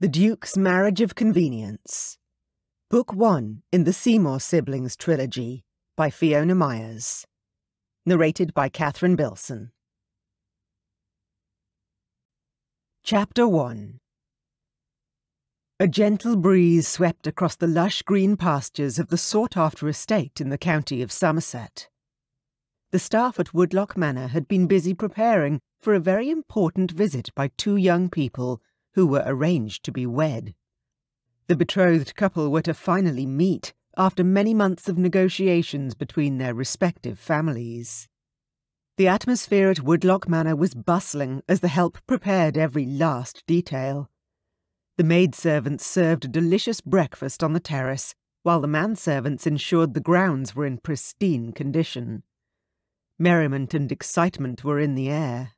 The Duke's Marriage of Convenience. Book 1 in the Seymour Siblings trilogy by Fiona Myers. Narrated by Catherine Bilson. Chapter 1 A gentle breeze swept across the lush green pastures of the sought-after estate in the county of Somerset. The staff at Woodlock Manor had been busy preparing for a very important visit by two young people who were arranged to be wed. The betrothed couple were to finally meet after many months of negotiations between their respective families. The atmosphere at Woodlock Manor was bustling as the help prepared every last detail. The maidservants served a delicious breakfast on the terrace, while the manservants ensured the grounds were in pristine condition. Merriment and excitement were in the air.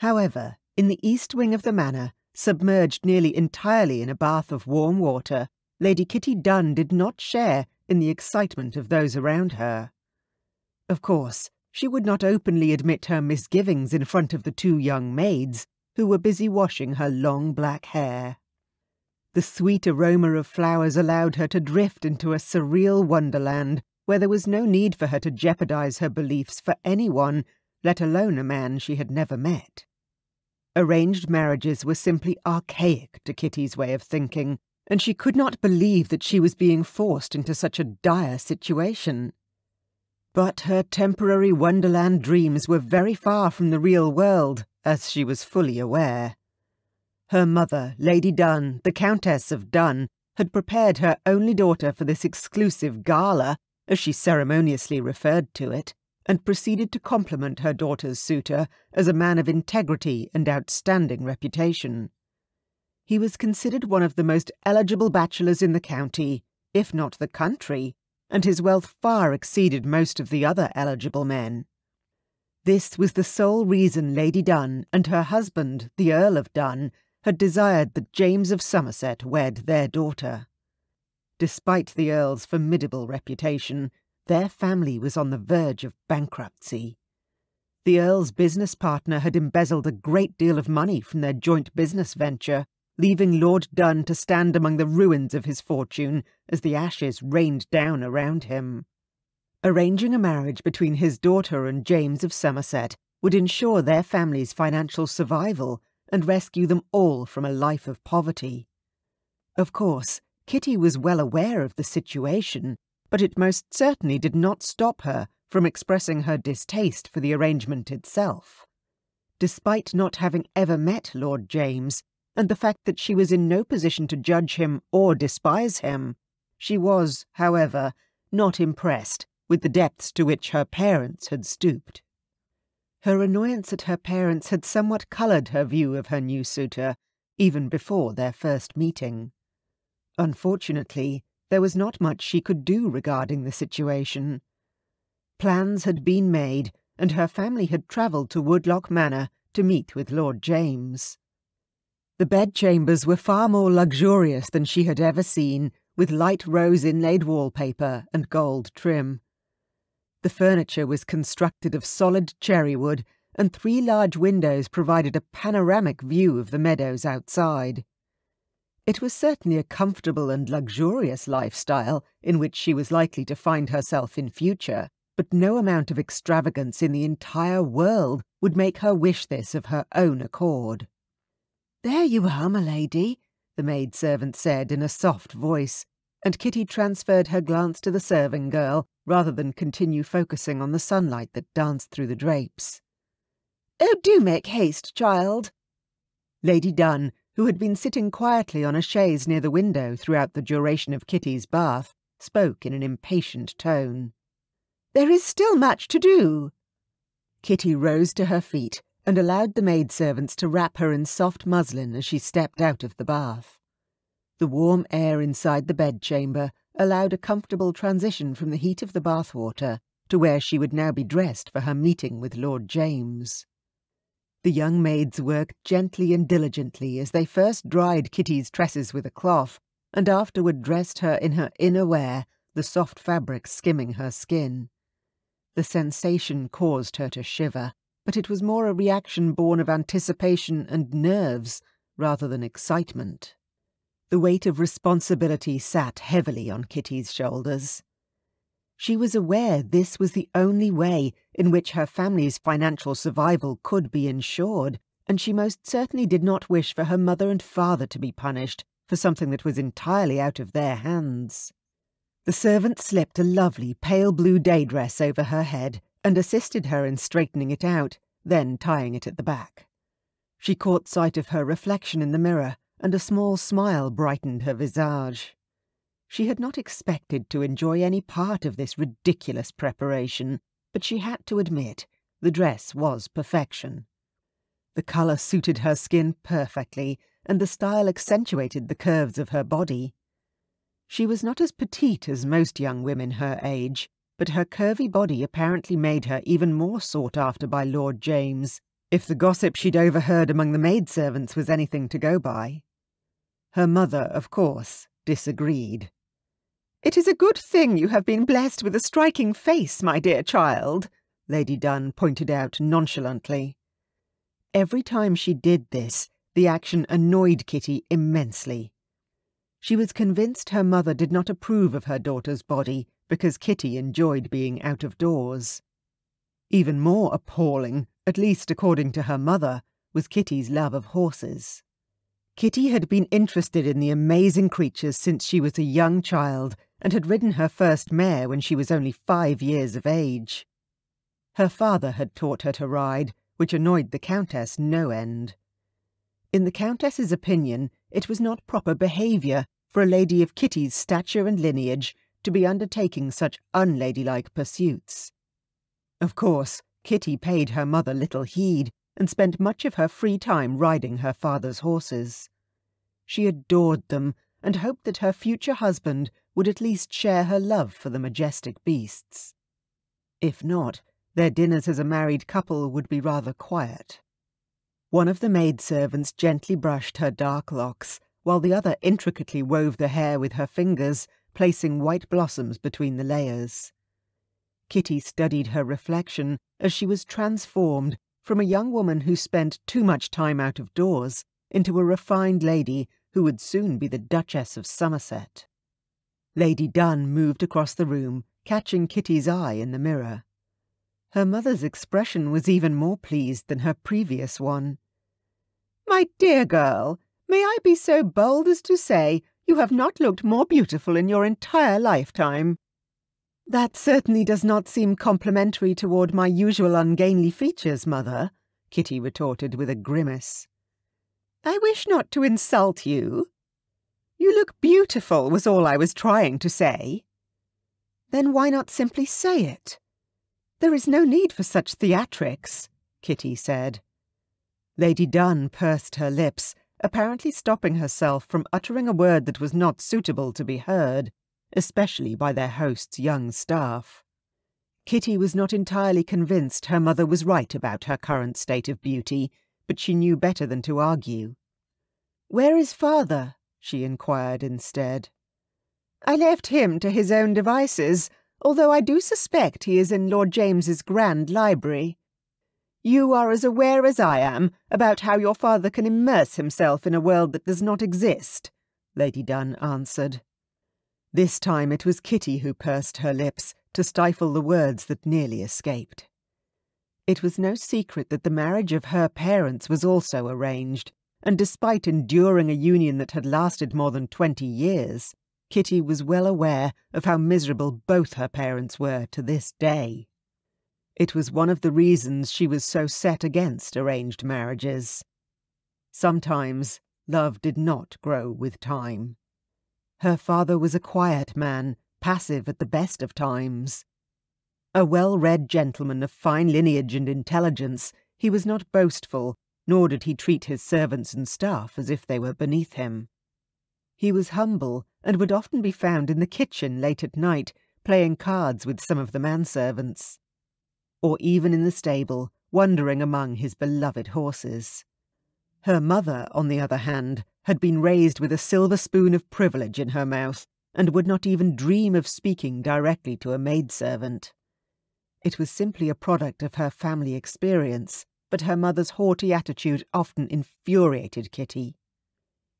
However, in the east wing of the manor, Submerged nearly entirely in a bath of warm water, Lady Kitty Dunn did not share in the excitement of those around her. Of course, she would not openly admit her misgivings in front of the two young maids, who were busy washing her long black hair. The sweet aroma of flowers allowed her to drift into a surreal wonderland where there was no need for her to jeopardize her beliefs for anyone, let alone a man she had never met. Arranged marriages were simply archaic to Kitty's way of thinking, and she could not believe that she was being forced into such a dire situation. But her temporary Wonderland dreams were very far from the real world, as she was fully aware. Her mother, Lady Dunn, the Countess of Dunn, had prepared her only daughter for this exclusive gala, as she ceremoniously referred to it, and proceeded to compliment her daughter's suitor as a man of integrity and outstanding reputation. He was considered one of the most eligible bachelors in the county, if not the country, and his wealth far exceeded most of the other eligible men. This was the sole reason Lady Dunn and her husband, the Earl of Dunn, had desired that James of Somerset wed their daughter. Despite the Earl's formidable reputation, their family was on the verge of bankruptcy. The Earl's business partner had embezzled a great deal of money from their joint business venture, leaving Lord Dunn to stand among the ruins of his fortune as the ashes rained down around him. Arranging a marriage between his daughter and James of Somerset would ensure their family's financial survival and rescue them all from a life of poverty. Of course, Kitty was well aware of the situation but it most certainly did not stop her from expressing her distaste for the arrangement itself. Despite not having ever met Lord James, and the fact that she was in no position to judge him or despise him, she was, however, not impressed with the depths to which her parents had stooped. Her annoyance at her parents had somewhat coloured her view of her new suitor, even before their first meeting. Unfortunately, there was not much she could do regarding the situation. Plans had been made, and her family had travelled to Woodlock Manor to meet with Lord James. The bedchambers were far more luxurious than she had ever seen, with light rose inlaid wallpaper and gold trim. The furniture was constructed of solid cherry wood, and three large windows provided a panoramic view of the meadows outside. It was certainly a comfortable and luxurious lifestyle in which she was likely to find herself in future, but no amount of extravagance in the entire world would make her wish this of her own accord. There you are, my lady, the maid-servant said in a soft voice, and Kitty transferred her glance to the serving girl rather than continue focusing on the sunlight that danced through the drapes. Oh, do make haste, child. Lady Dunn, who had been sitting quietly on a chaise near the window throughout the duration of Kitty's bath, spoke in an impatient tone. There is still much to do. Kitty rose to her feet and allowed the maidservants to wrap her in soft muslin as she stepped out of the bath. The warm air inside the bedchamber allowed a comfortable transition from the heat of the bathwater to where she would now be dressed for her meeting with Lord James. The young maids worked gently and diligently as they first dried Kitty's tresses with a cloth, and afterward dressed her in her inner wear, the soft fabric skimming her skin. The sensation caused her to shiver, but it was more a reaction born of anticipation and nerves rather than excitement. The weight of responsibility sat heavily on Kitty's shoulders. She was aware this was the only way in which her family's financial survival could be ensured, and she most certainly did not wish for her mother and father to be punished for something that was entirely out of their hands. The servant slipped a lovely pale blue day dress over her head and assisted her in straightening it out, then tying it at the back. She caught sight of her reflection in the mirror, and a small smile brightened her visage. She had not expected to enjoy any part of this ridiculous preparation, but she had to admit the dress was perfection. The colour suited her skin perfectly, and the style accentuated the curves of her body. She was not as petite as most young women her age, but her curvy body apparently made her even more sought after by Lord James, if the gossip she'd overheard among the maidservants was anything to go by. Her mother, of course, disagreed. It is a good thing you have been blessed with a striking face, my dear child, Lady Dunn pointed out nonchalantly. Every time she did this, the action annoyed Kitty immensely. She was convinced her mother did not approve of her daughter's body because Kitty enjoyed being out of doors. Even more appalling, at least according to her mother, was Kitty's love of horses. Kitty had been interested in the amazing creatures since she was a young child and had ridden her first mare when she was only five years of age. Her father had taught her to ride, which annoyed the Countess no end. In the Countess's opinion, it was not proper behaviour for a lady of Kitty's stature and lineage to be undertaking such unladylike pursuits. Of course, Kitty paid her mother little heed, and spent much of her free time riding her father's horses. She adored them, and hoped that her future husband would at least share her love for the majestic beasts. If not, their dinners as a married couple would be rather quiet. One of the maidservants gently brushed her dark locks, while the other intricately wove the hair with her fingers, placing white blossoms between the layers. Kitty studied her reflection as she was transformed from a young woman who spent too much time out of doors into a refined lady who would soon be the Duchess of Somerset. Lady Dunn moved across the room, catching Kitty's eye in the mirror. Her mother's expression was even more pleased than her previous one. My dear girl, may I be so bold as to say you have not looked more beautiful in your entire lifetime? That certainly does not seem complimentary toward my usual ungainly features, mother, Kitty retorted with a grimace. I wish not to insult you. You look beautiful, was all I was trying to say. Then why not simply say it? There is no need for such theatrics, Kitty said. Lady Dunn pursed her lips, apparently stopping herself from uttering a word that was not suitable to be heard, especially by their host's young staff. Kitty was not entirely convinced her mother was right about her current state of beauty, but she knew better than to argue. Where is father? She inquired instead. I left him to his own devices, although I do suspect he is in Lord James's grand library. You are as aware as I am about how your father can immerse himself in a world that does not exist, Lady Dunn answered. This time it was Kitty who pursed her lips to stifle the words that nearly escaped. It was no secret that the marriage of her parents was also arranged, and despite enduring a union that had lasted more than twenty years, Kitty was well aware of how miserable both her parents were to this day. It was one of the reasons she was so set against arranged marriages. Sometimes love did not grow with time. Her father was a quiet man, passive at the best of times. A well-read gentleman of fine lineage and intelligence, he was not boastful, nor did he treat his servants and staff as if they were beneath him. He was humble, and would often be found in the kitchen late at night, playing cards with some of the manservants. Or even in the stable, wandering among his beloved horses. Her mother, on the other hand, had been raised with a silver spoon of privilege in her mouth, and would not even dream of speaking directly to a maidservant. It was simply a product of her family experience, but her mother's haughty attitude often infuriated Kitty.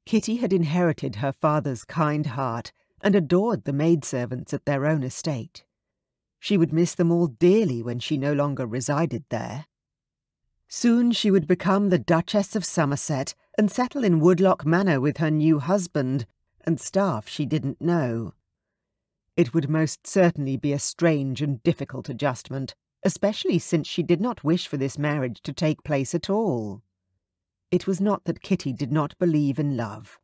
Kitty had inherited her father's kind heart and adored the maidservants at their own estate. She would miss them all dearly when she no longer resided there. Soon she would become the Duchess of Somerset and settle in Woodlock Manor with her new husband and staff she didn't know. It would most certainly be a strange and difficult adjustment, especially since she did not wish for this marriage to take place at all. It was not that Kitty did not believe in love.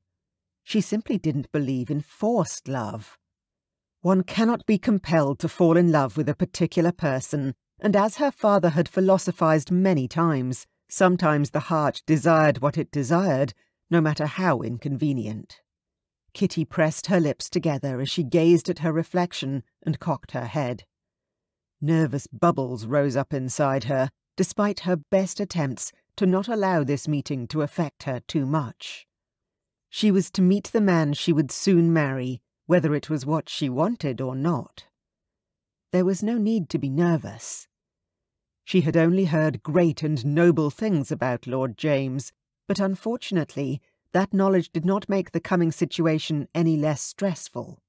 She simply didn't believe in forced love. One cannot be compelled to fall in love with a particular person, and as her father had philosophized many times, sometimes the heart desired what it desired, no matter how inconvenient. Kitty pressed her lips together as she gazed at her reflection and cocked her head. Nervous bubbles rose up inside her, despite her best attempts to not allow this meeting to affect her too much. She was to meet the man she would soon marry, whether it was what she wanted or not. There was no need to be nervous. She had only heard great and noble things about Lord James, but unfortunately that knowledge did not make the coming situation any less stressful.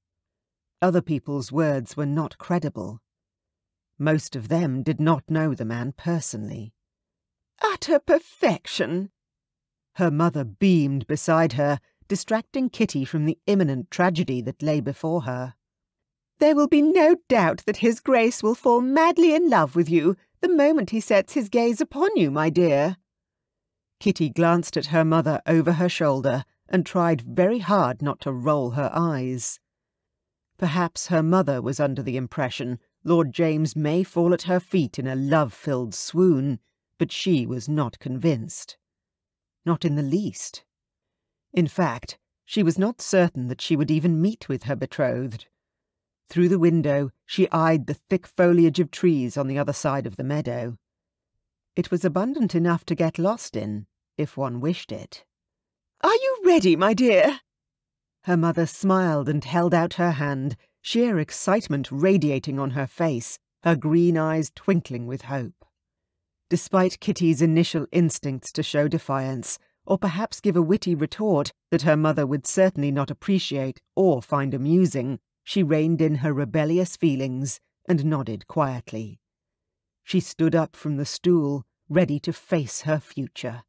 Other people's words were not credible. Most of them did not know the man personally. Utter perfection! Her mother beamed beside her, distracting Kitty from the imminent tragedy that lay before her. There will be no doubt that his Grace will fall madly in love with you the moment he sets his gaze upon you, my dear. Kitty glanced at her mother over her shoulder and tried very hard not to roll her eyes. Perhaps her mother was under the impression Lord James may fall at her feet in a love-filled swoon, but she was not convinced. Not in the least. In fact, she was not certain that she would even meet with her betrothed. Through the window she eyed the thick foliage of trees on the other side of the meadow. It was abundant enough to get lost in, if one wished it. Are you ready, my dear? Her mother smiled and held out her hand, sheer excitement radiating on her face, her green eyes twinkling with hope. Despite Kitty's initial instincts to show defiance, or perhaps give a witty retort that her mother would certainly not appreciate or find amusing, she reined in her rebellious feelings and nodded quietly. She stood up from the stool, ready to face her future.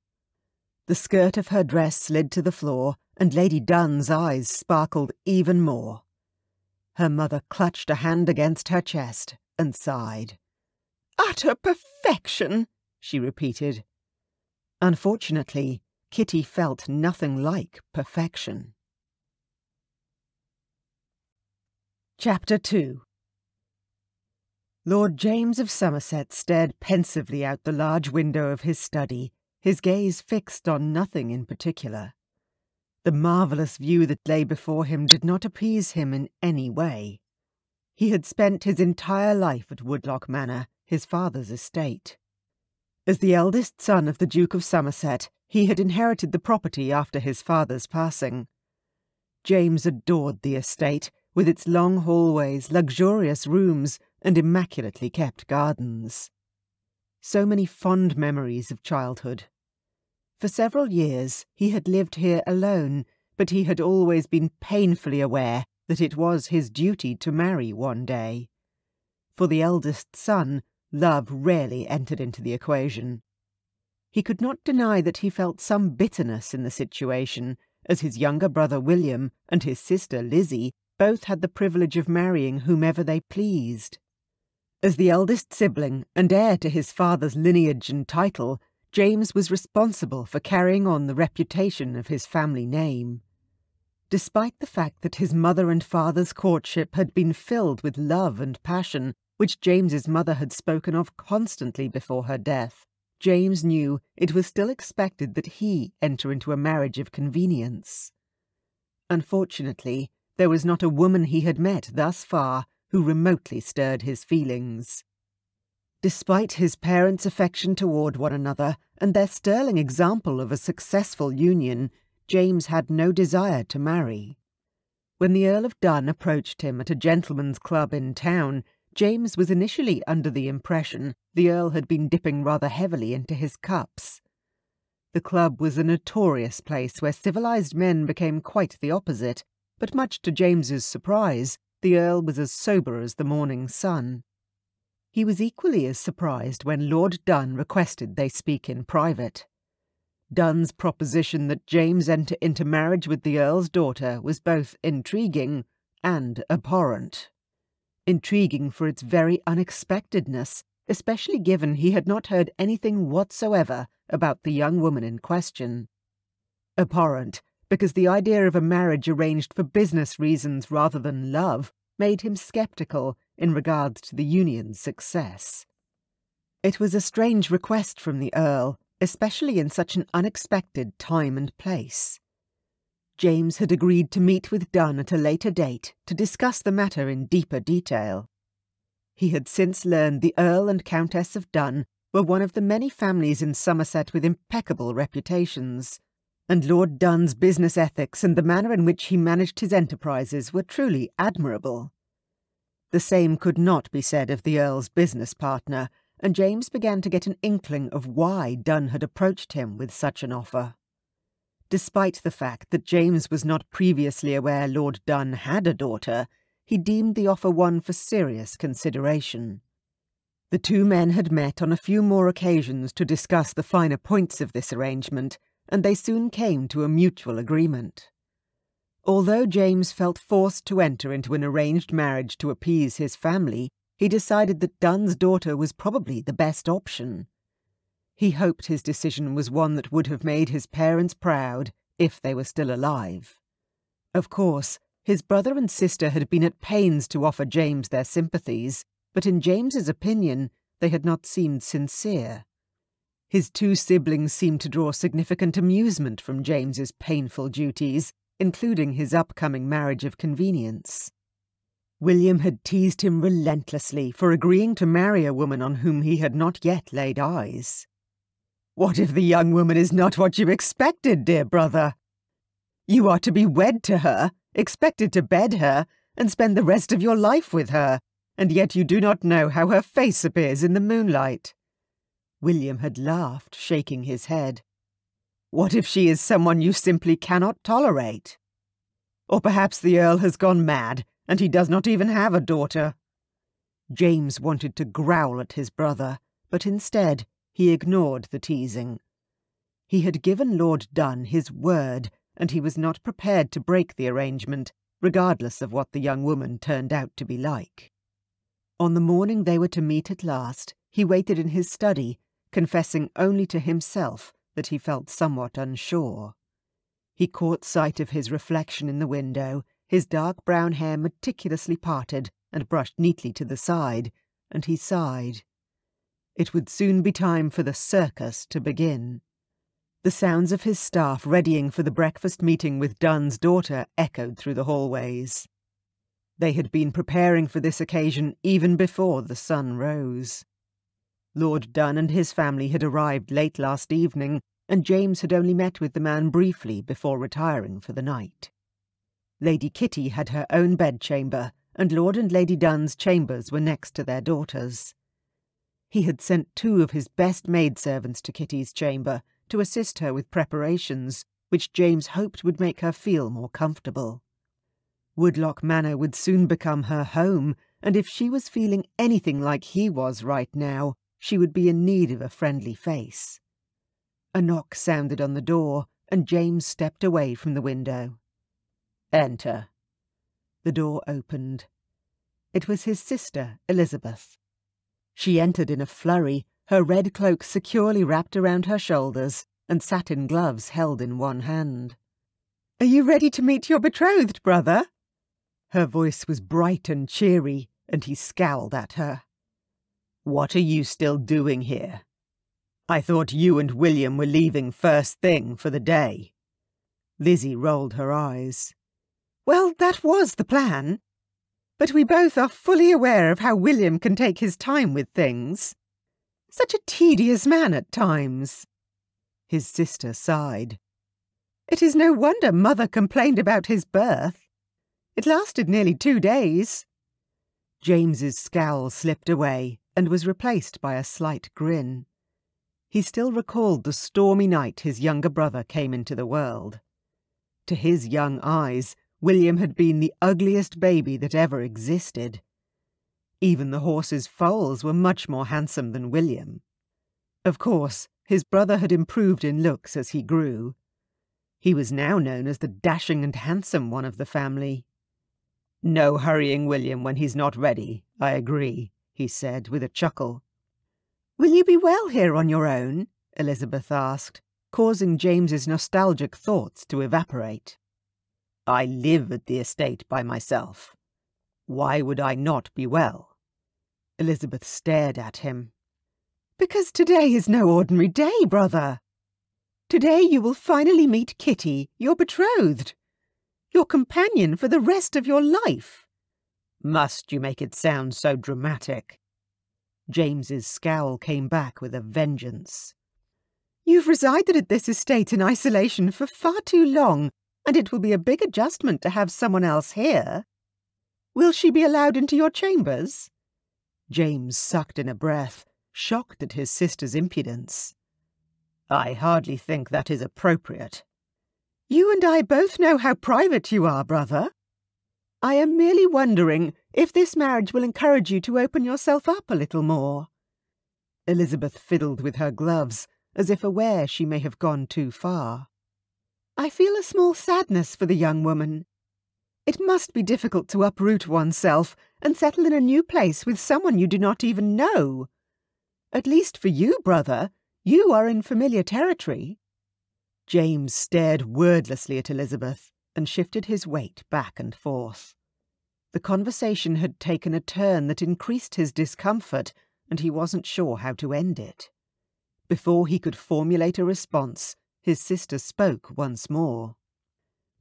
The skirt of her dress slid to the floor, and Lady Dunn's eyes sparkled even more. Her mother clutched a hand against her chest and sighed. Utter perfection, she repeated. Unfortunately, Kitty felt nothing like perfection. Chapter 2 Lord James of Somerset stared pensively out the large window of his study, his gaze fixed on nothing in particular. The marvellous view that lay before him did not appease him in any way. He had spent his entire life at Woodlock Manor, his father's estate. As the eldest son of the Duke of Somerset, he had inherited the property after his father's passing. James adored the estate, with its long hallways, luxurious rooms, and immaculately kept gardens. So many fond memories of childhood. For several years he had lived here alone, but he had always been painfully aware that it was his duty to marry one day. For the eldest son, love rarely entered into the equation. He could not deny that he felt some bitterness in the situation, as his younger brother William and his sister Lizzie both had the privilege of marrying whomever they pleased. As the eldest sibling and heir to his father's lineage and title, James was responsible for carrying on the reputation of his family name. Despite the fact that his mother and father's courtship had been filled with love and passion, which James's mother had spoken of constantly before her death, James knew it was still expected that he enter into a marriage of convenience. Unfortunately, there was not a woman he had met thus far who remotely stirred his feelings. Despite his parents' affection toward one another and their sterling example of a successful union, James had no desire to marry. When the Earl of Dunn approached him at a gentleman's club in town, James was initially under the impression the Earl had been dipping rather heavily into his cups. The club was a notorious place where civilized men became quite the opposite, but much to James's surprise, the Earl was as sober as the morning sun. He was equally as surprised when Lord Dunn requested they speak in private. Dunn's proposition that James enter into marriage with the Earl's daughter was both intriguing and abhorrent. Intriguing for its very unexpectedness, especially given he had not heard anything whatsoever about the young woman in question. Abhorrent, because the idea of a marriage arranged for business reasons rather than love made him sceptical in regards to the union's success. It was a strange request from the Earl, especially in such an unexpected time and place. James had agreed to meet with Dunn at a later date to discuss the matter in deeper detail. He had since learned the Earl and Countess of Dunn were one of the many families in Somerset with impeccable reputations, and Lord Dunn's business ethics and the manner in which he managed his enterprises were truly admirable. The same could not be said of the Earl's business partner, and James began to get an inkling of why Dunn had approached him with such an offer. Despite the fact that James was not previously aware Lord Dunn had a daughter, he deemed the offer one for serious consideration. The two men had met on a few more occasions to discuss the finer points of this arrangement, and they soon came to a mutual agreement. Although James felt forced to enter into an arranged marriage to appease his family, he decided that Dunn's daughter was probably the best option. He hoped his decision was one that would have made his parents proud if they were still alive. Of course, his brother and sister had been at pains to offer James their sympathies, but in James's opinion they had not seemed sincere. His two siblings seemed to draw significant amusement from James's painful duties, including his upcoming marriage of convenience. William had teased him relentlessly for agreeing to marry a woman on whom he had not yet laid eyes. What if the young woman is not what you expected, dear brother? You are to be wed to her, expected to bed her, and spend the rest of your life with her, and yet you do not know how her face appears in the moonlight. William had laughed, shaking his head. What if she is someone you simply cannot tolerate? Or perhaps the Earl has gone mad, and he does not even have a daughter. James wanted to growl at his brother, but instead he ignored the teasing. He had given Lord Dunn his word, and he was not prepared to break the arrangement, regardless of what the young woman turned out to be like. On the morning they were to meet at last, he waited in his study, confessing only to himself that he felt somewhat unsure. He caught sight of his reflection in the window, his dark brown hair meticulously parted and brushed neatly to the side, and he sighed. It would soon be time for the circus to begin. The sounds of his staff readying for the breakfast meeting with Dunn's daughter echoed through the hallways. They had been preparing for this occasion even before the sun rose. Lord Dunn and his family had arrived late last evening, and James had only met with the man briefly before retiring for the night. Lady Kitty had her own bedchamber, and Lord and Lady Dunn's chambers were next to their daughters. He had sent two of his best maidservants to Kitty's chamber to assist her with preparations, which James hoped would make her feel more comfortable. Woodlock Manor would soon become her home, and if she was feeling anything like he was right now, she would be in need of a friendly face. A knock sounded on the door, and James stepped away from the window. Enter. The door opened. It was his sister, Elizabeth. She entered in a flurry, her red cloak securely wrapped around her shoulders, and satin gloves held in one hand. Are you ready to meet your betrothed, brother? Her voice was bright and cheery, and he scowled at her. What are you still doing here? I thought you and William were leaving first thing for the day. Lizzie rolled her eyes. Well, that was the plan. But we both are fully aware of how William can take his time with things. Such a tedious man at times. His sister sighed. It is no wonder Mother complained about his birth. It lasted nearly two days. James's scowl slipped away and was replaced by a slight grin. He still recalled the stormy night his younger brother came into the world. To his young eyes, William had been the ugliest baby that ever existed. Even the horse's foals were much more handsome than William. Of course, his brother had improved in looks as he grew. He was now known as the dashing and handsome one of the family. No hurrying William when he's not ready, I agree, he said with a chuckle. Will you be well here on your own? Elizabeth asked, causing James's nostalgic thoughts to evaporate. I live at the estate by myself. Why would I not be well? Elizabeth stared at him. Because today is no ordinary day, brother. Today you will finally meet Kitty, your betrothed, your companion for the rest of your life. Must you make it sound so dramatic? James's scowl came back with a vengeance. You've resided at this estate in isolation for far too long, and it will be a big adjustment to have someone else here. Will she be allowed into your chambers? James sucked in a breath, shocked at his sister's impudence. I hardly think that is appropriate. You and I both know how private you are, brother. I am merely wondering if this marriage will encourage you to open yourself up a little more. Elizabeth fiddled with her gloves, as if aware she may have gone too far. I feel a small sadness for the young woman. It must be difficult to uproot oneself and settle in a new place with someone you do not even know. At least for you, brother, you are in familiar territory. James stared wordlessly at Elizabeth and shifted his weight back and forth. The conversation had taken a turn that increased his discomfort, and he wasn't sure how to end it. Before he could formulate a response, his sister spoke once more.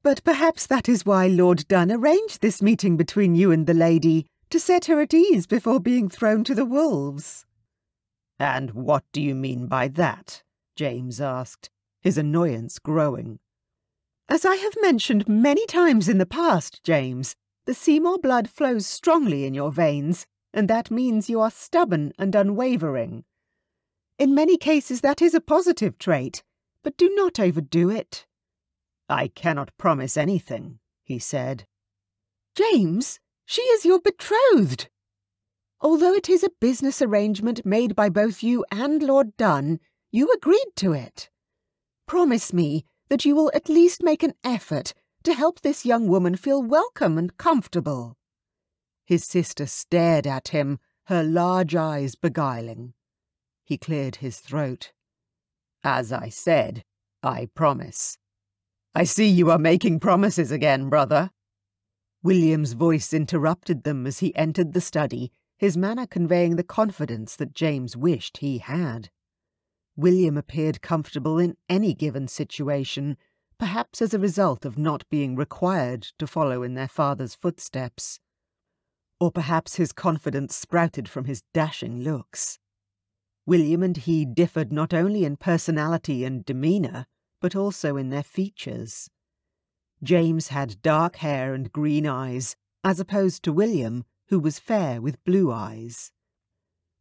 But perhaps that is why Lord Dunn arranged this meeting between you and the lady, to set her at ease before being thrown to the wolves. And what do you mean by that? James asked, his annoyance growing. As I have mentioned many times in the past, James, the Seymour blood flows strongly in your veins, and that means you are stubborn and unwavering. In many cases that is a positive trait, but do not overdo it. I cannot promise anything, he said. James, she is your betrothed. Although it is a business arrangement made by both you and Lord Dunn, you agreed to it. Promise me that you will at least make an effort to help this young woman feel welcome and comfortable. His sister stared at him, her large eyes beguiling. He cleared his throat. As I said, I promise. I see you are making promises again, brother. William's voice interrupted them as he entered the study, his manner conveying the confidence that James wished he had. William appeared comfortable in any given situation, perhaps as a result of not being required to follow in their father's footsteps. Or perhaps his confidence sprouted from his dashing looks. William and he differed not only in personality and demeanour, but also in their features. James had dark hair and green eyes, as opposed to William, who was fair with blue eyes.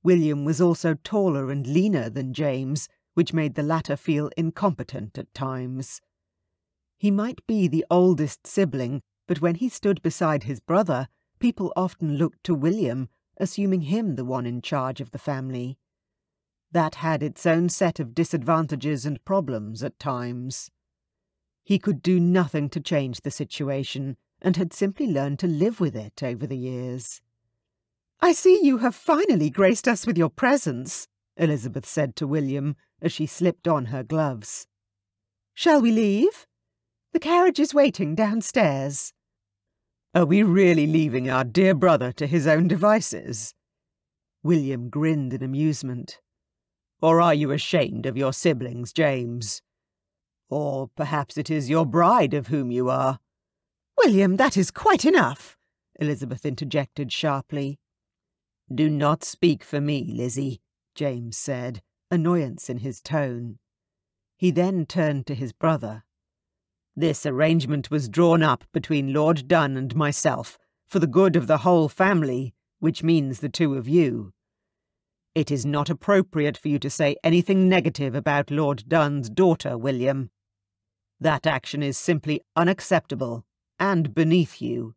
William was also taller and leaner than James, which made the latter feel incompetent at times. He might be the oldest sibling, but when he stood beside his brother, people often looked to William, assuming him the one in charge of the family. That had its own set of disadvantages and problems at times. He could do nothing to change the situation, and had simply learned to live with it over the years. I see you have finally graced us with your presence, Elizabeth said to William as she slipped on her gloves. Shall we leave? The carriage is waiting downstairs. Are we really leaving our dear brother to his own devices? William grinned in amusement. Or are you ashamed of your siblings, James? Or perhaps it is your bride of whom you are. William, that is quite enough, Elizabeth interjected sharply. Do not speak for me, Lizzie, James said, annoyance in his tone. He then turned to his brother. This arrangement was drawn up between Lord Dunn and myself, for the good of the whole family, which means the two of you. It is not appropriate for you to say anything negative about Lord Dunn's daughter, William. That action is simply unacceptable and beneath you.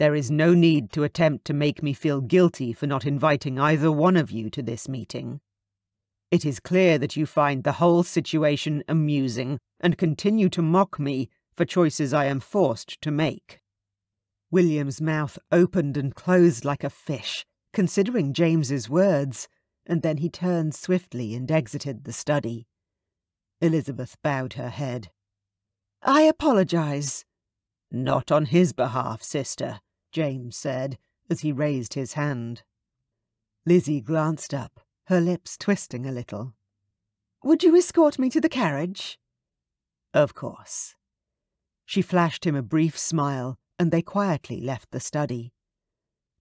There is no need to attempt to make me feel guilty for not inviting either one of you to this meeting. It is clear that you find the whole situation amusing and continue to mock me for choices I am forced to make. William's mouth opened and closed like a fish, considering James's words, and then he turned swiftly and exited the study. Elizabeth bowed her head. I apologize. Not on his behalf, sister, James said, as he raised his hand. Lizzie glanced up, her lips twisting a little. Would you escort me to the carriage? Of course. She flashed him a brief smile, and they quietly left the study.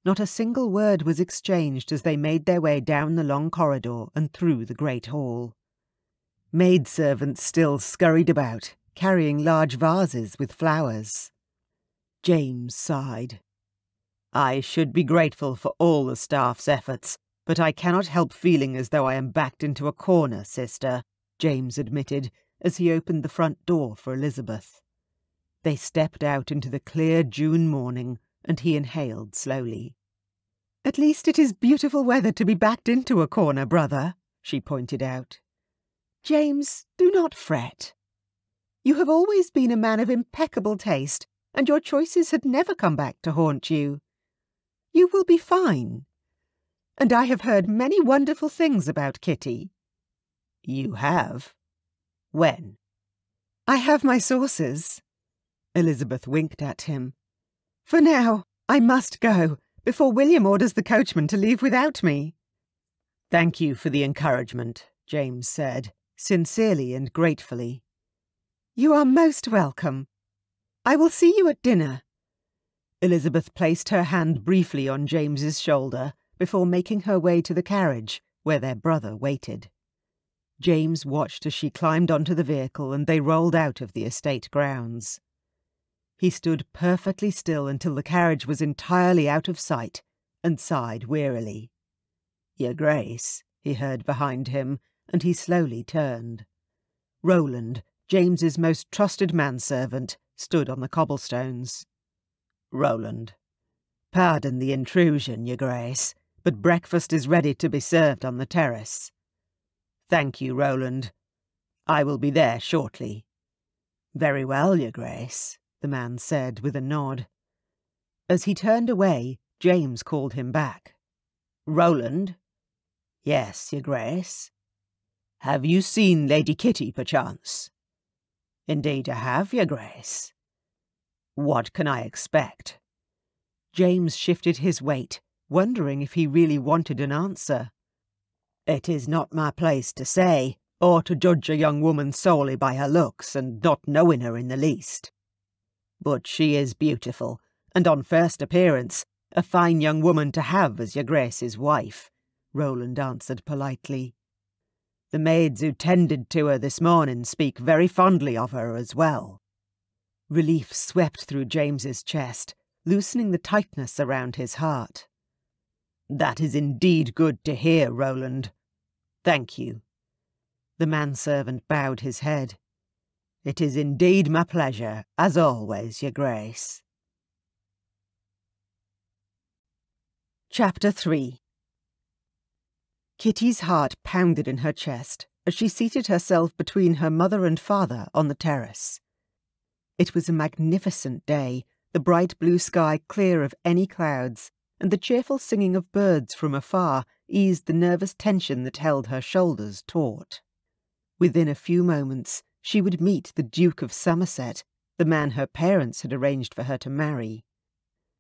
Not a single word was exchanged as they made their way down the long corridor and through the great hall. Maidservants still scurried about, carrying large vases with flowers. James sighed. I should be grateful for all the staff's efforts, but I cannot help feeling as though I am backed into a corner, sister, James admitted as he opened the front door for Elizabeth. They stepped out into the clear June morning, and he inhaled slowly. At least it is beautiful weather to be backed into a corner, brother, she pointed out. James, do not fret. You have always been a man of impeccable taste, and your choices had never come back to haunt you. You will be fine. And I have heard many wonderful things about Kitty. You have? When? I have my sources. Elizabeth winked at him. For now, I must go, before William orders the coachman to leave without me. Thank you for the encouragement, James said, sincerely and gratefully. You are most welcome. I will see you at dinner. Elizabeth placed her hand briefly on James's shoulder before making her way to the carriage, where their brother waited. James watched as she climbed onto the vehicle and they rolled out of the estate grounds. He stood perfectly still until the carriage was entirely out of sight, and sighed wearily. Your Grace, he heard behind him, and he slowly turned. Roland, James's most trusted manservant, stood on the cobblestones. Roland, pardon the intrusion, Your Grace, but breakfast is ready to be served on the terrace. Thank you, Roland. I will be there shortly. Very well, Your Grace the man said with a nod. As he turned away, James called him back. Roland? Yes, your grace. Have you seen Lady Kitty, perchance? Indeed I have, your grace. What can I expect? James shifted his weight, wondering if he really wanted an answer. It is not my place to say, or to judge a young woman solely by her looks, and not knowing her in the least. But she is beautiful, and on first appearance, a fine young woman to have as your Grace's wife, Roland answered politely. The maids who tended to her this morning speak very fondly of her as well. Relief swept through James's chest, loosening the tightness around his heart. That is indeed good to hear, Roland. Thank you. The manservant bowed his head. It is indeed my pleasure, as always, your grace. Chapter 3 Kitty's heart pounded in her chest as she seated herself between her mother and father on the terrace. It was a magnificent day, the bright blue sky clear of any clouds, and the cheerful singing of birds from afar eased the nervous tension that held her shoulders taut. Within a few moments, she would meet the Duke of Somerset, the man her parents had arranged for her to marry.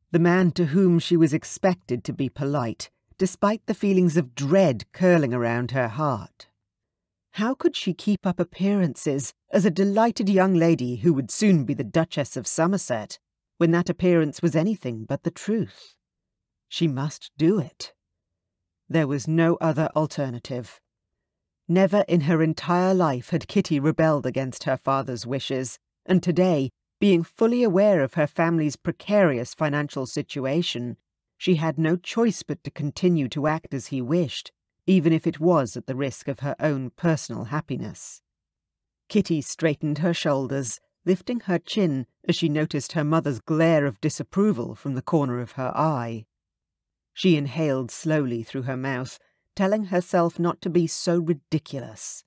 The man to whom she was expected to be polite, despite the feelings of dread curling around her heart. How could she keep up appearances as a delighted young lady who would soon be the Duchess of Somerset, when that appearance was anything but the truth? She must do it. There was no other alternative. Never in her entire life had Kitty rebelled against her father's wishes, and today, being fully aware of her family's precarious financial situation, she had no choice but to continue to act as he wished, even if it was at the risk of her own personal happiness. Kitty straightened her shoulders, lifting her chin as she noticed her mother's glare of disapproval from the corner of her eye. She inhaled slowly through her mouth, telling herself not to be so ridiculous.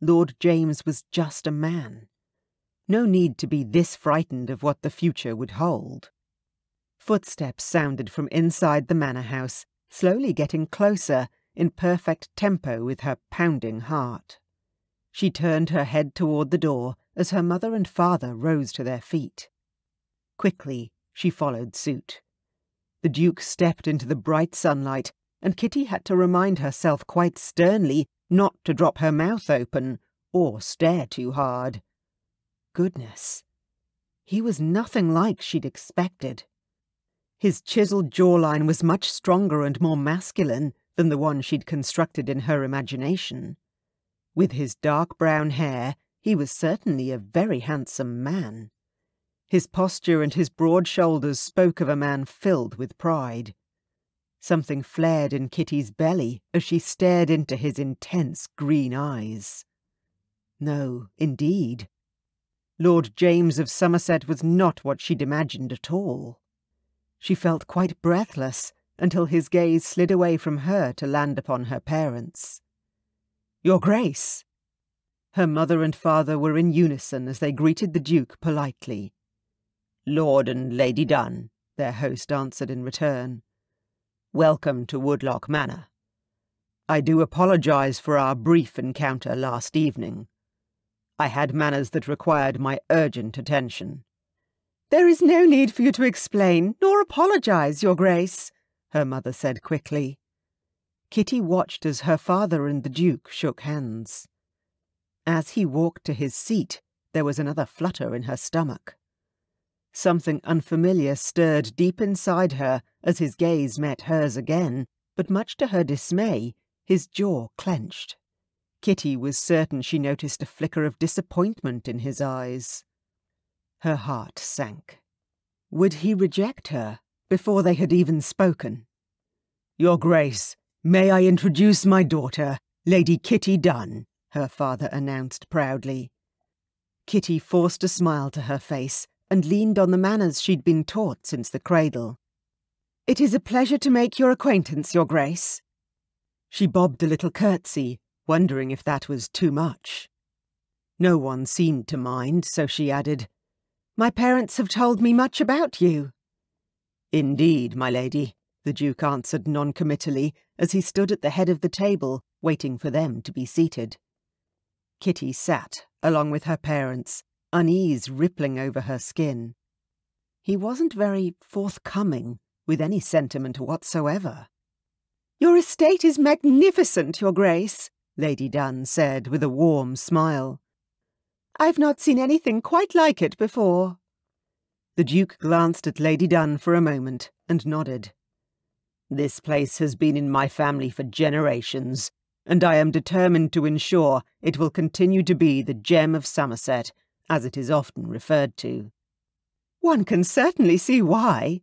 Lord James was just a man. No need to be this frightened of what the future would hold. Footsteps sounded from inside the manor house, slowly getting closer, in perfect tempo with her pounding heart. She turned her head toward the door as her mother and father rose to their feet. Quickly, she followed suit. The Duke stepped into the bright sunlight, and Kitty had to remind herself quite sternly not to drop her mouth open or stare too hard. Goodness, he was nothing like she'd expected. His chiseled jawline was much stronger and more masculine than the one she'd constructed in her imagination. With his dark brown hair, he was certainly a very handsome man. His posture and his broad shoulders spoke of a man filled with pride. Something flared in Kitty's belly as she stared into his intense green eyes. No, indeed. Lord James of Somerset was not what she'd imagined at all. She felt quite breathless until his gaze slid away from her to land upon her parents. Your Grace! Her mother and father were in unison as they greeted the Duke politely. Lord and Lady Dunn, their host answered in return. Welcome to Woodlock Manor. I do apologize for our brief encounter last evening. I had manners that required my urgent attention. There is no need for you to explain, nor apologize, Your Grace, her mother said quickly. Kitty watched as her father and the Duke shook hands. As he walked to his seat, there was another flutter in her stomach. Something unfamiliar stirred deep inside her as his gaze met hers again, but much to her dismay, his jaw clenched. Kitty was certain she noticed a flicker of disappointment in his eyes. Her heart sank. Would he reject her before they had even spoken? Your Grace, may I introduce my daughter, Lady Kitty Dunn, her father announced proudly. Kitty forced a smile to her face and leaned on the manners she'd been taught since the cradle. It is a pleasure to make your acquaintance, Your Grace. She bobbed a little curtsy, wondering if that was too much. No one seemed to mind, so she added, My parents have told me much about you. Indeed, my lady, the Duke answered noncommittally as he stood at the head of the table, waiting for them to be seated. Kitty sat, along with her parents, unease rippling over her skin. He wasn't very forthcoming with any sentiment whatsoever. Your estate is magnificent, Your Grace, Lady Dunn said with a warm smile. I've not seen anything quite like it before. The Duke glanced at Lady Dunn for a moment and nodded. This place has been in my family for generations, and I am determined to ensure it will continue to be the gem of Somerset as it is often referred to. One can certainly see why.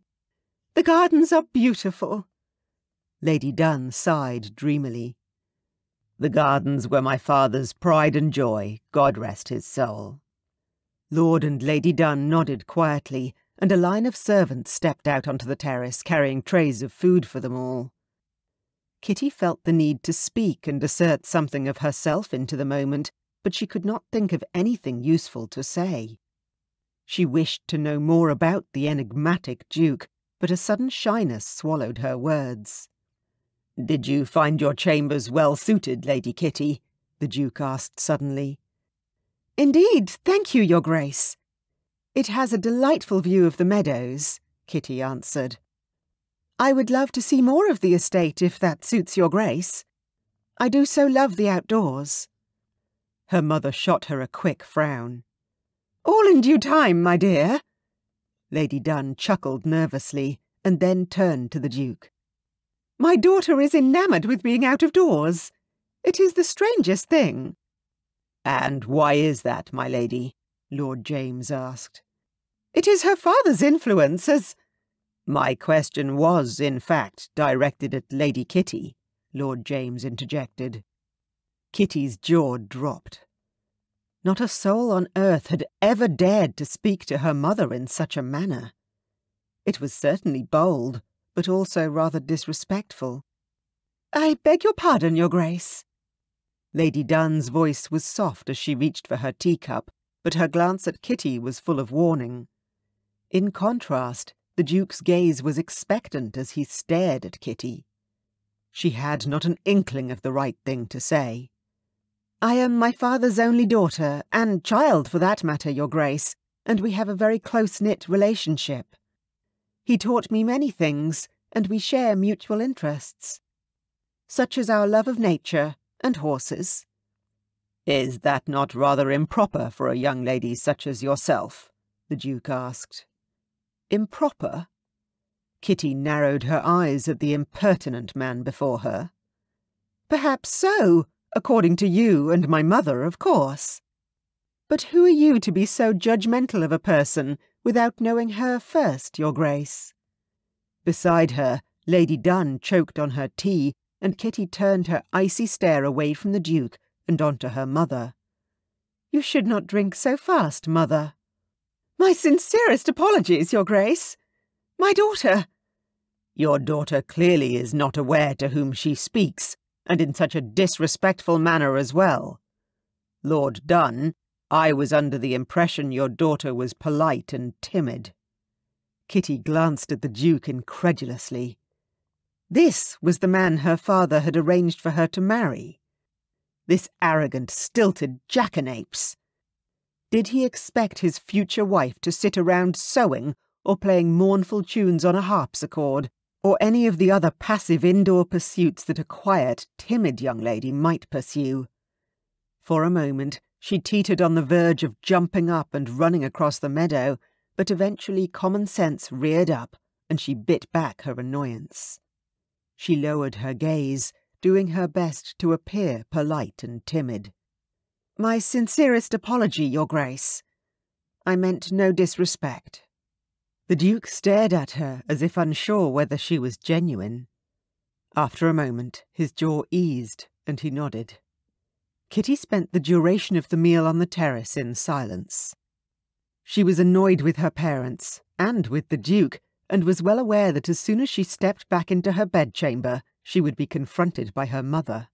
The gardens are beautiful. Lady Dunn sighed dreamily. The gardens were my father's pride and joy, God rest his soul. Lord and Lady Dunn nodded quietly, and a line of servants stepped out onto the terrace carrying trays of food for them all. Kitty felt the need to speak and assert something of herself into the moment, but she could not think of anything useful to say. She wished to know more about the enigmatic Duke, but a sudden shyness swallowed her words. Did you find your chambers well suited, Lady Kitty? the Duke asked suddenly. Indeed, thank you, Your Grace. It has a delightful view of the meadows, Kitty answered. I would love to see more of the estate if that suits Your Grace. I do so love the outdoors. Her mother shot her a quick frown. All in due time, my dear. Lady Dunn chuckled nervously and then turned to the Duke. My daughter is enamoured with being out of doors. It is the strangest thing. And why is that, my lady? Lord James asked. It is her father's influence as... My question was, in fact, directed at Lady Kitty, Lord James interjected. Kitty's jaw dropped. Not a soul on earth had ever dared to speak to her mother in such a manner. It was certainly bold, but also rather disrespectful. I beg your pardon, Your Grace. Lady Dunn's voice was soft as she reached for her teacup, but her glance at Kitty was full of warning. In contrast, the Duke's gaze was expectant as he stared at Kitty. She had not an inkling of the right thing to say. I am my father's only daughter, and child for that matter, Your Grace, and we have a very close-knit relationship. He taught me many things, and we share mutual interests, such as our love of nature and horses. Is that not rather improper for a young lady such as yourself? the Duke asked. Improper? Kitty narrowed her eyes at the impertinent man before her. Perhaps so, according to you and my mother, of course. But who are you to be so judgmental of a person without knowing her first, Your Grace? Beside her, Lady Dunn choked on her tea, and Kitty turned her icy stare away from the Duke and onto her mother. You should not drink so fast, mother. My sincerest apologies, Your Grace. My daughter. Your daughter clearly is not aware to whom she speaks, and in such a disrespectful manner as well. Lord Dunn, I was under the impression your daughter was polite and timid. Kitty glanced at the Duke incredulously. This was the man her father had arranged for her to marry. This arrogant, stilted jackanapes. Did he expect his future wife to sit around sewing or playing mournful tunes on a harpsichord? Or any of the other passive indoor pursuits that a quiet, timid young lady might pursue. For a moment, she teetered on the verge of jumping up and running across the meadow, but eventually common sense reared up, and she bit back her annoyance. She lowered her gaze, doing her best to appear polite and timid. My sincerest apology, Your Grace. I meant no disrespect. The Duke stared at her as if unsure whether she was genuine. After a moment, his jaw eased, and he nodded. Kitty spent the duration of the meal on the terrace in silence. She was annoyed with her parents, and with the Duke, and was well aware that as soon as she stepped back into her bedchamber, she would be confronted by her mother.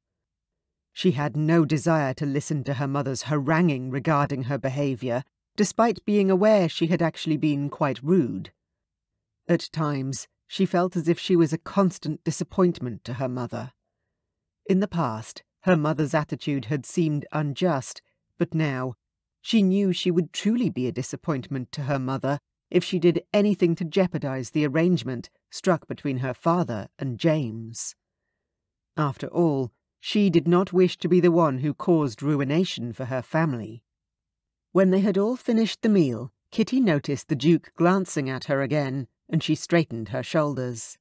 She had no desire to listen to her mother's haranguing regarding her behaviour, despite being aware she had actually been quite rude. At times, she felt as if she was a constant disappointment to her mother. In the past, her mother's attitude had seemed unjust, but now, she knew she would truly be a disappointment to her mother if she did anything to jeopardize the arrangement struck between her father and James. After all, she did not wish to be the one who caused ruination for her family. When they had all finished the meal, Kitty noticed the Duke glancing at her again, and she straightened her shoulders.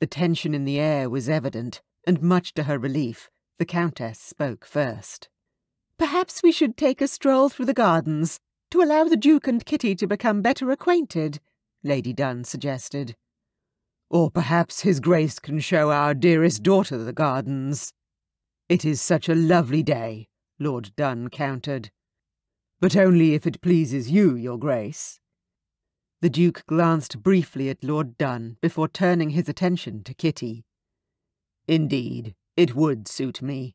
The tension in the air was evident, and much to her relief, the Countess spoke first. Perhaps we should take a stroll through the gardens, to allow the Duke and Kitty to become better acquainted, Lady Dunn suggested. Or perhaps His Grace can show our dearest daughter the gardens. It is such a lovely day, Lord Dunn countered but only if it pleases you, your grace. The Duke glanced briefly at Lord Dunn before turning his attention to Kitty. Indeed, it would suit me.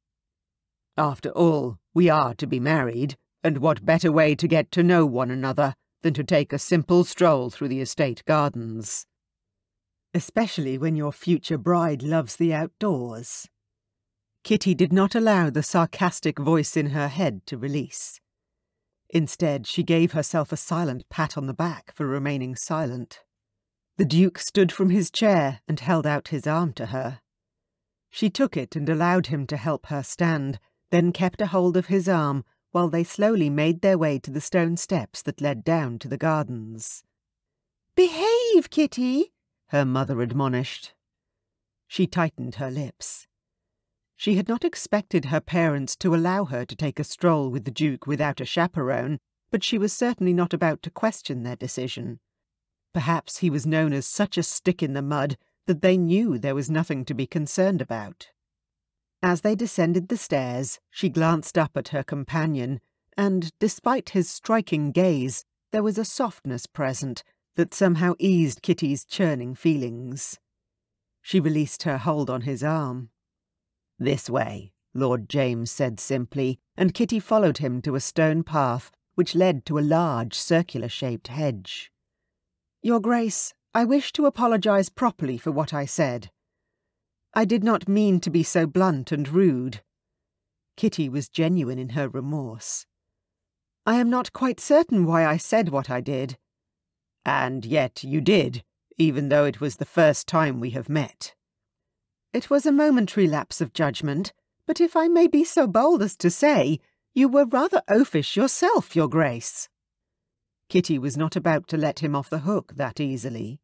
After all, we are to be married, and what better way to get to know one another than to take a simple stroll through the estate gardens? Especially when your future bride loves the outdoors. Kitty did not allow the sarcastic voice in her head to release. Instead, she gave herself a silent pat on the back for remaining silent. The Duke stood from his chair and held out his arm to her. She took it and allowed him to help her stand, then kept a hold of his arm while they slowly made their way to the stone steps that led down to the gardens. Behave, Kitty, her mother admonished. She tightened her lips. She had not expected her parents to allow her to take a stroll with the Duke without a chaperone, but she was certainly not about to question their decision. Perhaps he was known as such a stick in the mud that they knew there was nothing to be concerned about. As they descended the stairs, she glanced up at her companion, and, despite his striking gaze, there was a softness present that somehow eased Kitty's churning feelings. She released her hold on his arm. This way, Lord James said simply, and Kitty followed him to a stone path which led to a large circular-shaped hedge. Your Grace, I wish to apologise properly for what I said. I did not mean to be so blunt and rude. Kitty was genuine in her remorse. I am not quite certain why I said what I did. And yet you did, even though it was the first time we have met. It was a momentary lapse of judgment, but if I may be so bold as to say, you were rather oafish yourself, Your Grace. Kitty was not about to let him off the hook that easily.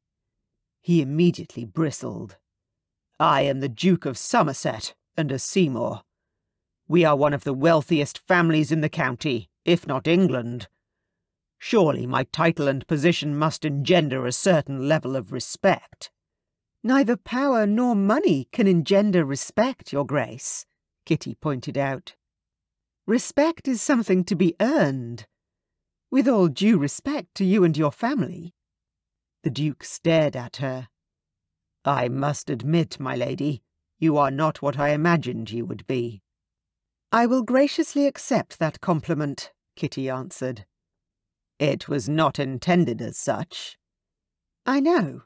He immediately bristled. I am the Duke of Somerset and a Seymour. We are one of the wealthiest families in the county, if not England. Surely my title and position must engender a certain level of respect. Neither power nor money can engender respect, Your Grace, Kitty pointed out. Respect is something to be earned. With all due respect to you and your family. The Duke stared at her, I must admit, my lady, you are not what I imagined you would be. I will graciously accept that compliment, Kitty answered. It was not intended as such. I know.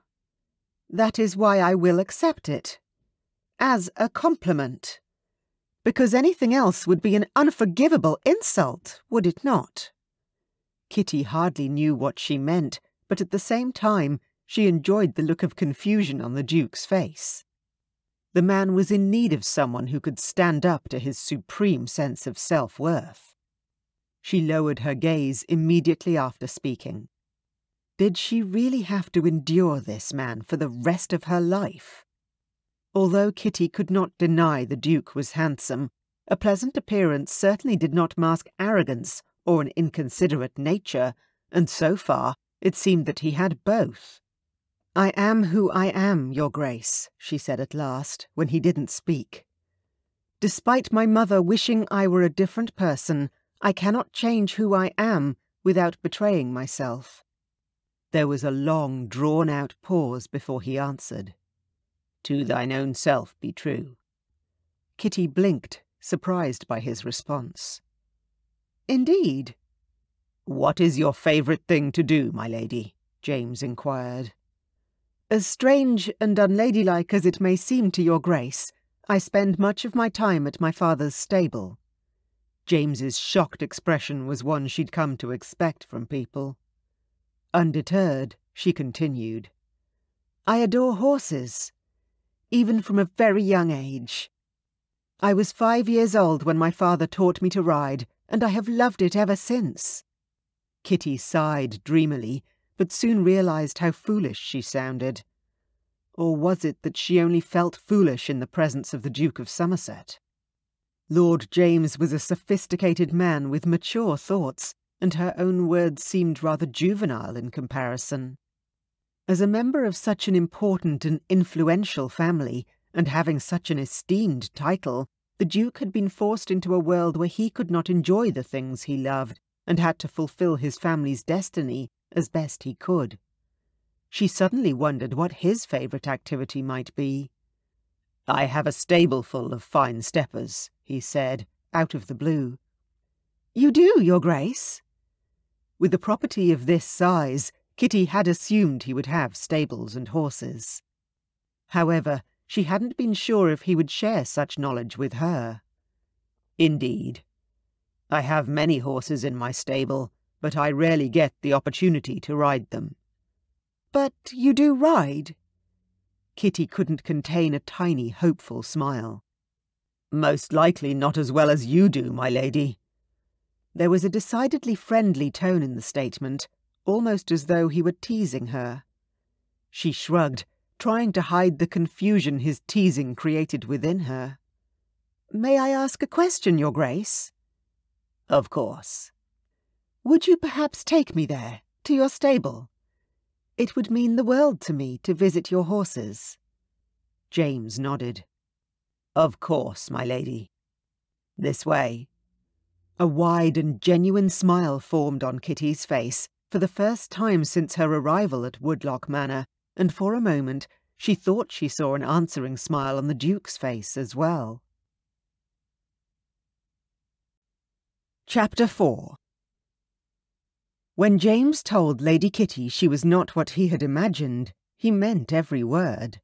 That is why I will accept it. As a compliment. Because anything else would be an unforgivable insult, would it not? Kitty hardly knew what she meant, but at the same time she enjoyed the look of confusion on the Duke's face. The man was in need of someone who could stand up to his supreme sense of self-worth. She lowered her gaze immediately after speaking. Did she really have to endure this man for the rest of her life? Although Kitty could not deny the Duke was handsome, a pleasant appearance certainly did not mask arrogance or an inconsiderate nature, and so far it seemed that he had both. I am who I am, Your Grace, she said at last, when he didn't speak. Despite my mother wishing I were a different person, I cannot change who I am without betraying myself. There was a long, drawn-out pause before he answered. To thine own self be true. Kitty blinked, surprised by his response. Indeed. What is your favourite thing to do, my lady? James inquired. As strange and unladylike as it may seem to your grace, I spend much of my time at my father's stable. James's shocked expression was one she'd come to expect from people. Undeterred, she continued. I adore horses, even from a very young age. I was five years old when my father taught me to ride, and I have loved it ever since. Kitty sighed dreamily but soon realized how foolish she sounded. Or was it that she only felt foolish in the presence of the Duke of Somerset? Lord James was a sophisticated man with mature thoughts, and her own words seemed rather juvenile in comparison. As a member of such an important and influential family, and having such an esteemed title, the Duke had been forced into a world where he could not enjoy the things he loved, and had to fulfill his family's destiny as best he could. She suddenly wondered what his favourite activity might be. I have a stable full of fine steppers, he said, out of the blue. You do, Your Grace? With a property of this size, Kitty had assumed he would have stables and horses. However, she hadn't been sure if he would share such knowledge with her. Indeed. I have many horses in my stable, but I rarely get the opportunity to ride them. But you do ride? Kitty couldn't contain a tiny, hopeful smile. Most likely not as well as you do, my lady. There was a decidedly friendly tone in the statement, almost as though he were teasing her. She shrugged, trying to hide the confusion his teasing created within her. May I ask a question, Your Grace? Of course. Would you perhaps take me there, to your stable? It would mean the world to me to visit your horses. James nodded. Of course, my lady. This way. A wide and genuine smile formed on Kitty's face for the first time since her arrival at Woodlock Manor, and for a moment she thought she saw an answering smile on the Duke's face as well. Chapter 4 When James told Lady Kitty she was not what he had imagined, he meant every word.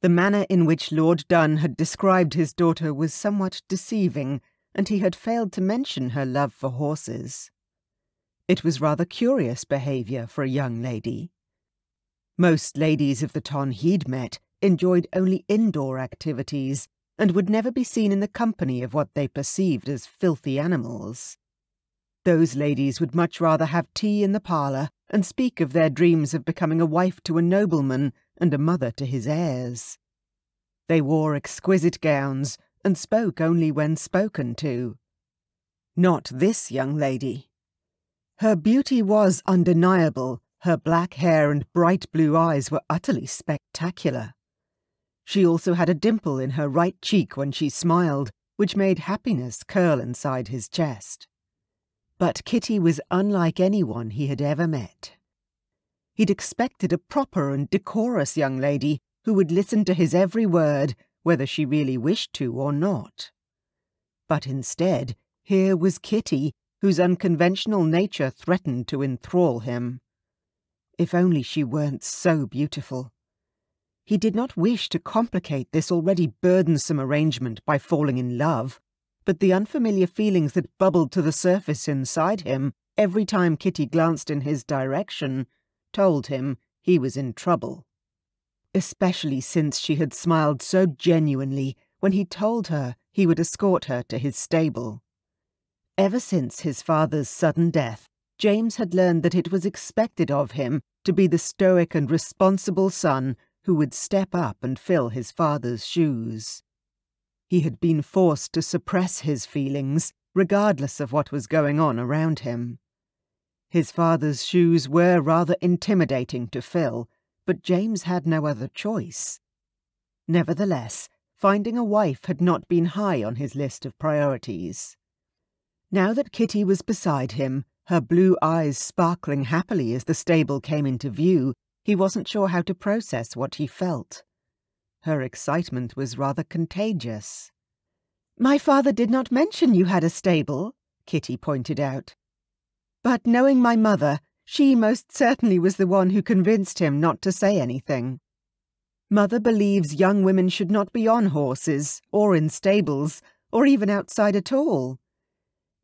The manner in which Lord Dunn had described his daughter was somewhat deceiving, and he had failed to mention her love for horses. It was rather curious behaviour for a young lady. Most ladies of the ton he'd met enjoyed only indoor activities, and would never be seen in the company of what they perceived as filthy animals. Those ladies would much rather have tea in the parlour and speak of their dreams of becoming a wife to a nobleman and a mother to his heirs. They wore exquisite gowns and spoke only when spoken to. Not this young lady. Her beauty was undeniable, her black hair and bright blue eyes were utterly spectacular. She also had a dimple in her right cheek when she smiled, which made happiness curl inside his chest. But Kitty was unlike anyone he had ever met. He'd expected a proper and decorous young lady who would listen to his every word, whether she really wished to or not. But instead, here was Kitty, whose unconventional nature threatened to enthrall him. If only she weren't so beautiful. He did not wish to complicate this already burdensome arrangement by falling in love, but the unfamiliar feelings that bubbled to the surface inside him every time Kitty glanced in his direction told him he was in trouble. Especially since she had smiled so genuinely when he told her he would escort her to his stable. Ever since his father's sudden death, James had learned that it was expected of him to be the stoic and responsible son who would step up and fill his father's shoes. He had been forced to suppress his feelings, regardless of what was going on around him. His father's shoes were rather intimidating to fill, but James had no other choice. Nevertheless, finding a wife had not been high on his list of priorities. Now that Kitty was beside him, her blue eyes sparkling happily as the stable came into view, he wasn't sure how to process what he felt. Her excitement was rather contagious. My father did not mention you had a stable, Kitty pointed out. But knowing my mother, she most certainly was the one who convinced him not to say anything. Mother believes young women should not be on horses, or in stables, or even outside at all.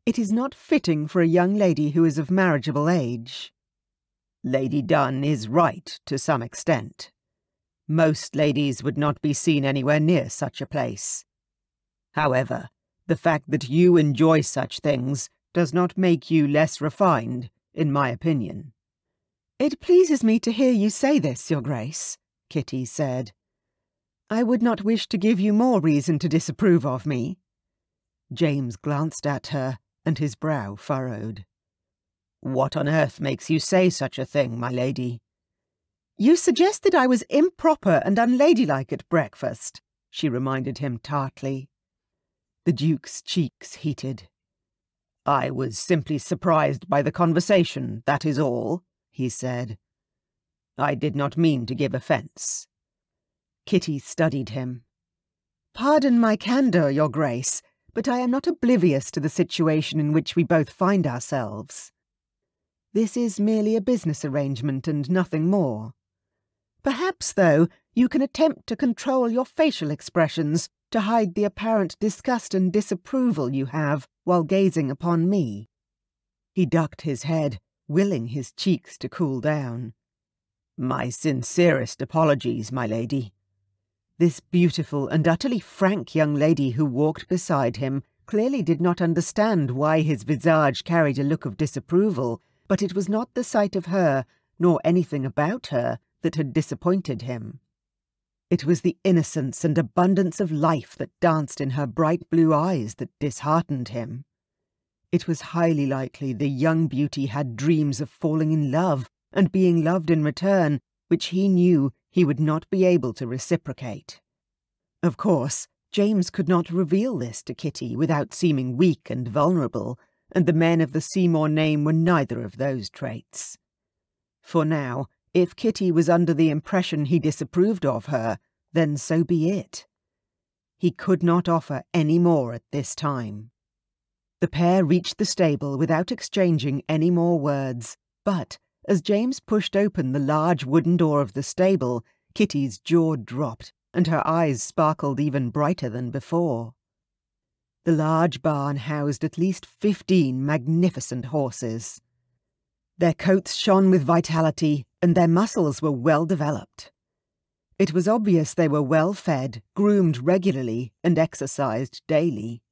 It is not fitting for a young lady who is of marriageable age. Lady Dunn is right to some extent. Most ladies would not be seen anywhere near such a place. However, the fact that you enjoy such things does not make you less refined, in my opinion. It pleases me to hear you say this, Your Grace, Kitty said. I would not wish to give you more reason to disapprove of me. James glanced at her, and his brow furrowed. What on earth makes you say such a thing, my lady? You suggested I was improper and unladylike at breakfast, she reminded him tartly. The Duke's cheeks heated. I was simply surprised by the conversation, that is all, he said. I did not mean to give offence. Kitty studied him. Pardon my candour, Your Grace, but I am not oblivious to the situation in which we both find ourselves. This is merely a business arrangement and nothing more. Perhaps, though, you can attempt to control your facial expressions to hide the apparent disgust and disapproval you have while gazing upon me. He ducked his head, willing his cheeks to cool down. My sincerest apologies, my lady. This beautiful and utterly frank young lady who walked beside him clearly did not understand why his visage carried a look of disapproval but it was not the sight of her, nor anything about her, that had disappointed him. It was the innocence and abundance of life that danced in her bright blue eyes that disheartened him. It was highly likely the young beauty had dreams of falling in love and being loved in return, which he knew he would not be able to reciprocate. Of course, James could not reveal this to Kitty without seeming weak and vulnerable, and the men of the Seymour name were neither of those traits. For now, if Kitty was under the impression he disapproved of her, then so be it. He could not offer any more at this time. The pair reached the stable without exchanging any more words, but as James pushed open the large wooden door of the stable, Kitty's jaw dropped and her eyes sparkled even brighter than before. The large barn housed at least fifteen magnificent horses. Their coats shone with vitality, and their muscles were well developed. It was obvious they were well fed, groomed regularly, and exercised daily.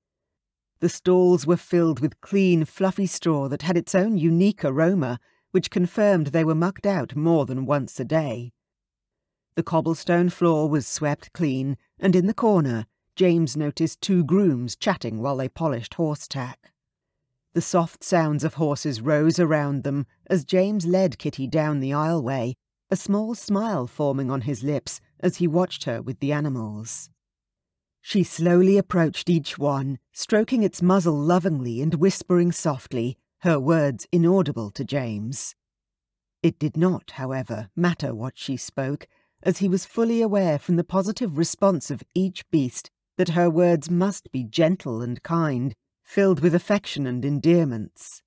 The stalls were filled with clean, fluffy straw that had its own unique aroma, which confirmed they were mucked out more than once a day. The cobblestone floor was swept clean, and in the corner, James noticed two grooms chatting while they polished horse tack. The soft sounds of horses rose around them as James led Kitty down the aisleway, a small smile forming on his lips as he watched her with the animals. She slowly approached each one, stroking its muzzle lovingly and whispering softly, her words inaudible to James. It did not, however, matter what she spoke, as he was fully aware from the positive response of each beast that her words must be gentle and kind, filled with affection and endearments.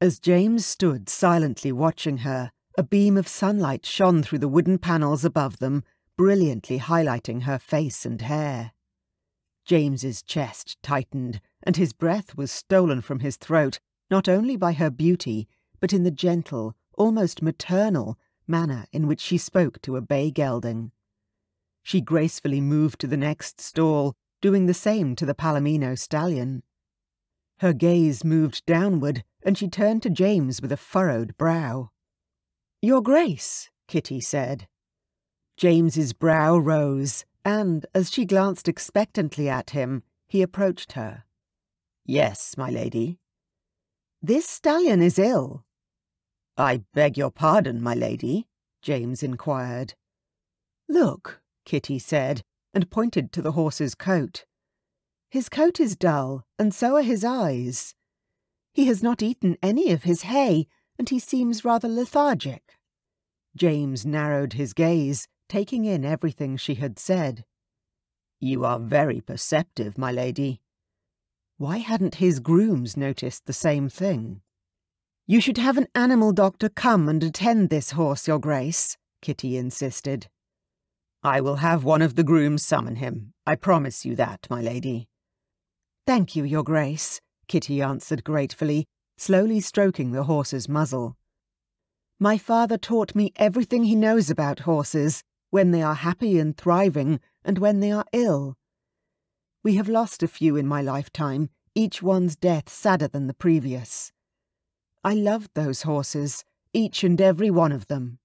As James stood silently watching her, a beam of sunlight shone through the wooden panels above them, brilliantly highlighting her face and hair. James's chest tightened, and his breath was stolen from his throat, not only by her beauty, but in the gentle, almost maternal, manner in which she spoke to a bay gelding. She gracefully moved to the next stall, doing the same to the Palomino stallion. Her gaze moved downward, and she turned to James with a furrowed brow. Your Grace, Kitty said. James's brow rose, and as she glanced expectantly at him, he approached her. Yes, my lady. This stallion is ill, I beg your pardon, my lady, James inquired. Look, Kitty said, and pointed to the horse's coat. His coat is dull, and so are his eyes. He has not eaten any of his hay, and he seems rather lethargic. James narrowed his gaze, taking in everything she had said. You are very perceptive, my lady. Why hadn't his grooms noticed the same thing? You should have an animal doctor come and attend this horse, Your Grace, Kitty insisted. I will have one of the grooms summon him. I promise you that, my lady. Thank you, Your Grace, Kitty answered gratefully, slowly stroking the horse's muzzle. My father taught me everything he knows about horses, when they are happy and thriving, and when they are ill. We have lost a few in my lifetime, each one's death sadder than the previous. I loved those horses, each and every one of them.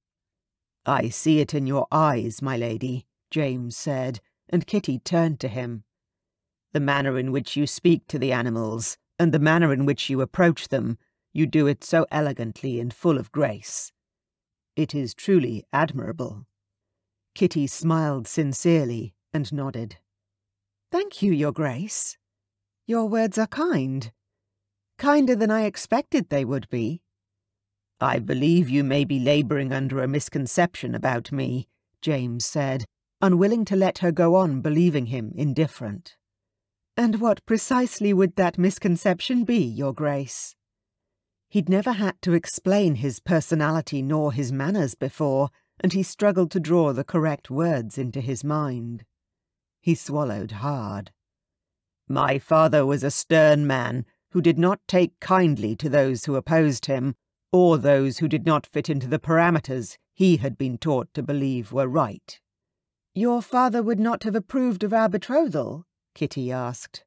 I see it in your eyes, my lady, James said, and Kitty turned to him. The manner in which you speak to the animals, and the manner in which you approach them, you do it so elegantly and full of grace. It is truly admirable. Kitty smiled sincerely and nodded. Thank you, Your Grace. Your words are kind. Kinder than I expected they would be. I believe you may be labouring under a misconception about me, James said, unwilling to let her go on believing him indifferent. And what precisely would that misconception be, Your Grace? He'd never had to explain his personality nor his manners before, and he struggled to draw the correct words into his mind. He swallowed hard. My father was a stern man who did not take kindly to those who opposed him, or those who did not fit into the parameters he had been taught to believe were right. Your father would not have approved of our betrothal? Kitty asked.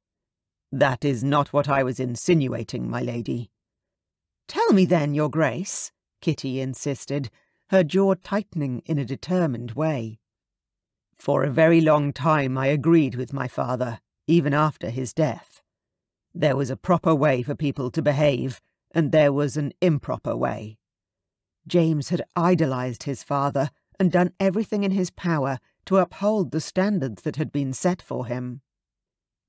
That is not what I was insinuating, my lady. Tell me then, your grace, Kitty insisted, her jaw tightening in a determined way. For a very long time I agreed with my father, even after his death. There was a proper way for people to behave, and there was an improper way. James had idolized his father and done everything in his power to uphold the standards that had been set for him.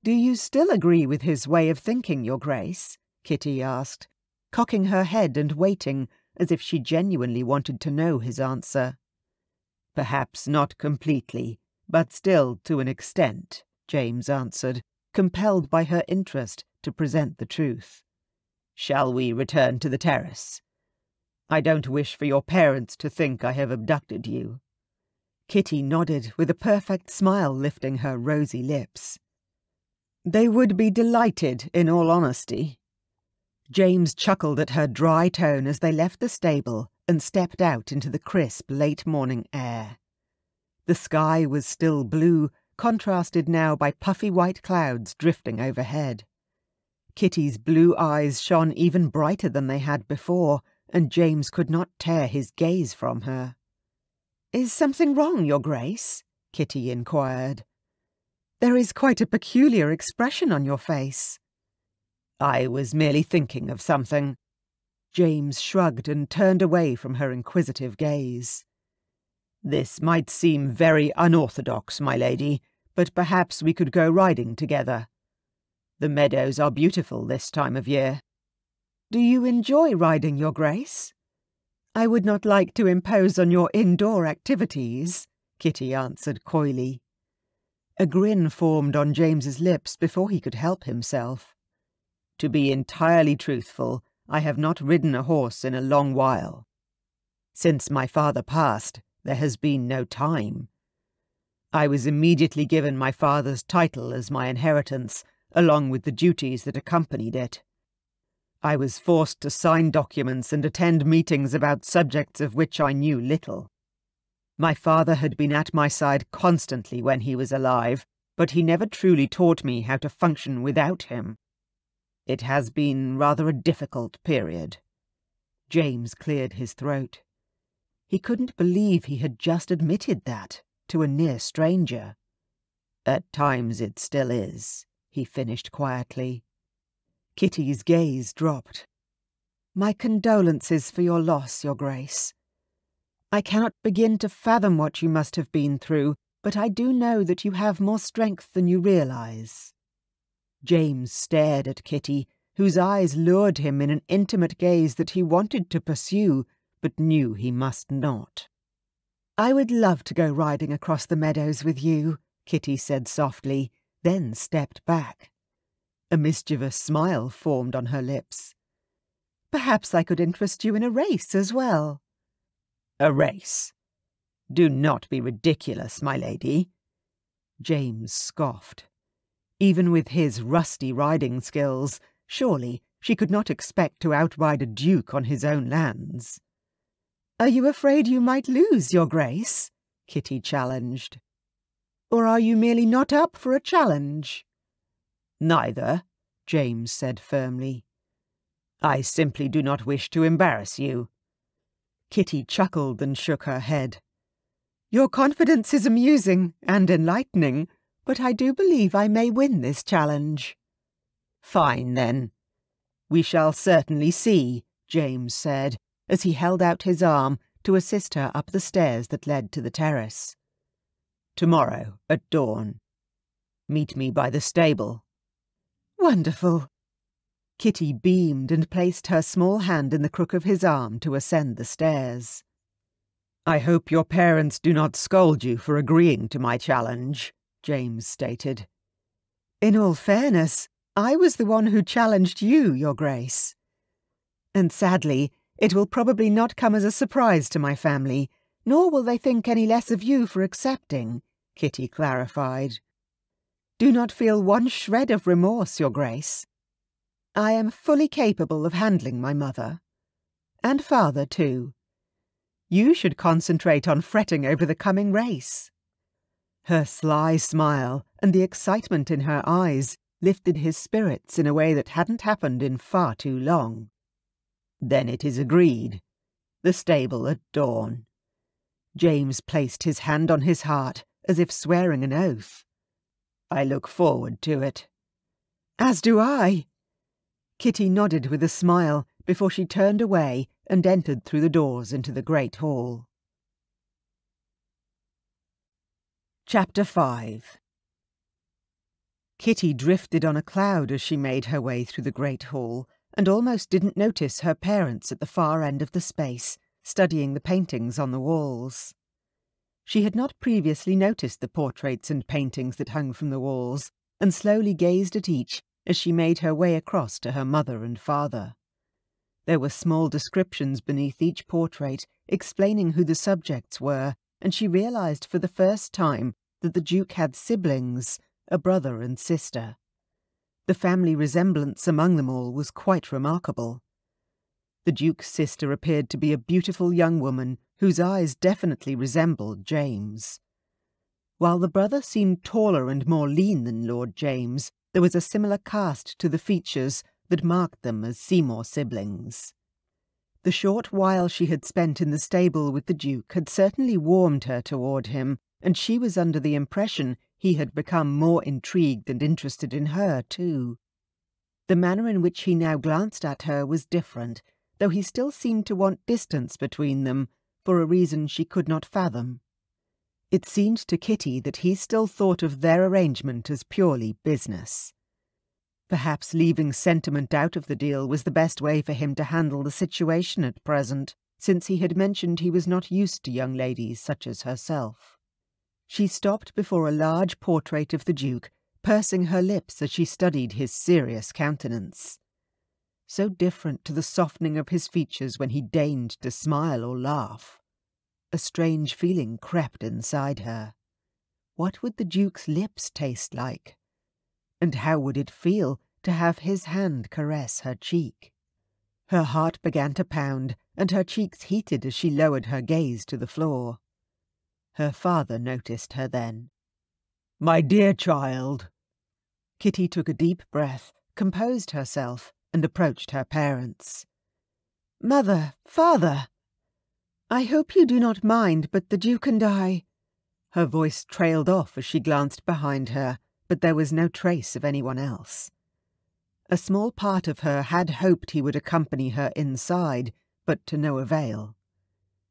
Do you still agree with his way of thinking, Your Grace? Kitty asked, cocking her head and waiting as if she genuinely wanted to know his answer. Perhaps not completely, but still to an extent, James answered, compelled by her interest to present the truth. Shall we return to the terrace? I don't wish for your parents to think I have abducted you. Kitty nodded with a perfect smile lifting her rosy lips. They would be delighted, in all honesty. James chuckled at her dry tone as they left the stable and stepped out into the crisp late morning air. The sky was still blue, contrasted now by puffy white clouds drifting overhead. Kitty's blue eyes shone even brighter than they had before, and James could not tear his gaze from her. Is something wrong, Your Grace? Kitty inquired. There is quite a peculiar expression on your face. I was merely thinking of something. James shrugged and turned away from her inquisitive gaze. This might seem very unorthodox, my lady, but perhaps we could go riding together. The meadows are beautiful this time of year. Do you enjoy riding, Your Grace? I would not like to impose on your indoor activities, Kitty answered coyly. A grin formed on James's lips before he could help himself. To be entirely truthful, I have not ridden a horse in a long while. Since my father passed, there has been no time. I was immediately given my father's title as my inheritance, along with the duties that accompanied it. I was forced to sign documents and attend meetings about subjects of which I knew little. My father had been at my side constantly when he was alive, but he never truly taught me how to function without him. It has been rather a difficult period. James cleared his throat. He couldn't believe he had just admitted that to a near stranger. At times it still is, he finished quietly. Kitty's gaze dropped. My condolences for your loss, Your Grace. I cannot begin to fathom what you must have been through, but I do know that you have more strength than you realize. James stared at Kitty, whose eyes lured him in an intimate gaze that he wanted to pursue, but knew he must not. I would love to go riding across the meadows with you, Kitty said softly, then stepped back. A mischievous smile formed on her lips. Perhaps I could interest you in a race as well. A race? Do not be ridiculous, my lady. James scoffed. Even with his rusty riding skills, surely she could not expect to outride a duke on his own lands. Are you afraid you might lose, Your Grace? Kitty challenged. Or are you merely not up for a challenge? Neither, James said firmly. I simply do not wish to embarrass you. Kitty chuckled and shook her head. Your confidence is amusing and enlightening, but I do believe I may win this challenge. Fine, then. We shall certainly see, James said, as he held out his arm to assist her up the stairs that led to the terrace. Tomorrow, at dawn. Meet me by the stable. Wonderful. Kitty beamed and placed her small hand in the crook of his arm to ascend the stairs. I hope your parents do not scold you for agreeing to my challenge, James stated. In all fairness, I was the one who challenged you, Your Grace. And sadly, it will probably not come as a surprise to my family, nor will they think any less of you for accepting, Kitty clarified. Do not feel one shred of remorse, Your Grace. I am fully capable of handling my mother. And father, too. You should concentrate on fretting over the coming race. Her sly smile and the excitement in her eyes lifted his spirits in a way that hadn't happened in far too long. Then it is agreed. The stable at dawn. James placed his hand on his heart, as if swearing an oath. I look forward to it. As do I. Kitty nodded with a smile before she turned away and entered through the doors into the great hall. Chapter 5 Kitty drifted on a cloud as she made her way through the great hall, and almost didn't notice her parents at the far end of the space, studying the paintings on the walls. She had not previously noticed the portraits and paintings that hung from the walls, and slowly gazed at each as she made her way across to her mother and father. There were small descriptions beneath each portrait explaining who the subjects were, and she realized for the first time that the Duke had siblings, a brother and sister. The family resemblance among them all was quite remarkable. The Duke's sister appeared to be a beautiful young woman whose eyes definitely resembled James. While the brother seemed taller and more lean than Lord James, there was a similar cast to the features that marked them as Seymour siblings. The short while she had spent in the stable with the Duke had certainly warmed her toward him, and she was under the impression he had become more intrigued and interested in her, too. The manner in which he now glanced at her was different, though he still seemed to want distance between them, for a reason she could not fathom. It seemed to Kitty that he still thought of their arrangement as purely business. Perhaps leaving sentiment out of the deal was the best way for him to handle the situation at present, since he had mentioned he was not used to young ladies such as herself. She stopped before a large portrait of the Duke, pursing her lips as she studied his serious countenance. So different to the softening of his features when he deigned to smile or laugh. A strange feeling crept inside her. What would the Duke's lips taste like? And how would it feel to have his hand caress her cheek? Her heart began to pound, and her cheeks heated as she lowered her gaze to the floor. Her father noticed her then. My dear child. Kitty took a deep breath, composed herself, and approached her parents. Mother, father! I hope you do not mind, but the Duke and I. Her voice trailed off as she glanced behind her, but there was no trace of anyone else. A small part of her had hoped he would accompany her inside, but to no avail.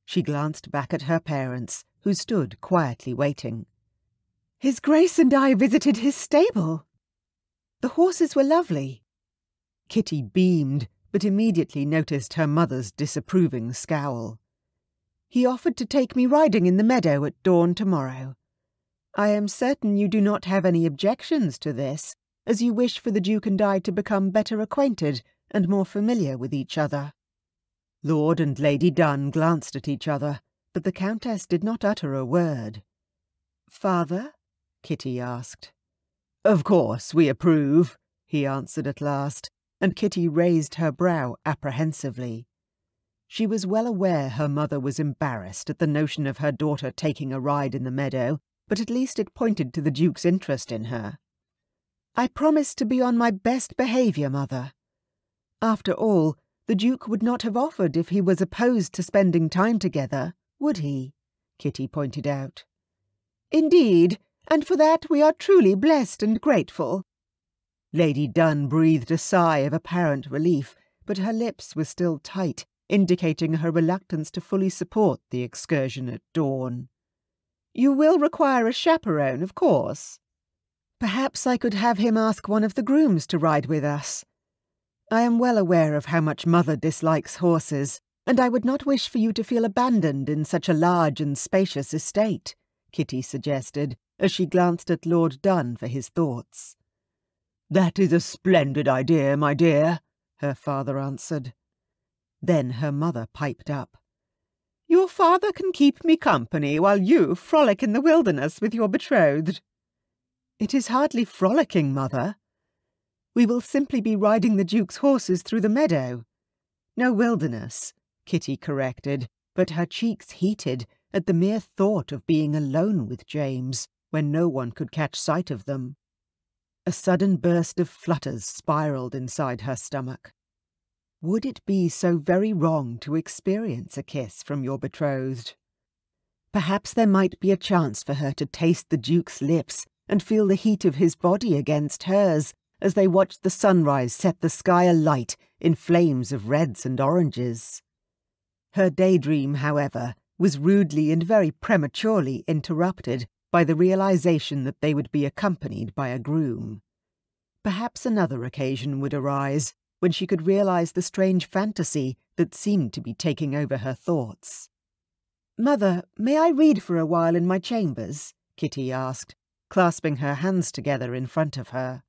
She glanced back at her parents, who stood quietly waiting. His Grace and I visited his stable. The horses were lovely. Kitty beamed, but immediately noticed her mother's disapproving scowl. He offered to take me riding in the meadow at dawn tomorrow. I am certain you do not have any objections to this, as you wish for the Duke and I to become better acquainted and more familiar with each other. Lord and Lady Dunn glanced at each other, but the Countess did not utter a word. Father? Kitty asked. Of course, we approve, he answered at last, and Kitty raised her brow apprehensively. She was well aware her mother was embarrassed at the notion of her daughter taking a ride in the meadow, but at least it pointed to the Duke's interest in her. I promise to be on my best behaviour, mother. After all, the Duke would not have offered if he was opposed to spending time together would he? Kitty pointed out. Indeed, and for that we are truly blessed and grateful. Lady Dunn breathed a sigh of apparent relief, but her lips were still tight, indicating her reluctance to fully support the excursion at dawn. You will require a chaperone, of course. Perhaps I could have him ask one of the grooms to ride with us. I am well aware of how much Mother dislikes horses, and I would not wish for you to feel abandoned in such a large and spacious estate, Kitty suggested, as she glanced at Lord Dunn for his thoughts. That is a splendid idea, my dear, her father answered. Then her mother piped up. Your father can keep me company while you frolic in the wilderness with your betrothed. It is hardly frolicking, mother. We will simply be riding the Duke's horses through the meadow. No wilderness. Kitty corrected, but her cheeks heated at the mere thought of being alone with James when no one could catch sight of them. A sudden burst of flutters spiraled inside her stomach. Would it be so very wrong to experience a kiss from your betrothed? Perhaps there might be a chance for her to taste the Duke's lips and feel the heat of his body against hers as they watched the sunrise set the sky alight in flames of reds and oranges. Her daydream, however, was rudely and very prematurely interrupted by the realization that they would be accompanied by a groom. Perhaps another occasion would arise when she could realize the strange fantasy that seemed to be taking over her thoughts. Mother, may I read for a while in my chambers? Kitty asked, clasping her hands together in front of her.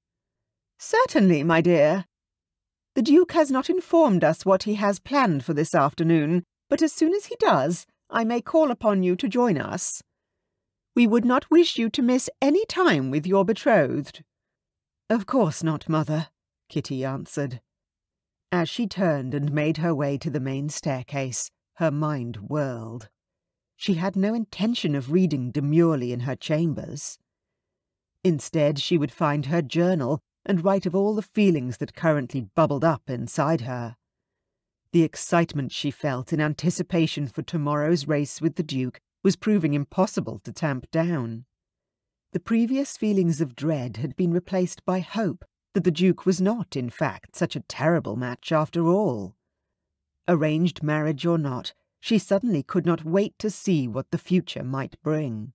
Certainly, my dear. The Duke has not informed us what he has planned for this afternoon, but as soon as he does, I may call upon you to join us. We would not wish you to miss any time with your betrothed. Of course not, mother, Kitty answered. As she turned and made her way to the main staircase, her mind whirled. She had no intention of reading demurely in her chambers. Instead, she would find her journal and write of all the feelings that currently bubbled up inside her. The excitement she felt in anticipation for tomorrow's race with the Duke was proving impossible to tamp down. The previous feelings of dread had been replaced by hope that the Duke was not, in fact, such a terrible match after all. Arranged marriage or not, she suddenly could not wait to see what the future might bring.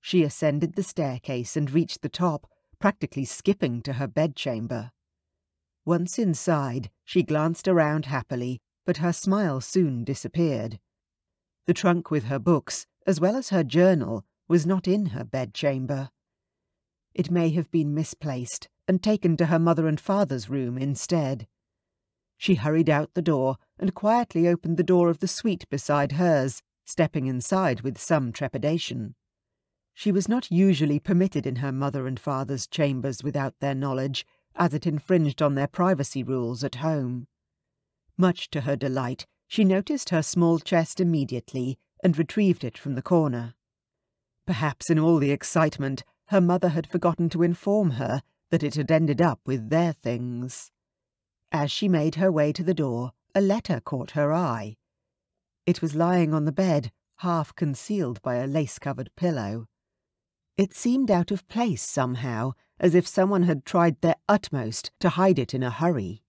She ascended the staircase and reached the top, practically skipping to her bedchamber. Once inside, she glanced around happily, but her smile soon disappeared. The trunk with her books, as well as her journal, was not in her bedchamber. It may have been misplaced and taken to her mother and father's room instead. She hurried out the door and quietly opened the door of the suite beside hers, stepping inside with some trepidation. She was not usually permitted in her mother and father's chambers without their knowledge, as it infringed on their privacy rules at home. Much to her delight, she noticed her small chest immediately and retrieved it from the corner. Perhaps in all the excitement, her mother had forgotten to inform her that it had ended up with their things. As she made her way to the door, a letter caught her eye. It was lying on the bed, half concealed by a lace-covered pillow. It seemed out of place somehow, as if someone had tried their utmost to hide it in a hurry.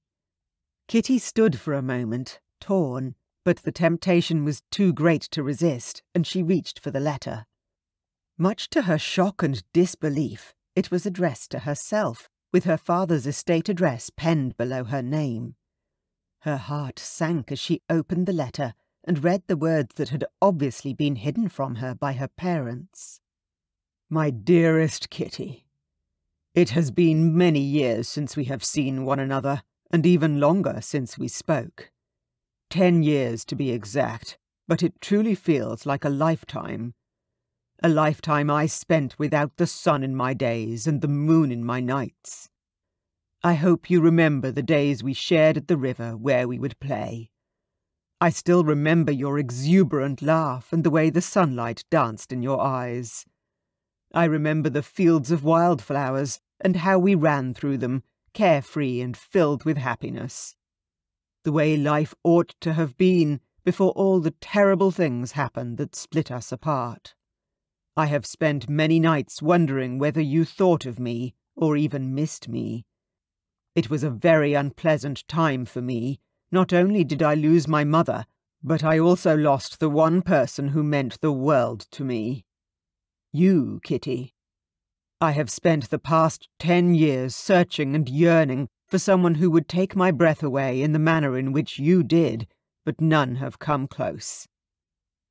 Kitty stood for a moment, torn, but the temptation was too great to resist, and she reached for the letter. Much to her shock and disbelief, it was addressed to herself, with her father's estate address penned below her name. Her heart sank as she opened the letter and read the words that had obviously been hidden from her by her parents. My dearest Kitty, It has been many years since we have seen one another, and even longer since we spoke. Ten years to be exact, but it truly feels like a lifetime a lifetime I spent without the sun in my days and the moon in my nights. I hope you remember the days we shared at the river where we would play. I still remember your exuberant laugh and the way the sunlight danced in your eyes. I remember the fields of wildflowers and how we ran through them, carefree and filled with happiness. The way life ought to have been before all the terrible things happened that split us apart. I have spent many nights wondering whether you thought of me, or even missed me. It was a very unpleasant time for me. Not only did I lose my mother, but I also lost the one person who meant the world to me. You, Kitty. I have spent the past ten years searching and yearning for someone who would take my breath away in the manner in which you did, but none have come close.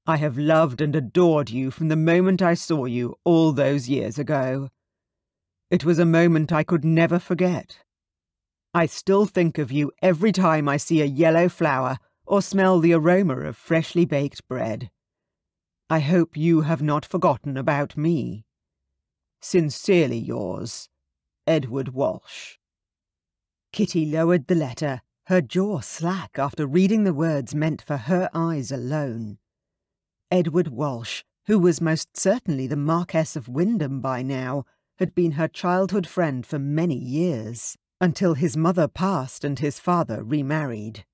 I have loved and adored you from the moment I saw you all those years ago. It was a moment I could never forget. I still think of you every time I see a yellow flower or smell the aroma of freshly baked bread. I hope you have not forgotten about me. Sincerely yours, Edward Walsh. Kitty lowered the letter, her jaw slack after reading the words meant for her eyes alone. Edward Walsh, who was most certainly the Marquess of Wyndham by now, had been her childhood friend for many years, until his mother passed and his father remarried.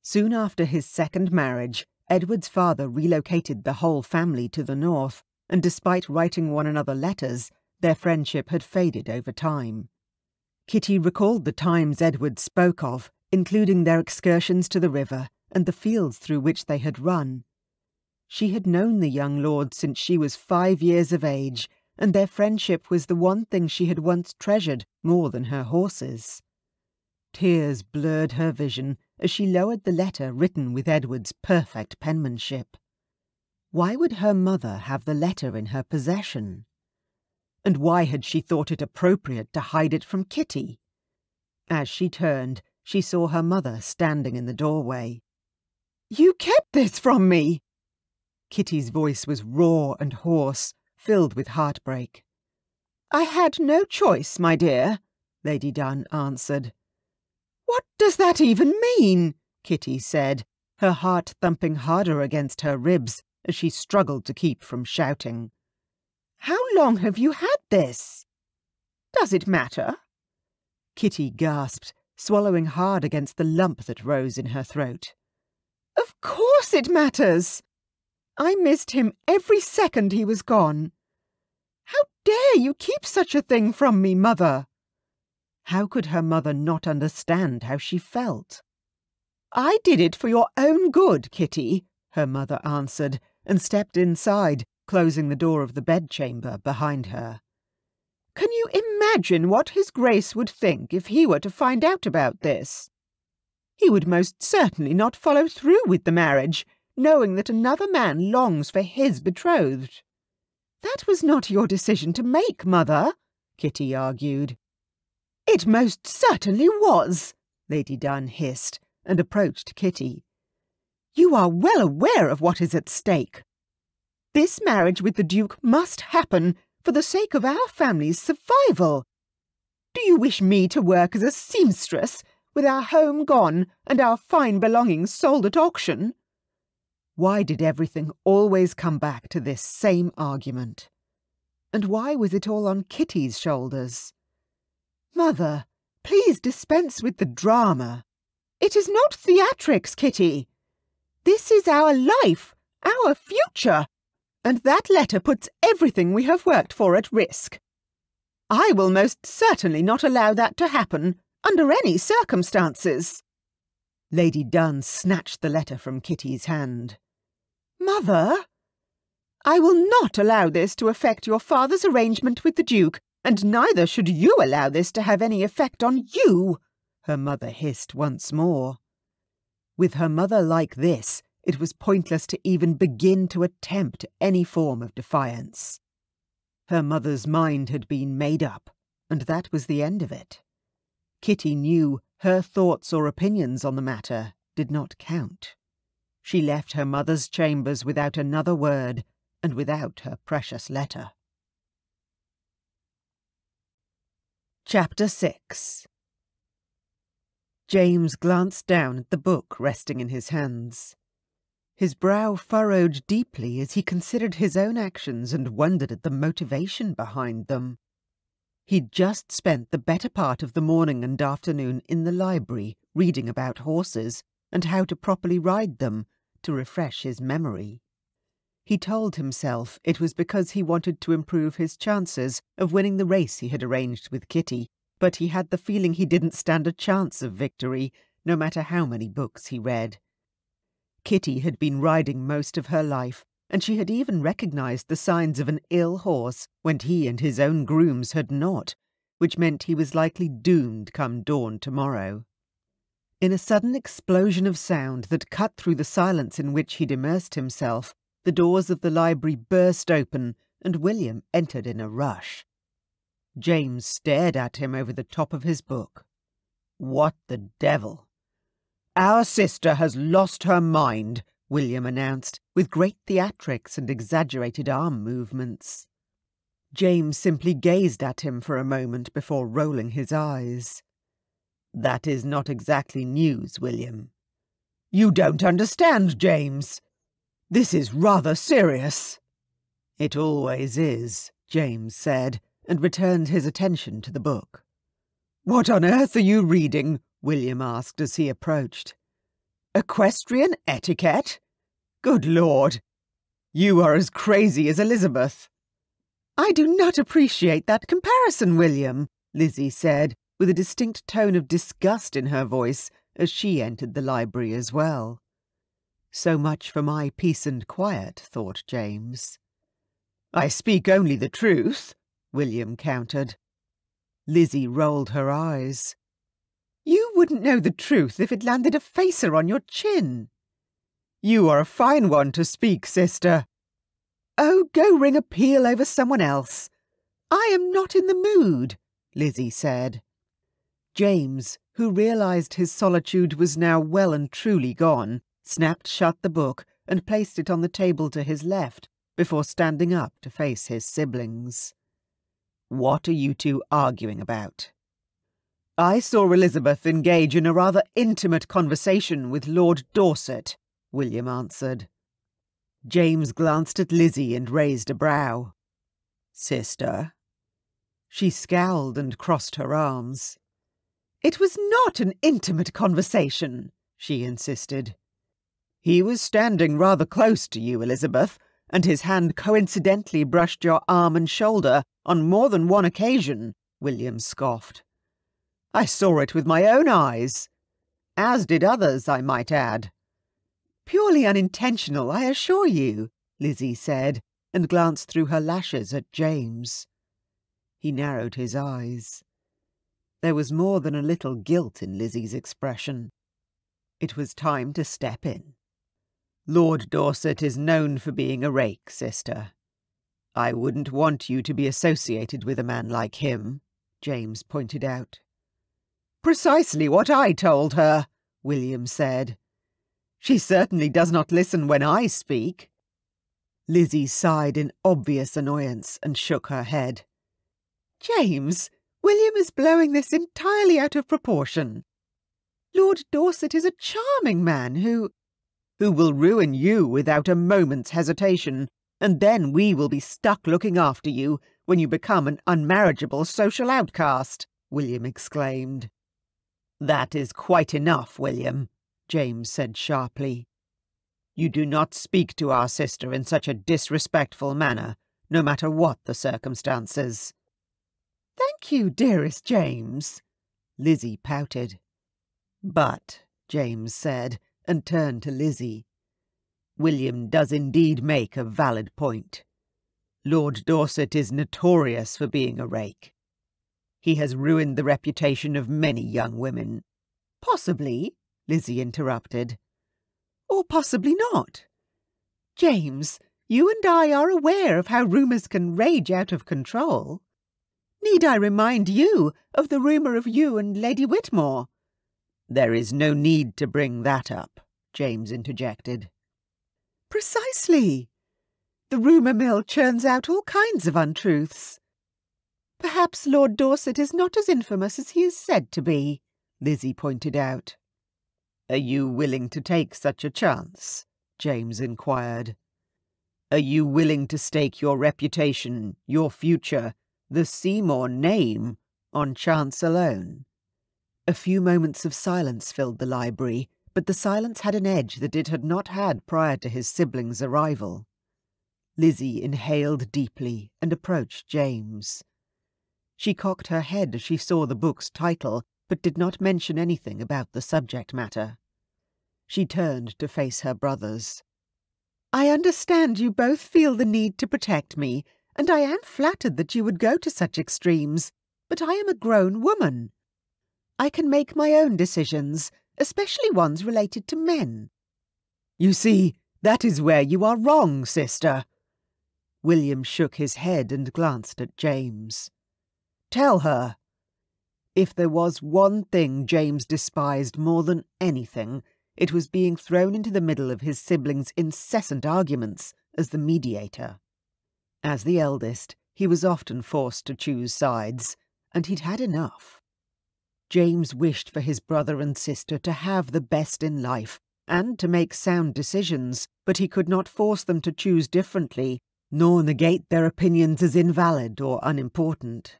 Soon after his second marriage, Edward's father relocated the whole family to the north, and despite writing one another letters, their friendship had faded over time. Kitty recalled the times Edward spoke of, including their excursions to the river and the fields through which they had run, She had known the young lord since she was five years of age, and their friendship was the one thing she had once treasured more than her horses. Tears blurred her vision as she lowered the letter written with Edward's perfect penmanship. Why would her mother have the letter in her possession? And why had she thought it appropriate to hide it from Kitty? As she turned, she saw her mother standing in the doorway. You kept this from me! Kitty's voice was raw and hoarse, filled with heartbreak. I had no choice, my dear, Lady Dunn answered. What does that even mean? Kitty said, her heart thumping harder against her ribs as she struggled to keep from shouting. How long have you had this? Does it matter? Kitty gasped, swallowing hard against the lump that rose in her throat. Of course it matters! I missed him every second he was gone. How dare you keep such a thing from me, mother? How could her mother not understand how she felt? I did it for your own good, Kitty, her mother answered, and stepped inside, closing the door of the bedchamber behind her. Can you imagine what His Grace would think if he were to find out about this? He would most certainly not follow through with the marriage, knowing that another man longs for his betrothed. That was not your decision to make, Mother, Kitty argued. It most certainly was, Lady Dunn hissed, and approached Kitty. You are well aware of what is at stake. This marriage with the Duke must happen for the sake of our family's survival. Do you wish me to work as a seamstress, with our home gone and our fine belongings sold at auction? Why did everything always come back to this same argument? And why was it all on Kitty's shoulders? Mother, please dispense with the drama. It is not theatrics, Kitty. This is our life, our future, and that letter puts everything we have worked for at risk. I will most certainly not allow that to happen, under any circumstances. Lady Dunn snatched the letter from Kitty's hand. Mother, I will not allow this to affect your father's arrangement with the Duke, and neither should you allow this to have any effect on you, her mother hissed once more. With her mother like this, it was pointless to even begin to attempt any form of defiance. Her mother's mind had been made up, and that was the end of it. Kitty knew her thoughts or opinions on the matter did not count. She left her mother's chambers without another word and without her precious letter. Chapter 6 James glanced down at the book resting in his hands. His brow furrowed deeply as he considered his own actions and wondered at the motivation behind them. He'd just spent the better part of the morning and afternoon in the library reading about horses and how to properly ride them to refresh his memory. He told himself it was because he wanted to improve his chances of winning the race he had arranged with Kitty, but he had the feeling he didn't stand a chance of victory, no matter how many books he read. Kitty had been riding most of her life, and she had even recognized the signs of an ill horse when he and his own grooms had not, which meant he was likely doomed come dawn tomorrow. In a sudden explosion of sound that cut through the silence in which he'd immersed himself, the doors of the library burst open, and William entered in a rush. James stared at him over the top of his book. What the devil? Our sister has lost her mind, William announced, with great theatrics and exaggerated arm movements. James simply gazed at him for a moment before rolling his eyes. That is not exactly news, William. You don't understand, James. This is rather serious. It always is, James said, and returned his attention to the book. What on earth are you reading? William asked as he approached. Equestrian etiquette? Good Lord! You are as crazy as Elizabeth. I do not appreciate that comparison, William, Lizzie said, with a distinct tone of disgust in her voice as she entered the library as well. So much for my peace and quiet, thought James. I speak only the truth, William countered. Lizzie rolled her eyes. You wouldn't know the truth if it landed a facer on your chin. You are a fine one to speak, sister. Oh, go ring a peal over someone else. I am not in the mood, Lizzie said. James, who realized his solitude was now well and truly gone, snapped shut the book and placed it on the table to his left before standing up to face his siblings. What are you two arguing about? I saw Elizabeth engage in a rather intimate conversation with Lord Dorset, William answered. James glanced at Lizzie and raised a brow. Sister? She scowled and crossed her arms. It was not an intimate conversation, she insisted. He was standing rather close to you, Elizabeth, and his hand coincidentally brushed your arm and shoulder on more than one occasion, William scoffed. I saw it with my own eyes. As did others, I might add. Purely unintentional, I assure you, Lizzie said, and glanced through her lashes at James. He narrowed his eyes. There was more than a little guilt in Lizzie's expression. It was time to step in. Lord Dorset is known for being a rake, sister. I wouldn't want you to be associated with a man like him, James pointed out. Precisely what I told her, William said. She certainly does not listen when I speak. Lizzie sighed in obvious annoyance and shook her head. James, William is blowing this entirely out of proportion. Lord Dorset is a charming man who... who will ruin you without a moment's hesitation, and then we will be stuck looking after you when you become an unmarriageable social outcast, William exclaimed. That is quite enough, William, James said sharply. You do not speak to our sister in such a disrespectful manner, no matter what the circumstances. Thank you, dearest James, Lizzie pouted. But, James said, and turned to Lizzie. William does indeed make a valid point. Lord Dorset is notorious for being a rake. He has ruined the reputation of many young women. Possibly, Lizzie interrupted. Or possibly not. James, you and I are aware of how rumours can rage out of control. Need I remind you of the rumour of you and Lady Whitmore? There is no need to bring that up, James interjected. Precisely. The rumour mill churns out all kinds of untruths. Perhaps Lord Dorset is not as infamous as he is said to be, Lizzie pointed out. Are you willing to take such a chance? James inquired. Are you willing to stake your reputation, your future, the Seymour name, on chance alone? A few moments of silence filled the library, but the silence had an edge that it had not had prior to his siblings' arrival. Lizzie inhaled deeply and approached James. She cocked her head as she saw the book's title, but did not mention anything about the subject matter. She turned to face her brothers. I understand you both feel the need to protect me, and I am flattered that you would go to such extremes, but I am a grown woman. I can make my own decisions, especially ones related to men. You see, that is where you are wrong, sister. William shook his head and glanced at James. Tell her. If there was one thing James despised more than anything, it was being thrown into the middle of his siblings' incessant arguments as the mediator. As the eldest, he was often forced to choose sides, and he'd had enough. James wished for his brother and sister to have the best in life and to make sound decisions, but he could not force them to choose differently, nor negate their opinions as invalid or unimportant.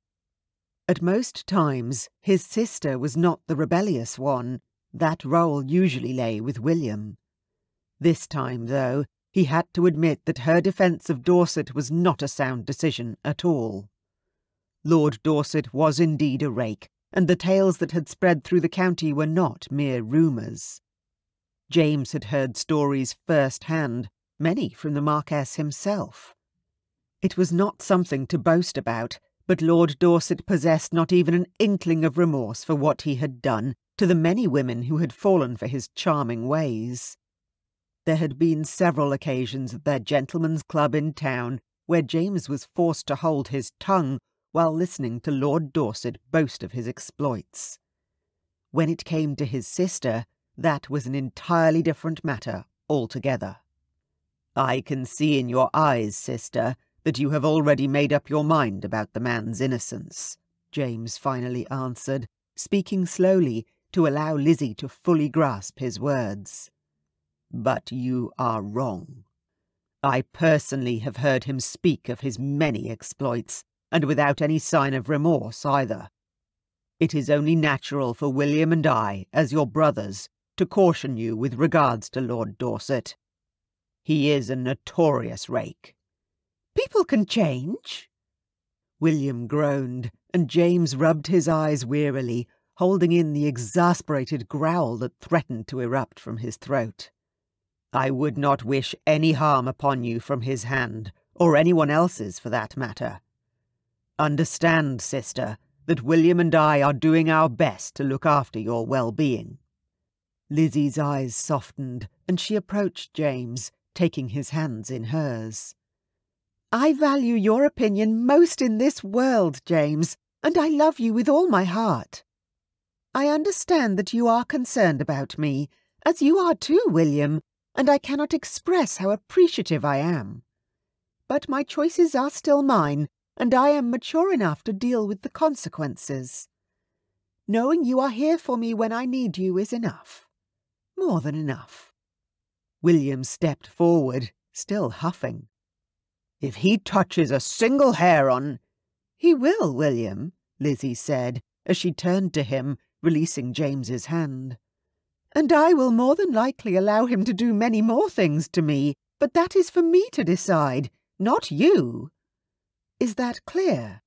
At most times, his sister was not the rebellious one. That role usually lay with William. This time, though, he had to admit that her defence of Dorset was not a sound decision at all. Lord Dorset was indeed a rake, and the tales that had spread through the county were not mere rumours. James had heard stories first hand, many from the Marquess himself. It was not something to boast about, but Lord Dorset possessed not even an inkling of remorse for what he had done to the many women who had fallen for his charming ways. There had been several occasions at their gentlemen's club in town where James was forced to hold his tongue while listening to Lord Dorset boast of his exploits. When it came to his sister, that was an entirely different matter altogether. I can see in your eyes, sister, that you have already made up your mind about the man's innocence, James finally answered, speaking slowly to allow Lizzie to fully grasp his words. But you are wrong. I personally have heard him speak of his many exploits, and without any sign of remorse either. It is only natural for William and I, as your brothers, to caution you with regards to Lord Dorset. He is a notorious rake, People can change. William groaned, and James rubbed his eyes wearily, holding in the exasperated growl that threatened to erupt from his throat. I would not wish any harm upon you from his hand, or anyone else's for that matter. Understand, sister, that William and I are doing our best to look after your well-being. Lizzie's eyes softened, and she approached James, taking his hands in hers. I value your opinion most in this world, James, and I love you with all my heart. I understand that you are concerned about me, as you are too, William, and I cannot express how appreciative I am. But my choices are still mine, and I am mature enough to deal with the consequences. Knowing you are here for me when I need you is enough. More than enough. William stepped forward, still huffing. If he touches a single hair on... He will, William, Lizzie said, as she turned to him, releasing James's hand. And I will more than likely allow him to do many more things to me, but that is for me to decide, not you. Is that clear?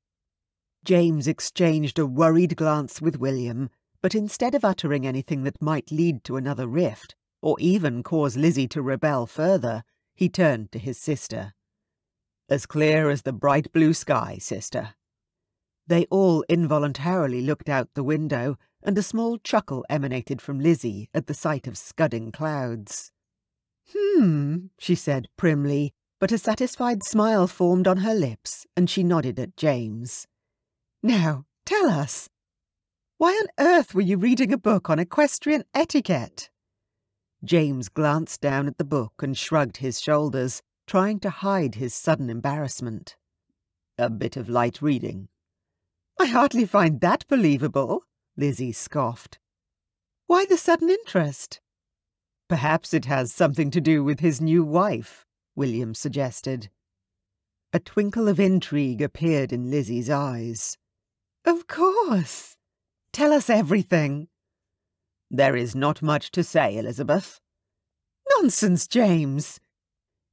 James exchanged a worried glance with William, but instead of uttering anything that might lead to another rift, or even cause Lizzie to rebel further, he turned to his sister. As clear as the bright blue sky, sister. They all involuntarily looked out the window, and a small chuckle emanated from Lizzie at the sight of scudding clouds. Hmm, she said primly, but a satisfied smile formed on her lips, and she nodded at James. Now, tell us. Why on earth were you reading a book on equestrian etiquette? James glanced down at the book and shrugged his shoulders, trying to hide his sudden embarrassment. A bit of light reading. I hardly find that believable, Lizzie scoffed. Why the sudden interest? Perhaps it has something to do with his new wife, William suggested. A twinkle of intrigue appeared in Lizzie's eyes. Of course. Tell us everything. There is not much to say, Elizabeth. Nonsense, James.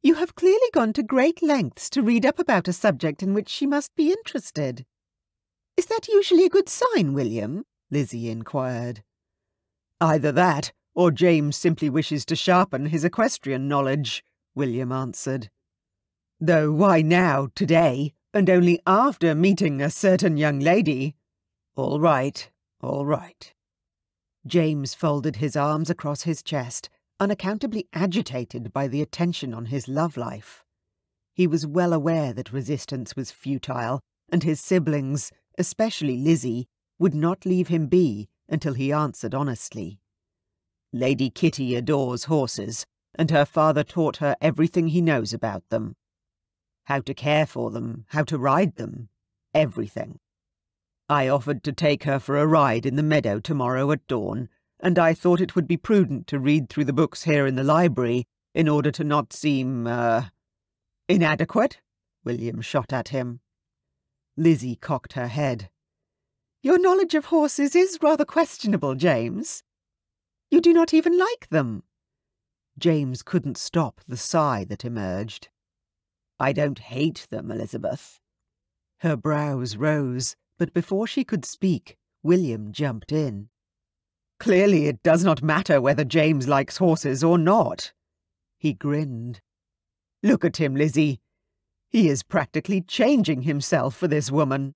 You have clearly gone to great lengths to read up about a subject in which she must be interested. Is that usually a good sign, William? Lizzie inquired. Either that, or James simply wishes to sharpen his equestrian knowledge, William answered. Though why now, today, and only after meeting a certain young lady? All right, all right. James folded his arms across his chest unaccountably agitated by the attention on his love life. He was well aware that resistance was futile, and his siblings, especially Lizzie, would not leave him be until he answered honestly. Lady Kitty adores horses, and her father taught her everything he knows about them. How to care for them, how to ride them, everything. I offered to take her for a ride in the meadow tomorrow at dawn, and I thought it would be prudent to read through the books here in the library in order to not seem, uh, inadequate, William shot at him. Lizzie cocked her head. Your knowledge of horses is rather questionable, James. You do not even like them. James couldn't stop the sigh that emerged. I don't hate them, Elizabeth. Her brows rose, but before she could speak, William jumped in. Clearly it does not matter whether James likes horses or not. He grinned. Look at him, Lizzie. He is practically changing himself for this woman.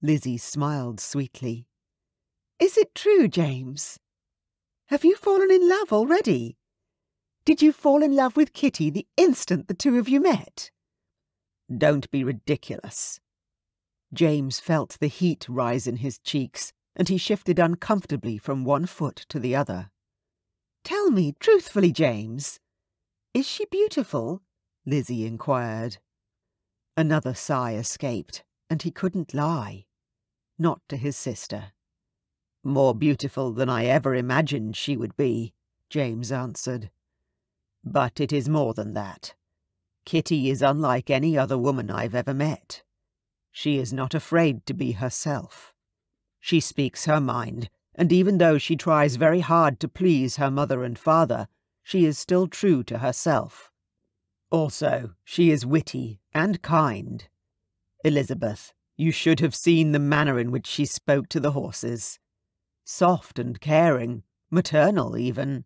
Lizzie smiled sweetly. Is it true, James? Have you fallen in love already? Did you fall in love with Kitty the instant the two of you met? Don't be ridiculous. James felt the heat rise in his cheeks, and he shifted uncomfortably from one foot to the other. Tell me truthfully, James. Is she beautiful? Lizzie inquired. Another sigh escaped, and he couldn't lie. Not to his sister. More beautiful than I ever imagined she would be, James answered. But it is more than that. Kitty is unlike any other woman I've ever met. She is not afraid to be herself. She speaks her mind, and even though she tries very hard to please her mother and father, she is still true to herself. Also, she is witty and kind. Elizabeth, you should have seen the manner in which she spoke to the horses. Soft and caring, maternal even.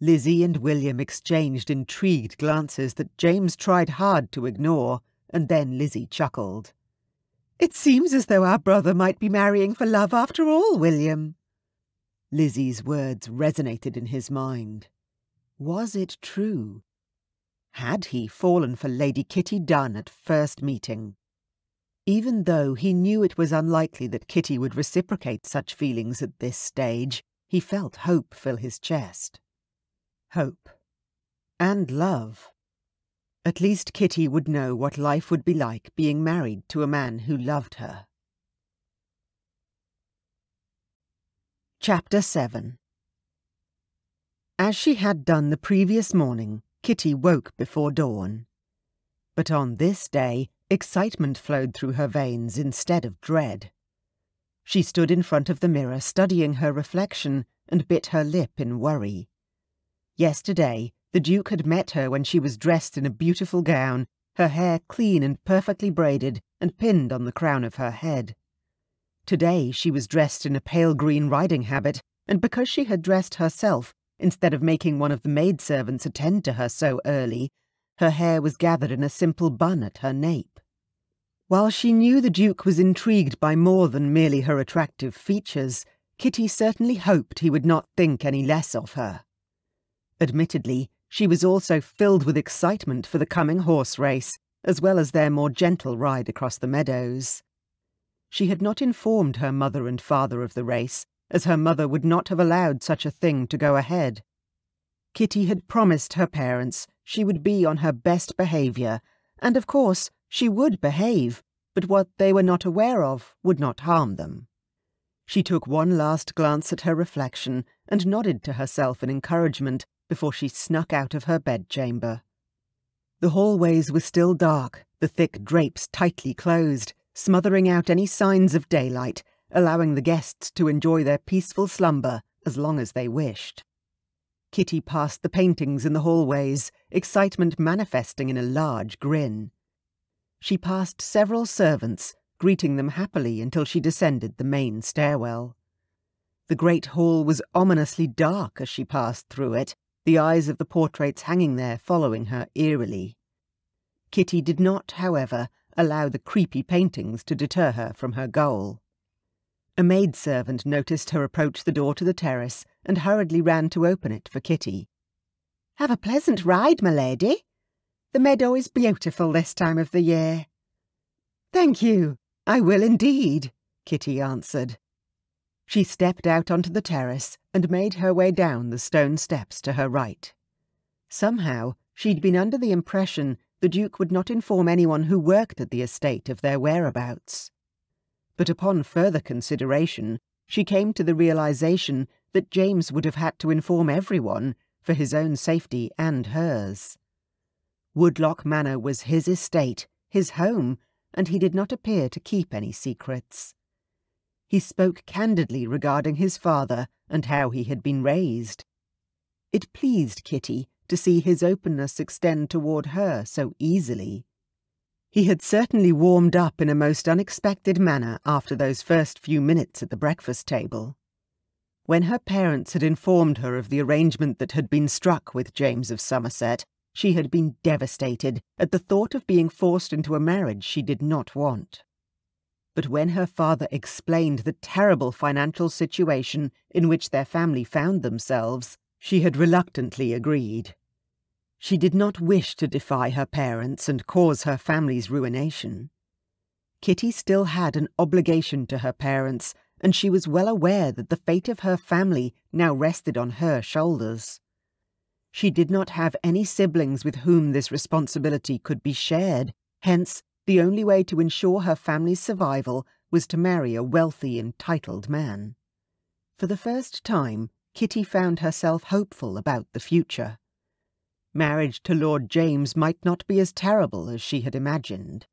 Lizzie and William exchanged intrigued glances that James tried hard to ignore, and then Lizzie chuckled. It seems as though our brother might be marrying for love after all, William. Lizzie's words resonated in his mind. Was it true? Had he fallen for Lady Kitty Dunn at first meeting? Even though he knew it was unlikely that Kitty would reciprocate such feelings at this stage, he felt hope fill his chest. Hope. And love. At least Kitty would know what life would be like being married to a man who loved her. Chapter 7 As she had done the previous morning, Kitty woke before dawn. But on this day, excitement flowed through her veins instead of dread. She stood in front of the mirror studying her reflection and bit her lip in worry. Yesterday, the Duke had met her when she was dressed in a beautiful gown, her hair clean and perfectly braided and pinned on the crown of her head. Today she was dressed in a pale green riding habit, and because she had dressed herself, instead of making one of the maidservants attend to her so early, her hair was gathered in a simple bun at her nape. While she knew the Duke was intrigued by more than merely her attractive features, Kitty certainly hoped he would not think any less of her. Admittedly, she was also filled with excitement for the coming horse race, as well as their more gentle ride across the meadows. She had not informed her mother and father of the race, as her mother would not have allowed such a thing to go ahead. Kitty had promised her parents she would be on her best behaviour, and of course she would behave, but what they were not aware of would not harm them. She took one last glance at her reflection and nodded to herself in encouragement before she snuck out of her bedchamber. The hallways were still dark, the thick drapes tightly closed, smothering out any signs of daylight, allowing the guests to enjoy their peaceful slumber as long as they wished. Kitty passed the paintings in the hallways, excitement manifesting in a large grin. She passed several servants, greeting them happily until she descended the main stairwell. The great hall was ominously dark as she passed through it, the eyes of the portraits hanging there following her eerily. Kitty did not, however, allow the creepy paintings to deter her from her goal. A maidservant noticed her approach the door to the terrace and hurriedly ran to open it for Kitty. Have a pleasant ride, my lady. The meadow is beautiful this time of the year. Thank you, I will indeed, Kitty answered. She stepped out onto the terrace and made her way down the stone steps to her right. Somehow, she'd been under the impression the Duke would not inform anyone who worked at the estate of their whereabouts. But upon further consideration, she came to the realization that James would have had to inform everyone for his own safety and hers. Woodlock Manor was his estate, his home, and he did not appear to keep any secrets. He spoke candidly regarding his father and how he had been raised. It pleased Kitty to see his openness extend toward her so easily. He had certainly warmed up in a most unexpected manner after those first few minutes at the breakfast table. When her parents had informed her of the arrangement that had been struck with James of Somerset, she had been devastated at the thought of being forced into a marriage she did not want. But when her father explained the terrible financial situation in which their family found themselves, she had reluctantly agreed. She did not wish to defy her parents and cause her family's ruination. Kitty still had an obligation to her parents, and she was well aware that the fate of her family now rested on her shoulders. She did not have any siblings with whom this responsibility could be shared, hence, the only way to ensure her family's survival was to marry a wealthy, entitled man. For the first time, Kitty found herself hopeful about the future. Marriage to Lord James might not be as terrible as she had imagined.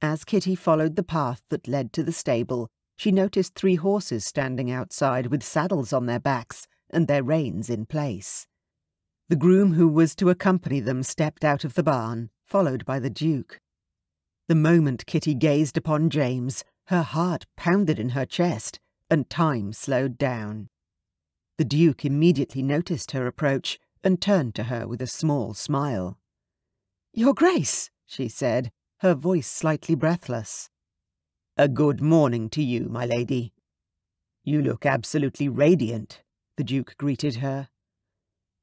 As Kitty followed the path that led to the stable, she noticed three horses standing outside with saddles on their backs and their reins in place. The groom who was to accompany them stepped out of the barn, followed by the Duke. The moment Kitty gazed upon James, her heart pounded in her chest, and time slowed down. The Duke immediately noticed her approach and turned to her with a small smile. Your Grace, she said, her voice slightly breathless. A good morning to you, my lady. You look absolutely radiant, the Duke greeted her.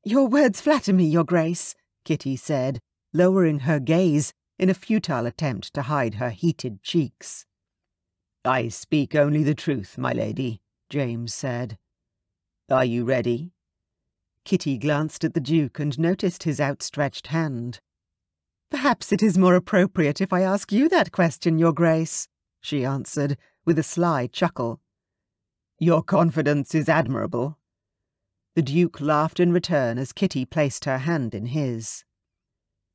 Your words flatter me, Your Grace, Kitty said, lowering her gaze in a futile attempt to hide her heated cheeks. I speak only the truth, my lady, James said. Are you ready? Kitty glanced at the Duke and noticed his outstretched hand. Perhaps it is more appropriate if I ask you that question, Your Grace, she answered, with a sly chuckle. Your confidence is admirable. The Duke laughed in return as Kitty placed her hand in his.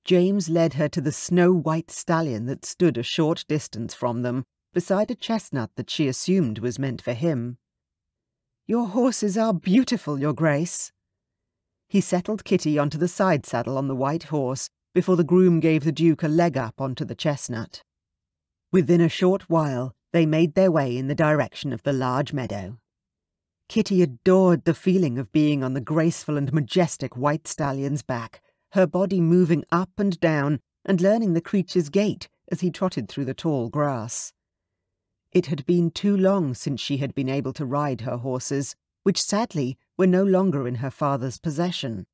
James led her to the snow-white stallion that stood a short distance from them, beside a chestnut that she assumed was meant for him. Your horses are beautiful, Your Grace. He settled Kitty onto the side saddle on the white horse before the groom gave the Duke a leg up onto the chestnut. Within a short while, they made their way in the direction of the large meadow. Kitty adored the feeling of being on the graceful and majestic white stallion's back, her body moving up and down and learning the creature's gait as he trotted through the tall grass. It had been too long since she had been able to ride her horses, which sadly were no longer in her father's possession.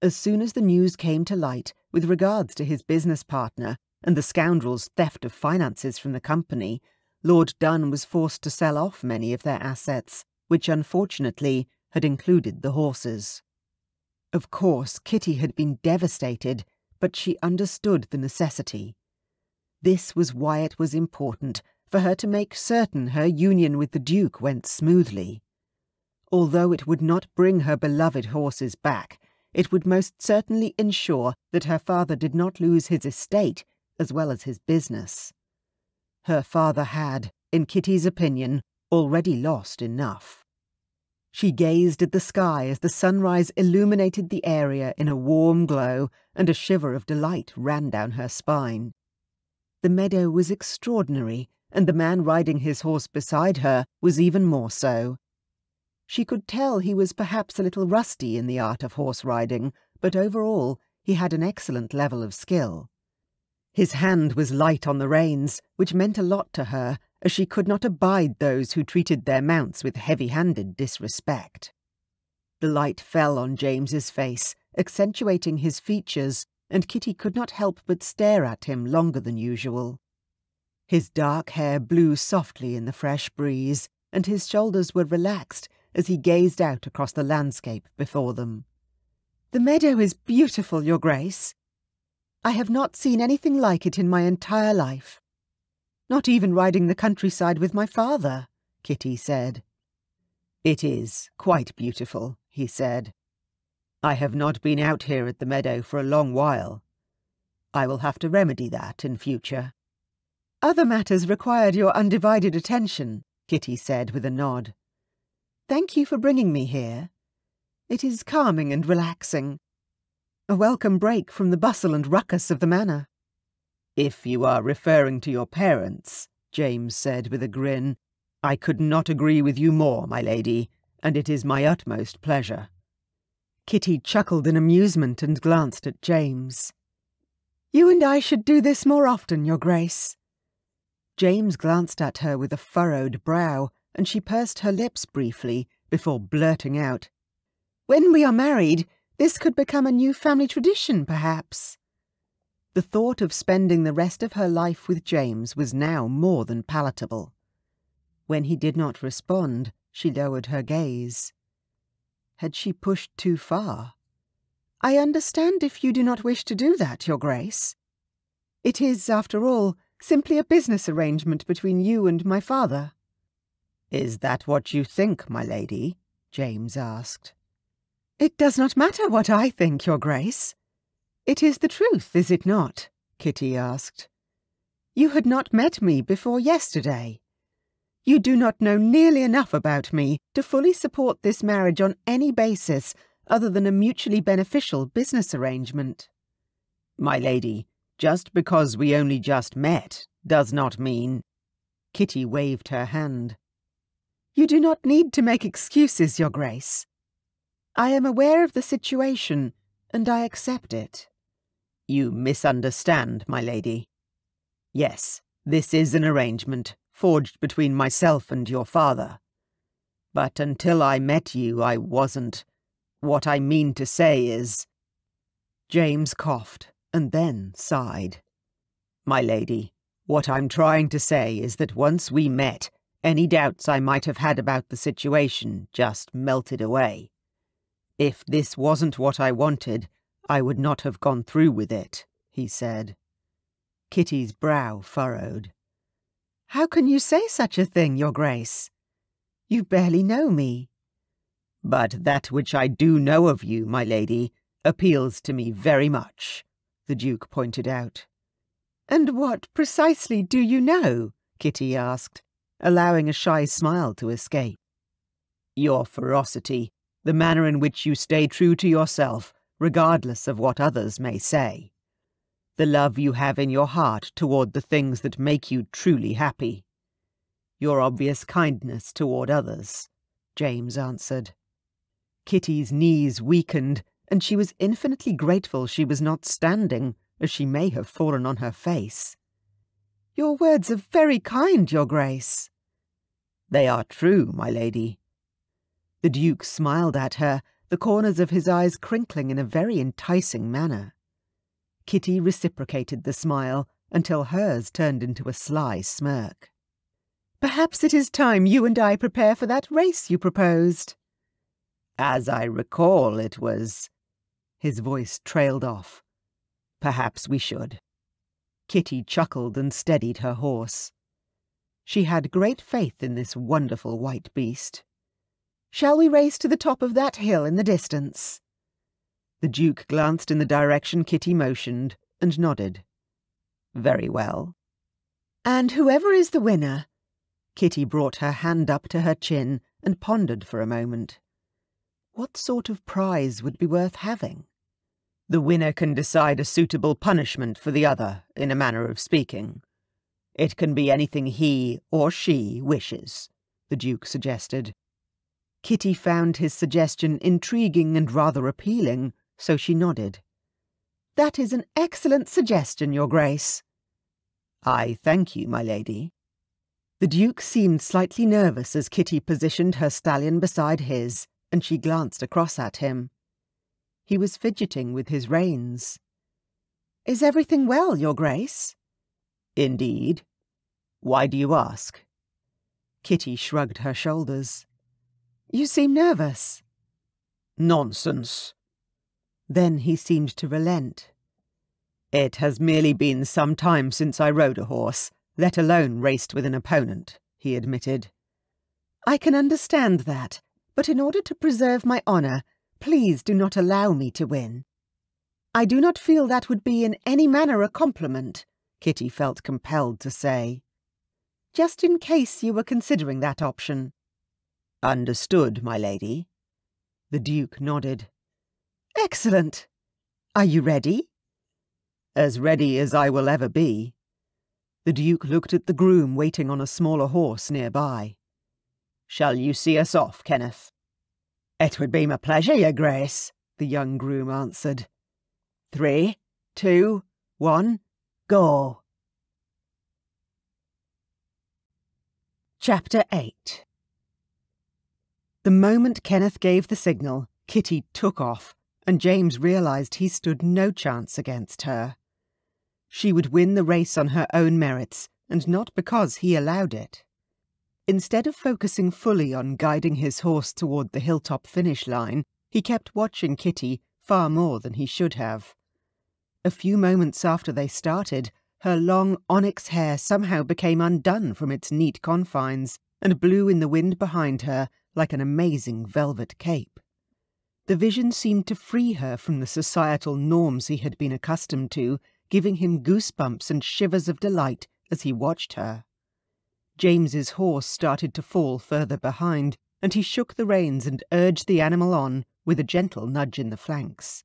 As soon as the news came to light with regards to his business partner and the scoundrel's theft of finances from the company, Lord Dunn was forced to sell off many of their assets, which unfortunately had included the horses. Of course, Kitty had been devastated, but she understood the necessity. This was why it was important for her to make certain her union with the Duke went smoothly. Although it would not bring her beloved horses back, it would most certainly ensure that her father did not lose his estate as well as his business. Her father had, in Kitty's opinion, already lost enough. She gazed at the sky as the sunrise illuminated the area in a warm glow, and a shiver of delight ran down her spine. The meadow was extraordinary, and the man riding his horse beside her was even more so. She could tell he was perhaps a little rusty in the art of horse riding, but overall he had an excellent level of skill. His hand was light on the reins, which meant a lot to her, as she could not abide those who treated their mounts with heavy-handed disrespect. The light fell on James's face, accentuating his features, and Kitty could not help but stare at him longer than usual. His dark hair blew softly in the fresh breeze, and his shoulders were relaxed as he gazed out across the landscape before them. The meadow is beautiful, Your Grace. I have not seen anything like it in my entire life. Not even riding the countryside with my father, Kitty said. It is quite beautiful, he said. I have not been out here at the meadow for a long while. I will have to remedy that in future. Other matters required your undivided attention, Kitty said with a nod. Thank you for bringing me here. It is calming and relaxing. A welcome break from the bustle and ruckus of the manor. If you are referring to your parents, James said with a grin, I could not agree with you more, my lady, and it is my utmost pleasure. Kitty chuckled in amusement and glanced at James. You and I should do this more often, Your Grace. James glanced at her with a furrowed brow, and she pursed her lips briefly before blurting out, When we are married, this could become a new family tradition, perhaps. The thought of spending the rest of her life with James was now more than palatable. When he did not respond, she lowered her gaze. Had she pushed too far? I understand if you do not wish to do that, Your Grace. It is, after all, simply a business arrangement between you and my father. Is that what you think, my lady? James asked. It does not matter what I think, Your Grace. It is the truth, is it not? Kitty asked. You had not met me before yesterday. You do not know nearly enough about me to fully support this marriage on any basis other than a mutually beneficial business arrangement. My lady, just because we only just met does not mean. Kitty waved her hand. You do not need to make excuses, Your Grace. I am aware of the situation, and I accept it. You misunderstand, my lady. Yes, this is an arrangement forged between myself and your father. But until I met you, I wasn't. What I mean to say is. James coughed and then sighed. My lady, what I'm trying to say is that once we met, any doubts I might have had about the situation just melted away. If this wasn't what I wanted, I would not have gone through with it, he said. Kitty's brow furrowed. How can you say such a thing, Your Grace? You barely know me. But that which I do know of you, my lady, appeals to me very much, the Duke pointed out. And what precisely do you know? Kitty asked, allowing a shy smile to escape. Your ferocity, the manner in which you stay true to yourself, regardless of what others may say the love you have in your heart toward the things that make you truly happy. Your obvious kindness toward others, James answered. Kitty's knees weakened, and she was infinitely grateful she was not standing, as she may have fallen on her face. Your words are very kind, Your Grace. They are true, my lady. The Duke smiled at her, the corners of his eyes crinkling in a very enticing manner. Kitty reciprocated the smile until hers turned into a sly smirk. Perhaps it is time you and I prepare for that race you proposed. As I recall, it was. His voice trailed off. Perhaps we should. Kitty chuckled and steadied her horse. She had great faith in this wonderful white beast. Shall we race to the top of that hill in the distance? The Duke glanced in the direction Kitty motioned and nodded. Very well. And whoever is the winner... Kitty brought her hand up to her chin and pondered for a moment. What sort of prize would be worth having? The winner can decide a suitable punishment for the other, in a manner of speaking. It can be anything he or she wishes, the Duke suggested. Kitty found his suggestion intriguing and rather appealing, so she nodded. That is an excellent suggestion, Your Grace. I thank you, my lady. The Duke seemed slightly nervous as Kitty positioned her stallion beside his, and she glanced across at him. He was fidgeting with his reins. Is everything well, Your Grace? Indeed. Why do you ask? Kitty shrugged her shoulders. You seem nervous. Nonsense. Then he seemed to relent. It has merely been some time since I rode a horse, let alone raced with an opponent, he admitted. I can understand that, but in order to preserve my honour, please do not allow me to win. I do not feel that would be in any manner a compliment, Kitty felt compelled to say. Just in case you were considering that option. Understood, my lady. The Duke nodded. Excellent. Are you ready? As ready as I will ever be. The Duke looked at the groom waiting on a smaller horse nearby. Shall you see us off, Kenneth? It would be my pleasure, your grace, the young groom answered. Three, two, one, go. Chapter 8 The moment Kenneth gave the signal, Kitty took off, and James realised he stood no chance against her. She would win the race on her own merits, and not because he allowed it. Instead of focusing fully on guiding his horse toward the hilltop finish line, he kept watching Kitty far more than he should have. A few moments after they started, her long onyx hair somehow became undone from its neat confines and blew in the wind behind her like an amazing velvet cape. The vision seemed to free her from the societal norms he had been accustomed to, giving him goosebumps and shivers of delight as he watched her. James's horse started to fall further behind, and he shook the reins and urged the animal on with a gentle nudge in the flanks.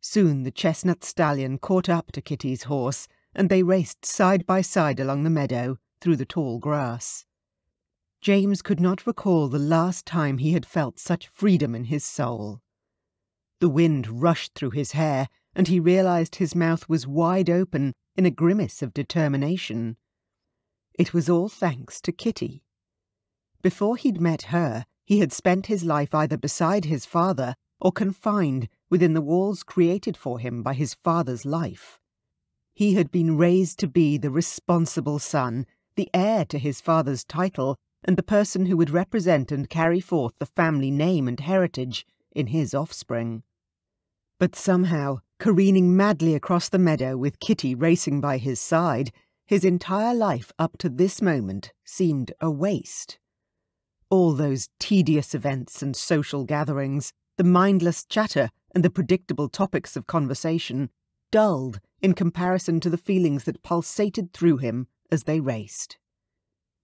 Soon the chestnut stallion caught up to Kitty's horse, and they raced side by side along the meadow through the tall grass. James could not recall the last time he had felt such freedom in his soul. The wind rushed through his hair, and he realized his mouth was wide open in a grimace of determination. It was all thanks to Kitty. Before he'd met her, he had spent his life either beside his father or confined within the walls created for him by his father's life. He had been raised to be the responsible son, the heir to his father's title, and the person who would represent and carry forth the family name and heritage in his offspring. But somehow, careening madly across the meadow with Kitty racing by his side, his entire life up to this moment seemed a waste. All those tedious events and social gatherings, the mindless chatter and the predictable topics of conversation, dulled in comparison to the feelings that pulsated through him as they raced.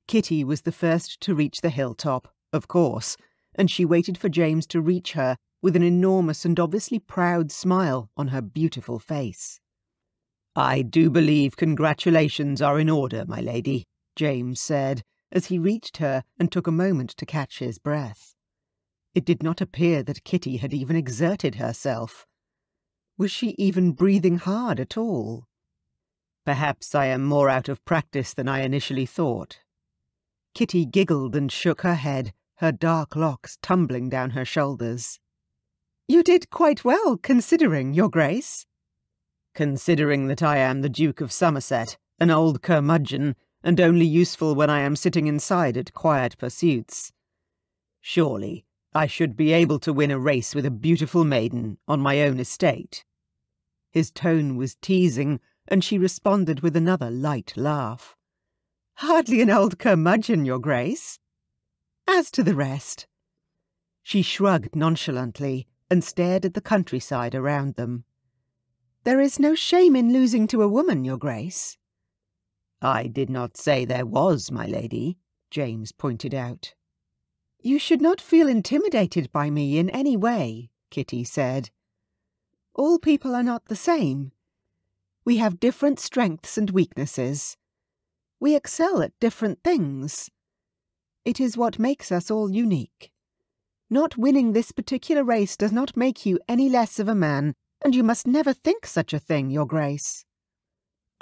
Kitty was the first to reach the hilltop, of course, and she waited for James to reach her with an enormous and obviously proud smile on her beautiful face. I do believe congratulations are in order, my lady, James said, as he reached her and took a moment to catch his breath. It did not appear that Kitty had even exerted herself. Was she even breathing hard at all? Perhaps I am more out of practice than I initially thought, Kitty giggled and shook her head, her dark locks tumbling down her shoulders. You did quite well, considering, Your Grace. Considering that I am the Duke of Somerset, an old curmudgeon, and only useful when I am sitting inside at quiet pursuits. Surely I should be able to win a race with a beautiful maiden on my own estate. His tone was teasing, and she responded with another light laugh. Hardly an old curmudgeon, Your Grace. As to the rest. She shrugged nonchalantly and stared at the countryside around them. There is no shame in losing to a woman, Your Grace. I did not say there was, my lady, James pointed out. You should not feel intimidated by me in any way, Kitty said. All people are not the same. We have different strengths and weaknesses. We excel at different things. It is what makes us all unique. Not winning this particular race does not make you any less of a man, and you must never think such a thing, Your Grace.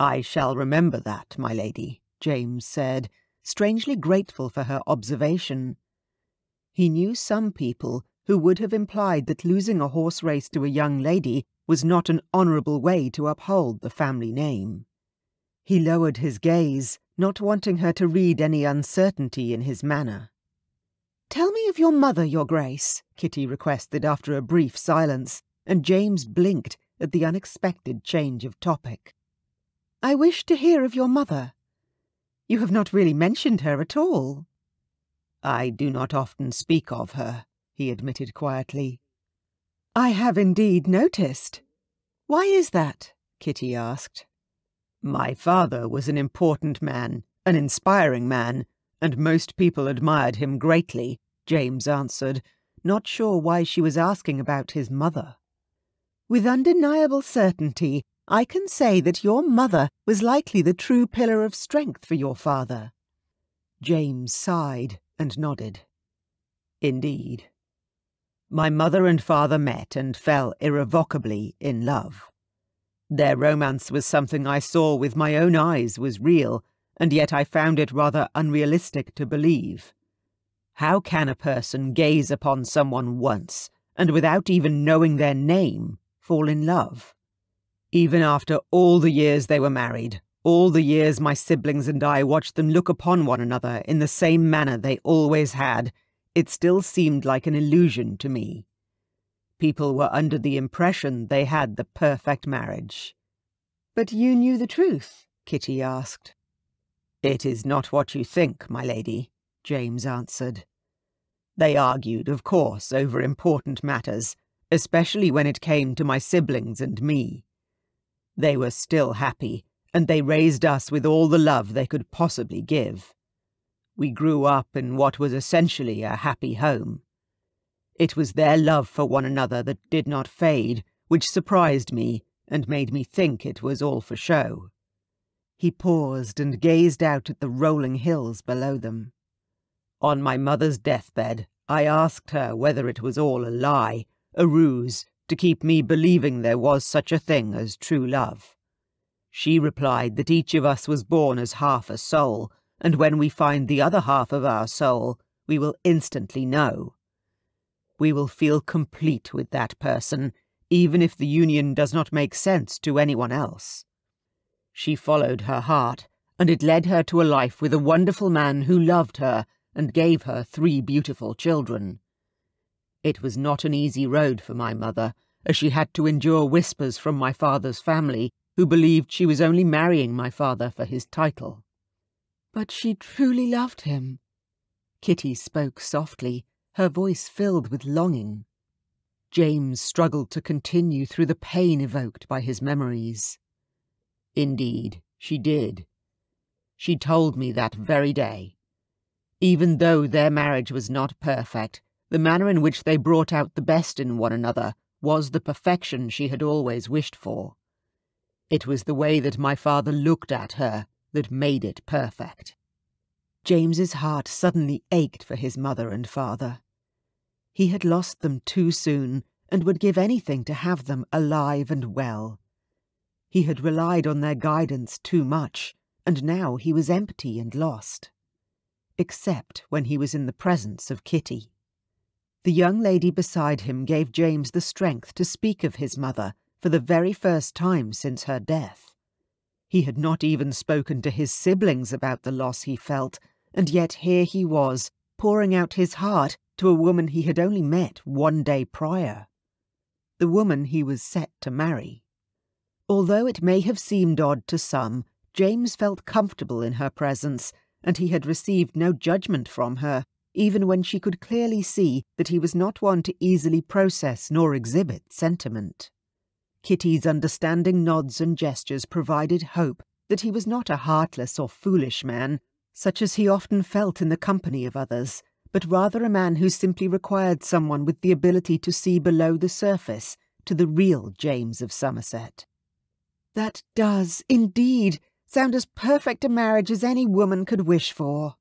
I shall remember that, my lady, James said, strangely grateful for her observation. He knew some people who would have implied that losing a horse race to a young lady was not an honourable way to uphold the family name. He lowered his gaze, not wanting her to read any uncertainty in his manner. Tell me of your mother, Your Grace, Kitty requested after a brief silence, and James blinked at the unexpected change of topic. I wish to hear of your mother. You have not really mentioned her at all. I do not often speak of her, he admitted quietly. I have indeed noticed. Why is that? Kitty asked. My father was an important man, an inspiring man, and most people admired him greatly, James answered, not sure why she was asking about his mother. With undeniable certainty, I can say that your mother was likely the true pillar of strength for your father. James sighed and nodded. Indeed. My mother and father met and fell irrevocably in love. Their romance was something I saw with my own eyes was real, and yet I found it rather unrealistic to believe. How can a person gaze upon someone once, and without even knowing their name, fall in love? Even after all the years they were married, all the years my siblings and I watched them look upon one another in the same manner they always had, it still seemed like an illusion to me. People were under the impression they had the perfect marriage. But you knew the truth? Kitty asked. It is not what you think, my lady, James answered. They argued, of course, over important matters, especially when it came to my siblings and me. They were still happy, and they raised us with all the love they could possibly give. We grew up in what was essentially a happy home. It was their love for one another that did not fade, which surprised me and made me think it was all for show. He paused and gazed out at the rolling hills below them. On my mother's deathbed, I asked her whether it was all a lie, a ruse, to keep me believing there was such a thing as true love. She replied that each of us was born as half a soul, and when we find the other half of our soul, we will instantly know. We will feel complete with that person, even if the union does not make sense to anyone else. She followed her heart, and it led her to a life with a wonderful man who loved her and gave her three beautiful children. It was not an easy road for my mother, as she had to endure whispers from my father's family, who believed she was only marrying my father for his title. But she truly loved him. Kitty spoke softly, her voice filled with longing. James struggled to continue through the pain evoked by his memories. Indeed, she did. She told me that very day. Even though their marriage was not perfect, the manner in which they brought out the best in one another was the perfection she had always wished for. It was the way that my father looked at her that made it perfect. James's heart suddenly ached for his mother and father. He had lost them too soon and would give anything to have them alive and well. He had relied on their guidance too much, and now he was empty and lost. Except when he was in the presence of Kitty. The young lady beside him gave James the strength to speak of his mother for the very first time since her death. He had not even spoken to his siblings about the loss he felt, and yet here he was, pouring out his heart to a woman he had only met one day prior. The woman he was set to marry. Although it may have seemed odd to some, James felt comfortable in her presence, and he had received no judgment from her, even when she could clearly see that he was not one to easily process nor exhibit sentiment. Kitty's understanding nods and gestures provided hope that he was not a heartless or foolish man, such as he often felt in the company of others, but rather a man who simply required someone with the ability to see below the surface to the real James of Somerset. That does, indeed, sound as perfect a marriage as any woman could wish for.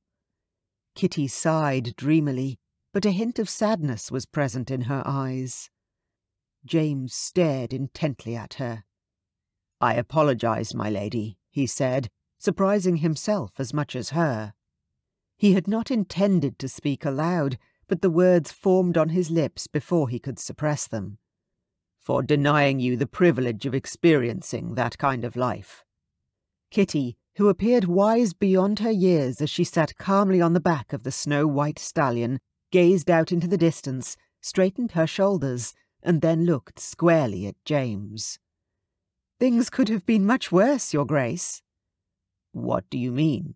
Kitty sighed dreamily, but a hint of sadness was present in her eyes. James stared intently at her. I apologize, my lady, he said, surprising himself as much as her. He had not intended to speak aloud, but the words formed on his lips before he could suppress them. For denying you the privilege of experiencing that kind of life. Kitty, who appeared wise beyond her years as she sat calmly on the back of the snow-white stallion, gazed out into the distance, straightened her shoulders, and then looked squarely at James. Things could have been much worse, Your Grace. What do you mean?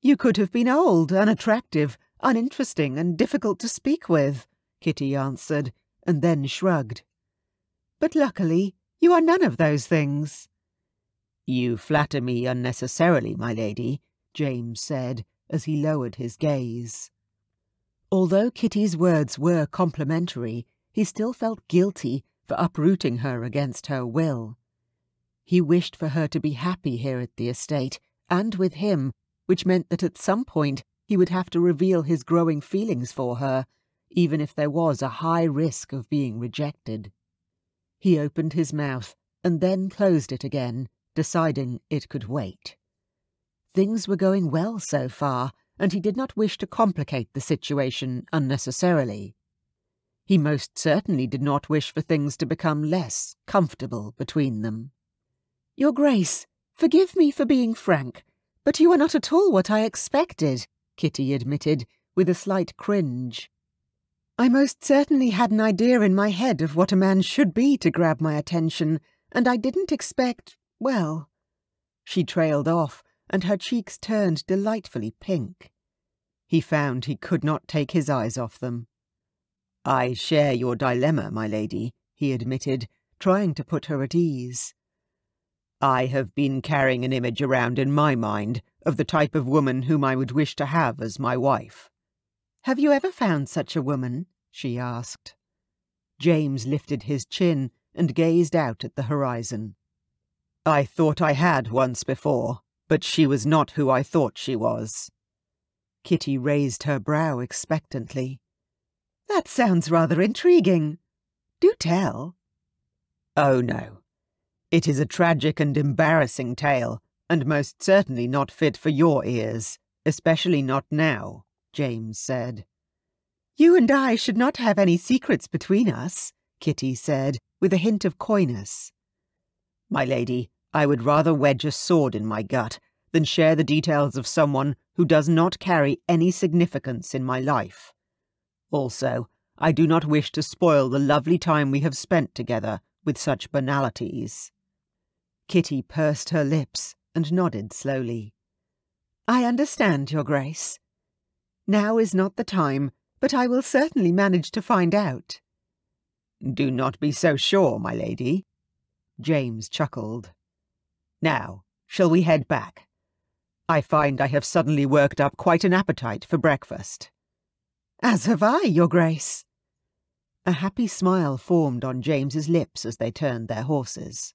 You could have been old, unattractive, uninteresting, and difficult to speak with, Kitty answered, and then shrugged. But luckily, you are none of those things. You flatter me unnecessarily, my lady, James said, as he lowered his gaze. Although Kitty's words were complimentary, he still felt guilty for uprooting her against her will. He wished for her to be happy here at the estate, and with him, which meant that at some point he would have to reveal his growing feelings for her, even if there was a high risk of being rejected. He opened his mouth and then closed it again, deciding it could wait. Things were going well so far, and he did not wish to complicate the situation unnecessarily. He most certainly did not wish for things to become less comfortable between them. Your Grace, forgive me for being frank, but you are not at all what I expected, Kitty admitted, with a slight cringe. I most certainly had an idea in my head of what a man should be to grab my attention, and I didn't expect, well. She trailed off, and her cheeks turned delightfully pink. He found he could not take his eyes off them. I share your dilemma, my lady, he admitted, trying to put her at ease. I have been carrying an image around in my mind of the type of woman whom I would wish to have as my wife. Have you ever found such a woman? she asked. James lifted his chin and gazed out at the horizon. I thought I had once before, but she was not who I thought she was. Kitty raised her brow expectantly. That sounds rather intriguing. Do tell. Oh, no. It is a tragic and embarrassing tale, and most certainly not fit for your ears, especially not now, James said. You and I should not have any secrets between us, Kitty said, with a hint of coyness. My lady, I would rather wedge a sword in my gut than share the details of someone who does not carry any significance in my life. Also, I do not wish to spoil the lovely time we have spent together with such banalities. Kitty pursed her lips and nodded slowly. I understand, Your Grace. Now is not the time, but I will certainly manage to find out. Do not be so sure, my lady. James chuckled. Now, shall we head back? I find I have suddenly worked up quite an appetite for breakfast. As have I, Your Grace. A happy smile formed on James's lips as they turned their horses.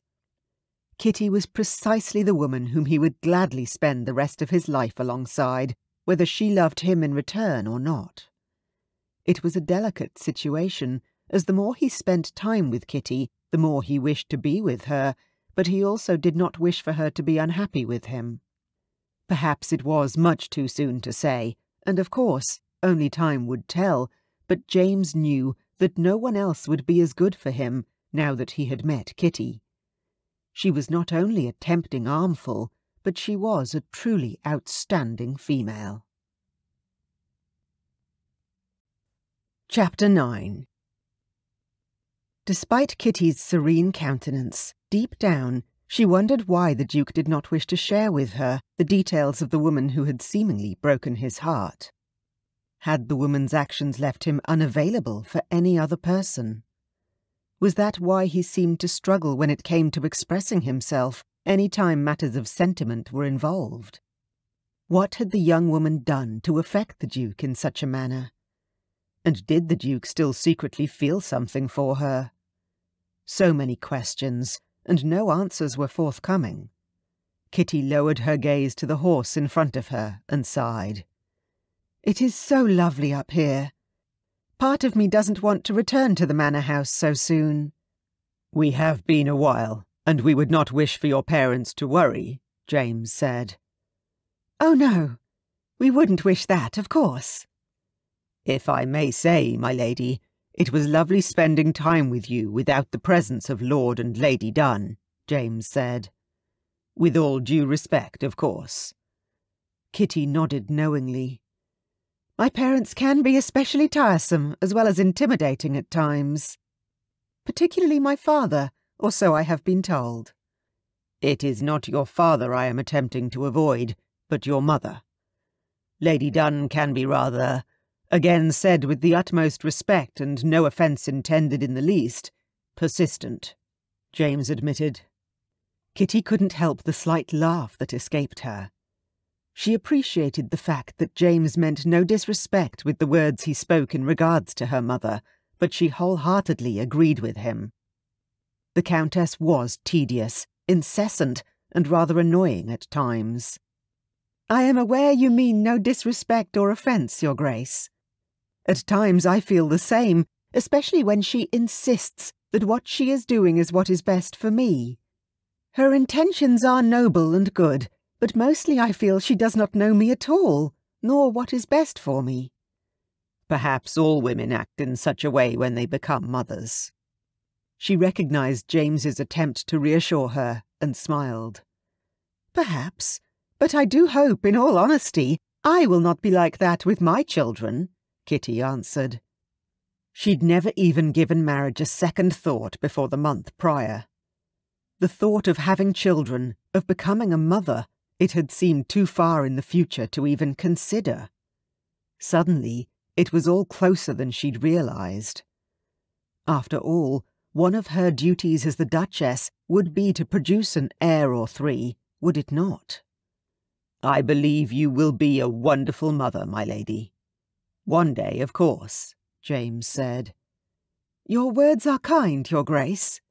Kitty was precisely the woman whom he would gladly spend the rest of his life alongside, whether she loved him in return or not. It was a delicate situation, as the more he spent time with Kitty, the more he wished to be with her, but he also did not wish for her to be unhappy with him. Perhaps it was much too soon to say, and of course only time would tell, but James knew that no one else would be as good for him now that he had met Kitty. She was not only a tempting armful, but she was a truly outstanding female. Chapter 9 Despite Kitty's serene countenance, deep down she wondered why the Duke did not wish to share with her the details of the woman who had seemingly broken his heart. Had the woman's actions left him unavailable for any other person? Was that why he seemed to struggle when it came to expressing himself any time matters of sentiment were involved? What had the young woman done to affect the Duke in such a manner? And did the Duke still secretly feel something for her? So many questions, and no answers were forthcoming. Kitty lowered her gaze to the horse in front of her and sighed. It is so lovely up here. Part of me doesn't want to return to the manor house so soon. We have been a while, and we would not wish for your parents to worry, James said. Oh, no. We wouldn't wish that, of course. If I may say, my lady, it was lovely spending time with you without the presence of Lord and Lady Dunn, James said. With all due respect, of course. Kitty nodded knowingly. My parents can be especially tiresome as well as intimidating at times. Particularly my father, or so I have been told. It is not your father I am attempting to avoid, but your mother. Lady Dunn can be rather again said with the utmost respect and no offence intended in the least, persistent, James admitted. Kitty couldn't help the slight laugh that escaped her. She appreciated the fact that James meant no disrespect with the words he spoke in regards to her mother, but she wholeheartedly agreed with him. The Countess was tedious, incessant, and rather annoying at times. I am aware you mean no disrespect or offence, Your Grace, At times I feel the same, especially when she insists that what she is doing is what is best for me. Her intentions are noble and good, but mostly I feel she does not know me at all, nor what is best for me. Perhaps all women act in such a way when they become mothers. She recognized James's attempt to reassure her and smiled. Perhaps, but I do hope, in all honesty, I will not be like that with my children, Kitty answered. She'd never even given marriage a second thought before the month prior. The thought of having children, of becoming a mother, it had seemed too far in the future to even consider. Suddenly, it was all closer than she'd realized. After all, one of her duties as the Duchess would be to produce an heir or three, would it not? I believe you will be a wonderful mother, my lady. One day, of course, James said. Your words are kind, Your Grace.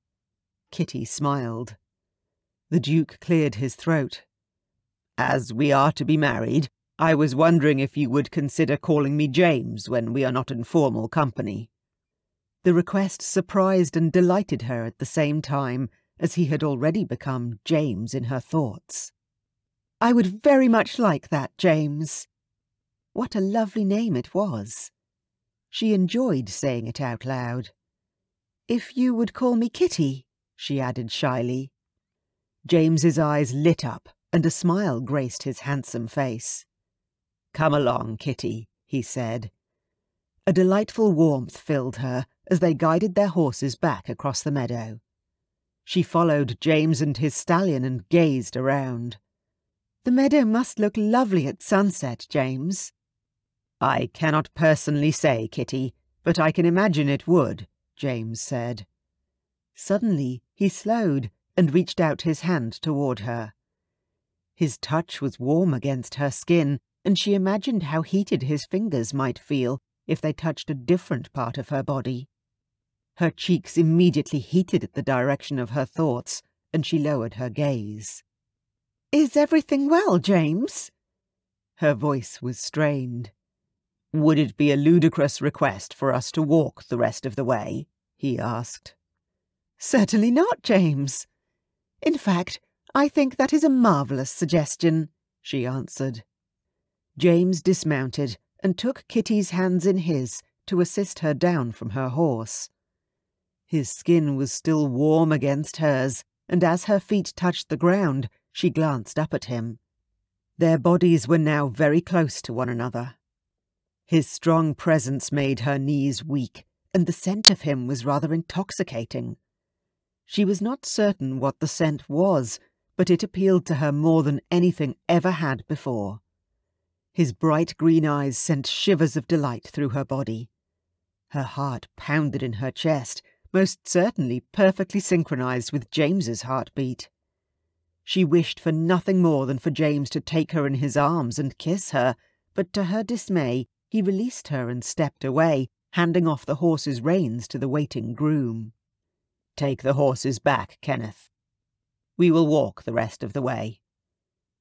Kitty smiled. The Duke cleared his throat. As we are to be married, I was wondering if you would consider calling me James when we are not in formal company. The request surprised and delighted her at the same time, as he had already become James in her thoughts. I would very much like that, James. What a lovely name it was. She enjoyed saying it out loud. If you would call me Kitty, she added shyly. James's eyes lit up and a smile graced his handsome face. Come along, Kitty, he said. A delightful warmth filled her as they guided their horses back across the meadow. She followed James and his stallion and gazed around. The meadow must look lovely at sunset, James. I cannot personally say, Kitty, but I can imagine it would, James said. Suddenly he slowed and reached out his hand toward her. His touch was warm against her skin, and she imagined how heated his fingers might feel if they touched a different part of her body. Her cheeks immediately heated at the direction of her thoughts, and she lowered her gaze. Is everything well, James? Her voice was strained. Would it be a ludicrous request for us to walk the rest of the way? he asked. Certainly not, James. In fact, I think that is a marvellous suggestion, she answered. James dismounted and took Kitty's hands in his to assist her down from her horse. His skin was still warm against hers, and as her feet touched the ground, she glanced up at him. Their bodies were now very close to one another. His strong presence made her knees weak, and the scent of him was rather intoxicating. She was not certain what the scent was, but it appealed to her more than anything ever had before. His bright green eyes sent shivers of delight through her body. Her heart pounded in her chest, most certainly perfectly synchronized with James's heartbeat. She wished for nothing more than for James to take her in his arms and kiss her, but to her dismay he released her and stepped away, handing off the horse's reins to the waiting groom. Take the horses back, Kenneth. We will walk the rest of the way.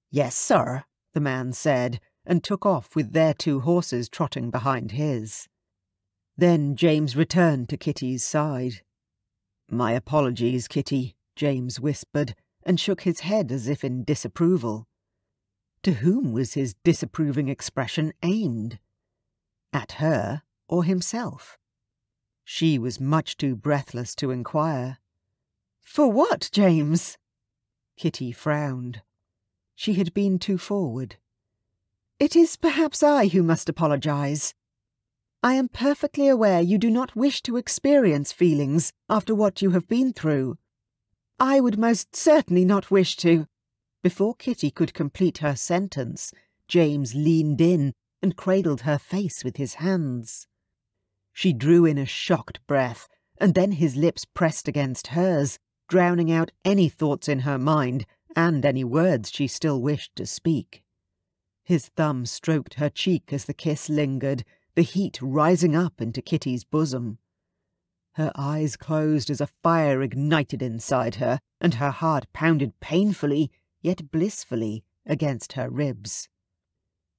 Yes, sir, the man said, and took off with their two horses trotting behind his. Then James returned to Kitty's side. My apologies, Kitty, James whispered, and shook his head as if in disapproval. To whom was his disapproving expression aimed? At her or himself? She was much too breathless to inquire. For what, James? Kitty frowned. She had been too forward. It is perhaps I who must apologize. I am perfectly aware you do not wish to experience feelings after what you have been through. I would most certainly not wish to. Before Kitty could complete her sentence, James leaned in and cradled her face with his hands. She drew in a shocked breath, and then his lips pressed against hers, drowning out any thoughts in her mind and any words she still wished to speak. His thumb stroked her cheek as the kiss lingered, the heat rising up into Kitty's bosom. Her eyes closed as a fire ignited inside her, and her heart pounded painfully, yet blissfully, against her ribs.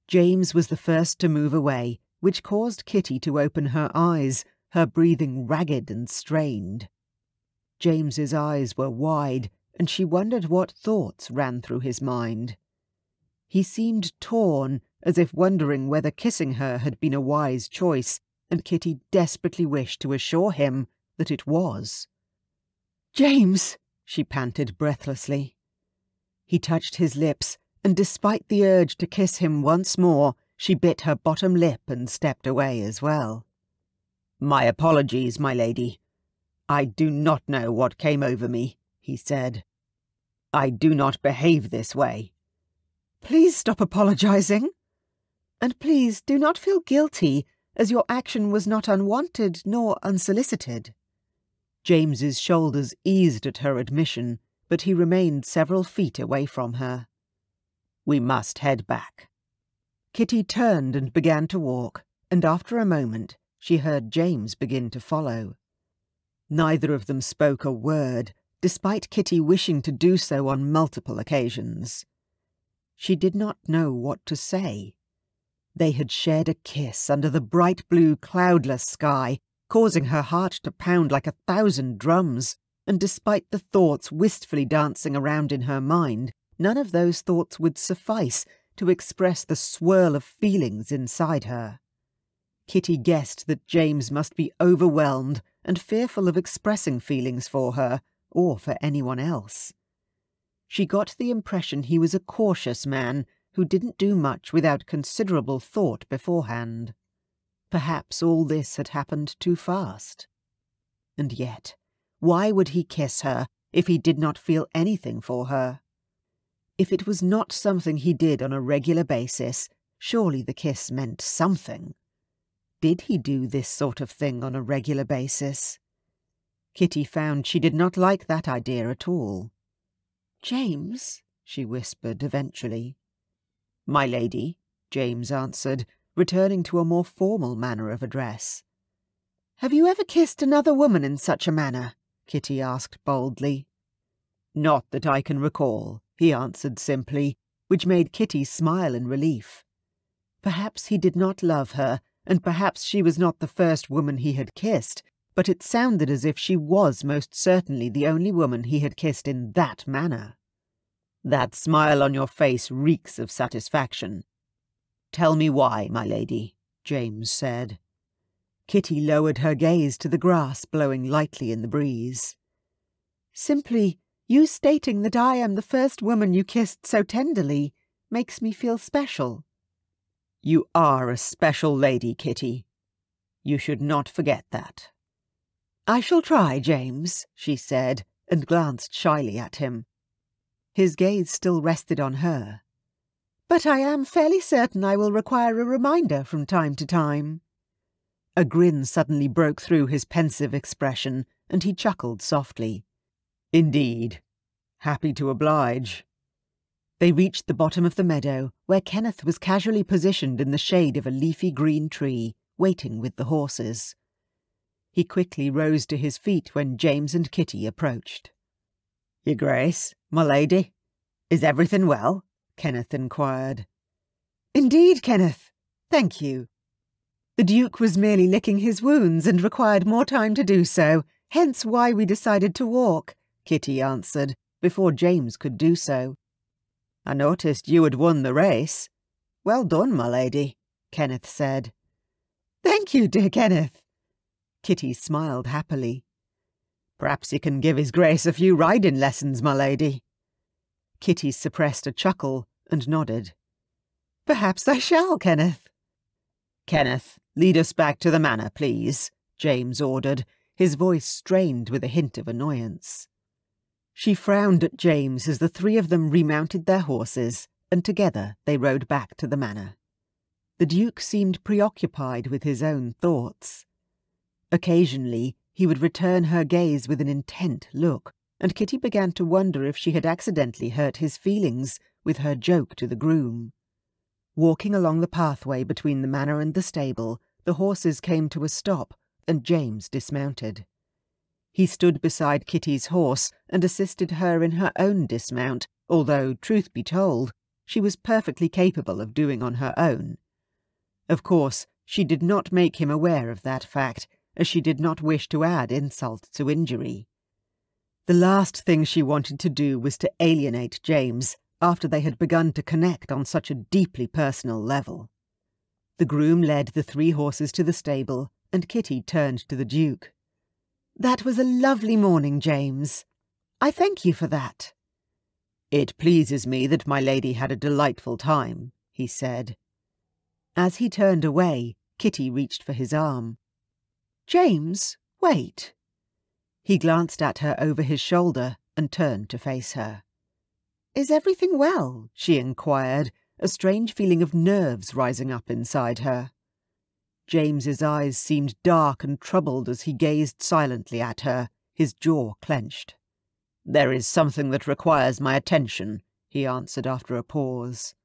James was the first to move away, which caused Kitty to open her eyes, her breathing ragged and strained. James's eyes were wide, and she wondered what thoughts ran through his mind. He seemed torn, as if wondering whether kissing her had been a wise choice, and Kitty desperately wished to assure him that it was. James! she panted breathlessly. He touched his lips, and despite the urge to kiss him once more, she bit her bottom lip and stepped away as well. My apologies, my lady. I do not know what came over me, he said. I do not behave this way. Please stop apologizing. And please do not feel guilty, as your action was not unwanted nor unsolicited. James's shoulders eased at her admission, but he remained several feet away from her. We must head back. Kitty turned and began to walk, and after a moment she heard James begin to follow. Neither of them spoke a word, despite Kitty wishing to do so on multiple occasions. She did not know what to say. They had shared a kiss under the bright blue cloudless sky, causing her heart to pound like a thousand drums, and despite the thoughts wistfully dancing around in her mind, none of those thoughts would suffice to express the swirl of feelings inside her. Kitty guessed that James must be overwhelmed and fearful of expressing feelings for her, or for anyone else. She got the impression he was a cautious man who didn't do much without considerable thought beforehand. Perhaps all this had happened too fast. And yet, why would he kiss her if he did not feel anything for her? If it was not something he did on a regular basis, surely the kiss meant something. Did he do this sort of thing on a regular basis? Kitty found she did not like that idea at all. James, she whispered eventually. My lady, James answered, returning to a more formal manner of address. Have you ever kissed another woman in such a manner? Kitty asked boldly. Not that I can recall, he answered simply, which made Kitty smile in relief. Perhaps he did not love her, and perhaps she was not the first woman he had kissed, but it sounded as if she was most certainly the only woman he had kissed in that manner. That smile on your face reeks of satisfaction. Tell me why, my lady, James said. Kitty lowered her gaze to the grass blowing lightly in the breeze. Simply, you stating that I am the first woman you kissed so tenderly makes me feel special. You are a special lady, Kitty. You should not forget that. I shall try, James, she said, and glanced shyly at him. His gaze still rested on her. But I am fairly certain I will require a reminder from time to time. A grin suddenly broke through his pensive expression, and he chuckled softly. Indeed. Happy to oblige. They reached the bottom of the meadow, where Kenneth was casually positioned in the shade of a leafy green tree, waiting with the horses. He quickly rose to his feet when James and Kitty approached. Your Grace, my lady, is everything well? Kenneth inquired. Indeed, Kenneth. Thank you. The Duke was merely licking his wounds and required more time to do so, hence why we decided to walk, Kitty answered, before James could do so. I noticed you had won the race. Well done, my lady, Kenneth said. Thank you, dear Kenneth. Kitty smiled happily. Perhaps he can give his grace a few riding lessons, my lady. Kitty suppressed a chuckle and nodded. Perhaps I shall, Kenneth. Kenneth, lead us back to the manor, please, James ordered, his voice strained with a hint of annoyance. She frowned at James as the three of them remounted their horses, and together they rode back to the manor. The Duke seemed preoccupied with his own thoughts. Occasionally, he would return her gaze with an intent look, and Kitty began to wonder if she had accidentally hurt his feelings with her joke to the groom. Walking along the pathway between the manor and the stable, the horses came to a stop, and James dismounted. He stood beside Kitty's horse and assisted her in her own dismount, although, truth be told, she was perfectly capable of doing on her own. Of course, She did not make him aware of that fact, as she did not wish to add insult to injury. The last thing she wanted to do was to alienate James after they had begun to connect on such a deeply personal level. The groom led the three horses to the stable, and Kitty turned to the Duke. That was a lovely morning, James. I thank you for that. It pleases me that my lady had a delightful time, he said. As he turned away, Kitty reached for his arm. James, wait. He glanced at her over his shoulder and turned to face her. Is everything well? she inquired, a strange feeling of nerves rising up inside her. James's eyes seemed dark and troubled as he gazed silently at her, his jaw clenched. There is something that requires my attention, he answered after a pause.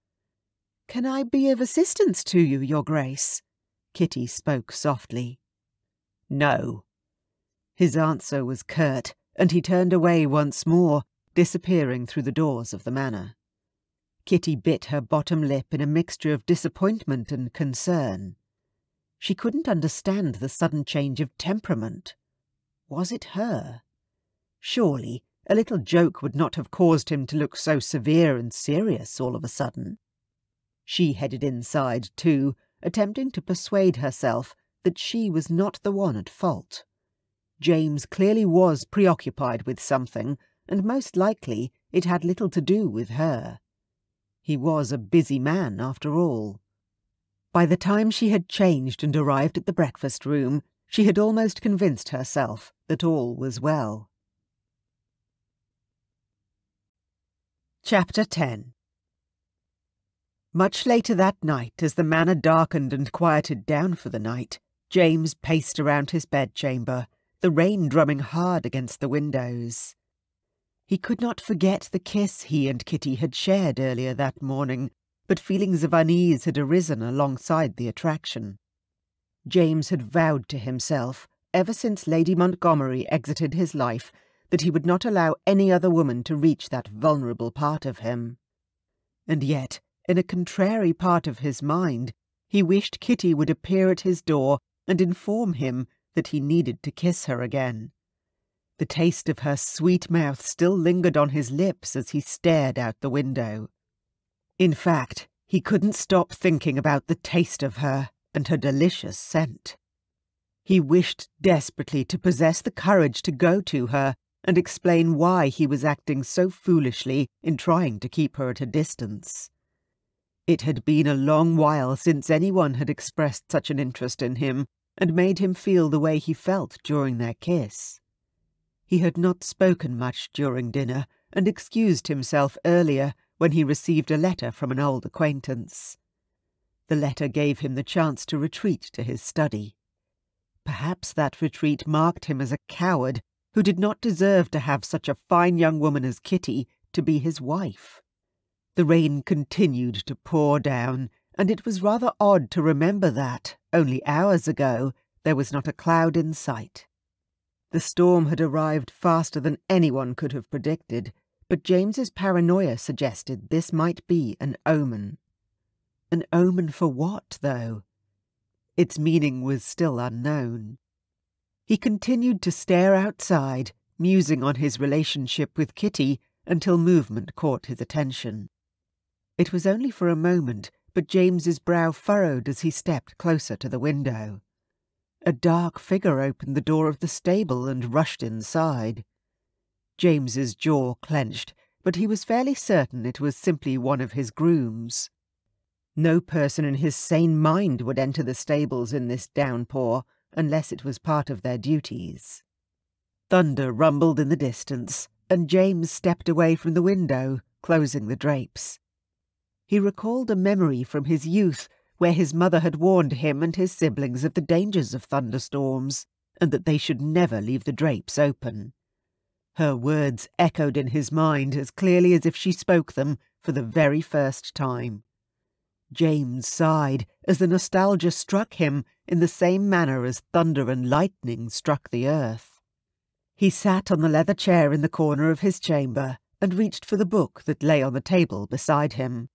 Can I be of assistance to you, Your Grace? Kitty spoke softly. No. His answer was curt, and he turned away once more, disappearing through the doors of the manor. Kitty bit her bottom lip in a mixture of disappointment and concern. She couldn't understand the sudden change of temperament. Was it her? Surely a little joke would not have caused him to look so severe and serious all of a sudden. She headed inside, too, attempting to persuade herself that she was not the one at fault. James clearly was preoccupied with something, and most likely it had little to do with her. He was a busy man, after all. By the time she had changed and arrived at the breakfast room, she had almost convinced herself that all was well. Chapter 10 Much later that night, as the manor darkened and quieted down for the night, James paced around his bedchamber, the rain drumming hard against the windows. He could not forget the kiss he and Kitty had shared earlier that morning, but feelings of unease had arisen alongside the attraction. James had vowed to himself, ever since Lady Montgomery exited his life, that he would not allow any other woman to reach that vulnerable part of him. And yet, in a contrary part of his mind, he wished Kitty would appear at his door and inform him that he needed to kiss her again. The taste of her sweet mouth still lingered on his lips as he stared out the window. In fact, he couldn't stop thinking about the taste of her and her delicious scent. He wished desperately to possess the courage to go to her and explain why he was acting so foolishly in trying to keep her at a distance. It had been a long while since anyone had expressed such an interest in him and made him feel the way he felt during their kiss. He had not spoken much during dinner, and excused himself earlier when he received a letter from an old acquaintance. The letter gave him the chance to retreat to his study. Perhaps that retreat marked him as a coward who did not deserve to have such a fine young woman as Kitty to be his wife. The rain continued to pour down, and it was rather odd to remember that, only hours ago, there was not a cloud in sight. The storm had arrived faster than anyone could have predicted, but James's paranoia suggested this might be an omen. An omen for what, though? Its meaning was still unknown. He continued to stare outside, musing on his relationship with Kitty until movement caught his attention. It was only for a moment, but James's brow furrowed as he stepped closer to the window. A dark figure opened the door of the stable and rushed inside. James's jaw clenched, but he was fairly certain it was simply one of his grooms. No person in his sane mind would enter the stables in this downpour unless it was part of their duties. Thunder rumbled in the distance, and James stepped away from the window, closing the drapes. He recalled a memory from his youth where his mother had warned him and his siblings of the dangers of thunderstorms, and that they should never leave the drapes open. Her words echoed in his mind as clearly as if she spoke them for the very first time. James sighed as the nostalgia struck him in the same manner as thunder and lightning struck the earth. He sat on the leather chair in the corner of his chamber and reached for the book that lay on the table beside him.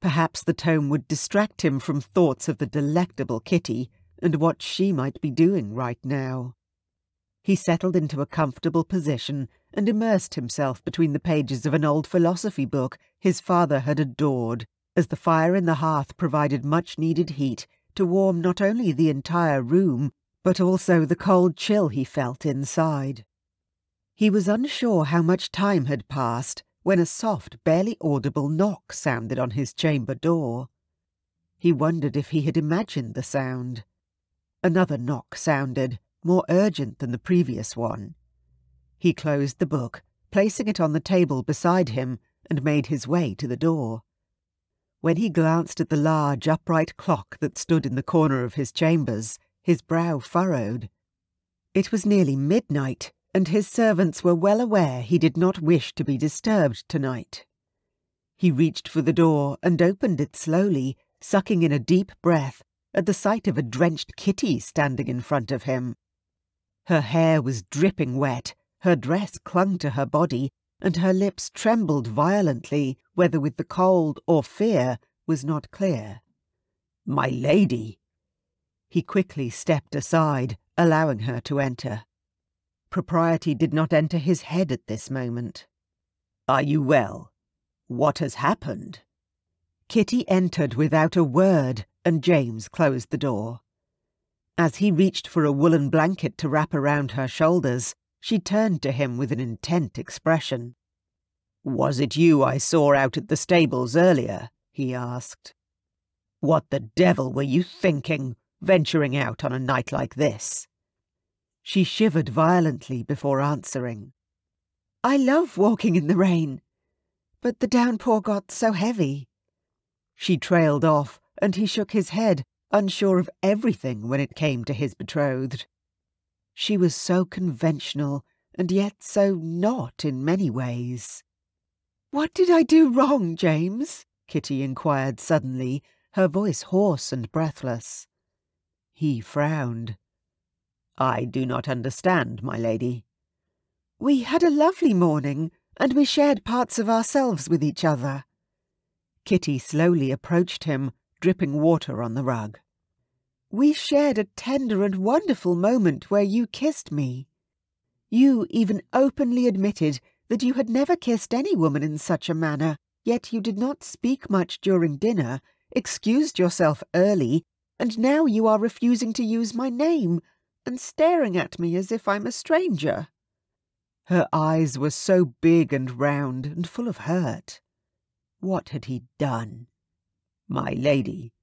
Perhaps the tome would distract him from thoughts of the delectable Kitty and what she might be doing right now. He settled into a comfortable position and immersed himself between the pages of an old philosophy book his father had adored, as the fire in the hearth provided much needed heat to warm not only the entire room, but also the cold chill he felt inside. He was unsure how much time had passed when a soft, barely audible knock sounded on his chamber door. He wondered if he had imagined the sound. Another knock sounded, more urgent than the previous one. He closed the book, placing it on the table beside him, and made his way to the door. When he glanced at the large upright clock that stood in the corner of his chambers, his brow furrowed. It was nearly midnight, and his servants were well aware he did not wish to be disturbed tonight. He reached for the door and opened it slowly, sucking in a deep breath at the sight of a drenched Kitty standing in front of him. Her hair was dripping wet, her dress clung to her body, and her lips trembled violently, whether with the cold or fear was not clear. My lady! He quickly stepped aside, allowing her to enter. Propriety did not enter his head at this moment. Are you well? What has happened? Kitty entered without a word, and James closed the door. As he reached for a woolen blanket to wrap around her shoulders, she turned to him with an intent expression. Was it you I saw out at the stables earlier? he asked. What the devil were you thinking, venturing out on a night like this? She shivered violently before answering. I love walking in the rain, but the downpour got so heavy. She trailed off, and he shook his head, unsure of everything when it came to his betrothed. She was so conventional, and yet so not in many ways. What did I do wrong, James? Kitty inquired suddenly, her voice hoarse and breathless. He frowned. I do not understand, my lady. We had a lovely morning, and we shared parts of ourselves with each other. Kitty slowly approached him, dripping water on the rug. We shared a tender and wonderful moment where you kissed me. You even openly admitted that you had never kissed any woman in such a manner, yet you did not speak much during dinner, excused yourself early, and now you are refusing to use my name and staring at me as if I'm a stranger. Her eyes were so big and round and full of hurt. What had he done? My lady.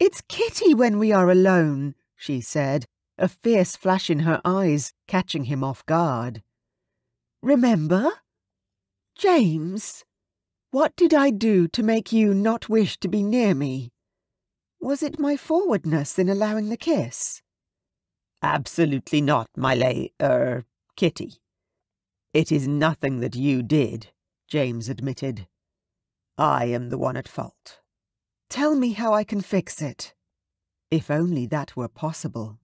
It's Kitty when we are alone, she said, a fierce flash in her eyes catching him off guard. Remember? James, what did I do to make you not wish to be near me? Was it my forwardness in allowing the kiss? Absolutely not, my lay, er, Kitty. It is nothing that you did, James admitted. I am the one at fault. Tell me how I can fix it. If only that were possible.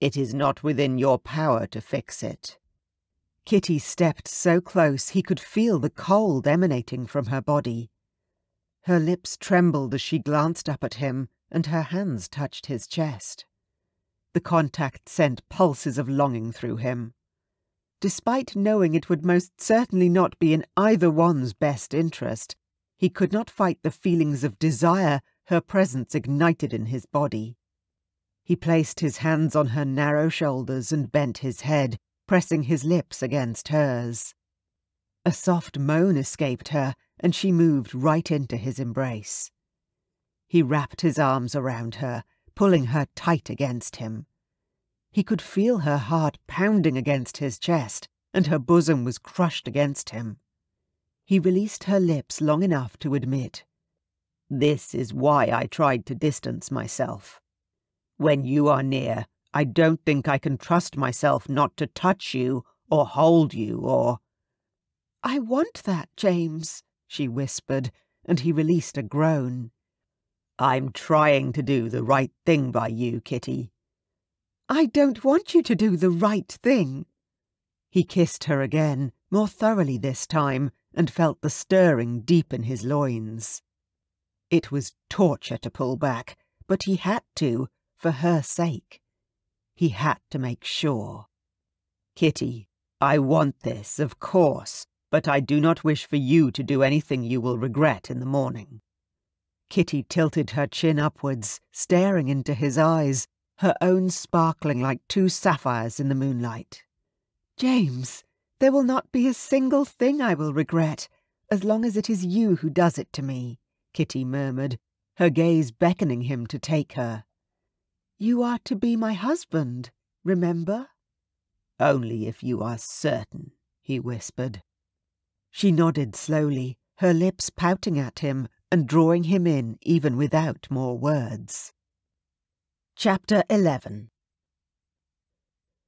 It is not within your power to fix it. Kitty stepped so close he could feel the cold emanating from her body. Her lips trembled as she glanced up at him, and her hands touched his chest. The contact sent pulses of longing through him. Despite knowing it would most certainly not be in either one's best interest, he could not fight the feelings of desire her presence ignited in his body. He placed his hands on her narrow shoulders and bent his head, pressing his lips against hers. A soft moan escaped her, and she moved right into his embrace. He wrapped his arms around her, pulling her tight against him. He could feel her heart pounding against his chest, and her bosom was crushed against him. He released her lips long enough to admit, This is why I tried to distance myself. When you are near, I don't think I can trust myself not to touch you, or hold you, or... I want that, James, she whispered, and he released a groan. I'm trying to do the right thing by you, Kitty. I don't want you to do the right thing. He kissed her again, more thoroughly this time, and felt the stirring deep in his loins. It was torture to pull back, but he had to, for her sake. He had to make sure. Kitty, I want this, of course, but I do not wish for you to do anything you will regret in the morning. Kitty tilted her chin upwards, staring into his eyes, her own sparkling like two sapphires in the moonlight. James, there will not be a single thing I will regret, as long as it is you who does it to me, Kitty murmured, her gaze beckoning him to take her. You are to be my husband, remember? Only if you are certain, he whispered. She nodded slowly, her lips pouting at him and drawing him in even without more words. Chapter 11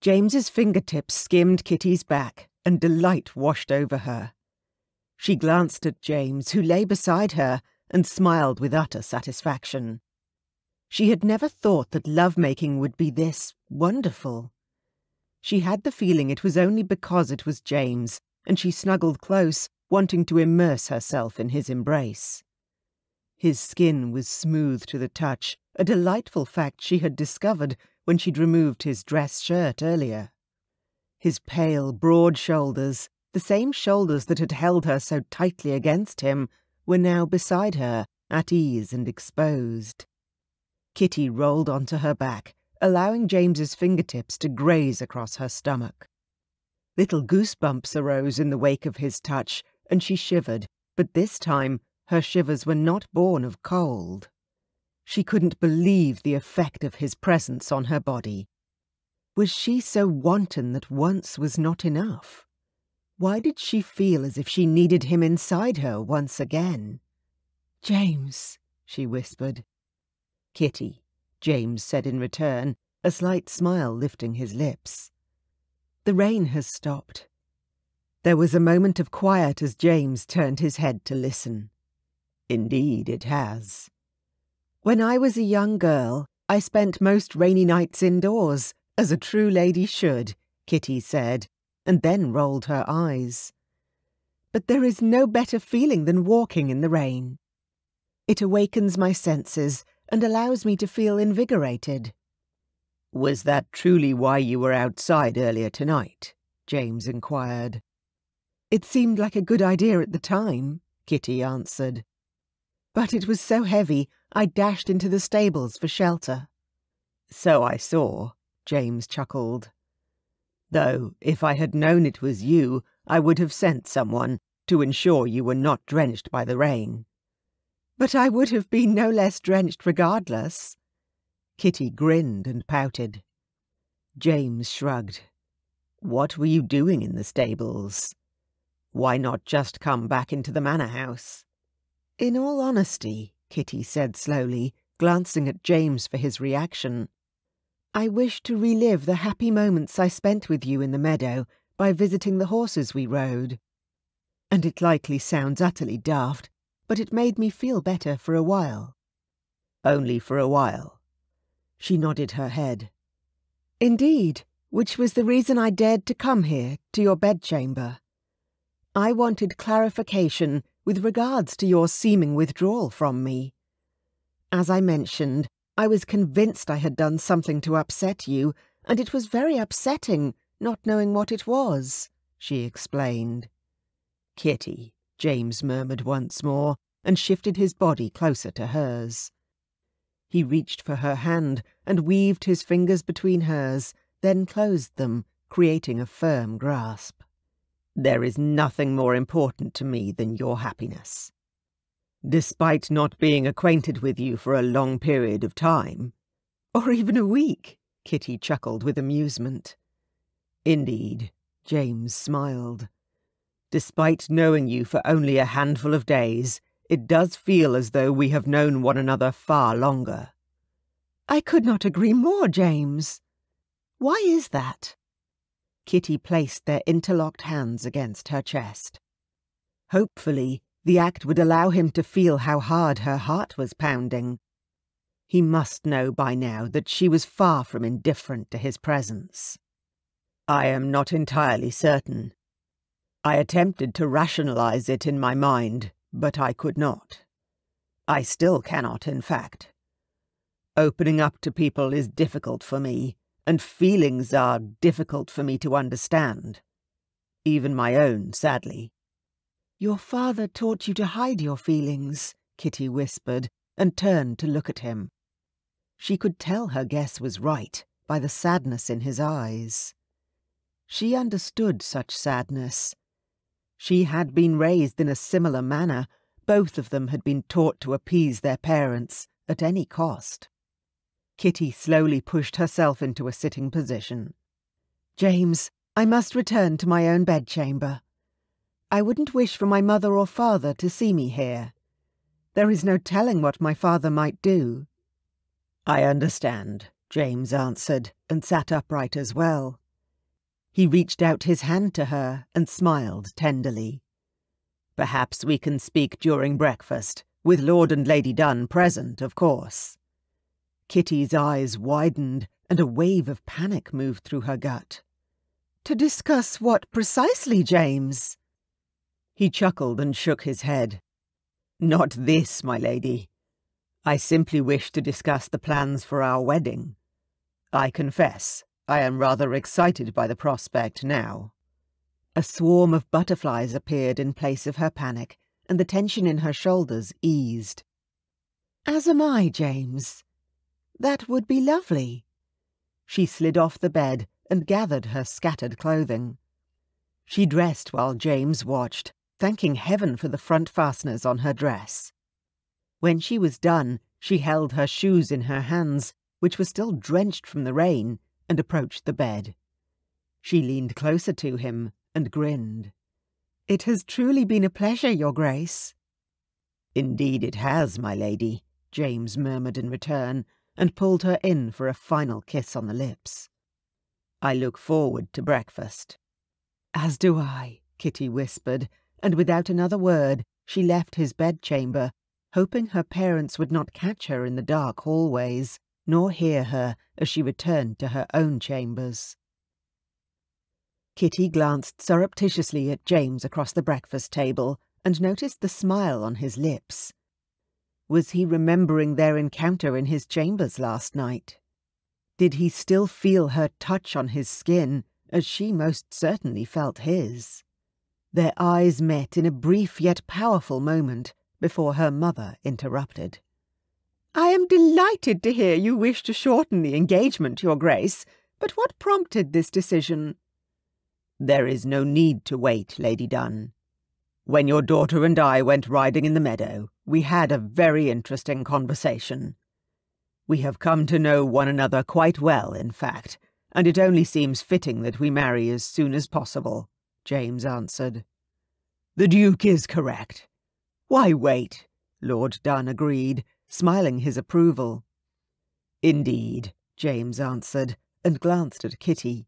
James's fingertips skimmed Kitty's back, and delight washed over her. She glanced at James, who lay beside her, and smiled with utter satisfaction. She had never thought that love-making would be this wonderful. She had the feeling it was only because it was James, and she snuggled close, wanting to immerse herself in his embrace. His skin was smooth to the touch, a delightful fact she had discovered when she'd removed his dress shirt earlier. His pale, broad shoulders, the same shoulders that had held her so tightly against him, were now beside her, at ease and exposed. Kitty rolled onto her back, allowing James's fingertips to graze across her stomach. Little goosebumps arose in the wake of his touch, and she shivered, but this time her shivers were not born of cold. She couldn't believe the effect of his presence on her body. Was she so wanton that once was not enough? Why did she feel as if she needed him inside her once again? James, she whispered. Kitty, James said in return, a slight smile lifting his lips. The rain has stopped. There was a moment of quiet as James turned his head to listen. Indeed it has. When I was a young girl, I spent most rainy nights indoors, as a true lady should, Kitty said, and then rolled her eyes. But there is no better feeling than walking in the rain. It awakens my senses and allows me to feel invigorated. Was that truly why you were outside earlier tonight? James inquired. It seemed like a good idea at the time, Kitty answered. But it was so heavy I dashed into the stables for shelter. So I saw, James chuckled. Though, if I had known it was you, I would have sent someone to ensure you were not drenched by the rain. But I would have been no less drenched regardless. Kitty grinned and pouted. James shrugged. What were you doing in the stables? Why not just come back into the manor house? In all honesty, Kitty said slowly, glancing at James for his reaction, I wish to relive the happy moments I spent with you in the meadow by visiting the horses we rode. And it likely sounds utterly daft, but it made me feel better for a while. Only for a while. She nodded her head. Indeed, which was the reason I dared to come here, to your bedchamber. I wanted clarification with regards to your seeming withdrawal from me. As I mentioned, I was convinced I had done something to upset you, and it was very upsetting, not knowing what it was, she explained. Kitty, James murmured once more, and shifted his body closer to hers. He reached for her hand and weaved his fingers between hers, then closed them, creating a firm grasp. There is nothing more important to me than your happiness despite not being acquainted with you for a long period of time. Or even a week, Kitty chuckled with amusement. Indeed, James smiled. Despite knowing you for only a handful of days, it does feel as though we have known one another far longer. I could not agree more, James. Why is that? Kitty placed their interlocked hands against her chest. Hopefully, the act would allow him to feel how hard her heart was pounding. He must know by now that she was far from indifferent to his presence. I am not entirely certain. I attempted to rationalize it in my mind, but I could not. I still cannot, in fact. Opening up to people is difficult for me, and feelings are difficult for me to understand. Even my own, sadly. Your father taught you to hide your feelings, Kitty whispered, and turned to look at him. She could tell her guess was right by the sadness in his eyes. She understood such sadness. She had been raised in a similar manner. Both of them had been taught to appease their parents at any cost. Kitty slowly pushed herself into a sitting position. James, I must return to my own bedchamber. I wouldn't wish for my mother or father to see me here. There is no telling what my father might do. I understand, James answered, and sat upright as well. He reached out his hand to her and smiled tenderly. Perhaps we can speak during breakfast, with Lord and Lady Dunn present, of course. Kitty's eyes widened, and a wave of panic moved through her gut. To discuss what precisely, James? He chuckled and shook his head. Not this, my lady. I simply wish to discuss the plans for our wedding. I confess, I am rather excited by the prospect now. A swarm of butterflies appeared in place of her panic, and the tension in her shoulders eased. As am I, James. That would be lovely. She slid off the bed and gathered her scattered clothing. She dressed while James watched, thanking heaven for the front fasteners on her dress. When she was done, she held her shoes in her hands, which were still drenched from the rain, and approached the bed. She leaned closer to him and grinned. It has truly been a pleasure, Your Grace. Indeed it has, my lady, James murmured in return, and pulled her in for a final kiss on the lips. I look forward to breakfast. As do I, Kitty whispered, and without another word she left his bedchamber, hoping her parents would not catch her in the dark hallways, nor hear her as she returned to her own chambers. Kitty glanced surreptitiously at James across the breakfast table and noticed the smile on his lips. Was he remembering their encounter in his chambers last night? Did he still feel her touch on his skin, as she most certainly felt his? Their eyes met in a brief yet powerful moment before her mother interrupted. I am delighted to hear you wish to shorten the engagement, Your Grace, but what prompted this decision? There is no need to wait, Lady Dunn. When your daughter and I went riding in the meadow, we had a very interesting conversation. We have come to know one another quite well, in fact, and it only seems fitting that we marry as soon as possible, James answered. The Duke is correct. Why wait? Lord Dunn agreed, smiling his approval. Indeed, James answered, and glanced at Kitty.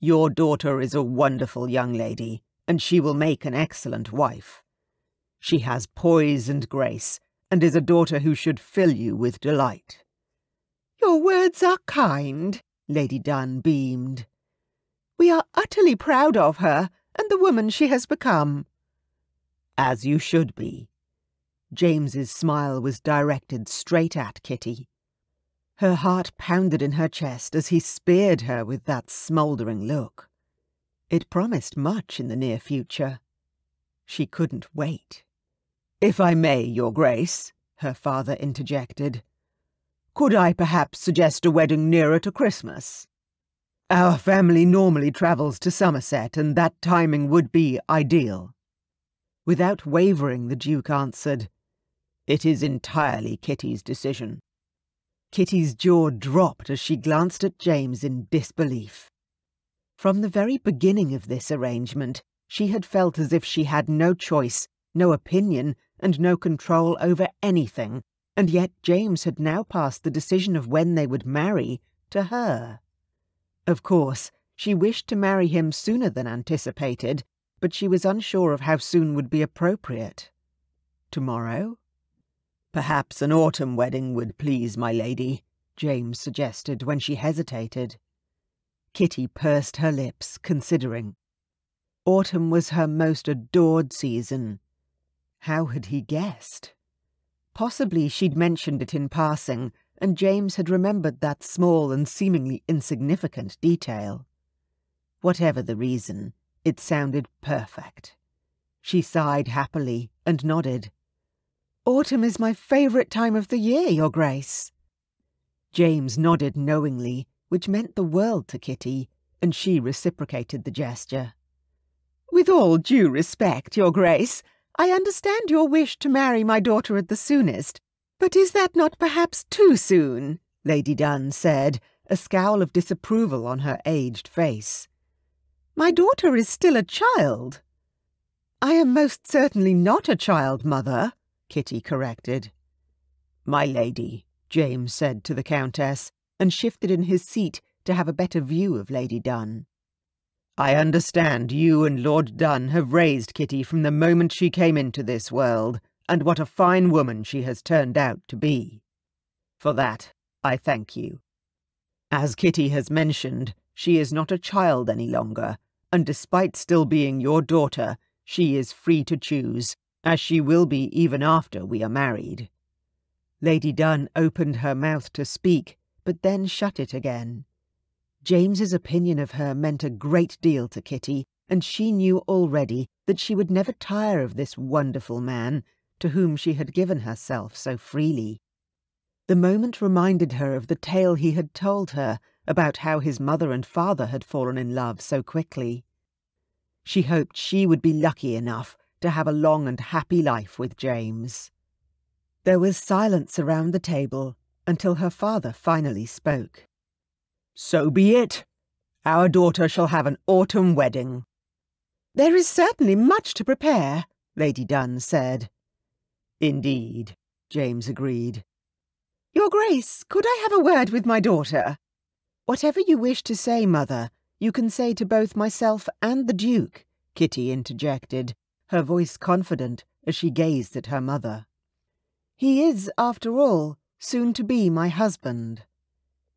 Your daughter is a wonderful young lady, and she will make an excellent wife. She has poise and grace, and is a daughter who should fill you with delight. Your words are kind, Lady Dunn beamed. We are utterly proud of her and the woman she has become. As you should be, James's smile was directed straight at Kitty. Her heart pounded in her chest as he speared her with that smouldering look. It promised much in the near future. She couldn't wait. If I may, Your Grace, her father interjected, could I perhaps suggest a wedding nearer to Christmas? Our family normally travels to Somerset, and that timing would be ideal. Without wavering, the Duke answered, it is entirely Kitty's decision. Kitty's jaw dropped as she glanced at James in disbelief. From the very beginning of this arrangement, she had felt as if she had no choice, no opinion, and no control over anything, and yet James had now passed the decision of when they would marry to her. Of course, she wished to marry him sooner than anticipated, but she was unsure of how soon would be appropriate. Tomorrow? Perhaps an autumn wedding would please my lady, James suggested when she hesitated. Kitty pursed her lips, considering. Autumn was her most adored season. How had he guessed? Possibly she'd mentioned it in passing, and James had remembered that small and seemingly insignificant detail. Whatever the reason, it sounded perfect. She sighed happily and nodded. Autumn is my favourite time of the year, Your Grace. James nodded knowingly, which meant the world to Kitty, and she reciprocated the gesture. With all due respect, Your Grace, I understand your wish to marry my daughter at the soonest, but is that not perhaps too soon? Lady Dunn said, a scowl of disapproval on her aged face. My daughter is still a child. I am most certainly not a child, mother, Kitty corrected. My lady, James said to the Countess, and shifted in his seat to have a better view of Lady Dunn. I understand you and Lord Dunn have raised Kitty from the moment she came into this world, and what a fine woman she has turned out to be. For that, I thank you. As Kitty has mentioned, she is not a child any longer, and despite still being your daughter, she is free to choose, as she will be even after we are married. Lady Dunn opened her mouth to speak, but then shut it again. James's opinion of her meant a great deal to Kitty, and she knew already that she would never tire of this wonderful man, to whom she had given herself so freely. The moment reminded her of the tale he had told her about how his mother and father had fallen in love so quickly. She hoped she would be lucky enough to have a long and happy life with James. There was silence around the table until her father finally spoke. So be it. Our daughter shall have an autumn wedding. There is certainly much to prepare, Lady Dunn said. Indeed, James agreed. Your Grace, could I have a word with my daughter? Whatever you wish to say, mother, you can say to both myself and the Duke, Kitty interjected, her voice confident as she gazed at her mother. He is, after all, soon to be my husband.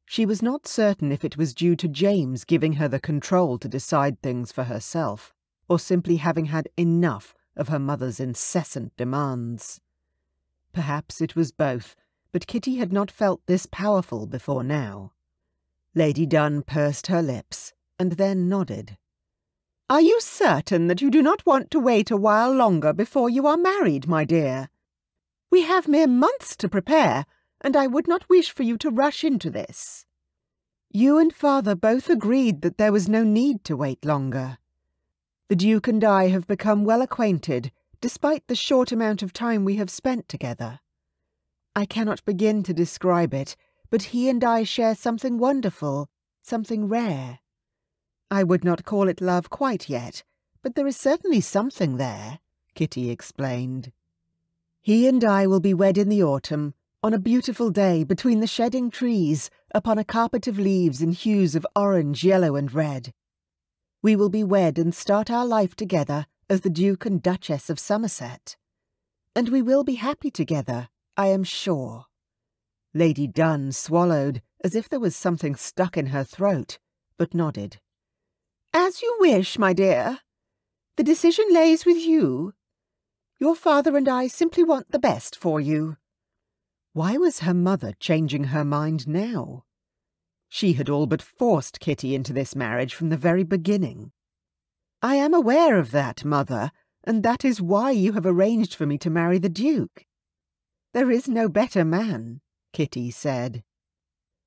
She was not certain if it was due to James giving her the control to decide things for herself, or simply having had enough of her mother's incessant demands. Perhaps it was both, but Kitty had not felt this powerful before now. Lady Dunn pursed her lips, and then nodded. Are you certain that you do not want to wait a while longer before you are married, my dear? We have mere months to prepare, and I would not wish for you to rush into this. You and father both agreed that there was no need to wait longer. The Duke and I have become well acquainted, despite the short amount of time we have spent together. I cannot begin to describe it, but he and I share something wonderful, something rare. I would not call it love quite yet, but there is certainly something there, Kitty explained. He and I will be wed in the autumn, on a beautiful day between the shedding trees, upon a carpet of leaves in hues of orange, yellow, and red. We will be wed and start our life together as the Duke and Duchess of Somerset. And we will be happy together, I am sure. Lady Dunn swallowed, as if there was something stuck in her throat, but nodded. As you wish, my dear. The decision lays with you. Your father and I simply want the best for you. Why was her mother changing her mind now? She had all but forced Kitty into this marriage from the very beginning. I am aware of that, mother, and that is why you have arranged for me to marry the Duke. There is no better man, Kitty said.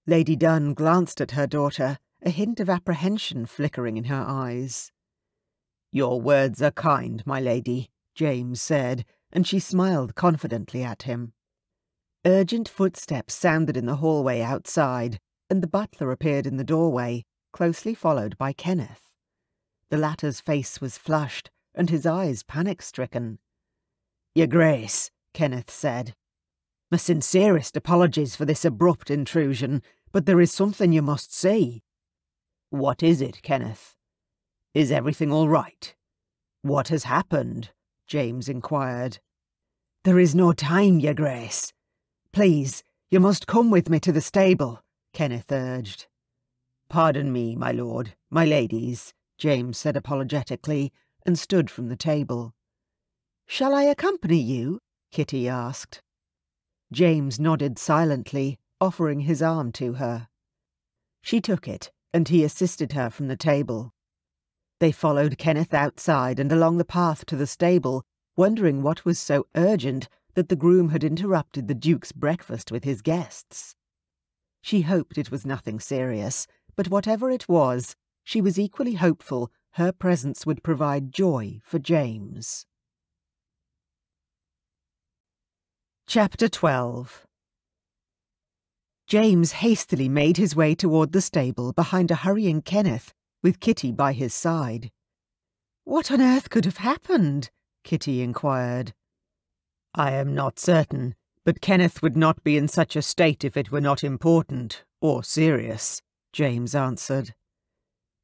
Lady Dunn glanced at her daughter, a hint of apprehension flickering in her eyes. Your words are kind, my lady, James said, and she smiled confidently at him. Urgent footsteps sounded in the hallway outside, and the butler appeared in the doorway, closely followed by Kenneth. The latter's face was flushed, and his eyes panic-stricken. Your Grace, Kenneth said. My sincerest apologies for this abrupt intrusion, but there is something you must see. What is it, Kenneth? Is everything all right? What has happened? James inquired. There is no time, Your Grace. Please, you must come with me to the stable, Kenneth urged. Pardon me, my lord, my ladies, James said apologetically, and stood from the table. Shall I accompany you? Kitty asked. James nodded silently, offering his arm to her. She took it, and he assisted her from the table. They followed Kenneth outside and along the path to the stable, wondering what was so urgent that the groom had interrupted the Duke's breakfast with his guests. She hoped it was nothing serious, but whatever it was, she was equally hopeful her presence would provide joy for James. Chapter 12 James hastily made his way toward the stable behind a hurrying Kenneth, with Kitty by his side. What on earth could have happened? Kitty inquired. I am not certain, but Kenneth would not be in such a state if it were not important or serious, James answered.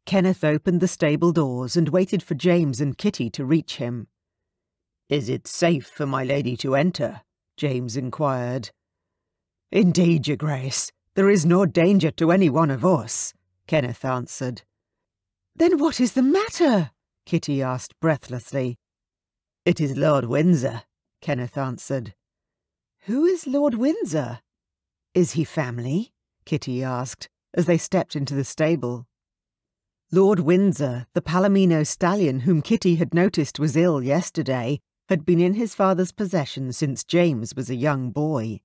Kenneth opened the stable doors and waited for James and Kitty to reach him. Is it safe for my lady to enter? James inquired. Indeed, your grace, there is no danger to any one of us, Kenneth answered. Then what is the matter? Kitty asked breathlessly. It is Lord Windsor, Kenneth answered. Who is Lord Windsor? Is he family? Kitty asked, as they stepped into the stable. Lord Windsor, the Palomino stallion whom Kitty had noticed was ill yesterday, had been in his father's possession since James was a young boy.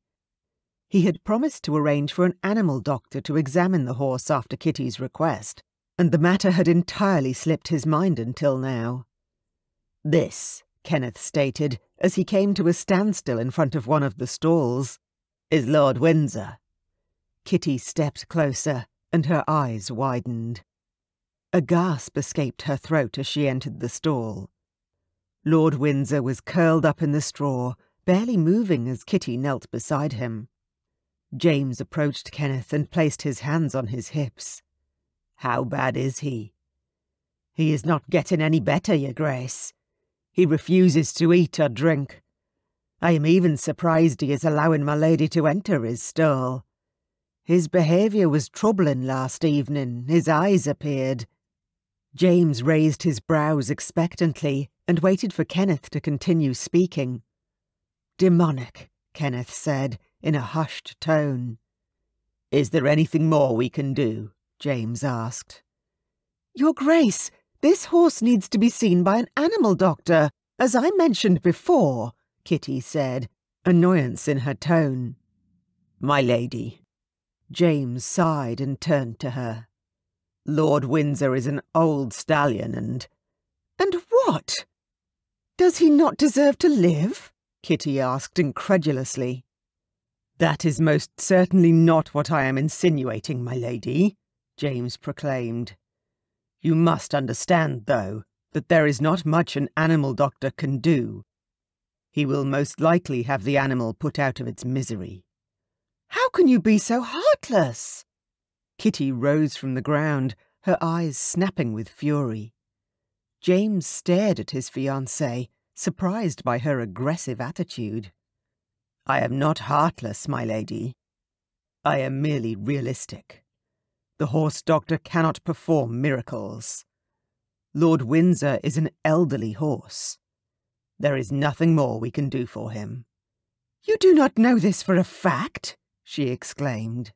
He had promised to arrange for an animal doctor to examine the horse after Kitty's request, and the matter had entirely slipped his mind until now. This, Kenneth stated, as he came to a standstill in front of one of the stalls, is Lord Windsor. Kitty stepped closer, and her eyes widened. A gasp escaped her throat as she entered the stall. Lord Windsor was curled up in the straw, barely moving as Kitty knelt beside him. James approached Kenneth and placed his hands on his hips. How bad is he? He is not getting any better, your grace. He refuses to eat or drink. I am even surprised he is allowing my lady to enter his stall. His behaviour was troubling last evening. His eyes appeared. James raised his brows expectantly and waited for Kenneth to continue speaking. Demonic, Kenneth said in a hushed tone. Is there anything more we can do? James asked. Your Grace, this horse needs to be seen by an animal doctor, as I mentioned before, Kitty said, annoyance in her tone. My lady. James sighed and turned to her. Lord Windsor is an old stallion and... And what? Does he not deserve to live? Kitty asked incredulously. That is most certainly not what I am insinuating, my lady, James proclaimed. You must understand, though, that there is not much an animal doctor can do. He will most likely have the animal put out of its misery. How can you be so heartless? Kitty rose from the ground, her eyes snapping with fury. James stared at his fiancée, surprised by her aggressive attitude. I am not heartless, my lady. I am merely realistic. The horse doctor cannot perform miracles. Lord Windsor is an elderly horse. There is nothing more we can do for him. You do not know this for a fact? she exclaimed.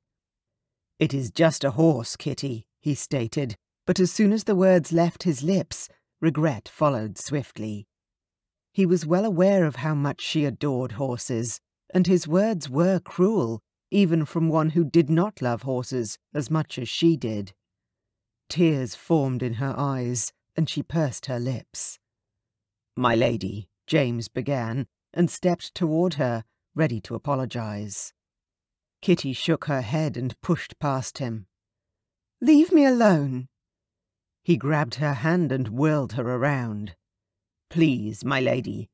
It is just a horse, Kitty, he stated, but as soon as the words left his lips, regret followed swiftly. He was well aware of how much she adored horses, and his words were cruel, even from one who did not love horses as much as she did. Tears formed in her eyes, and she pursed her lips. My lady, James began, and stepped toward her, ready to apologize. Kitty shook her head and pushed past him. Leave me alone. He grabbed her hand and whirled her around. Please, my lady.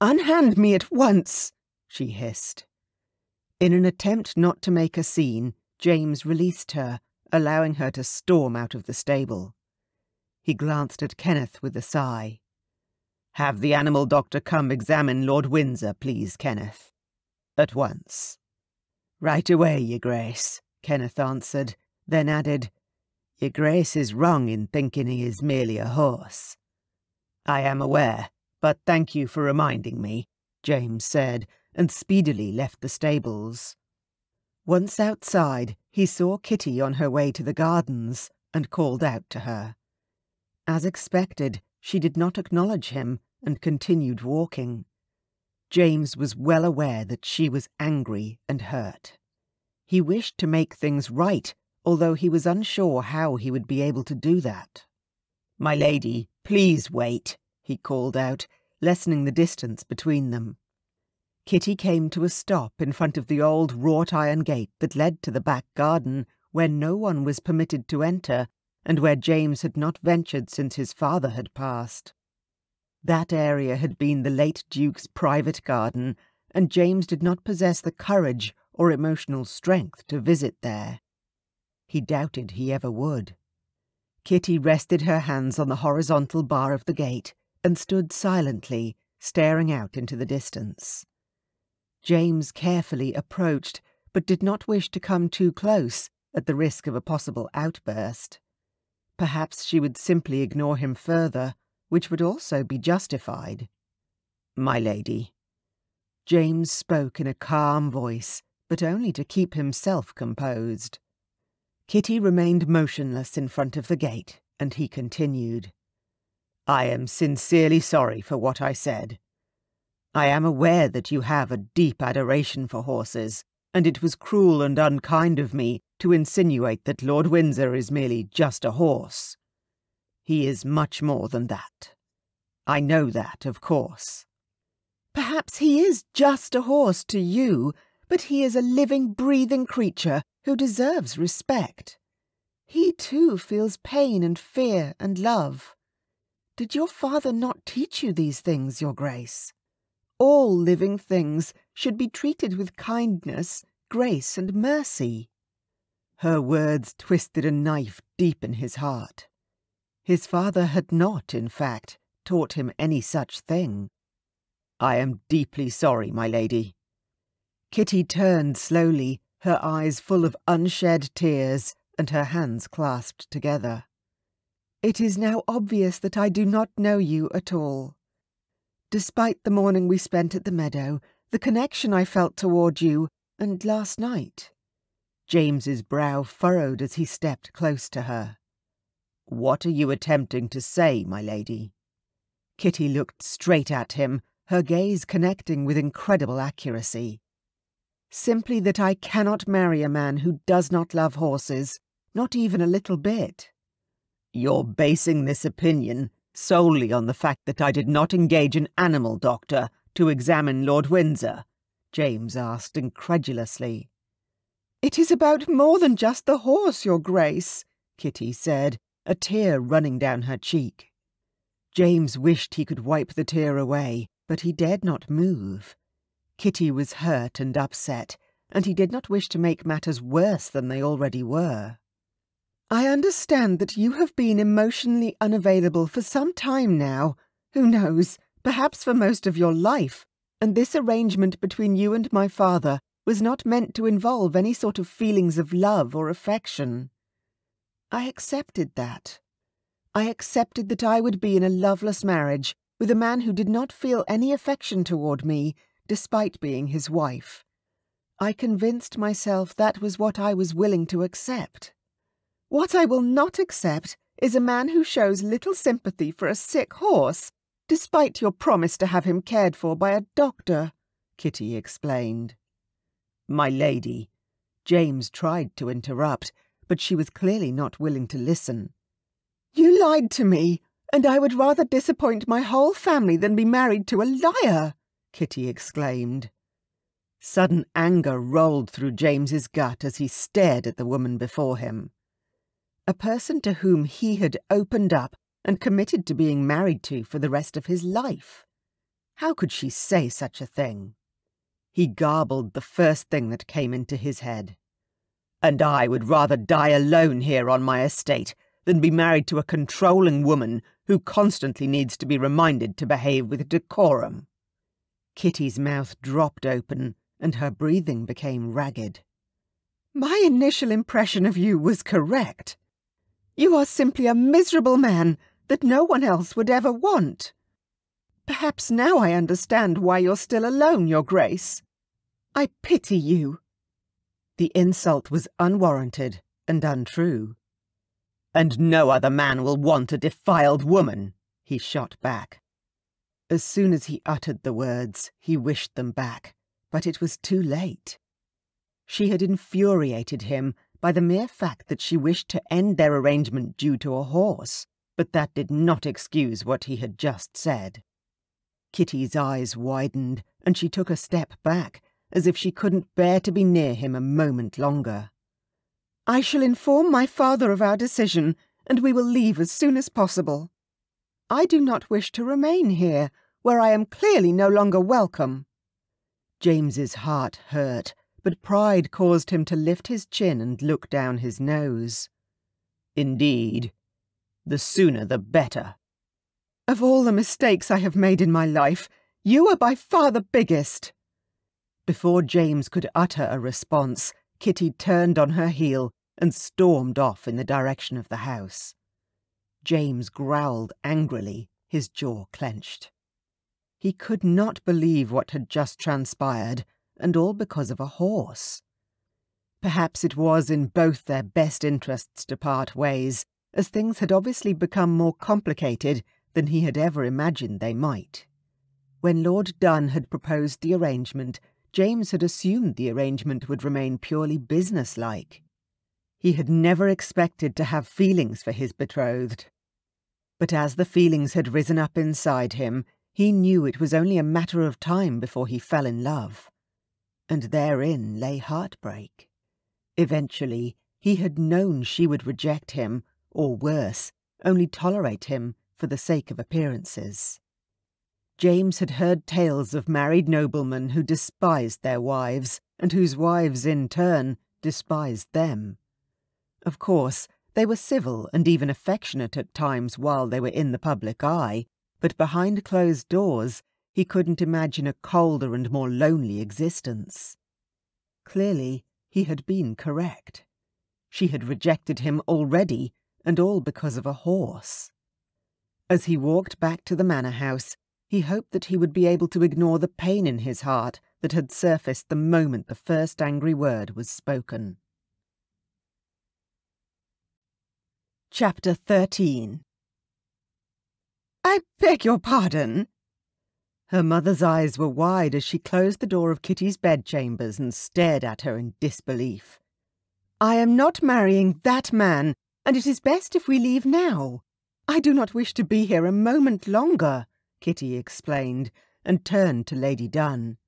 Unhand me at once, she hissed. In an attempt not to make a scene, James released her, allowing her to storm out of the stable. He glanced at Kenneth with a sigh. Have the animal doctor come examine Lord Windsor, please, Kenneth. At once. Right away, Your Grace, Kenneth answered, then added, Your Grace is wrong in thinking he is merely a horse. I am aware, but thank you for reminding me, James said, and speedily left the stables. Once outside, he saw Kitty on her way to the gardens and called out to her. As expected, she did not acknowledge him and continued walking. James was well aware that she was angry and hurt. He wished to make things right, although he was unsure how he would be able to do that. My lady, please wait, he called out, lessening the distance between them. Kitty came to a stop in front of the old wrought iron gate that led to the back garden, where no one was permitted to enter, and where James had not ventured since his father had passed. That area had been the late Duke's private garden, and James did not possess the courage or emotional strength to visit there. He doubted he ever would. Kitty rested her hands on the horizontal bar of the gate and stood silently, staring out into the distance. James carefully approached, but did not wish to come too close at the risk of a possible outburst. Perhaps she would simply ignore him further, which would also be justified. My lady. James spoke in a calm voice, but only to keep himself composed. Kitty remained motionless in front of the gate, and he continued. I am sincerely sorry for what I said. I am aware that you have a deep adoration for horses, and it was cruel and unkind of me to insinuate that Lord Windsor is merely just a horse. He is much more than that. I know that, of course. Perhaps he is just a horse to you, but he is a living, breathing creature who deserves respect. He too feels pain and fear and love. Did your father not teach you these things, Your Grace? all living things should be treated with kindness, grace, and mercy. Her words twisted a knife deep in his heart. His father had not, in fact, taught him any such thing. I am deeply sorry, my lady. Kitty turned slowly, her eyes full of unshed tears, and her hands clasped together. It is now obvious that I do not know you at all. Despite the morning we spent at the meadow, the connection I felt toward you, and last night. James's brow furrowed as he stepped close to her. What are you attempting to say, my lady? Kitty looked straight at him, her gaze connecting with incredible accuracy. Simply that I cannot marry a man who does not love horses, not even a little bit. You're basing this opinion solely on the fact that I did not engage an animal doctor to examine Lord Windsor? James asked incredulously. It is about more than just the horse, Your Grace, Kitty said, a tear running down her cheek. James wished he could wipe the tear away, but he dared not move. Kitty was hurt and upset, and he did not wish to make matters worse than they already were. I understand that you have been emotionally unavailable for some time now. Who knows, perhaps for most of your life. And this arrangement between you and my father was not meant to involve any sort of feelings of love or affection. I accepted that. I accepted that I would be in a loveless marriage with a man who did not feel any affection toward me, despite being his wife. I convinced myself that was what I was willing to accept. What I will not accept is a man who shows little sympathy for a sick horse, despite your promise to have him cared for by a doctor, Kitty explained. My lady, James tried to interrupt, but she was clearly not willing to listen. You lied to me, and I would rather disappoint my whole family than be married to a liar, Kitty exclaimed. Sudden anger rolled through James's gut as he stared at the woman before him a person to whom he had opened up and committed to being married to for the rest of his life. How could she say such a thing? He garbled the first thing that came into his head. And I would rather die alone here on my estate than be married to a controlling woman who constantly needs to be reminded to behave with decorum. Kitty's mouth dropped open, and her breathing became ragged. My initial impression of you was correct. You are simply a miserable man that no one else would ever want. Perhaps now I understand why you're still alone, Your Grace. I pity you. The insult was unwarranted and untrue. And no other man will want a defiled woman, he shot back. As soon as he uttered the words, he wished them back, but it was too late. She had infuriated him by the mere fact that she wished to end their arrangement due to a horse, but that did not excuse what he had just said. Kitty's eyes widened, and she took a step back, as if she couldn't bear to be near him a moment longer. I shall inform my father of our decision, and we will leave as soon as possible. I do not wish to remain here, where I am clearly no longer welcome. James's heart hurt, but pride caused him to lift his chin and look down his nose. Indeed, the sooner the better. Of all the mistakes I have made in my life, you are by far the biggest. Before James could utter a response, Kitty turned on her heel and stormed off in the direction of the house. James growled angrily, his jaw clenched. He could not believe what had just transpired, and all because of a horse. Perhaps it was in both their best interests to part ways, as things had obviously become more complicated than he had ever imagined they might. When Lord Dunn had proposed the arrangement, James had assumed the arrangement would remain purely businesslike. He had never expected to have feelings for his betrothed. But as the feelings had risen up inside him, he knew it was only a matter of time before he fell in love. And therein lay heartbreak. Eventually, he had known she would reject him, or worse, only tolerate him for the sake of appearances. James had heard tales of married noblemen who despised their wives, and whose wives, in turn, despised them. Of course, they were civil and even affectionate at times while they were in the public eye, but behind closed doors he couldn't imagine a colder and more lonely existence. Clearly, he had been correct. She had rejected him already, and all because of a horse. As he walked back to the manor house, he hoped that he would be able to ignore the pain in his heart that had surfaced the moment the first angry word was spoken. Chapter 13 I beg your pardon. Her mother's eyes were wide as she closed the door of Kitty's bedchambers and stared at her in disbelief. I am not marrying that man, and it is best if we leave now. I do not wish to be here a moment longer, Kitty explained, and turned to Lady Dunn.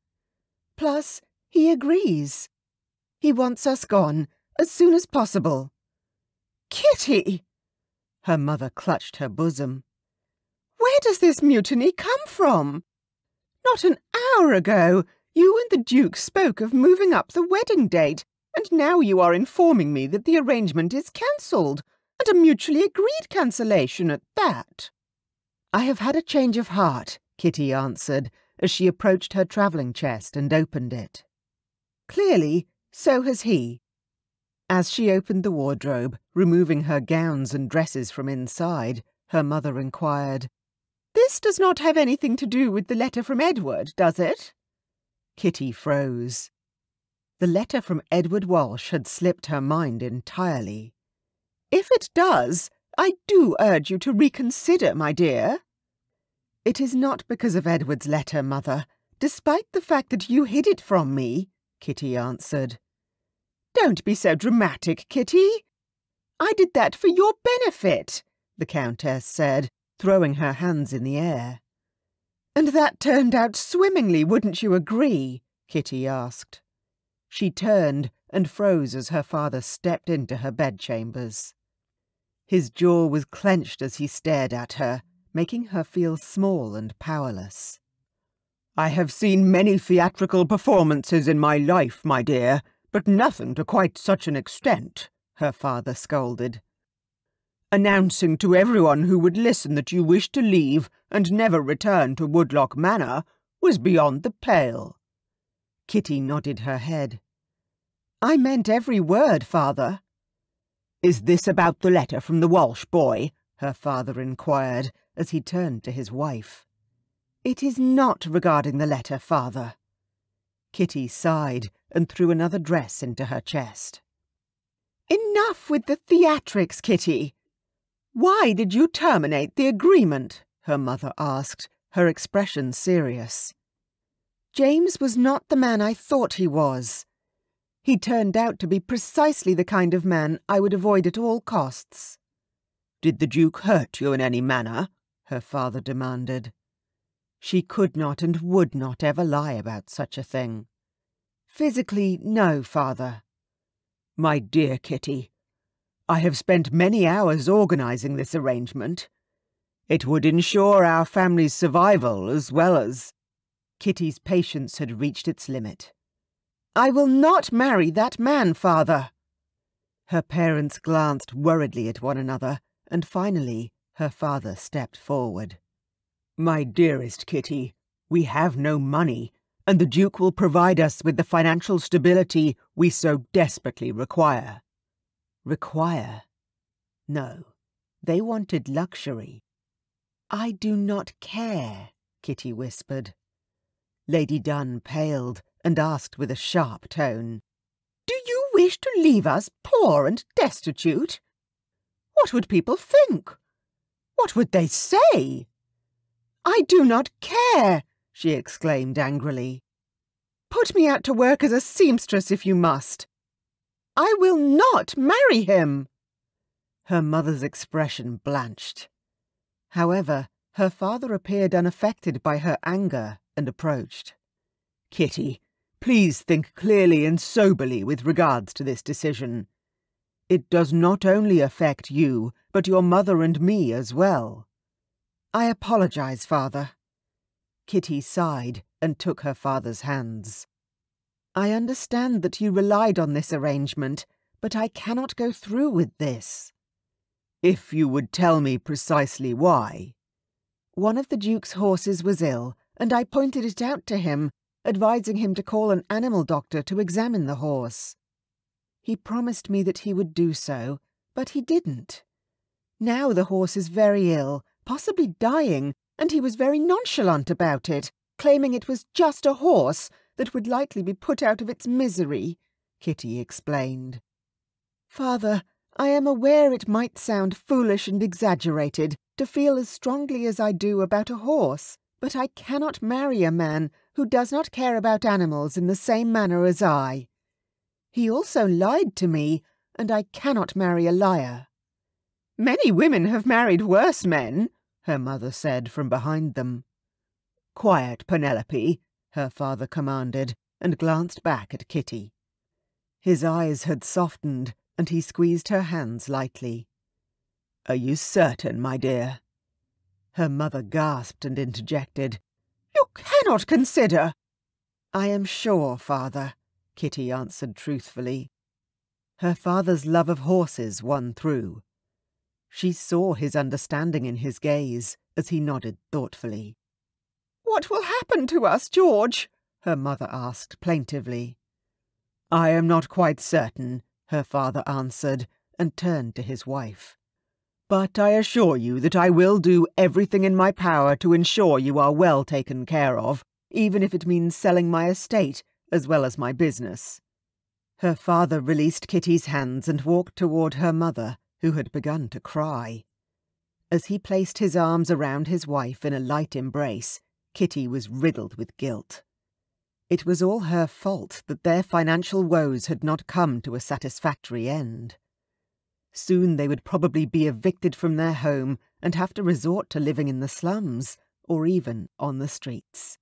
Plus, he agrees. He wants us gone as soon as possible. Kitty! Her mother clutched her bosom. Where does this mutiny come from? Not an hour ago, you and the Duke spoke of moving up the wedding date, and now you are informing me that the arrangement is cancelled, and a mutually agreed cancellation at that. I have had a change of heart, Kitty answered, as she approached her travelling chest and opened it. Clearly, so has he. As she opened the wardrobe, removing her gowns and dresses from inside, her mother inquired, This does not have anything to do with the letter from Edward, does it? Kitty froze. The letter from Edward Walsh had slipped her mind entirely. If it does, I do urge you to reconsider, my dear. It is not because of Edward's letter, mother, despite the fact that you hid it from me, Kitty answered. Don't be so dramatic, Kitty. I did that for your benefit, the Countess said, throwing her hands in the air. And that turned out swimmingly, wouldn't you agree? Kitty asked. She turned and froze as her father stepped into her bedchambers. His jaw was clenched as he stared at her, making her feel small and powerless. I have seen many theatrical performances in my life, my dear, but nothing to quite such an extent, her father scolded. Announcing to everyone who would listen that you wished to leave and never return to Woodlock Manor was beyond the pale. Kitty nodded her head. I meant every word, father. Is this about the letter from the Walsh boy? her father inquired as he turned to his wife. It is not regarding the letter, father. Kitty sighed and threw another dress into her chest. Enough with the theatrics, Kitty. Why did you terminate the agreement? her mother asked, her expression serious. James was not the man I thought he was. He turned out to be precisely the kind of man I would avoid at all costs. Did the Duke hurt you in any manner? Her father demanded. She could not and would not ever lie about such a thing. Physically, no, father. My dear Kitty, I have spent many hours organising this arrangement. It would ensure our family's survival as well as... Kitty's patience had reached its limit. I will not marry that man, father. Her parents glanced worriedly at one another, and finally her father stepped forward. My dearest Kitty, we have no money, and the Duke will provide us with the financial stability we so desperately require. Require? No, they wanted luxury. I do not care, Kitty whispered. Lady Dunn paled and asked with a sharp tone, Do you wish to leave us poor and destitute? What would people think? What would they say? I do not care, she exclaimed angrily. Put me out to work as a seamstress if you must. I will not marry him. Her mother's expression blanched. However, her father appeared unaffected by her anger and approached. Kitty, please think clearly and soberly with regards to this decision. It does not only affect you, but your mother and me as well. I apologize, father. Kitty sighed and took her father's hands. I understand that you relied on this arrangement, but I cannot go through with this. If you would tell me precisely why. One of the Duke's horses was ill, and I pointed it out to him, advising him to call an animal doctor to examine the horse. He promised me that he would do so, but he didn't. Now the horse is very ill, possibly dying, and he was very nonchalant about it, claiming it was just a horse that would likely be put out of its misery, Kitty explained. Father, I am aware it might sound foolish and exaggerated to feel as strongly as I do about a horse, but I cannot marry a man who does not care about animals in the same manner as I. He also lied to me, and I cannot marry a liar. Many women have married worse men, her mother said from behind them. Quiet, Penelope, her father commanded, and glanced back at Kitty. His eyes had softened, and he squeezed her hands lightly. Are you certain, my dear? Her mother gasped and interjected. You cannot consider. I am sure, father, Kitty answered truthfully. Her father's love of horses won through. She saw his understanding in his gaze as he nodded thoughtfully. What will happen to us, George? her mother asked plaintively. I am not quite certain, her father answered, and turned to his wife. But I assure you that I will do everything in my power to ensure you are well taken care of, even if it means selling my estate as well as my business. Her father released Kitty's hands and walked toward her mother, who had begun to cry. As he placed his arms around his wife in a light embrace, Kitty was riddled with guilt. It was all her fault that their financial woes had not come to a satisfactory end. Soon they would probably be evicted from their home and have to resort to living in the slums, or even on the streets.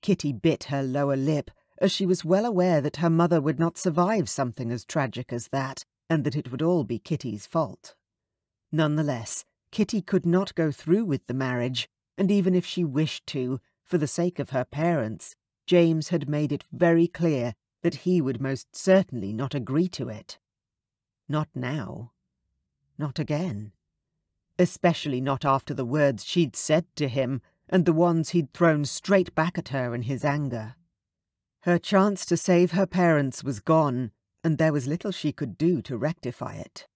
Kitty bit her lower lip as she was well aware that her mother would not survive something as tragic as that, and that it would all be Kitty's fault. Nonetheless, Kitty could not go through with the marriage, and even if she wished to, for the sake of her parents, James had made it very clear that he would most certainly not agree to it. Not now. Not again. Especially not after the words she'd said to him and the ones he'd thrown straight back at her in his anger. Her chance to save her parents was gone, and there was little she could do to rectify it.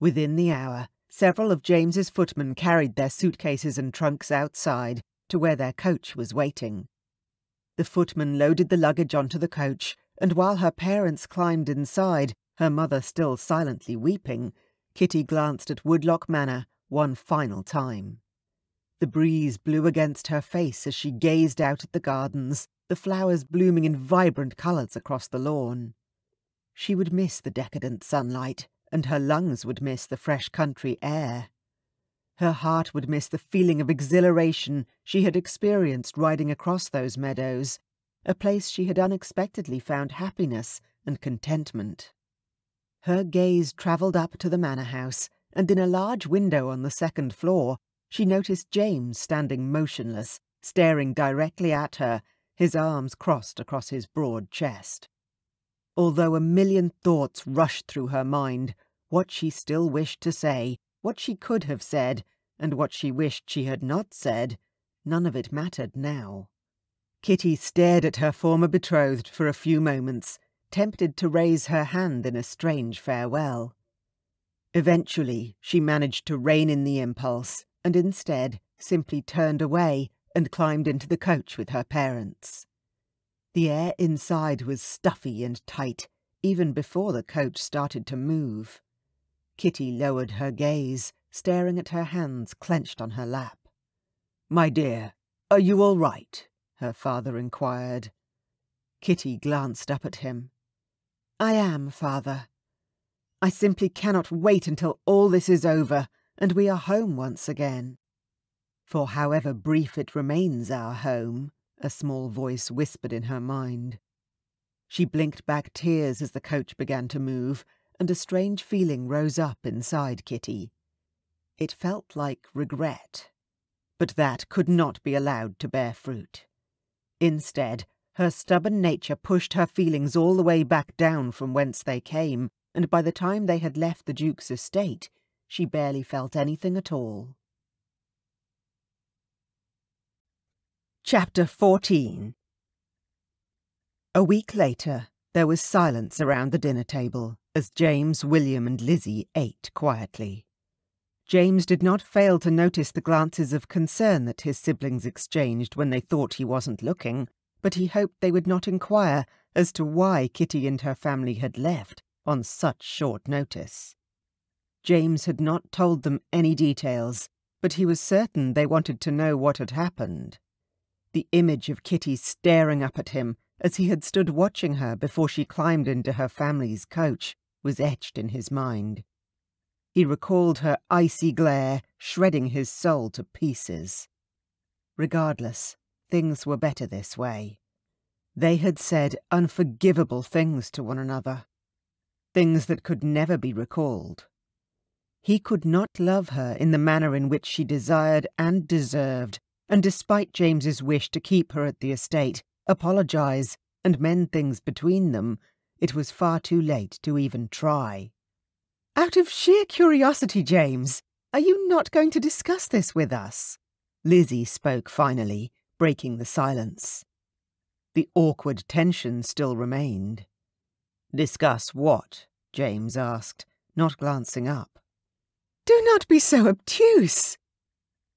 Within the hour, several of James's footmen carried their suitcases and trunks outside to where their coach was waiting. The footman loaded the luggage onto the coach, and while her parents climbed inside, her mother still silently weeping, Kitty glanced at Woodlock Manor one final time. The breeze blew against her face as she gazed out at the gardens, the flowers blooming in vibrant colours across the lawn. She would miss the decadent sunlight, and her lungs would miss the fresh country air. Her heart would miss the feeling of exhilaration she had experienced riding across those meadows, a place she had unexpectedly found happiness and contentment. Her gaze travelled up to the manor house, and in a large window on the second floor, she noticed James standing motionless, staring directly at her, his arms crossed across his broad chest. Although a million thoughts rushed through her mind, what she still wished to say, what she could have said, and what she wished she had not said, none of it mattered now. Kitty stared at her former betrothed for a few moments, tempted to raise her hand in a strange farewell. Eventually, she managed to rein in the impulse, and instead simply turned away and climbed into the coach with her parents. The air inside was stuffy and tight, even before the coach started to move. Kitty lowered her gaze, staring at her hands clenched on her lap. My dear, are you all right? her father inquired. Kitty glanced up at him. I am, father. I simply cannot wait until all this is over and we are home once again. For however brief it remains our home, a small voice whispered in her mind. She blinked back tears as the coach began to move, and a strange feeling rose up inside Kitty. It felt like regret, but that could not be allowed to bear fruit. Instead, her stubborn nature pushed her feelings all the way back down from whence they came, and by the time they had left the Duke's estate, she barely felt anything at all. Chapter 14 A week later, there was silence around the dinner table as James, William, and Lizzie ate quietly. James did not fail to notice the glances of concern that his siblings exchanged when they thought he wasn't looking, but he hoped they would not inquire as to why Kitty and her family had left on such short notice. James had not told them any details, but he was certain they wanted to know what had happened. The image of Kitty staring up at him as he had stood watching her before she climbed into her family's coach was etched in his mind. He recalled her icy glare, shredding his soul to pieces. Regardless, things were better this way. They had said unforgivable things to one another things that could never be recalled. He could not love her in the manner in which she desired and deserved, and despite James's wish to keep her at the estate, apologize, and mend things between them, it was far too late to even try. Out of sheer curiosity, James, are you not going to discuss this with us? Lizzie spoke finally, breaking the silence. The awkward tension still remained. Discuss what? James asked, not glancing up. Do not be so obtuse.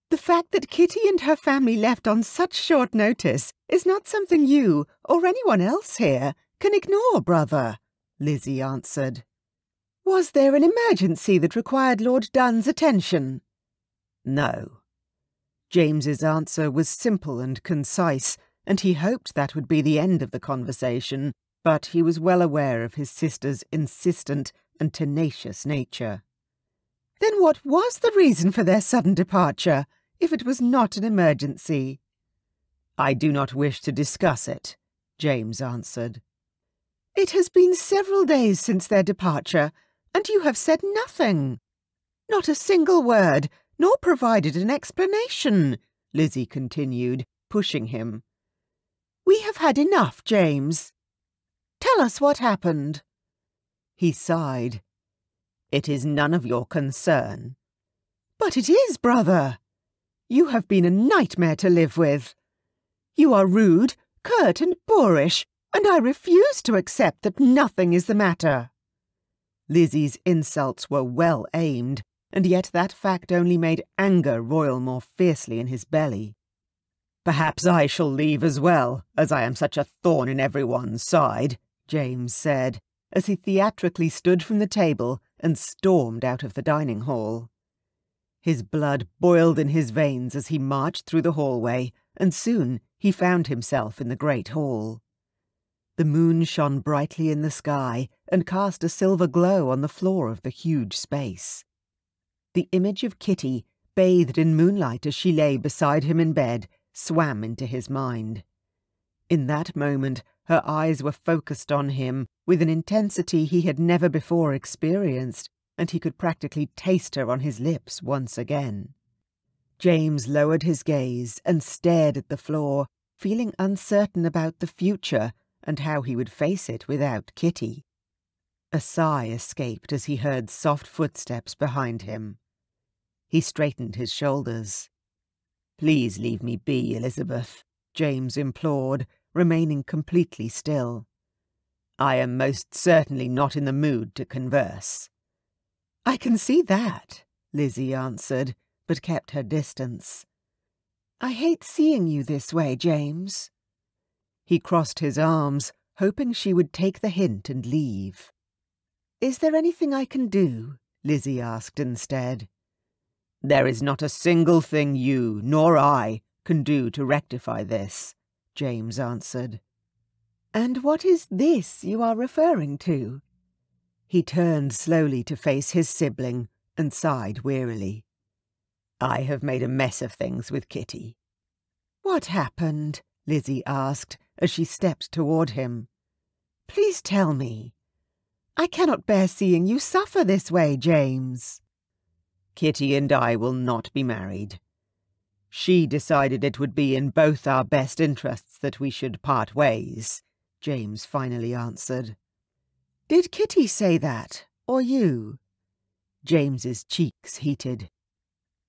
The fact that Kitty and her family left on such short notice is not something you, or anyone else here, can ignore, brother, Lizzie answered. Was there an emergency that required Lord Dunn's attention? No. James's answer was simple and concise, and he hoped that would be the end of the conversation, but he was well aware of his sister's insistent and tenacious nature. Then what was the reason for their sudden departure, if it was not an emergency? I do not wish to discuss it, James answered. It has been several days since their departure, and you have said nothing. Not a single word, nor provided an explanation, Lizzie continued, pushing him. We have had enough, James. Tell us what happened. He sighed. It is none of your concern. But it is, brother. You have been a nightmare to live with. You are rude, curt, and boorish, and I refuse to accept that nothing is the matter. Lizzie's insults were well aimed, and yet that fact only made anger roil more fiercely in his belly. Perhaps I shall leave as well, as I am such a thorn in everyone's side, James said, as he theatrically stood from the table and stormed out of the dining hall. His blood boiled in his veins as he marched through the hallway, and soon he found himself in the great hall. The moon shone brightly in the sky and cast a silver glow on the floor of the huge space. The image of Kitty, bathed in moonlight as she lay beside him in bed, swam into his mind. In that moment, her eyes were focused on him with an intensity he had never before experienced, and he could practically taste her on his lips once again. James lowered his gaze and stared at the floor, feeling uncertain about the future and how he would face it without Kitty. A sigh escaped as he heard soft footsteps behind him. He straightened his shoulders. Please leave me be, Elizabeth, James implored, remaining completely still. I am most certainly not in the mood to converse. I can see that, Lizzie answered, but kept her distance. I hate seeing you this way, James. He crossed his arms, hoping she would take the hint and leave. Is there anything I can do? Lizzie asked instead. There is not a single thing you, nor I, can do to rectify this, James answered. And what is this you are referring to? He turned slowly to face his sibling and sighed wearily. I have made a mess of things with Kitty. What happened? Lizzie asked as she stepped toward him. Please tell me. I cannot bear seeing you suffer this way, James. Kitty and I will not be married. She decided it would be in both our best interests that we should part ways, James finally answered. Did Kitty say that, or you? James's cheeks heated.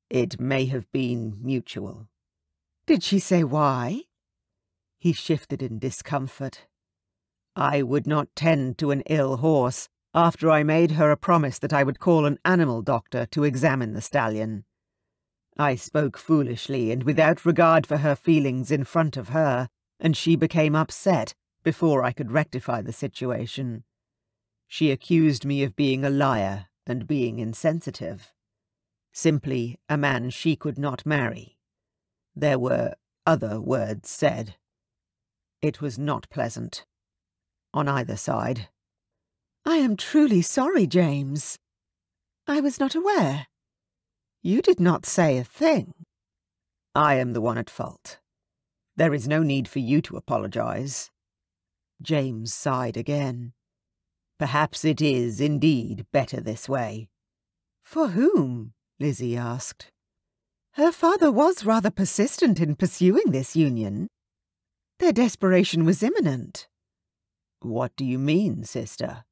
It may have been mutual. Did she say why? He shifted in discomfort. I would not tend to an ill horse, after I made her a promise that I would call an animal doctor to examine the stallion. I spoke foolishly and without regard for her feelings in front of her, and she became upset before I could rectify the situation. She accused me of being a liar and being insensitive. Simply a man she could not marry. There were other words said. It was not pleasant. On either side. I am truly sorry, James. I was not aware. You did not say a thing. I am the one at fault. There is no need for you to apologize. James sighed again. Perhaps it is indeed better this way. For whom? Lizzie asked. Her father was rather persistent in pursuing this union. Their desperation was imminent. What do you mean, sister?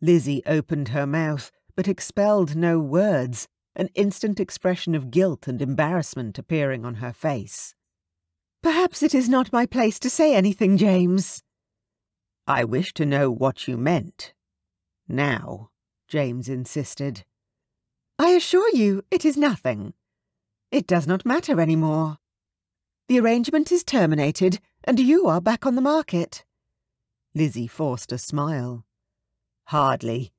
Lizzie opened her mouth, but expelled no words, an instant expression of guilt and embarrassment appearing on her face. Perhaps it is not my place to say anything, James. I wish to know what you meant. Now, James insisted. I assure you it is nothing. It does not matter any more. The arrangement is terminated, and you are back on the market. Lizzie forced a smile. Hardly.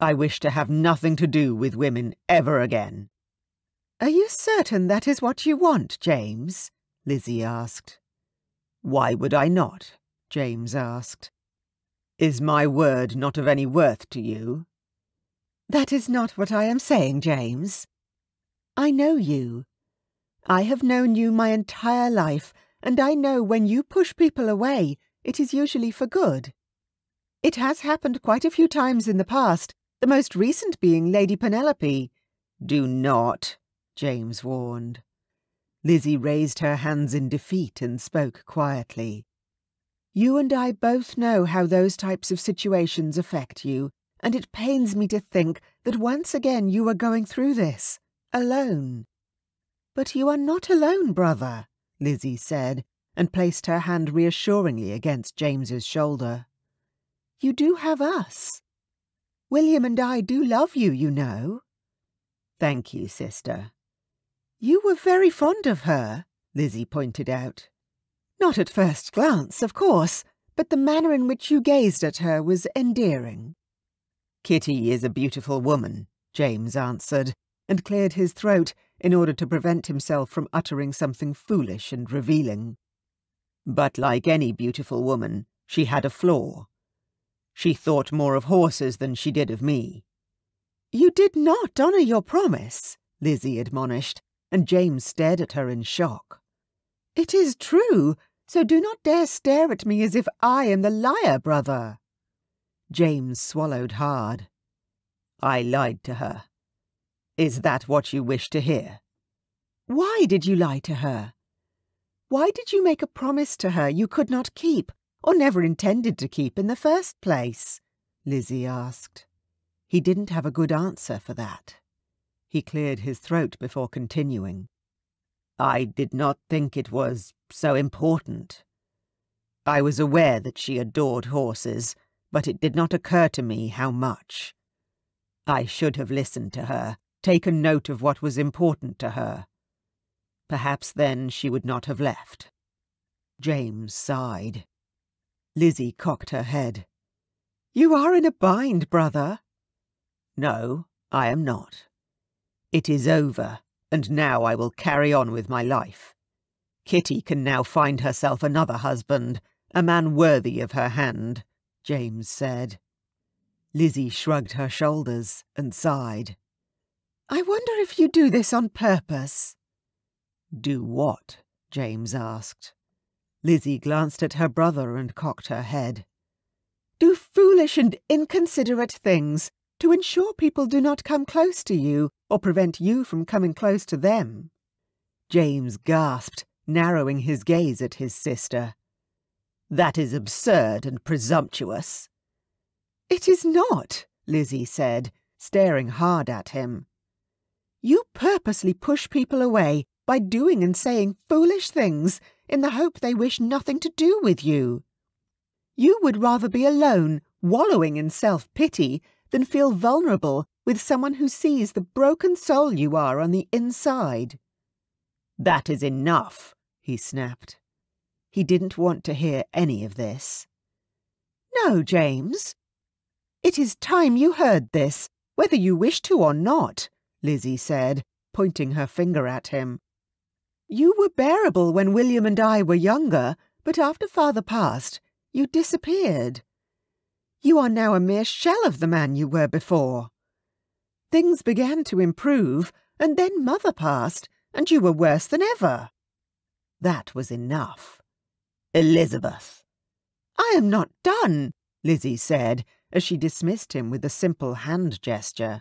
I wish to have nothing to do with women ever again. Are you certain that is what you want, James? Lizzie asked. Why would I not? James asked. Is my word not of any worth to you? That is not what I am saying, James. I know you. I have known you my entire life, and I know when you push people away, it is usually for good. It has happened quite a few times in the past, the most recent being Lady Penelope. Do not, James warned. Lizzie raised her hands in defeat and spoke quietly. You and I both know how those types of situations affect you, and it pains me to think that once again you are going through this, alone. But you are not alone, brother, Lizzie said, and placed her hand reassuringly against James's shoulder. You do have us. William and I do love you, you know. Thank you, sister. You were very fond of her, Lizzie pointed out. Not at first glance, of course, but the manner in which you gazed at her was endearing. Kitty is a beautiful woman, James answered, and cleared his throat in order to prevent himself from uttering something foolish and revealing. But like any beautiful woman, she had a flaw. She thought more of horses than she did of me. You did not honour your promise, Lizzie admonished, and James stared at her in shock. It is true, so do not dare stare at me as if I am the liar, brother. James swallowed hard. I lied to her. Is that what you wish to hear? Why did you lie to her? Why did you make a promise to her you could not keep, or never intended to keep in the first place? Lizzie asked. He didn't have a good answer for that. He cleared his throat before continuing. I did not think it was so important. I was aware that she adored horses, but it did not occur to me how much. I should have listened to her, taken note of what was important to her. Perhaps then she would not have left. James sighed. Lizzie cocked her head. You are in a bind, brother. No, I am not. It is over, and now I will carry on with my life. Kitty can now find herself another husband, a man worthy of her hand, James said. Lizzie shrugged her shoulders and sighed. I wonder if you do this on purpose. Do what? James asked. Lizzie glanced at her brother and cocked her head. Do foolish and inconsiderate things to ensure people do not come close to you or prevent you from coming close to them. James gasped, narrowing his gaze at his sister. That is absurd and presumptuous. It is not, Lizzie said, staring hard at him. You purposely push people away by doing and saying foolish things in the hope they wish nothing to do with you. You would rather be alone, wallowing in self-pity, than feel vulnerable with someone who sees the broken soul you are on the inside. That is enough, he snapped. He didn't want to hear any of this. No, James. It is time you heard this, whether you wish to or not, Lizzie said, pointing her finger at him. You were bearable when William and I were younger, but after father passed, you disappeared. You are now a mere shell of the man you were before. Things began to improve, and then Mother passed, and you were worse than ever. That was enough. Elizabeth. I am not done, Lizzie said, as she dismissed him with a simple hand gesture.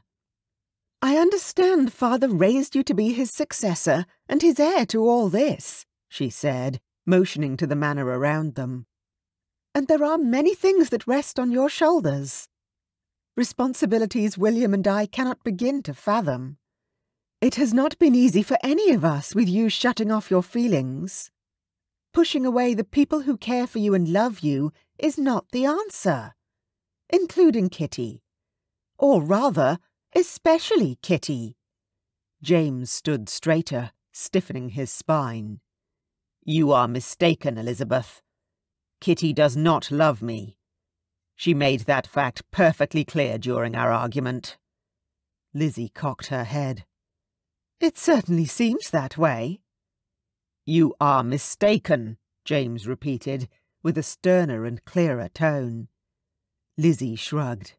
I understand father raised you to be his successor and his heir to all this, she said, motioning to the manor around them and there are many things that rest on your shoulders. Responsibilities William and I cannot begin to fathom. It has not been easy for any of us with you shutting off your feelings. Pushing away the people who care for you and love you is not the answer, including Kitty. Or rather, especially Kitty. James stood straighter, stiffening his spine. You are mistaken, Elizabeth. Kitty does not love me. She made that fact perfectly clear during our argument. Lizzie cocked her head. It certainly seems that way. You are mistaken, James repeated, with a sterner and clearer tone. Lizzie shrugged.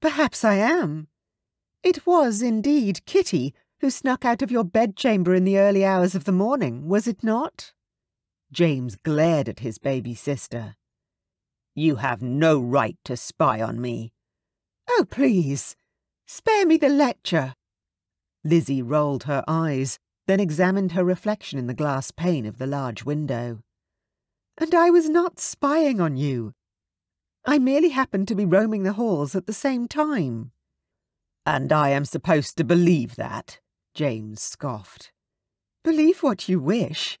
Perhaps I am. It was indeed Kitty who snuck out of your bedchamber in the early hours of the morning, was it not? James glared at his baby sister. You have no right to spy on me. Oh, please, spare me the lecture. Lizzie rolled her eyes, then examined her reflection in the glass pane of the large window. And I was not spying on you. I merely happened to be roaming the halls at the same time. And I am supposed to believe that, James scoffed. Believe what you wish.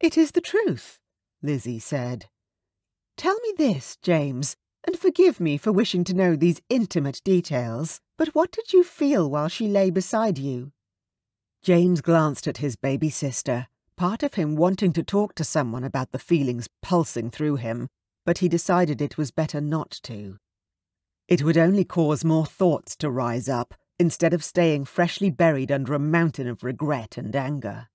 It is the truth, Lizzie said. Tell me this, James, and forgive me for wishing to know these intimate details, but what did you feel while she lay beside you? James glanced at his baby sister, part of him wanting to talk to someone about the feelings pulsing through him, but he decided it was better not to. It would only cause more thoughts to rise up, instead of staying freshly buried under a mountain of regret and anger.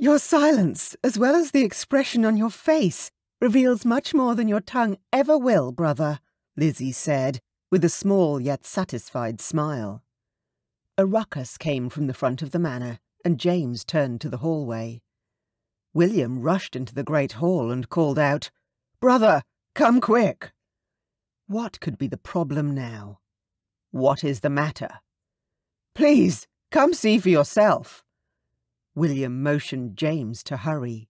Your silence, as well as the expression on your face, reveals much more than your tongue ever will, brother, Lizzie said, with a small yet satisfied smile. A ruckus came from the front of the manor, and James turned to the hallway. William rushed into the great hall and called out, Brother, come quick! What could be the problem now? What is the matter? Please, come see for yourself. William motioned James to hurry.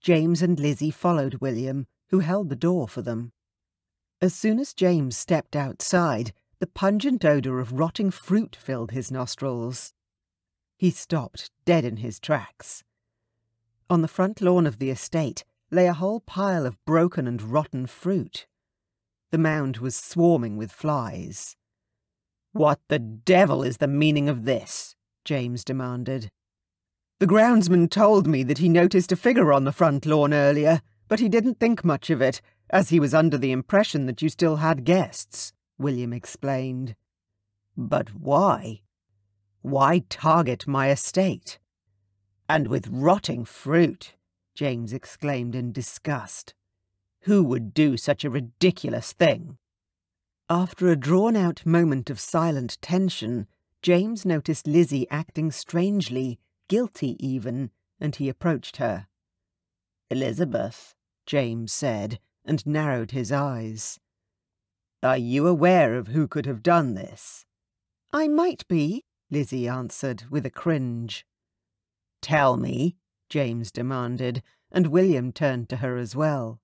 James and Lizzie followed William, who held the door for them. As soon as James stepped outside, the pungent odour of rotting fruit filled his nostrils. He stopped, dead in his tracks. On the front lawn of the estate lay a whole pile of broken and rotten fruit. The mound was swarming with flies. What the devil is the meaning of this? James demanded. The groundsman told me that he noticed a figure on the front lawn earlier, but he didn't think much of it, as he was under the impression that you still had guests, William explained. But why? Why target my estate? And with rotting fruit, James exclaimed in disgust. Who would do such a ridiculous thing? After a drawn-out moment of silent tension, James noticed Lizzie acting strangely, guilty even, and he approached her. Elizabeth, James said, and narrowed his eyes. Are you aware of who could have done this? I might be, Lizzie answered with a cringe. Tell me, James demanded, and William turned to her as well.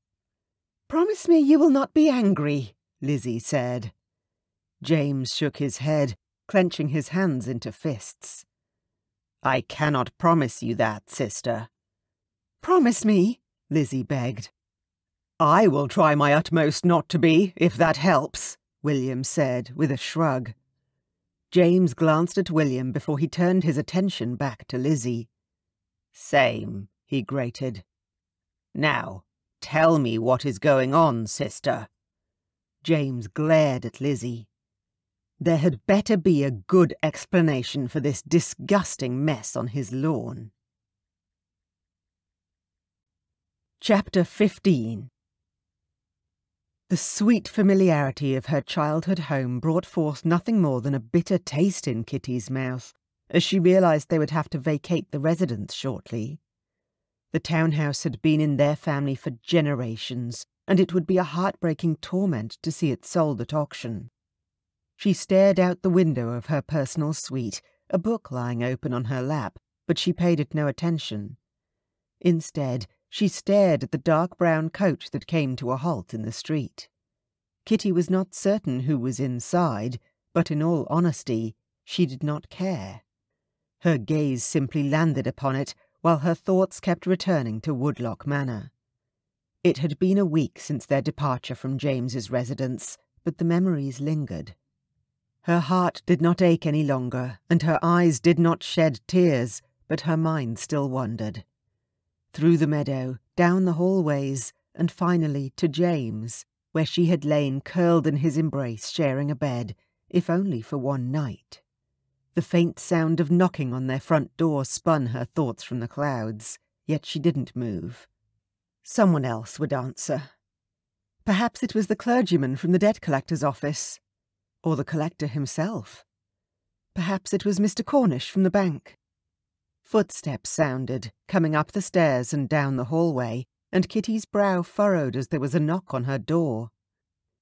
Promise me you will not be angry, Lizzie said. James shook his head, clenching his hands into fists. I cannot promise you that, sister. Promise me, Lizzie begged. I will try my utmost not to be, if that helps, William said with a shrug. James glanced at William before he turned his attention back to Lizzie. Same, he grated. Now, tell me what is going on, sister. James glared at Lizzie. There had better be a good explanation for this disgusting mess on his lawn. Chapter 15 The sweet familiarity of her childhood home brought forth nothing more than a bitter taste in Kitty's mouth, as she realised they would have to vacate the residence shortly. The townhouse had been in their family for generations, and it would be a heartbreaking torment to see it sold at auction. She stared out the window of her personal suite, a book lying open on her lap, but she paid it no attention. Instead, she stared at the dark brown coach that came to a halt in the street. Kitty was not certain who was inside, but in all honesty, she did not care. Her gaze simply landed upon it, while her thoughts kept returning to Woodlock Manor. It had been a week since their departure from James's residence, but the memories lingered. Her heart did not ache any longer, and her eyes did not shed tears, but her mind still wandered. Through the meadow, down the hallways, and finally to James, where she had lain curled in his embrace sharing a bed, if only for one night. The faint sound of knocking on their front door spun her thoughts from the clouds, yet she didn't move. Someone else would answer. Perhaps it was the clergyman from the debt collector's office, or the collector himself. Perhaps it was Mr. Cornish from the bank. Footsteps sounded, coming up the stairs and down the hallway, and Kitty's brow furrowed as there was a knock on her door.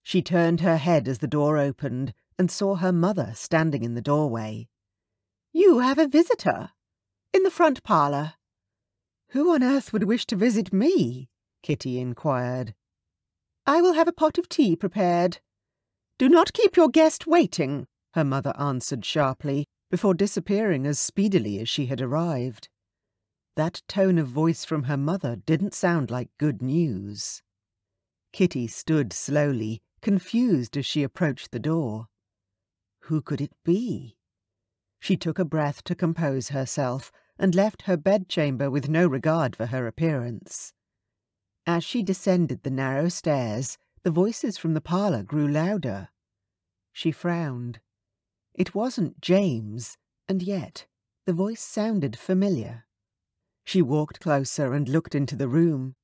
She turned her head as the door opened and saw her mother standing in the doorway. You have a visitor. In the front parlour. Who on earth would wish to visit me? Kitty inquired. I will have a pot of tea prepared. Do not keep your guest waiting, her mother answered sharply, before disappearing as speedily as she had arrived. That tone of voice from her mother didn't sound like good news. Kitty stood slowly, confused as she approached the door. Who could it be? She took a breath to compose herself, and left her bedchamber with no regard for her appearance. As she descended the narrow stairs, the voices from the parlour grew louder. She frowned. It wasn't James, and yet the voice sounded familiar. She walked closer and looked into the room.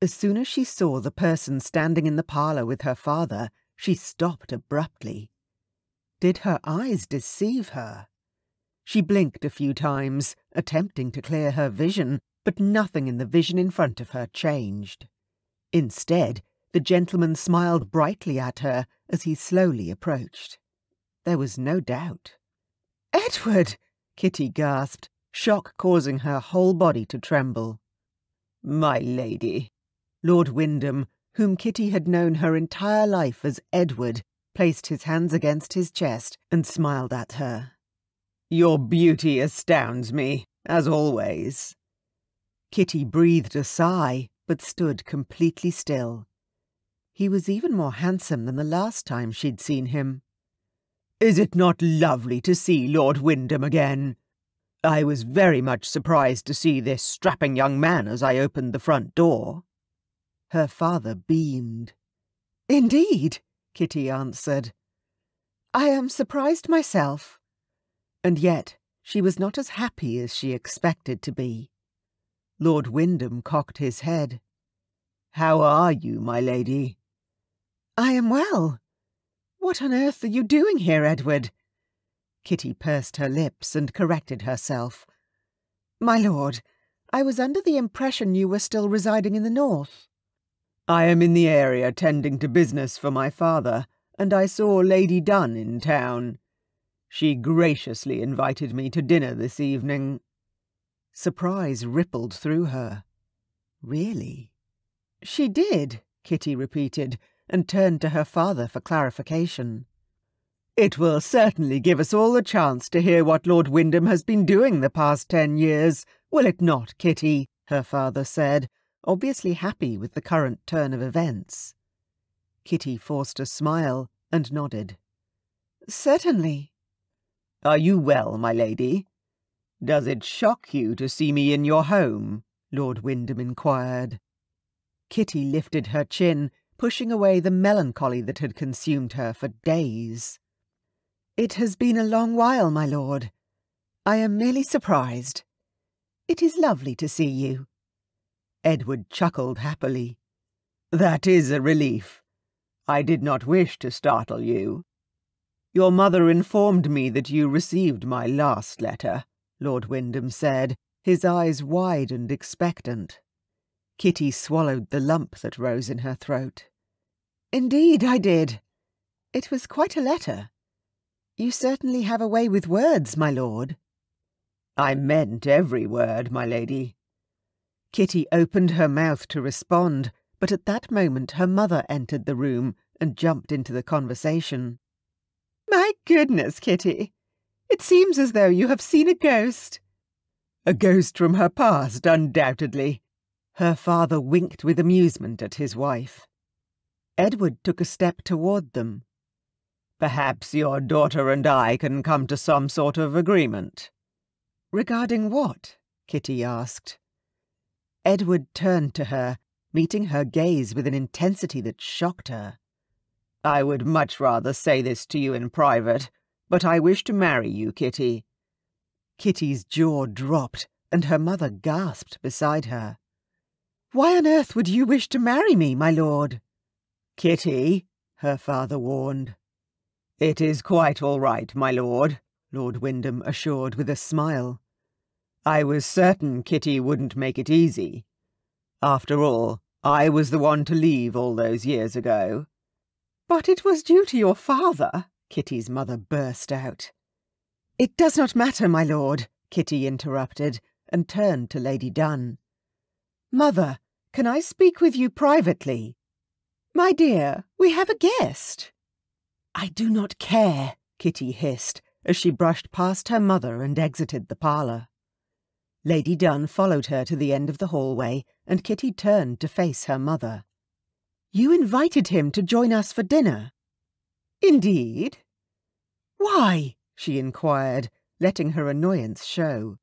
As soon as she saw the person standing in the parlour with her father, she stopped abruptly. Did her eyes deceive her? She blinked a few times, attempting to clear her vision, but nothing in the vision in front of her changed. Instead, the gentleman smiled brightly at her as he slowly approached. There was no doubt. Edward! Kitty gasped, shock causing her whole body to tremble. My lady. Lord Wyndham, whom Kitty had known her entire life as Edward, placed his hands against his chest and smiled at her. Your beauty astounds me, as always. Kitty breathed a sigh, but stood completely still. He was even more handsome than the last time she'd seen him. Is it not lovely to see Lord Wyndham again? I was very much surprised to see this strapping young man as I opened the front door. Her father beamed. Indeed, Kitty answered. I am surprised myself. And yet she was not as happy as she expected to be. Lord Wyndham cocked his head. How are you, my lady? I am well. What on earth are you doing here, Edward? Kitty pursed her lips and corrected herself. My lord, I was under the impression you were still residing in the north. I am in the area tending to business for my father, and I saw Lady Dunn in town. She graciously invited me to dinner this evening. Surprise rippled through her. Really? She did, Kitty repeated, and turned to her father for clarification. It will certainly give us all a chance to hear what Lord Wyndham has been doing the past ten years, will it not, Kitty? her father said, obviously happy with the current turn of events. Kitty forced a smile and nodded. Certainly. Are you well, my lady? Does it shock you to see me in your home? Lord Wyndham inquired. Kitty lifted her chin, pushing away the melancholy that had consumed her for days. It has been a long while, my lord. I am merely surprised. It is lovely to see you. Edward chuckled happily. That is a relief. I did not wish to startle you. Your mother informed me that you received my last letter, Lord Wyndham said, his eyes wide and expectant. Kitty swallowed the lump that rose in her throat. Indeed, I did. It was quite a letter. You certainly have a way with words, my lord. I meant every word, my lady. Kitty opened her mouth to respond, but at that moment her mother entered the room and jumped into the conversation. My goodness, Kitty. It seems as though you have seen a ghost. A ghost from her past, undoubtedly. Her father winked with amusement at his wife. Edward took a step toward them. Perhaps your daughter and I can come to some sort of agreement. Regarding what? Kitty asked. Edward turned to her, meeting her gaze with an intensity that shocked her. I would much rather say this to you in private, but I wish to marry you, Kitty. Kitty's jaw dropped, and her mother gasped beside her. Why on earth would you wish to marry me, my lord? Kitty, her father warned. It is quite all right, my lord, Lord Wyndham assured with a smile. I was certain Kitty wouldn't make it easy. After all, I was the one to leave all those years ago. But it was due to your father, Kitty's mother burst out. It does not matter, my lord, Kitty interrupted, and turned to Lady Dunn. Mother, can I speak with you privately? My dear, we have a guest. I do not care, Kitty hissed, as she brushed past her mother and exited the parlour. Lady Dunn followed her to the end of the hallway, and Kitty turned to face her mother. You invited him to join us for dinner. Indeed? Why? she inquired, letting her annoyance show.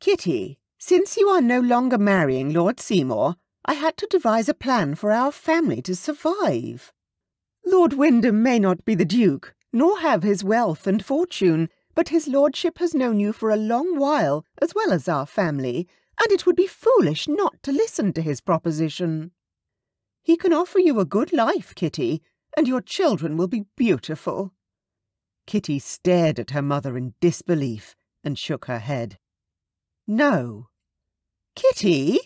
Kitty, since you are no longer marrying Lord Seymour, I had to devise a plan for our family to survive. Lord Wyndham may not be the Duke, nor have his wealth and fortune, but his lordship has known you for a long while, as well as our family, and it would be foolish not to listen to his proposition. He can offer you a good life, Kitty, and your children will be beautiful. Kitty stared at her mother in disbelief and shook her head. No. Kitty?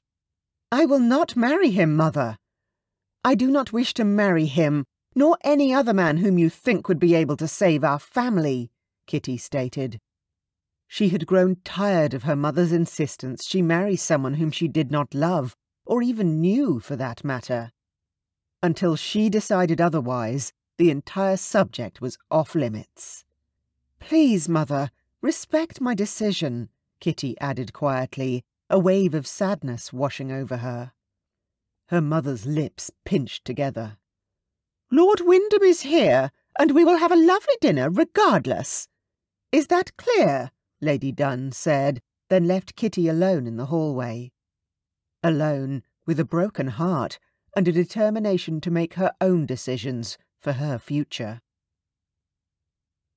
I will not marry him, mother. I do not wish to marry him, nor any other man whom you think would be able to save our family, Kitty stated. She had grown tired of her mother's insistence she marry someone whom she did not love, or even knew for that matter. Until she decided otherwise, the entire subject was off limits. Please, mother, respect my decision, Kitty added quietly, a wave of sadness washing over her. Her mother's lips pinched together. Lord Wyndham is here, and we will have a lovely dinner regardless. Is that clear? Lady Dunn said, then left Kitty alone in the hallway. Alone, with a broken heart, and a determination to make her own decisions for her future.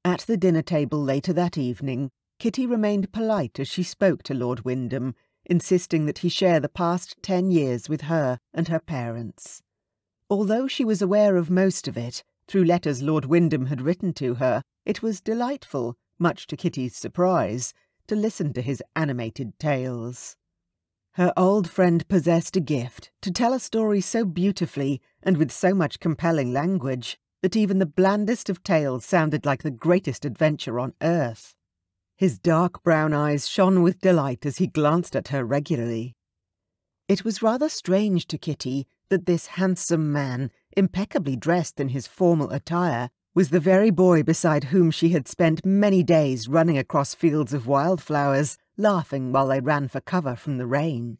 At the dinner table later that evening, Kitty remained polite as she spoke to Lord Wyndham, insisting that he share the past ten years with her and her parents. Although she was aware of most of it, through letters Lord Wyndham had written to her, it was delightful, much to Kitty's surprise, to listen to his animated tales. Her old friend possessed a gift to tell a story so beautifully and with so much compelling language that even the blandest of tales sounded like the greatest adventure on earth. His dark brown eyes shone with delight as he glanced at her regularly. It was rather strange to Kitty that this handsome man, impeccably dressed in his formal attire, was the very boy beside whom she had spent many days running across fields of wildflowers, laughing while they ran for cover from the rain.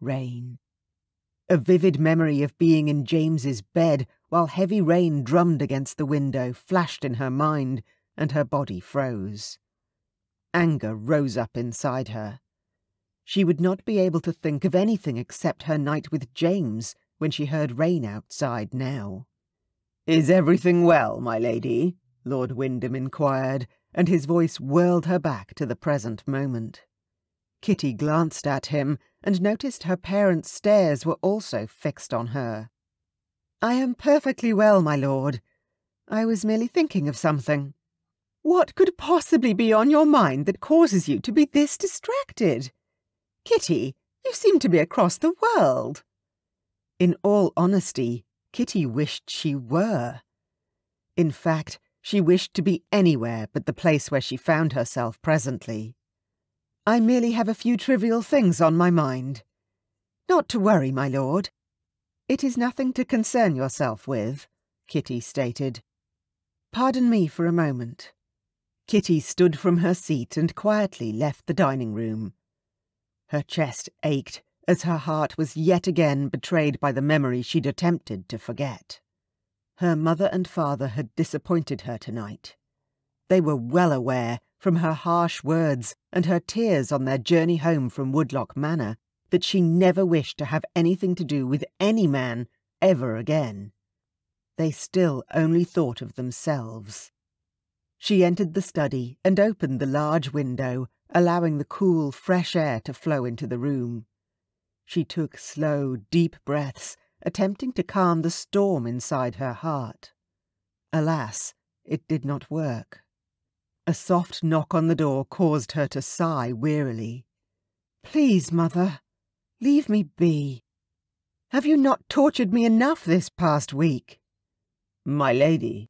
Rain. A vivid memory of being in James's bed while heavy rain drummed against the window flashed in her mind, and her body froze. Anger rose up inside her. She would not be able to think of anything except her night with James when she heard rain outside now. Is everything well, my lady? Lord Wyndham inquired, and his voice whirled her back to the present moment. Kitty glanced at him and noticed her parents' stares were also fixed on her. I am perfectly well, my lord. I was merely thinking of something. What could possibly be on your mind that causes you to be this distracted? Kitty, you seem to be across the world. In all honesty, Kitty wished she were. In fact, she wished to be anywhere but the place where she found herself presently. I merely have a few trivial things on my mind. Not to worry, my lord. It is nothing to concern yourself with, Kitty stated. Pardon me for a moment. Kitty stood from her seat and quietly left the dining room. Her chest ached as her heart was yet again betrayed by the memory she'd attempted to forget. Her mother and father had disappointed her tonight. They were well aware, from her harsh words and her tears on their journey home from Woodlock Manor, that she never wished to have anything to do with any man ever again. They still only thought of themselves. She entered the study and opened the large window, allowing the cool, fresh air to flow into the room. She took slow, deep breaths, attempting to calm the storm inside her heart. Alas, it did not work. A soft knock on the door caused her to sigh wearily. Please, mother, leave me be. Have you not tortured me enough this past week? My lady.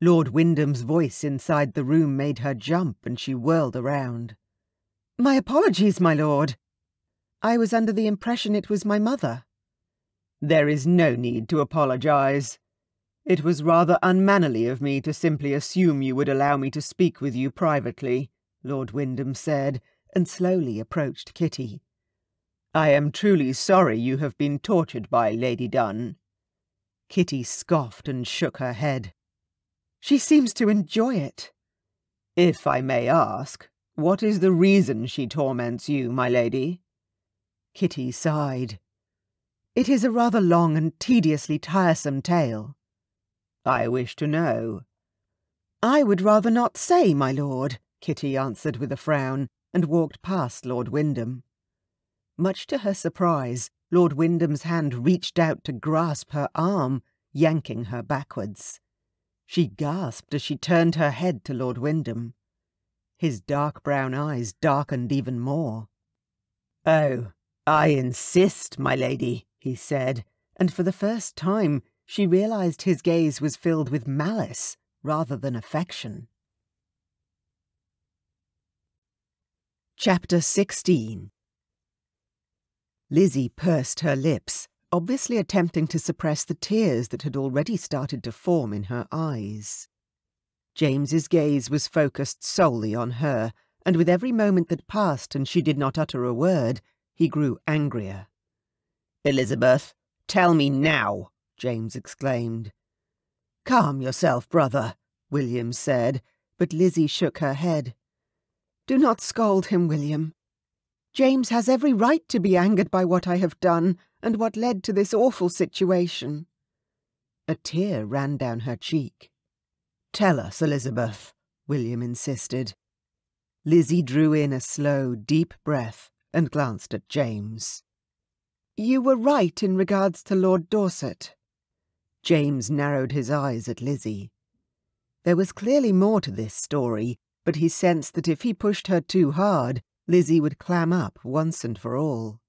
Lord Wyndham's voice inside the room made her jump and she whirled around. My apologies, my lord. I was under the impression it was my mother. There is no need to apologize. It was rather unmannerly of me to simply assume you would allow me to speak with you privately, Lord Wyndham said, and slowly approached Kitty. I am truly sorry you have been tortured by Lady Dunn. Kitty scoffed and shook her head. She seems to enjoy it. If I may ask, What is the reason she torments you, my lady? Kitty sighed. It is a rather long and tediously tiresome tale. I wish to know. I would rather not say, my lord, Kitty answered with a frown, and walked past Lord Wyndham. Much to her surprise, Lord Wyndham's hand reached out to grasp her arm, yanking her backwards. She gasped as she turned her head to Lord Wyndham. His dark brown eyes darkened even more. Oh, I insist, my lady, he said, and for the first time she realized his gaze was filled with malice rather than affection. Chapter 16 Lizzie pursed her lips, obviously attempting to suppress the tears that had already started to form in her eyes. James's gaze was focused solely on her, and with every moment that passed and she did not utter a word, he grew angrier. Elizabeth, tell me now, James exclaimed. Calm yourself, brother, William said, but Lizzie shook her head. Do not scold him, William. James has every right to be angered by what I have done and what led to this awful situation. A tear ran down her cheek. Tell us, Elizabeth, William insisted. Lizzie drew in a slow, deep breath and glanced at James. You were right in regards to Lord Dorset. James narrowed his eyes at Lizzie. There was clearly more to this story, but he sensed that if he pushed her too hard, Lizzie would clam up once and for all.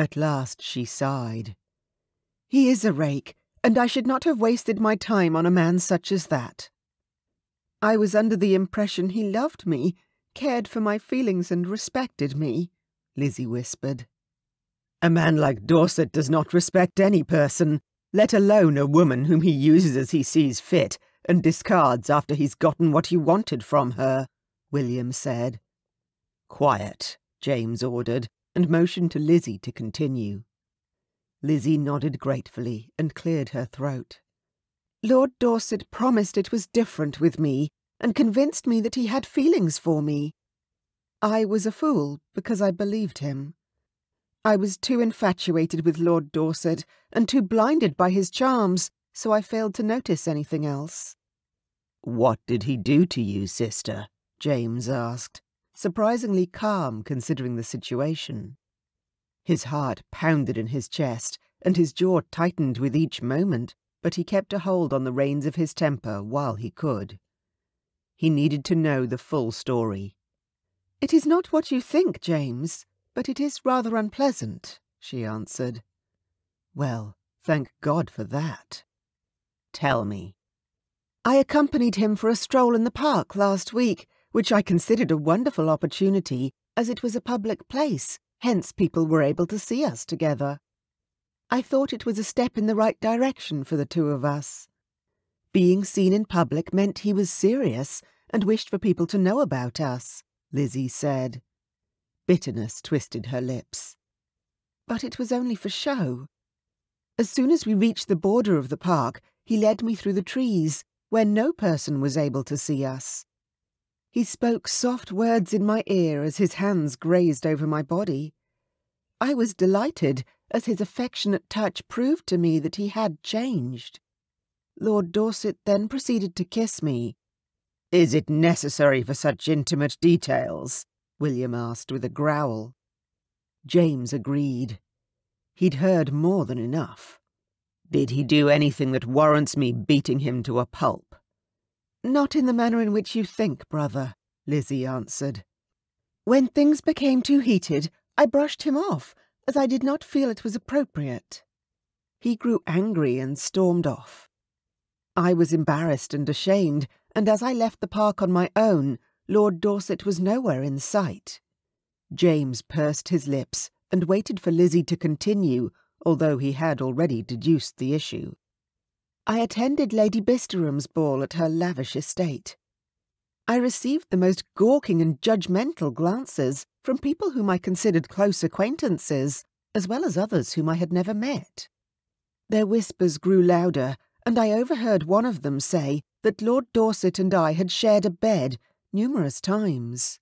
At last she sighed. He is a rake, and I should not have wasted my time on a man such as that. I was under the impression he loved me, cared for my feelings and respected me, Lizzie whispered. A man like Dorset does not respect any person, let alone a woman whom he uses as he sees fit, and discards after he's gotten what he wanted from her, William said. Quiet, James ordered, and motioned to Lizzie to continue. Lizzie nodded gratefully and cleared her throat. Lord Dorset promised it was different with me, and convinced me that he had feelings for me. I was a fool because I believed him. I was too infatuated with Lord Dorset and too blinded by his charms so I failed to notice anything else. What did he do to you, sister? James asked, surprisingly calm considering the situation. His heart pounded in his chest, and his jaw tightened with each moment, but he kept a hold on the reins of his temper while he could. He needed to know the full story. It is not what you think, James, but it is rather unpleasant, she answered. Well, thank God for that. Tell me. I accompanied him for a stroll in the park last week, which I considered a wonderful opportunity, as it was a public place, hence people were able to see us together. I thought it was a step in the right direction for the two of us. Being seen in public meant he was serious and wished for people to know about us, Lizzie said. Bitterness twisted her lips. But it was only for show. As soon as we reached the border of the park, he led me through the trees, where no person was able to see us. He spoke soft words in my ear as his hands grazed over my body. I was delighted, as his affectionate touch proved to me that he had changed. Lord Dorset then proceeded to kiss me. Is it necessary for such intimate details? William asked with a growl. James agreed. He'd heard more than enough. Did he do anything that warrants me beating him to a pulp? Not in the manner in which you think, brother, Lizzie answered. When things became too heated, I brushed him off, as I did not feel it was appropriate. He grew angry and stormed off. I was embarrassed and ashamed, and as I left the park on my own, Lord Dorset was nowhere in sight. James pursed his lips and waited for Lizzie to continue, although he had already deduced the issue. I attended Lady Bisterham's ball at her lavish estate. I received the most gawking and judgmental glances from people whom I considered close acquaintances, as well as others whom I had never met. Their whispers grew louder, and I overheard one of them say that Lord Dorset and I had shared a bed numerous times.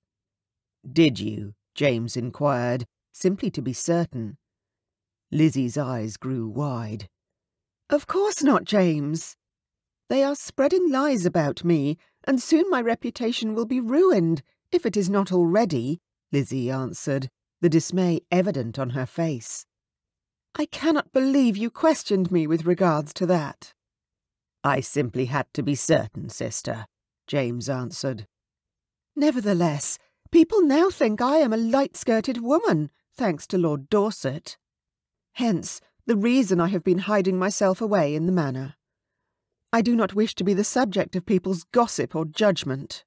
Did you? James inquired, simply to be certain. Lizzie's eyes grew wide. Of course not, James. They are spreading lies about me, and soon my reputation will be ruined, if it is not already, Lizzie answered, the dismay evident on her face. I cannot believe you questioned me with regards to that. I simply had to be certain, sister, James answered. Nevertheless, people now think I am a light-skirted woman, thanks to Lord Dorset. Hence, the reason I have been hiding myself away in the manor. I do not wish to be the subject of people's gossip or judgment.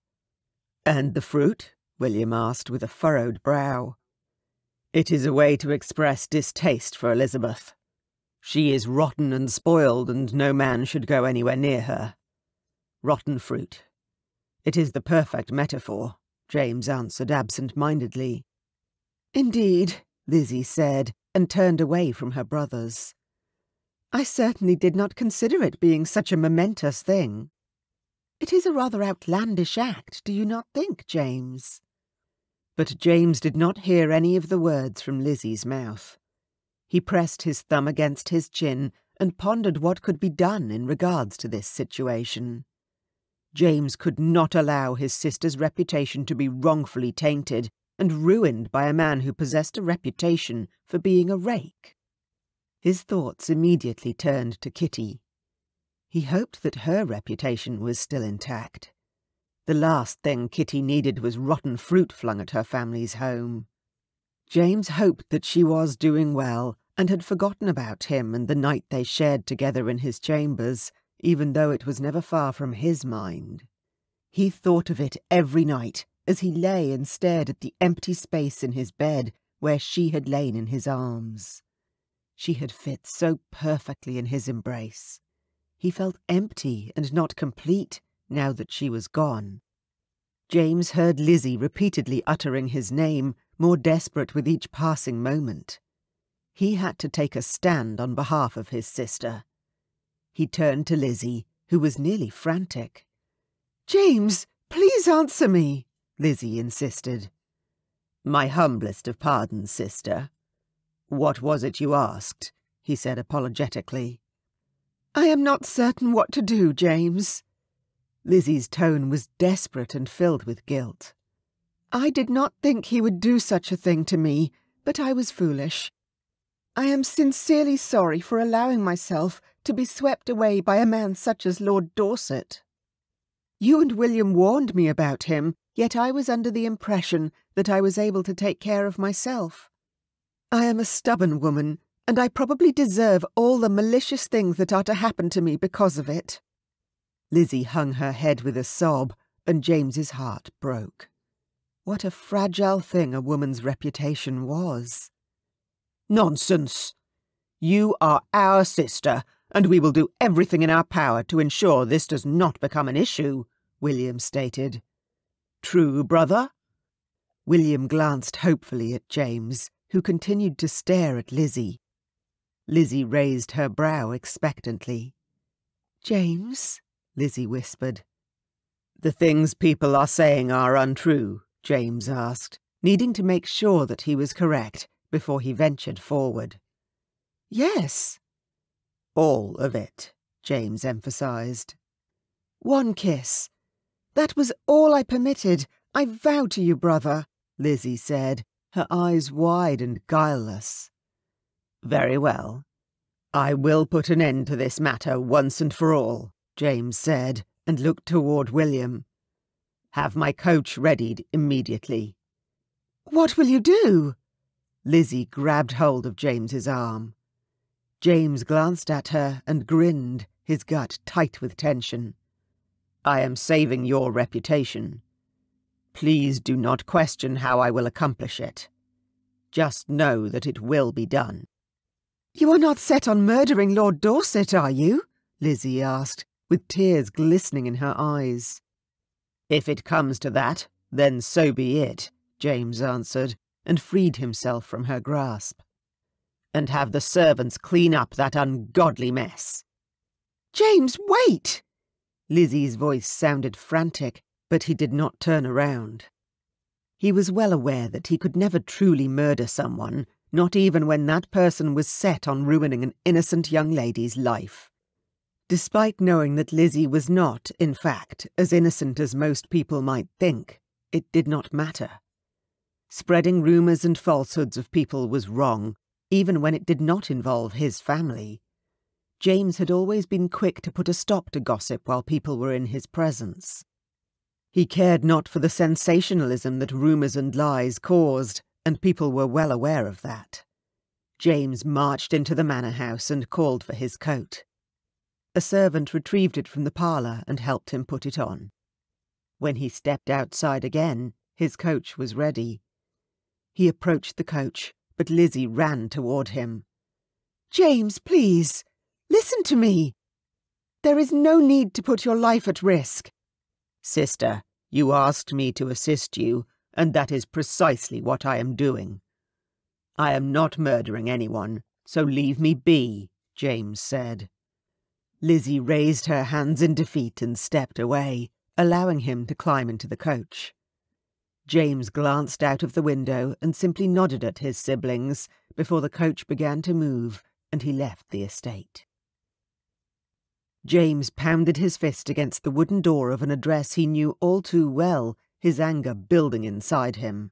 And the fruit? William asked with a furrowed brow. It is a way to express distaste for Elizabeth. She is rotten and spoiled, and no man should go anywhere near her. Rotten fruit. It is the perfect metaphor, James answered absent-mindedly. Indeed, Lizzie said, and turned away from her brothers. I certainly did not consider it being such a momentous thing. It is a rather outlandish act, do you not think, James? But James did not hear any of the words from Lizzie's mouth. He pressed his thumb against his chin and pondered what could be done in regards to this situation. James could not allow his sister's reputation to be wrongfully tainted and ruined by a man who possessed a reputation for being a rake. His thoughts immediately turned to Kitty. He hoped that her reputation was still intact. The last thing Kitty needed was rotten fruit flung at her family's home. James hoped that she was doing well and had forgotten about him and the night they shared together in his chambers, even though it was never far from his mind. He thought of it every night as he lay and stared at the empty space in his bed where she had lain in his arms. She had fit so perfectly in his embrace. He felt empty and not complete now that she was gone. James heard Lizzie repeatedly uttering his name, more desperate with each passing moment. He had to take a stand on behalf of his sister. He turned to Lizzie, who was nearly frantic. James, please answer me, Lizzie insisted. My humblest of pardons, sister, what was it you asked? he said apologetically. I am not certain what to do, James. Lizzie's tone was desperate and filled with guilt. I did not think he would do such a thing to me, but I was foolish. I am sincerely sorry for allowing myself to be swept away by a man such as Lord Dorset. You and William warned me about him, yet I was under the impression that I was able to take care of myself. I am a stubborn woman, and I probably deserve all the malicious things that are to happen to me because of it. Lizzie hung her head with a sob, and James's heart broke. What a fragile thing a woman's reputation was. Nonsense! You are our sister, and we will do everything in our power to ensure this does not become an issue, William stated. True, brother? William glanced hopefully at James who continued to stare at Lizzie. Lizzie raised her brow expectantly. James, Lizzie whispered. The things people are saying are untrue, James asked, needing to make sure that he was correct before he ventured forward. Yes. All of it, James emphasized. One kiss. That was all I permitted. I vow to you, brother, Lizzie said, her eyes wide and guileless. Very well. I will put an end to this matter once and for all, James said, and looked toward William. Have my coach readied immediately. What will you do? Lizzie grabbed hold of James's arm. James glanced at her and grinned, his gut tight with tension. I am saving your reputation. Please do not question how I will accomplish it. Just know that it will be done. You are not set on murdering Lord Dorset, are you? Lizzie asked, with tears glistening in her eyes. If it comes to that, then so be it, James answered, and freed himself from her grasp. And have the servants clean up that ungodly mess. James, wait! Lizzie's voice sounded frantic, but he did not turn around. He was well aware that he could never truly murder someone, not even when that person was set on ruining an innocent young lady's life. Despite knowing that Lizzie was not, in fact, as innocent as most people might think, it did not matter. Spreading rumours and falsehoods of people was wrong, even when it did not involve his family. James had always been quick to put a stop to gossip while people were in his presence. He cared not for the sensationalism that rumours and lies caused, and people were well aware of that. James marched into the manor house and called for his coat. A servant retrieved it from the parlour and helped him put it on. When he stepped outside again, his coach was ready. He approached the coach, but Lizzie ran toward him. James, please! Listen to me. There is no need to put your life at risk. Sister, you asked me to assist you, and that is precisely what I am doing. I am not murdering anyone, so leave me be, James said. Lizzie raised her hands in defeat and stepped away, allowing him to climb into the coach. James glanced out of the window and simply nodded at his siblings before the coach began to move and he left the estate. James pounded his fist against the wooden door of an address he knew all too well, his anger building inside him.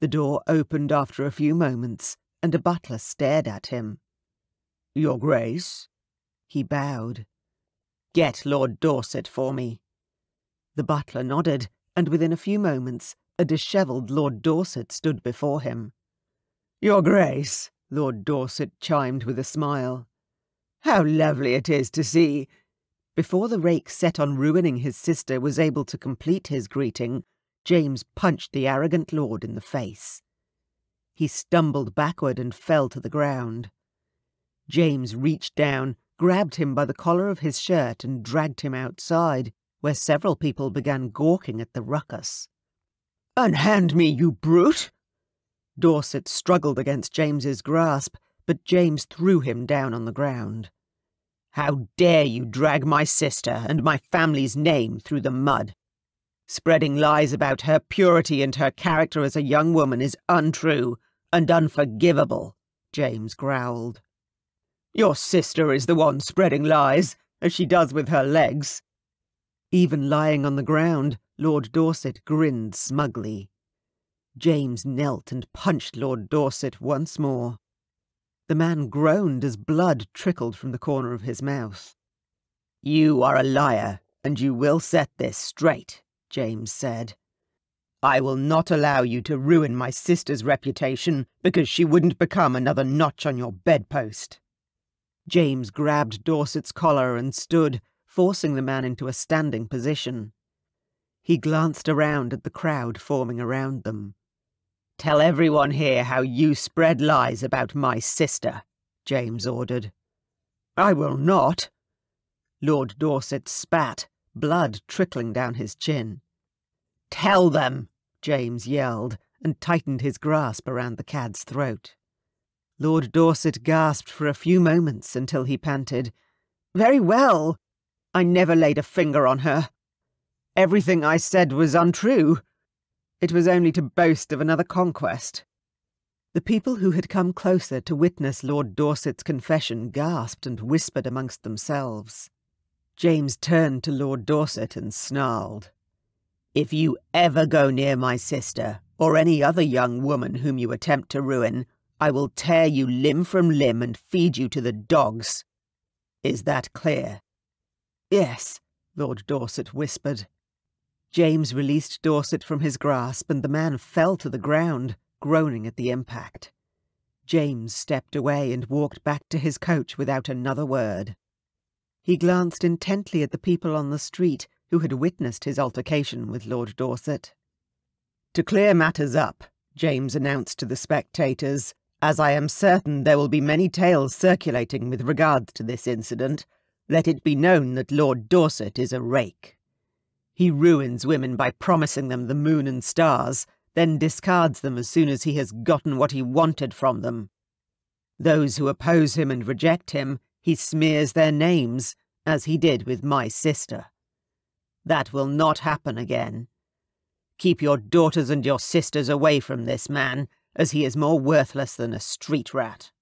The door opened after a few moments, and a butler stared at him. Your Grace? He bowed. Get Lord Dorset for me. The butler nodded, and within a few moments a dishevelled Lord Dorset stood before him. Your Grace, Lord Dorset chimed with a smile. How lovely it is to see! Before the rake set on ruining his sister was able to complete his greeting, James punched the arrogant lord in the face. He stumbled backward and fell to the ground. James reached down, grabbed him by the collar of his shirt and dragged him outside, where several people began gawking at the ruckus. Unhand me, you brute! Dorset struggled against James's grasp, but James threw him down on the ground. How dare you drag my sister and my family's name through the mud? Spreading lies about her purity and her character as a young woman is untrue and unforgivable, James growled. Your sister is the one spreading lies, as she does with her legs. Even lying on the ground, Lord Dorset grinned smugly. James knelt and punched Lord Dorset once more. The man groaned as blood trickled from the corner of his mouth. You are a liar, and you will set this straight, James said. I will not allow you to ruin my sister's reputation because she wouldn't become another notch on your bedpost. James grabbed Dorset's collar and stood, forcing the man into a standing position. He glanced around at the crowd forming around them. Tell everyone here how you spread lies about my sister, James ordered. I will not. Lord Dorset spat, blood trickling down his chin. Tell them, James yelled, and tightened his grasp around the cad's throat. Lord Dorset gasped for a few moments until he panted, Very well. I never laid a finger on her. Everything I said was untrue. It was only to boast of another conquest. The people who had come closer to witness Lord Dorset's confession gasped and whispered amongst themselves. James turned to Lord Dorset and snarled. If you ever go near my sister, or any other young woman whom you attempt to ruin, I will tear you limb from limb and feed you to the dogs. Is that clear? Yes, Lord Dorset whispered. James released Dorset from his grasp, and the man fell to the ground, groaning at the impact. James stepped away and walked back to his coach without another word. He glanced intently at the people on the street who had witnessed his altercation with Lord Dorset. To clear matters up, James announced to the spectators, as I am certain there will be many tales circulating with regard to this incident, let it be known that Lord Dorset is a rake. He ruins women by promising them the moon and stars, then discards them as soon as he has gotten what he wanted from them. Those who oppose him and reject him, he smears their names, as he did with my sister. That will not happen again. Keep your daughters and your sisters away from this man, as he is more worthless than a street rat.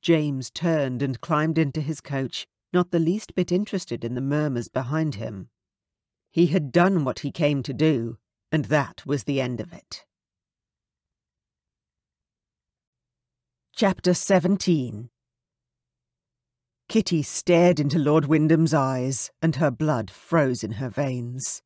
James turned and climbed into his coach, not the least bit interested in the murmurs behind him. He had done what he came to do, and that was the end of it. Chapter 17 Kitty stared into Lord Wyndham's eyes, and her blood froze in her veins.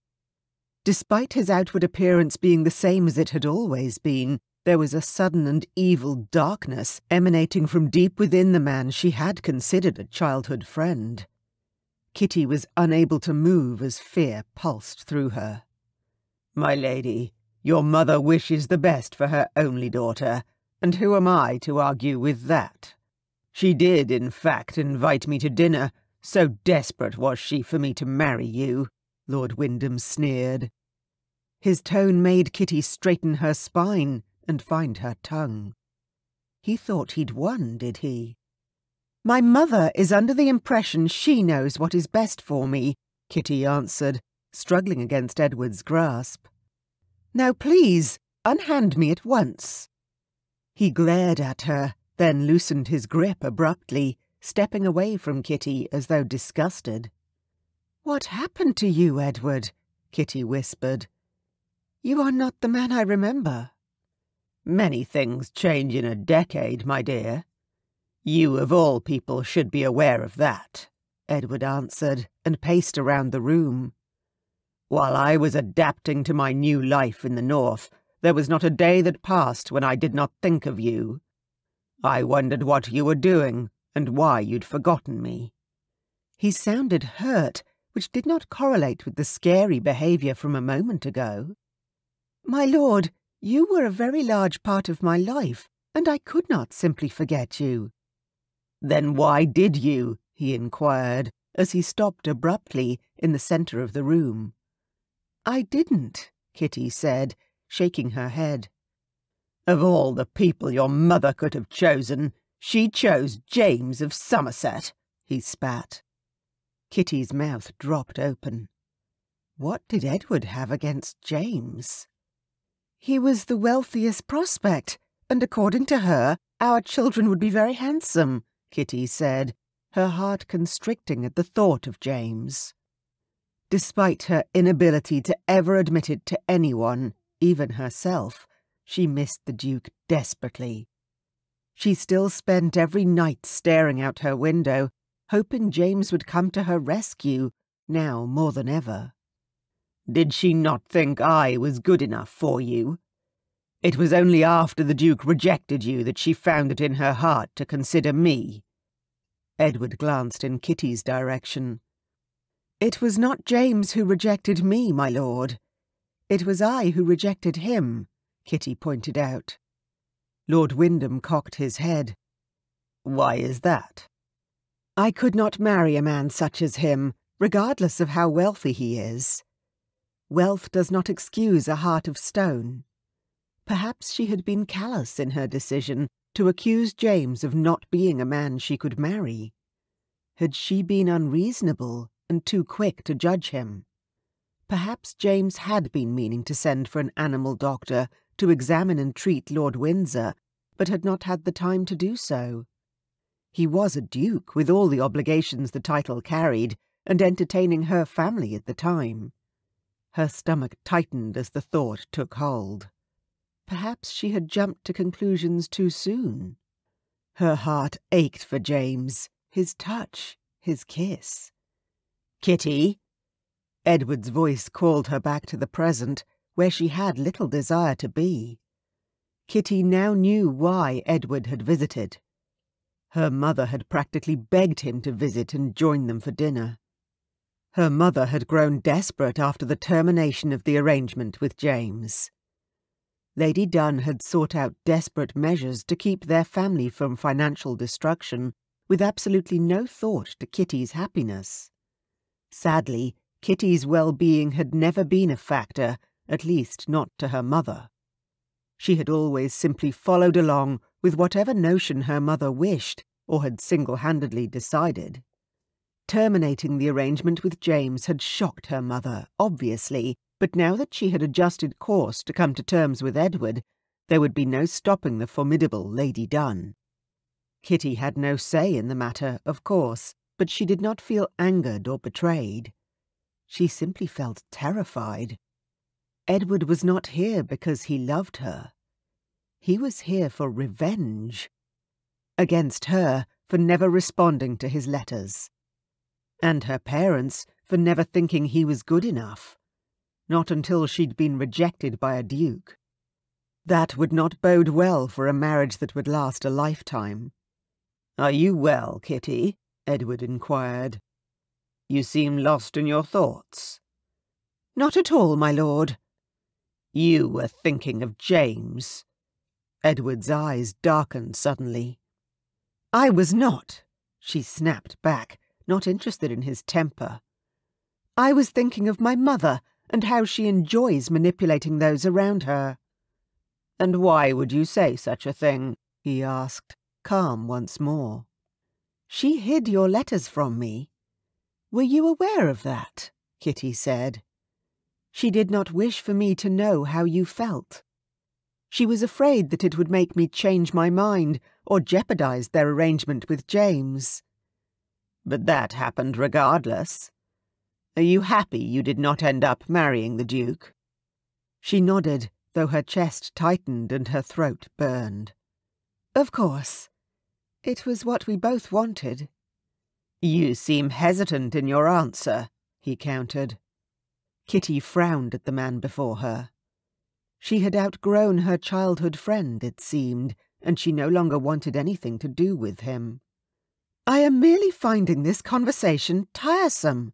Despite his outward appearance being the same as it had always been, there was a sudden and evil darkness emanating from deep within the man she had considered a childhood friend. Kitty was unable to move as fear pulsed through her. My lady, your mother wishes the best for her only daughter, and who am I to argue with that? She did, in fact, invite me to dinner, so desperate was she for me to marry you, Lord Wyndham sneered. His tone made Kitty straighten her spine and find her tongue. He thought he'd won, did he? My mother is under the impression she knows what is best for me, Kitty answered, struggling against Edward's grasp. Now please, unhand me at once. He glared at her, then loosened his grip abruptly, stepping away from Kitty as though disgusted. What happened to you, Edward? Kitty whispered. You are not the man I remember. Many things change in a decade, my dear. You, of all people, should be aware of that, Edward answered, and paced around the room. While I was adapting to my new life in the North, there was not a day that passed when I did not think of you. I wondered what you were doing, and why you'd forgotten me. He sounded hurt, which did not correlate with the scary behaviour from a moment ago. My lord, you were a very large part of my life, and I could not simply forget you. Then why did you? he inquired, as he stopped abruptly in the centre of the room. I didn't, Kitty said, shaking her head. Of all the people your mother could have chosen, she chose James of Somerset, he spat. Kitty's mouth dropped open. What did Edward have against James? He was the wealthiest prospect, and according to her, our children would be very handsome, Kitty said, her heart constricting at the thought of James. Despite her inability to ever admit it to anyone, even herself, she missed the Duke desperately. She still spent every night staring out her window, hoping James would come to her rescue, now more than ever. Did she not think I was good enough for you? It was only after the Duke rejected you that she found it in her heart to consider me. Edward glanced in Kitty's direction. It was not James who rejected me, my lord. It was I who rejected him, Kitty pointed out. Lord Wyndham cocked his head. Why is that? I could not marry a man such as him, regardless of how wealthy he is. Wealth does not excuse a heart of stone. Perhaps she had been callous in her decision to accuse James of not being a man she could marry. Had she been unreasonable and too quick to judge him? Perhaps James had been meaning to send for an animal doctor to examine and treat Lord Windsor, but had not had the time to do so. He was a duke with all the obligations the title carried, and entertaining her family at the time. Her stomach tightened as the thought took hold. Perhaps she had jumped to conclusions too soon. Her heart ached for James, his touch, his kiss. Kitty! Edward's voice called her back to the present, where she had little desire to be. Kitty now knew why Edward had visited. Her mother had practically begged him to visit and join them for dinner. Her mother had grown desperate after the termination of the arrangement with James. Lady Dunn had sought out desperate measures to keep their family from financial destruction, with absolutely no thought to Kitty's happiness. Sadly, Kitty's well-being had never been a factor, at least not to her mother. She had always simply followed along with whatever notion her mother wished or had single-handedly decided. Terminating the arrangement with James had shocked her mother, obviously, but now that she had adjusted course to come to terms with Edward, there would be no stopping the formidable Lady Dunn. Kitty had no say in the matter, of course, but she did not feel angered or betrayed. She simply felt terrified. Edward was not here because he loved her. He was here for revenge. Against her for never responding to his letters. And her parents for never thinking he was good enough. Not until she'd been rejected by a duke. That would not bode well for a marriage that would last a lifetime. Are you well, Kitty? Edward inquired. You seem lost in your thoughts. Not at all, my lord. You were thinking of James. Edward's eyes darkened suddenly. I was not, she snapped back, not interested in his temper. I was thinking of my mother and how she enjoys manipulating those around her. And why would you say such a thing? he asked, calm once more. She hid your letters from me. Were you aware of that? Kitty said. She did not wish for me to know how you felt. She was afraid that it would make me change my mind or jeopardize their arrangement with James. But that happened regardless. Are you happy you did not end up marrying the Duke? She nodded, though her chest tightened and her throat burned. Of course. It was what we both wanted. You seem hesitant in your answer, he countered. Kitty frowned at the man before her. She had outgrown her childhood friend, it seemed, and she no longer wanted anything to do with him. I am merely finding this conversation tiresome.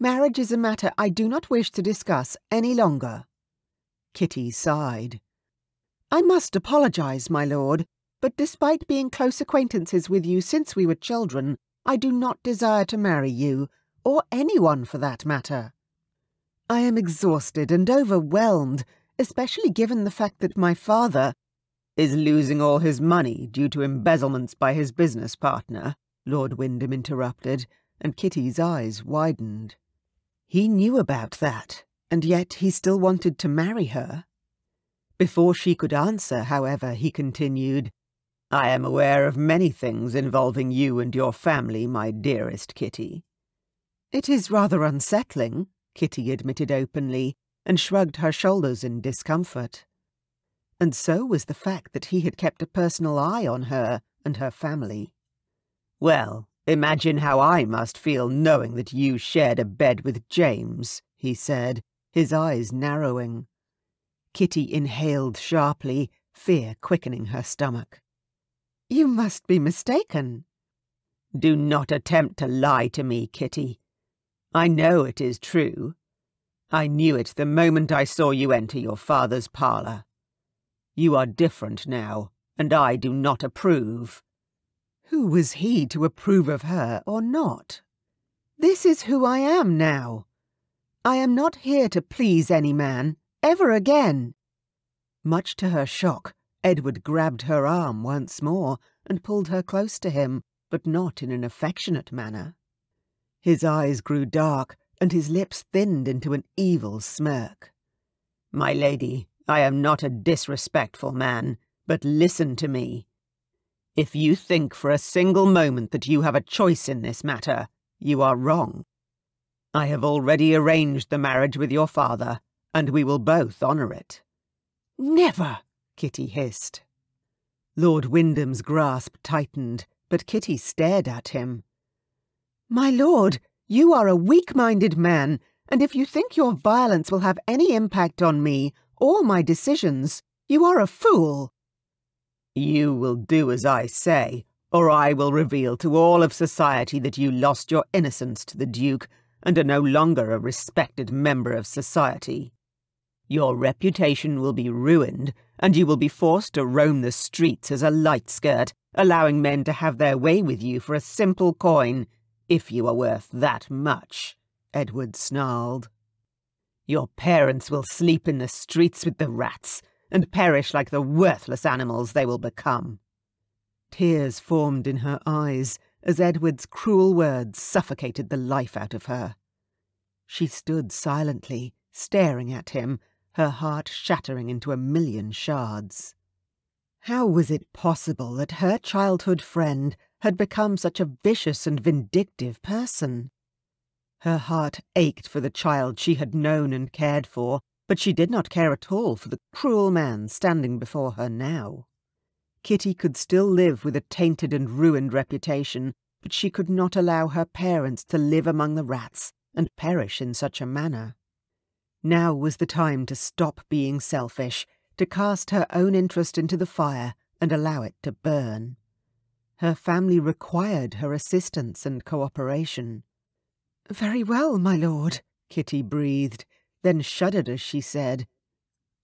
Marriage is a matter I do not wish to discuss any longer. Kitty sighed. I must apologize, my lord, but despite being close acquaintances with you since we were children, I do not desire to marry you, or anyone for that matter. I am exhausted and overwhelmed, especially given the fact that my father is losing all his money due to embezzlements by his business partner, Lord Wyndham interrupted, and Kitty's eyes widened. He knew about that, and yet he still wanted to marry her. Before she could answer, however, he continued, I am aware of many things involving you and your family, my dearest Kitty. It is rather unsettling, Kitty admitted openly, and shrugged her shoulders in discomfort. And so was the fact that he had kept a personal eye on her and her family. Well, imagine how I must feel knowing that you shared a bed with James, he said, his eyes narrowing. Kitty inhaled sharply, fear quickening her stomach. You must be mistaken. Do not attempt to lie to me, Kitty. I know it is true. I knew it the moment I saw you enter your father's parlour. You are different now, and I do not approve. Who was he to approve of her or not? This is who I am now. I am not here to please any man, ever again. Much to her shock, Edward grabbed her arm once more and pulled her close to him, but not in an affectionate manner. His eyes grew dark, and his lips thinned into an evil smirk. My lady, I am not a disrespectful man, but listen to me. If you think for a single moment that you have a choice in this matter, you are wrong. I have already arranged the marriage with your father, and we will both honour it. Never! Kitty hissed. Lord Wyndham's grasp tightened, but Kitty stared at him. My lord, you are a weak-minded man, and if you think your violence will have any impact on me or my decisions, you are a fool. You will do as I say, or I will reveal to all of society that you lost your innocence to the Duke and are no longer a respected member of society. Your reputation will be ruined, and you will be forced to roam the streets as a light skirt, allowing men to have their way with you for a simple coin, if you are worth that much, Edward snarled. Your parents will sleep in the streets with the rats, and perish like the worthless animals they will become. Tears formed in her eyes as Edward's cruel words suffocated the life out of her. She stood silently, staring at him, her heart shattering into a million shards. How was it possible that her childhood friend had become such a vicious and vindictive person? Her heart ached for the child she had known and cared for, but she did not care at all for the cruel man standing before her now. Kitty could still live with a tainted and ruined reputation, but she could not allow her parents to live among the rats and perish in such a manner. Now was the time to stop being selfish, to cast her own interest into the fire and allow it to burn. Her family required her assistance and cooperation. Very well, my lord, Kitty breathed, then shuddered as she said,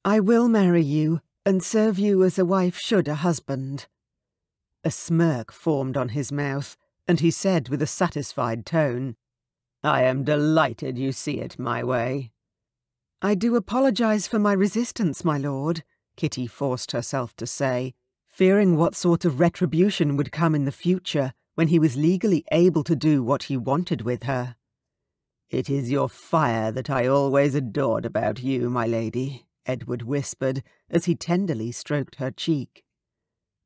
I will marry you and serve you as a wife should a husband. A smirk formed on his mouth, and he said with a satisfied tone, I am delighted you see it my way. I do apologize for my resistance, my lord, Kitty forced herself to say, fearing what sort of retribution would come in the future when he was legally able to do what he wanted with her. It is your fire that I always adored about you, my lady, Edward whispered as he tenderly stroked her cheek.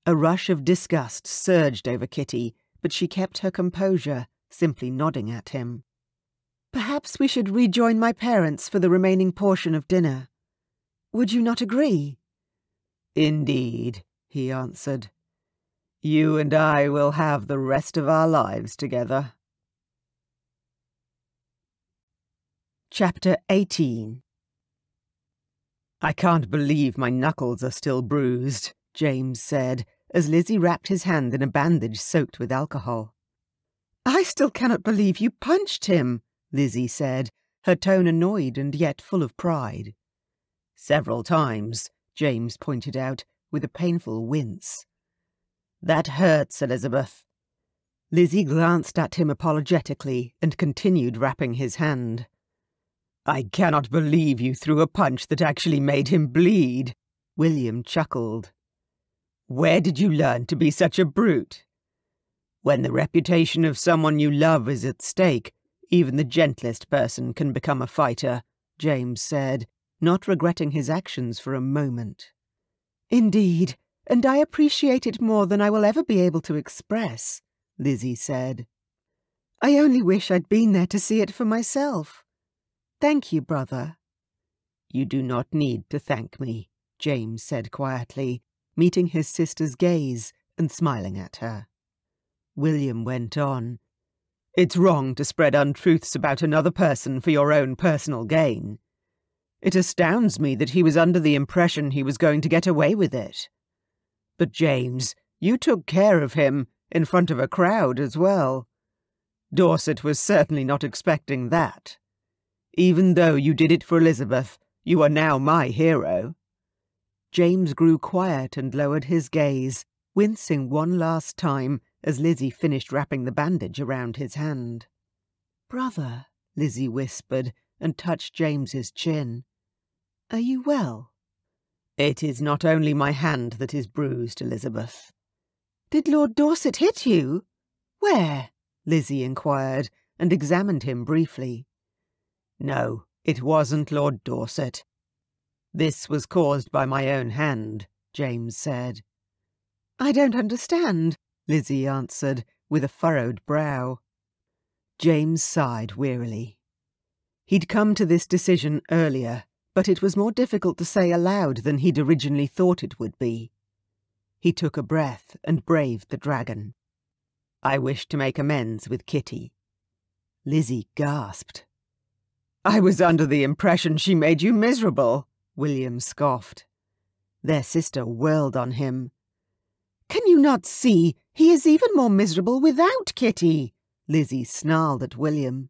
A rush of disgust surged over Kitty, but she kept her composure, simply nodding at him. Perhaps we should rejoin my parents for the remaining portion of dinner. Would you not agree? Indeed, he answered. You and I will have the rest of our lives together. Chapter 18 I can't believe my knuckles are still bruised, James said, as Lizzie wrapped his hand in a bandage soaked with alcohol. I still cannot believe you punched him, Lizzie said, her tone annoyed and yet full of pride. Several times, James pointed out, with a painful wince. That hurts, Elizabeth. Lizzie glanced at him apologetically and continued wrapping his hand. I cannot believe you threw a punch that actually made him bleed. William chuckled. Where did you learn to be such a brute? When the reputation of someone you love is at stake, even the gentlest person can become a fighter, James said, not regretting his actions for a moment. Indeed, and I appreciate it more than I will ever be able to express, Lizzie said. I only wish I'd been there to see it for myself. Thank you, brother. You do not need to thank me, James said quietly, meeting his sister's gaze and smiling at her. William went on, it's wrong to spread untruths about another person for your own personal gain. It astounds me that he was under the impression he was going to get away with it. But, James, you took care of him in front of a crowd as well. Dorset was certainly not expecting that. Even though you did it for Elizabeth, you are now my hero. James grew quiet and lowered his gaze, wincing one last time as Lizzie finished wrapping the bandage around his hand. Brother, Lizzie whispered and touched James's chin. Are you well? It is not only my hand that is bruised, Elizabeth. Did Lord Dorset hit you? Where? Lizzie inquired, and examined him briefly. No, it wasn't Lord Dorset. This was caused by my own hand, James said. I don't understand, Lizzie answered, with a furrowed brow. James sighed wearily. He'd come to this decision earlier, but it was more difficult to say aloud than he'd originally thought it would be. He took a breath and braved the dragon. I wish to make amends with Kitty. Lizzie gasped. I was under the impression she made you miserable, William scoffed. Their sister whirled on him. Can you not see he is even more miserable without Kitty? Lizzie snarled at William.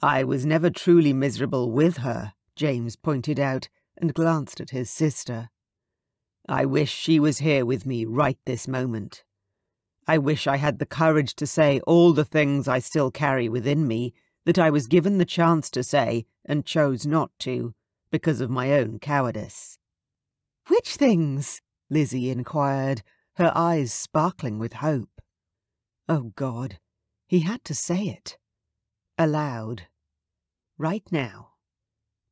I was never truly miserable with her, James pointed out, and glanced at his sister. I wish she was here with me right this moment. I wish I had the courage to say all the things I still carry within me that I was given the chance to say and chose not to, because of my own cowardice. Which things? Lizzie inquired, her eyes sparkling with hope. Oh God, he had to say it. Aloud. Right now.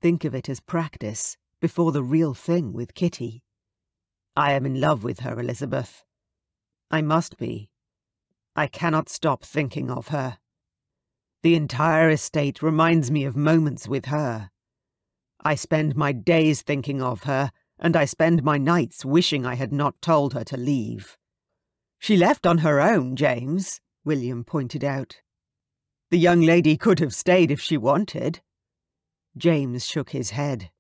Think of it as practice, before the real thing with Kitty. I am in love with her, Elizabeth. I must be. I cannot stop thinking of her. The entire estate reminds me of moments with her. I spend my days thinking of her, and I spend my nights wishing I had not told her to leave. She left on her own, James, William pointed out. The young lady could have stayed if she wanted. James shook his head.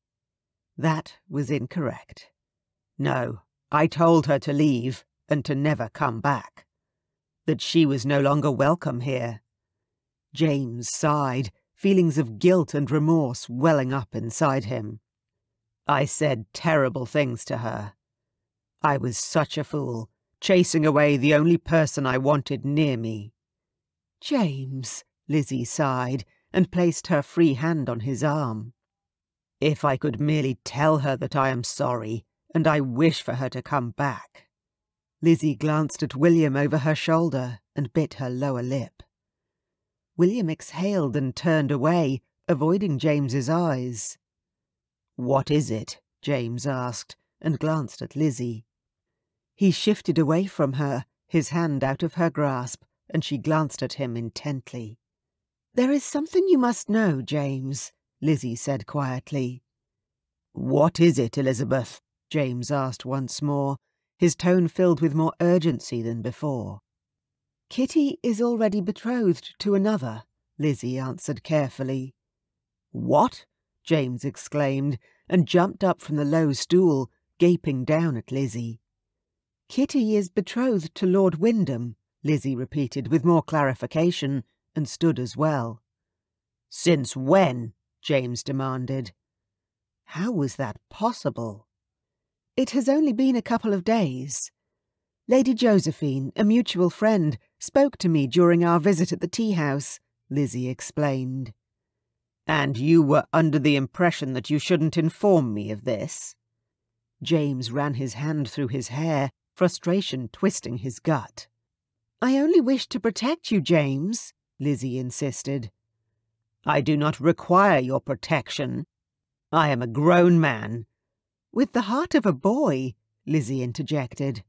That was incorrect. No, I told her to leave and to never come back. That she was no longer welcome here. James sighed, feelings of guilt and remorse welling up inside him. I said terrible things to her. I was such a fool, chasing away the only person I wanted near me. James, Lizzie sighed, and placed her free hand on his arm. If I could merely tell her that I am sorry, and I wish for her to come back. Lizzie glanced at William over her shoulder and bit her lower lip. William exhaled and turned away, avoiding James's eyes. What is it? James asked, and glanced at Lizzie. He shifted away from her, his hand out of her grasp, and she glanced at him intently. There is something you must know, James, Lizzie said quietly. What is it, Elizabeth? James asked once more, his tone filled with more urgency than before. Kitty is already betrothed to another, Lizzie answered carefully. What? James exclaimed, and jumped up from the low stool, gaping down at Lizzie. Kitty is betrothed to Lord Wyndham, Lizzie repeated with more clarification, and stood as well. Since when? James demanded. How was that possible? It has only been a couple of days. Lady Josephine, a mutual friend, spoke to me during our visit at the tea house, Lizzie explained. And you were under the impression that you shouldn't inform me of this? James ran his hand through his hair, frustration twisting his gut. I only wish to protect you, James, Lizzie insisted. I do not require your protection. I am a grown man. With the heart of a boy, Lizzie interjected.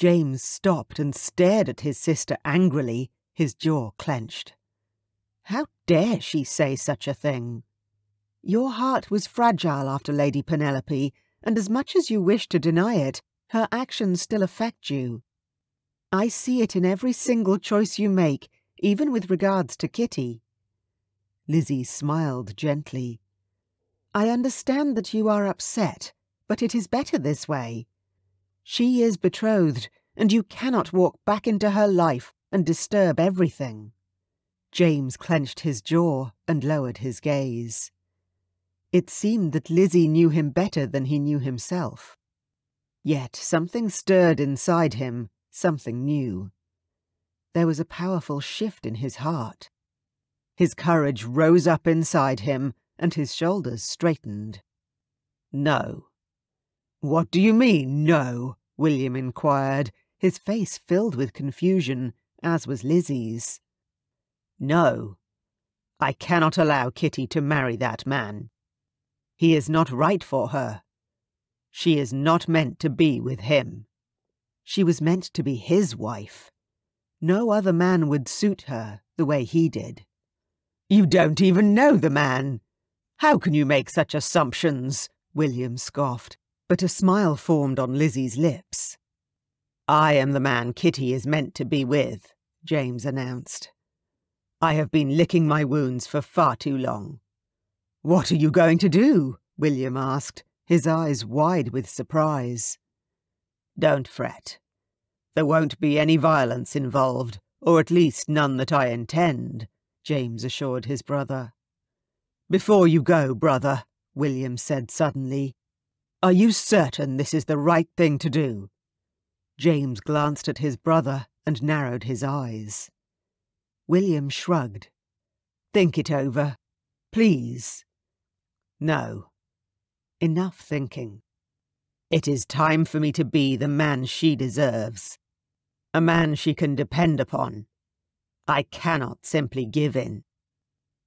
James stopped and stared at his sister angrily, his jaw clenched. How dare she say such a thing? Your heart was fragile after Lady Penelope, and as much as you wish to deny it, her actions still affect you. I see it in every single choice you make, even with regards to Kitty. Lizzie smiled gently. I understand that you are upset, but it is better this way. She is betrothed, and you cannot walk back into her life and disturb everything. James clenched his jaw and lowered his gaze. It seemed that Lizzie knew him better than he knew himself. Yet something stirred inside him, something new. There was a powerful shift in his heart. His courage rose up inside him, and his shoulders straightened. No. What do you mean, no? William inquired, his face filled with confusion, as was Lizzie's. No. I cannot allow Kitty to marry that man. He is not right for her. She is not meant to be with him. She was meant to be his wife. No other man would suit her the way he did. You don't even know the man. How can you make such assumptions? William scoffed, but a smile formed on Lizzie's lips. I am the man Kitty is meant to be with, James announced. I have been licking my wounds for far too long. What are you going to do? William asked, his eyes wide with surprise. Don't fret. There won't be any violence involved, or at least none that I intend, James assured his brother. Before you go, brother, William said suddenly, are you certain this is the right thing to do? James glanced at his brother and narrowed his eyes. William shrugged. Think it over. Please. No. Enough thinking. It is time for me to be the man she deserves. A man she can depend upon. I cannot simply give in.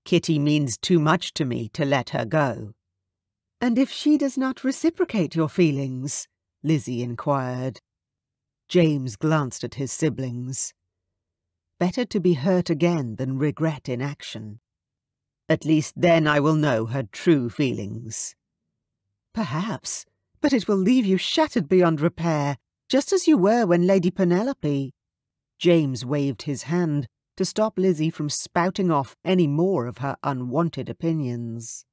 Kitty means too much to me to let her go. And if she does not reciprocate your feelings? Lizzie inquired. James glanced at his siblings. Better to be hurt again than regret inaction. At least then I will know her true feelings. Perhaps, but it will leave you shattered beyond repair, just as you were when Lady Penelope. James waved his hand to stop Lizzie from spouting off any more of her unwanted opinions.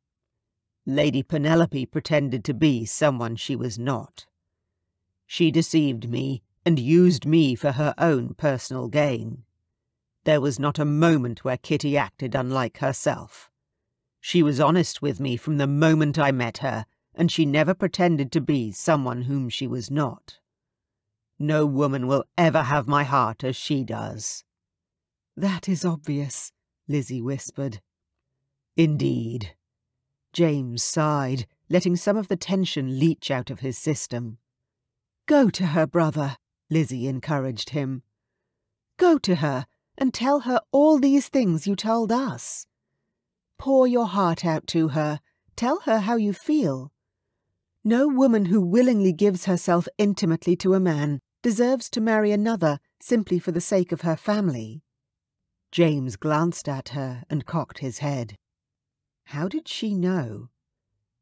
Lady Penelope pretended to be someone she was not. She deceived me and used me for her own personal gain. There was not a moment where Kitty acted unlike herself. She was honest with me from the moment I met her, and she never pretended to be someone whom she was not. No woman will ever have my heart as she does. That is obvious, Lizzie whispered. Indeed. James sighed, letting some of the tension leach out of his system. Go to her, brother, Lizzie encouraged him. Go to her and tell her all these things you told us. Pour your heart out to her. Tell her how you feel. No woman who willingly gives herself intimately to a man deserves to marry another simply for the sake of her family. James glanced at her and cocked his head. How did she know?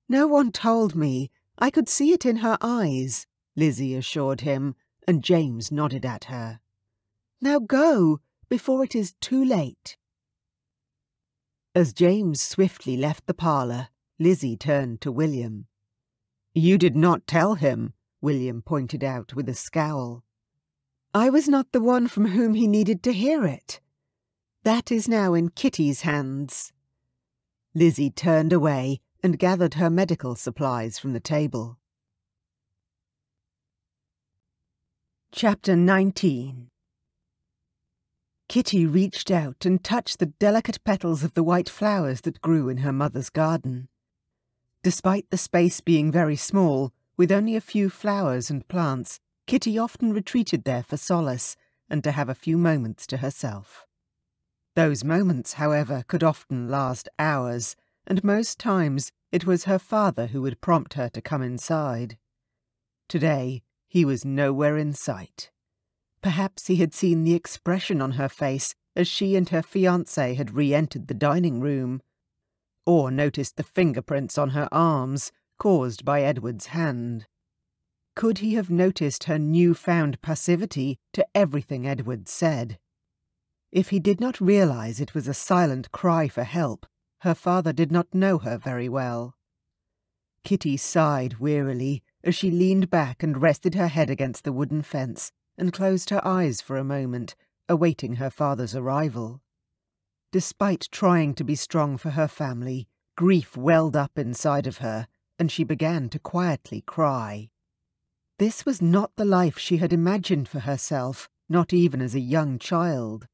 No one told me. I could see it in her eyes, Lizzie assured him, and James nodded at her. Now go, before it is too late. As James swiftly left the parlour, Lizzie turned to William. You did not tell him, William pointed out with a scowl. I was not the one from whom he needed to hear it. That is now in Kitty's hands. Lizzie turned away and gathered her medical supplies from the table. Chapter 19 Kitty reached out and touched the delicate petals of the white flowers that grew in her mother's garden. Despite the space being very small, with only a few flowers and plants, Kitty often retreated there for solace and to have a few moments to herself. Those moments, however, could often last hours, and most times it was her father who would prompt her to come inside. Today, he was nowhere in sight. Perhaps he had seen the expression on her face as she and her fiancé had re-entered the dining room, or noticed the fingerprints on her arms caused by Edward's hand. Could he have noticed her new-found passivity to everything Edward said? If he did not realize it was a silent cry for help, her father did not know her very well. Kitty sighed wearily as she leaned back and rested her head against the wooden fence and closed her eyes for a moment, awaiting her father's arrival. Despite trying to be strong for her family, grief welled up inside of her, and she began to quietly cry. This was not the life she had imagined for herself, not even as a young child.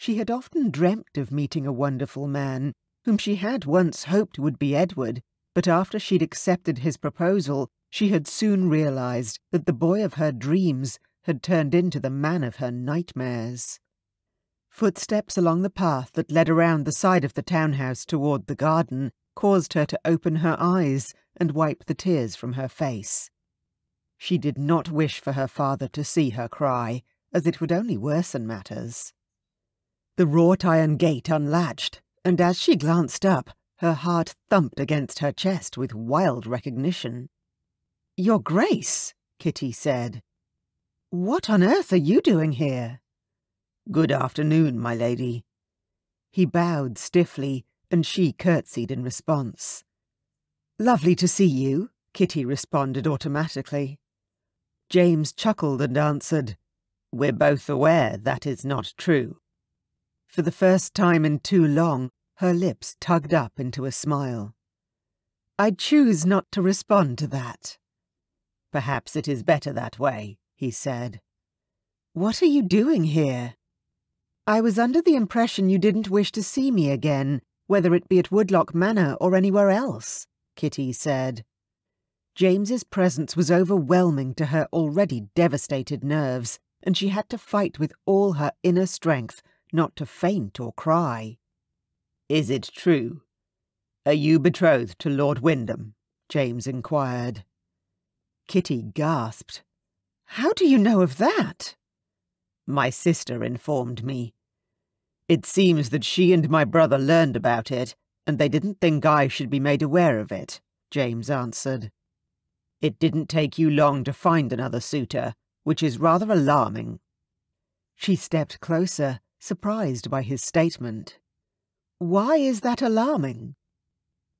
She had often dreamt of meeting a wonderful man, whom she had once hoped would be Edward, but after she'd accepted his proposal, she had soon realized that the boy of her dreams had turned into the man of her nightmares. Footsteps along the path that led around the side of the townhouse toward the garden caused her to open her eyes and wipe the tears from her face. She did not wish for her father to see her cry, as it would only worsen matters. The wrought iron gate unlatched, and as she glanced up, her heart thumped against her chest with wild recognition. Your Grace, Kitty said. What on earth are you doing here? Good afternoon, my lady. He bowed stiffly, and she curtsied in response. Lovely to see you, Kitty responded automatically. James chuckled and answered, We're both aware that is not true. For the first time in too long, her lips tugged up into a smile. I choose not to respond to that. Perhaps it is better that way, he said. What are you doing here? I was under the impression you didn't wish to see me again, whether it be at Woodlock Manor or anywhere else, Kitty said. James's presence was overwhelming to her already devastated nerves, and she had to fight with all her inner strength not to faint or cry. Is it true? Are you betrothed to Lord Wyndham? James inquired. Kitty gasped. How do you know of that? My sister informed me. It seems that she and my brother learned about it, and they didn't think I should be made aware of it, James answered. It didn't take you long to find another suitor, which is rather alarming. She stepped closer, surprised by his statement. Why is that alarming?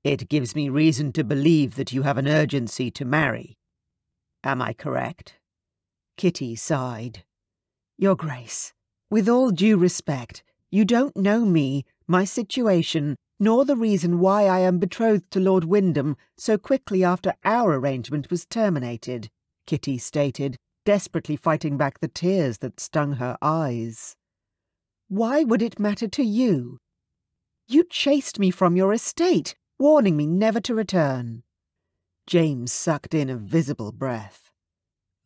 It gives me reason to believe that you have an urgency to marry. Am I correct? Kitty sighed. Your Grace, with all due respect, you don't know me, my situation, nor the reason why I am betrothed to Lord Wyndham so quickly after our arrangement was terminated, Kitty stated, desperately fighting back the tears that stung her eyes. Why would it matter to you? You chased me from your estate, warning me never to return. James sucked in a visible breath.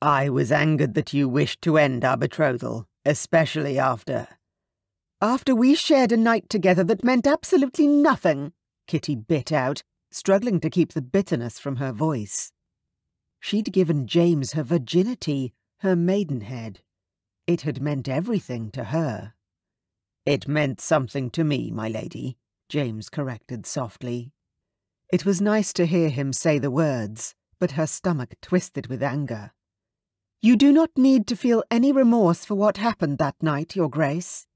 I was angered that you wished to end our betrothal, especially after. After we shared a night together that meant absolutely nothing, Kitty bit out, struggling to keep the bitterness from her voice. She'd given James her virginity, her maidenhead. It had meant everything to her. It meant something to me, my lady, James corrected softly. It was nice to hear him say the words, but her stomach twisted with anger. You do not need to feel any remorse for what happened that night, Your Grace.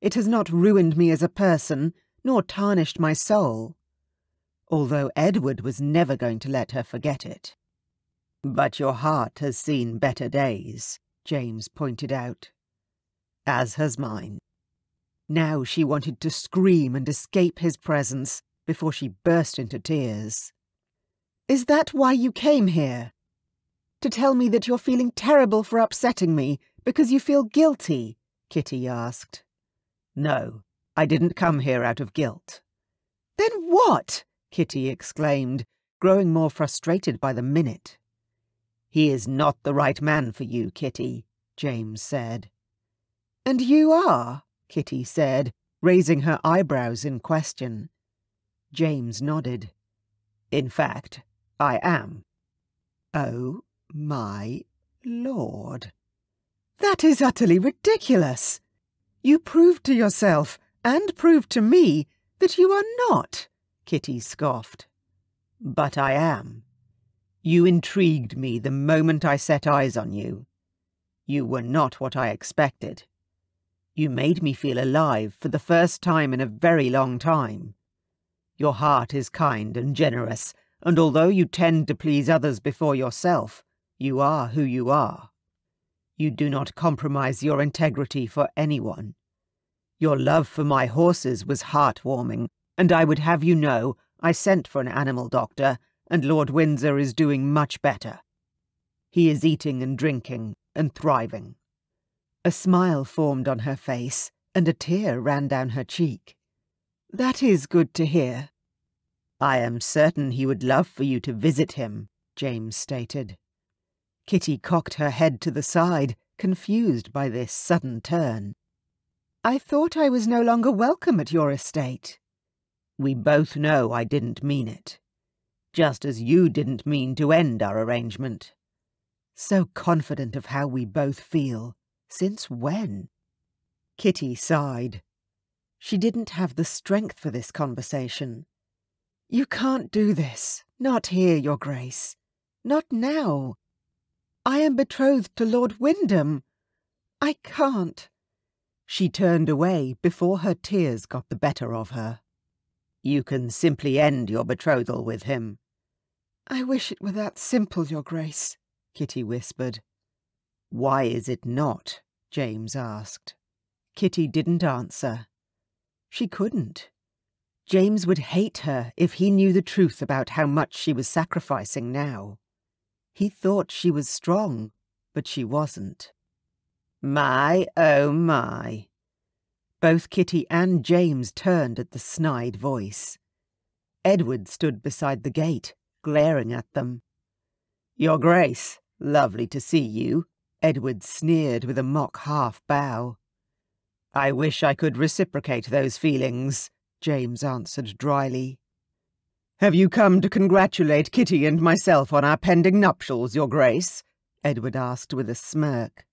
It has not ruined me as a person, nor tarnished my soul. Although Edward was never going to let her forget it. But your heart has seen better days, James pointed out. As has mine. Now she wanted to scream and escape his presence, before she burst into tears. Is that why you came here? To tell me that you're feeling terrible for upsetting me because you feel guilty? Kitty asked. No, I didn't come here out of guilt. Then what? Kitty exclaimed, growing more frustrated by the minute. He is not the right man for you, Kitty, James said. And you are, Kitty said, raising her eyebrows in question. James nodded. In fact, I am. Oh, my lord. That is utterly ridiculous. You proved to yourself, and proved to me, that you are not, Kitty scoffed. But I am. You intrigued me the moment I set eyes on you. You were not what I expected. You made me feel alive for the first time in a very long time. Your heart is kind and generous, and although you tend to please others before yourself, you are who you are. You do not compromise your integrity for anyone. Your love for my horses was heartwarming, and I would have you know I sent for an animal doctor, and Lord Windsor is doing much better. He is eating and drinking and thriving. A smile formed on her face, and a tear ran down her cheek. That is good to hear. I am certain he would love for you to visit him, James stated. Kitty cocked her head to the side, confused by this sudden turn. I thought I was no longer welcome at your estate. We both know I didn't mean it. Just as you didn't mean to end our arrangement. So confident of how we both feel. Since when? Kitty sighed. She didn't have the strength for this conversation. You can't do this. Not here, Your Grace. Not now. I am betrothed to Lord Wyndham. I can't. She turned away before her tears got the better of her. You can simply end your betrothal with him. I wish it were that simple, Your Grace, Kitty whispered. Why is it not? James asked. Kitty didn't answer. She couldn't. James would hate her if he knew the truth about how much she was sacrificing now. He thought she was strong, but she wasn't. My, oh my. Both Kitty and James turned at the snide voice. Edward stood beside the gate, glaring at them. Your Grace, lovely to see you, Edward sneered with a mock half bow. I wish I could reciprocate those feelings, James answered dryly. Have you come to congratulate Kitty and myself on our pending nuptials, Your Grace? Edward asked with a smirk.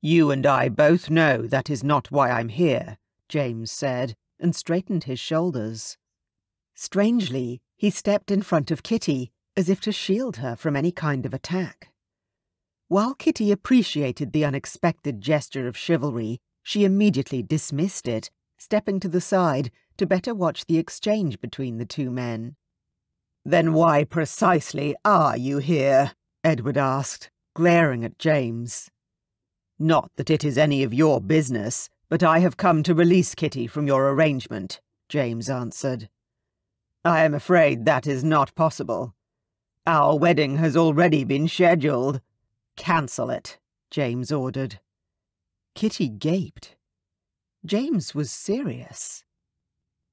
You and I both know that is not why I'm here, James said, and straightened his shoulders. Strangely, he stepped in front of Kitty, as if to shield her from any kind of attack. While Kitty appreciated the unexpected gesture of chivalry, she immediately dismissed it, stepping to the side to better watch the exchange between the two men. Then why precisely are you here? Edward asked, glaring at James. Not that it is any of your business, but I have come to release Kitty from your arrangement, James answered. I am afraid that is not possible. Our wedding has already been scheduled. Cancel it, James ordered. Kitty gaped. James was serious.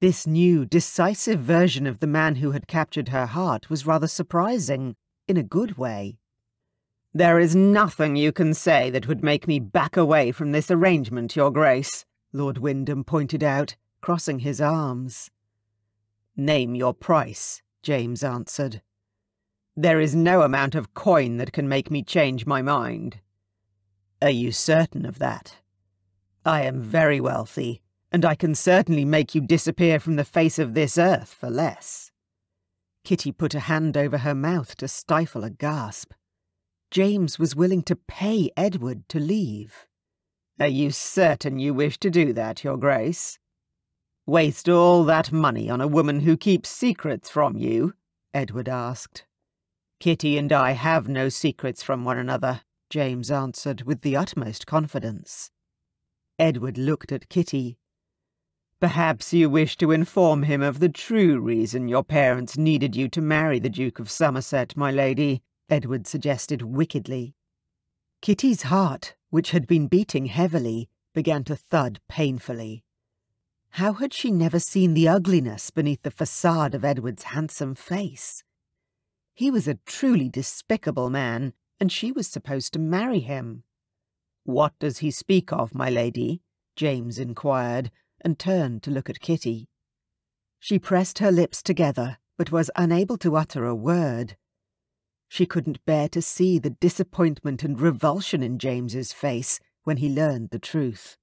This new, decisive version of the man who had captured her heart was rather surprising, in a good way. There is nothing you can say that would make me back away from this arrangement, Your Grace, Lord Wyndham pointed out, crossing his arms. Name your price, James answered. There is no amount of coin that can make me change my mind. Are you certain of that? I am very wealthy, and I can certainly make you disappear from the face of this earth for less. Kitty put a hand over her mouth to stifle a gasp. James was willing to pay Edward to leave. Are you certain you wish to do that, Your Grace? Waste all that money on a woman who keeps secrets from you? Edward asked. Kitty and I have no secrets from one another, James answered with the utmost confidence. Edward looked at Kitty. Perhaps you wish to inform him of the true reason your parents needed you to marry the Duke of Somerset, my lady, Edward suggested wickedly. Kitty's heart, which had been beating heavily, began to thud painfully. How had she never seen the ugliness beneath the facade of Edward's handsome face? He was a truly despicable man, and she was supposed to marry him. What does he speak of, my lady? James inquired, and turned to look at Kitty. She pressed her lips together, but was unable to utter a word. She couldn't bear to see the disappointment and revulsion in James's face when he learned the truth.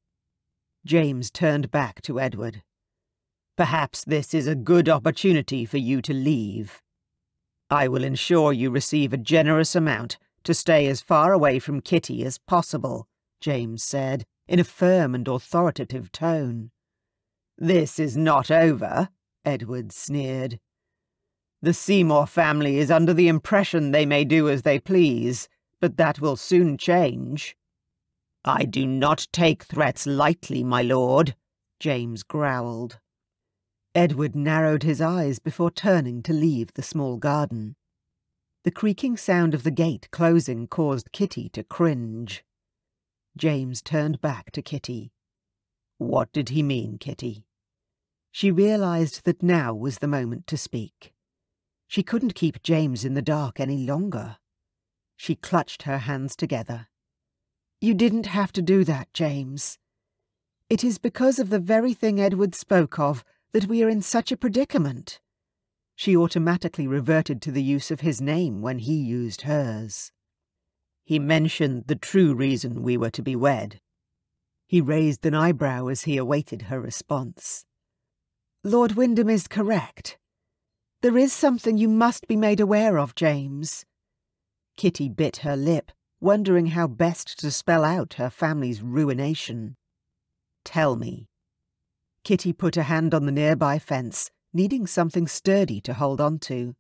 James turned back to Edward. Perhaps this is a good opportunity for you to leave. I will ensure you receive a generous amount to stay as far away from Kitty as possible, James said, in a firm and authoritative tone. This is not over, Edward sneered. The Seymour family is under the impression they may do as they please, but that will soon change. I do not take threats lightly, my lord, James growled. Edward narrowed his eyes before turning to leave the small garden. The creaking sound of the gate closing caused Kitty to cringe. James turned back to Kitty. What did he mean, Kitty? She realized that now was the moment to speak. She couldn't keep James in the dark any longer. She clutched her hands together. You didn't have to do that, James. It is because of the very thing Edward spoke of that we are in such a predicament. She automatically reverted to the use of his name when he used hers. He mentioned the true reason we were to be wed. He raised an eyebrow as he awaited her response. Lord Wyndham is correct. There is something you must be made aware of, James. Kitty bit her lip, wondering how best to spell out her family's ruination. Tell me. Kitty put a hand on the nearby fence, needing something sturdy to hold on to.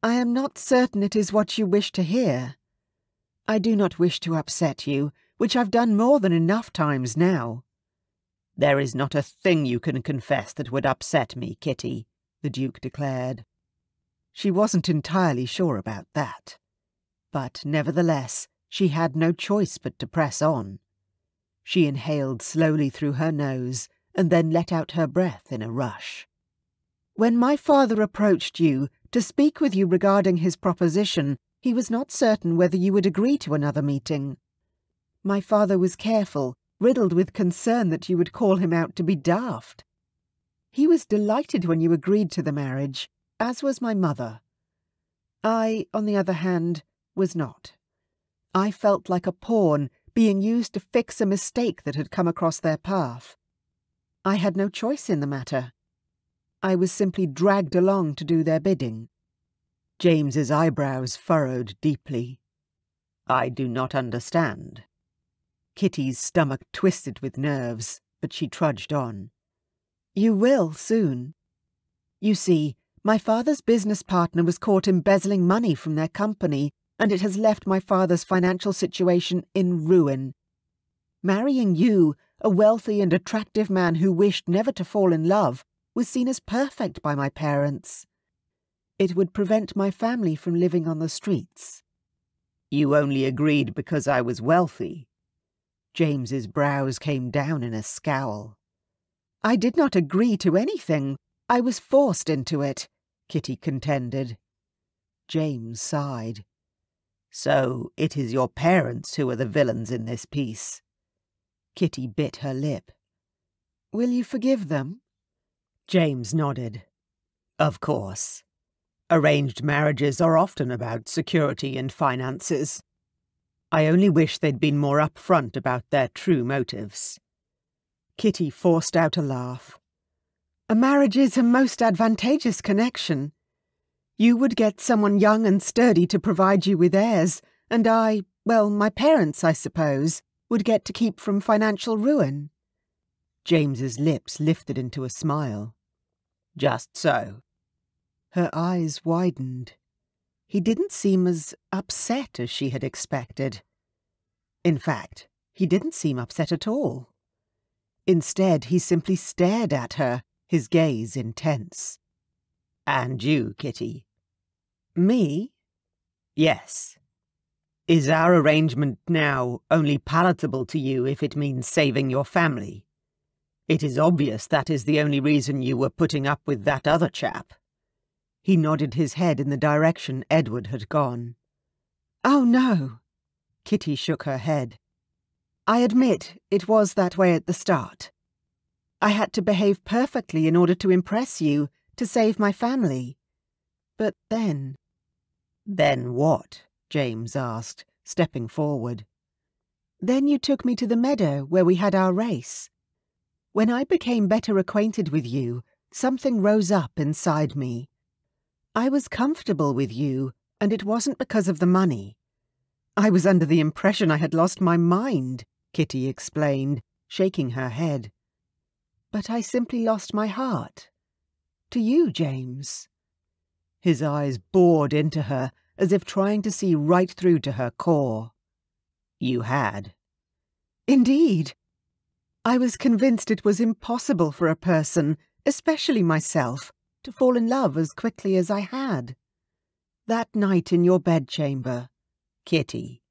I am not certain it is what you wish to hear. I do not wish to upset you, which I've done more than enough times now. There is not a thing you can confess that would upset me, Kitty, the Duke declared. She wasn't entirely sure about that. But nevertheless, she had no choice but to press on. She inhaled slowly through her nose and then let out her breath in a rush. When my father approached you to speak with you regarding his proposition, he was not certain whether you would agree to another meeting. My father was careful, riddled with concern that you would call him out to be daft. He was delighted when you agreed to the marriage, as was my mother. I, on the other hand, was not. I felt like a pawn being used to fix a mistake that had come across their path. I had no choice in the matter. I was simply dragged along to do their bidding. James's eyebrows furrowed deeply. I do not understand. Kitty's stomach twisted with nerves, but she trudged on. You will soon. You see, my father's business partner was caught embezzling money from their company, and it has left my father's financial situation in ruin. Marrying you, a wealthy and attractive man who wished never to fall in love, was seen as perfect by my parents. It would prevent my family from living on the streets. You only agreed because I was wealthy. James's brows came down in a scowl. I did not agree to anything. I was forced into it, Kitty contended. James sighed. So it is your parents who are the villains in this piece. Kitty bit her lip. Will you forgive them? James nodded. Of course. Arranged marriages are often about security and finances. I only wish they'd been more upfront about their true motives. Kitty forced out a laugh. A marriage is a most advantageous connection. You would get someone young and sturdy to provide you with heirs, and I, well, my parents, I suppose, would get to keep from financial ruin. James's lips lifted into a smile. Just so. Her eyes widened. He didn't seem as upset as she had expected. In fact, he didn't seem upset at all. Instead, he simply stared at her, his gaze intense. And you, Kitty. Me? Yes. Is our arrangement now only palatable to you if it means saving your family? It is obvious that is the only reason you were putting up with that other chap. He nodded his head in the direction Edward had gone. Oh, no. Kitty shook her head. I admit it was that way at the start. I had to behave perfectly in order to impress you, to save my family. But then... Then what? James asked, stepping forward. Then you took me to the meadow where we had our race. When I became better acquainted with you, something rose up inside me. I was comfortable with you, and it wasn't because of the money. I was under the impression I had lost my mind, Kitty explained, shaking her head. But I simply lost my heart. To you, James. His eyes bored into her, as if trying to see right through to her core. You had. Indeed. I was convinced it was impossible for a person, especially myself, to fall in love as quickly as I had. That night in your bedchamber, Kitty.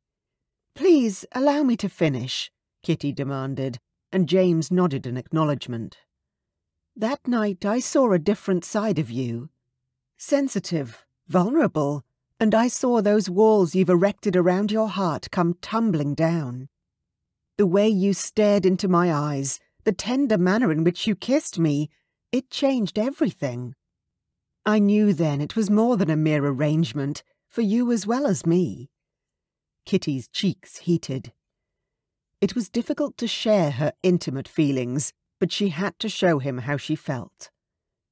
Please allow me to finish, Kitty demanded, and James nodded in acknowledgement. That night I saw a different side of you. Sensitive, vulnerable, and I saw those walls you've erected around your heart come tumbling down. The way you stared into my eyes, the tender manner in which you kissed me, it changed everything. I knew then it was more than a mere arrangement, for you as well as me. Kitty's cheeks heated. It was difficult to share her intimate feelings, but she had to show him how she felt.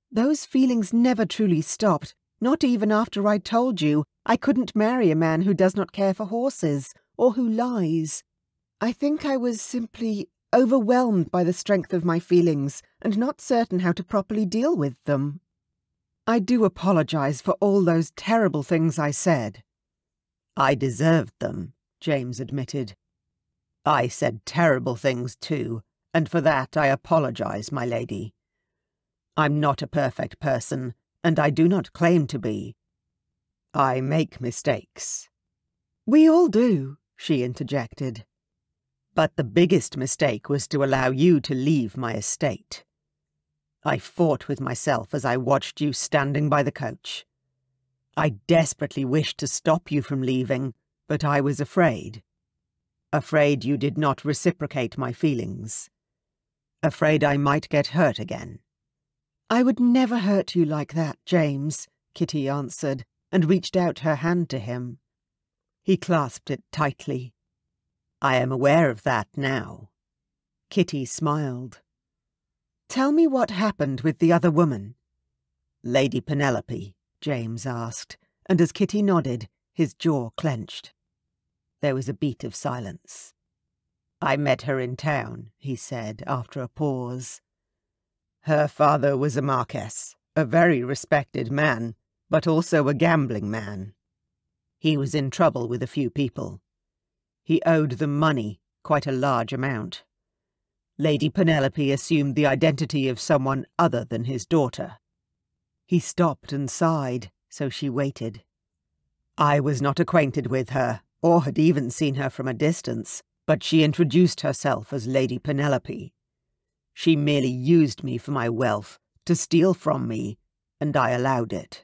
Those feelings never truly stopped, not even after I told you I couldn't marry a man who does not care for horses, or who lies. I think I was simply overwhelmed by the strength of my feelings, and not certain how to properly deal with them. I do apologize for all those terrible things I said. I deserved them, James admitted. I said terrible things too, and for that I apologize, my lady. I'm not a perfect person, and I do not claim to be. I make mistakes. We all do, she interjected. But the biggest mistake was to allow you to leave my estate. I fought with myself as I watched you standing by the coach. I desperately wished to stop you from leaving, but I was afraid. Afraid you did not reciprocate my feelings. Afraid I might get hurt again. I would never hurt you like that, James, Kitty answered, and reached out her hand to him. He clasped it tightly. I am aware of that now. Kitty smiled. Tell me what happened with the other woman. Lady Penelope, James asked, and as Kitty nodded, his jaw clenched. There was a beat of silence. I met her in town, he said after a pause. Her father was a Marquess, a very respected man, but also a gambling man. He was in trouble with a few people. He owed them money, quite a large amount. Lady Penelope assumed the identity of someone other than his daughter. He stopped and sighed, so she waited. I was not acquainted with her, or had even seen her from a distance, but she introduced herself as Lady Penelope. She merely used me for my wealth, to steal from me, and I allowed it.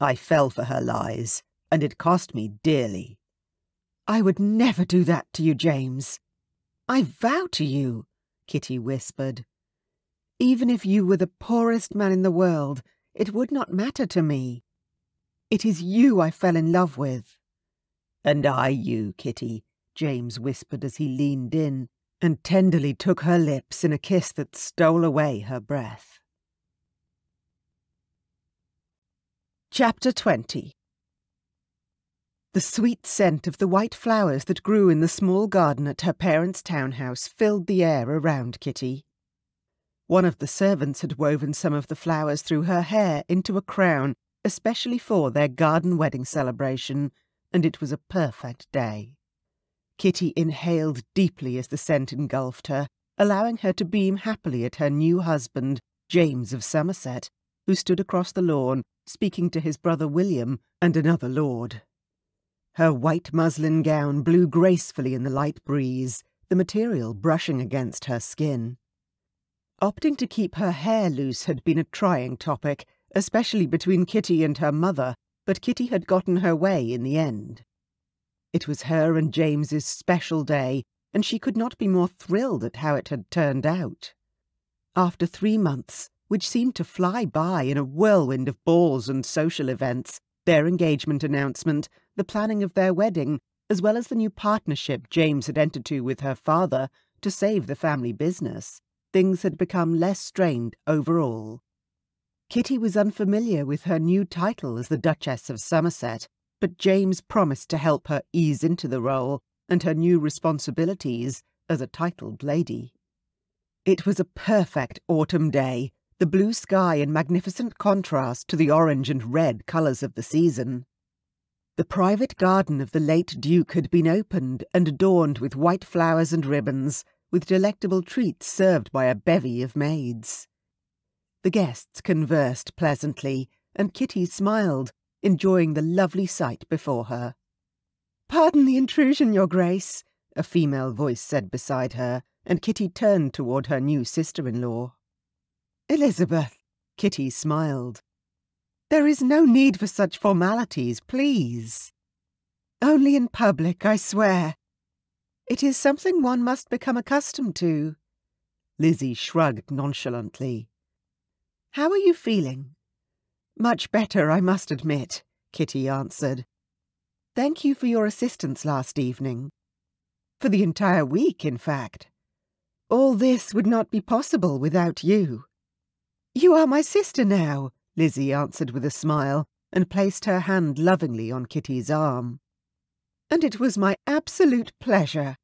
I fell for her lies, and it cost me dearly. I would never do that to you, James. I vow to you, Kitty whispered. Even if you were the poorest man in the world, it would not matter to me. It is you I fell in love with. And I you, Kitty, James whispered as he leaned in and tenderly took her lips in a kiss that stole away her breath. Chapter 20 The sweet scent of the white flowers that grew in the small garden at her parents' townhouse filled the air around Kitty. One of the servants had woven some of the flowers through her hair into a crown especially for their garden wedding celebration, and it was a perfect day. Kitty inhaled deeply as the scent engulfed her, allowing her to beam happily at her new husband, James of Somerset, who stood across the lawn, speaking to his brother William and another lord. Her white muslin gown blew gracefully in the light breeze, the material brushing against her skin. Opting to keep her hair loose had been a trying topic, especially between Kitty and her mother, but Kitty had gotten her way in the end. It was her and James's special day, and she could not be more thrilled at how it had turned out. After three months, which seemed to fly by in a whirlwind of balls and social events, their engagement announcement, the planning of their wedding, as well as the new partnership James had entered to with her father to save the family business, things had become less strained overall. Kitty was unfamiliar with her new title as the Duchess of Somerset, but James promised to help her ease into the role and her new responsibilities as a titled lady. It was a perfect autumn day, the blue sky in magnificent contrast to the orange and red colours of the season. The private garden of the late Duke had been opened and adorned with white flowers and ribbons, with delectable treats served by a bevy of maids. The guests conversed pleasantly, and Kitty smiled enjoying the lovely sight before her. Pardon the intrusion, Your Grace, a female voice said beside her, and Kitty turned toward her new sister-in-law. Elizabeth, Kitty smiled. There is no need for such formalities, please. Only in public, I swear. It is something one must become accustomed to. Lizzie shrugged nonchalantly. How are you feeling? Much better, I must admit, Kitty answered. Thank you for your assistance last evening. For the entire week, in fact. All this would not be possible without you. You are my sister now, Lizzie answered with a smile, and placed her hand lovingly on Kitty's arm. And it was my absolute pleasure.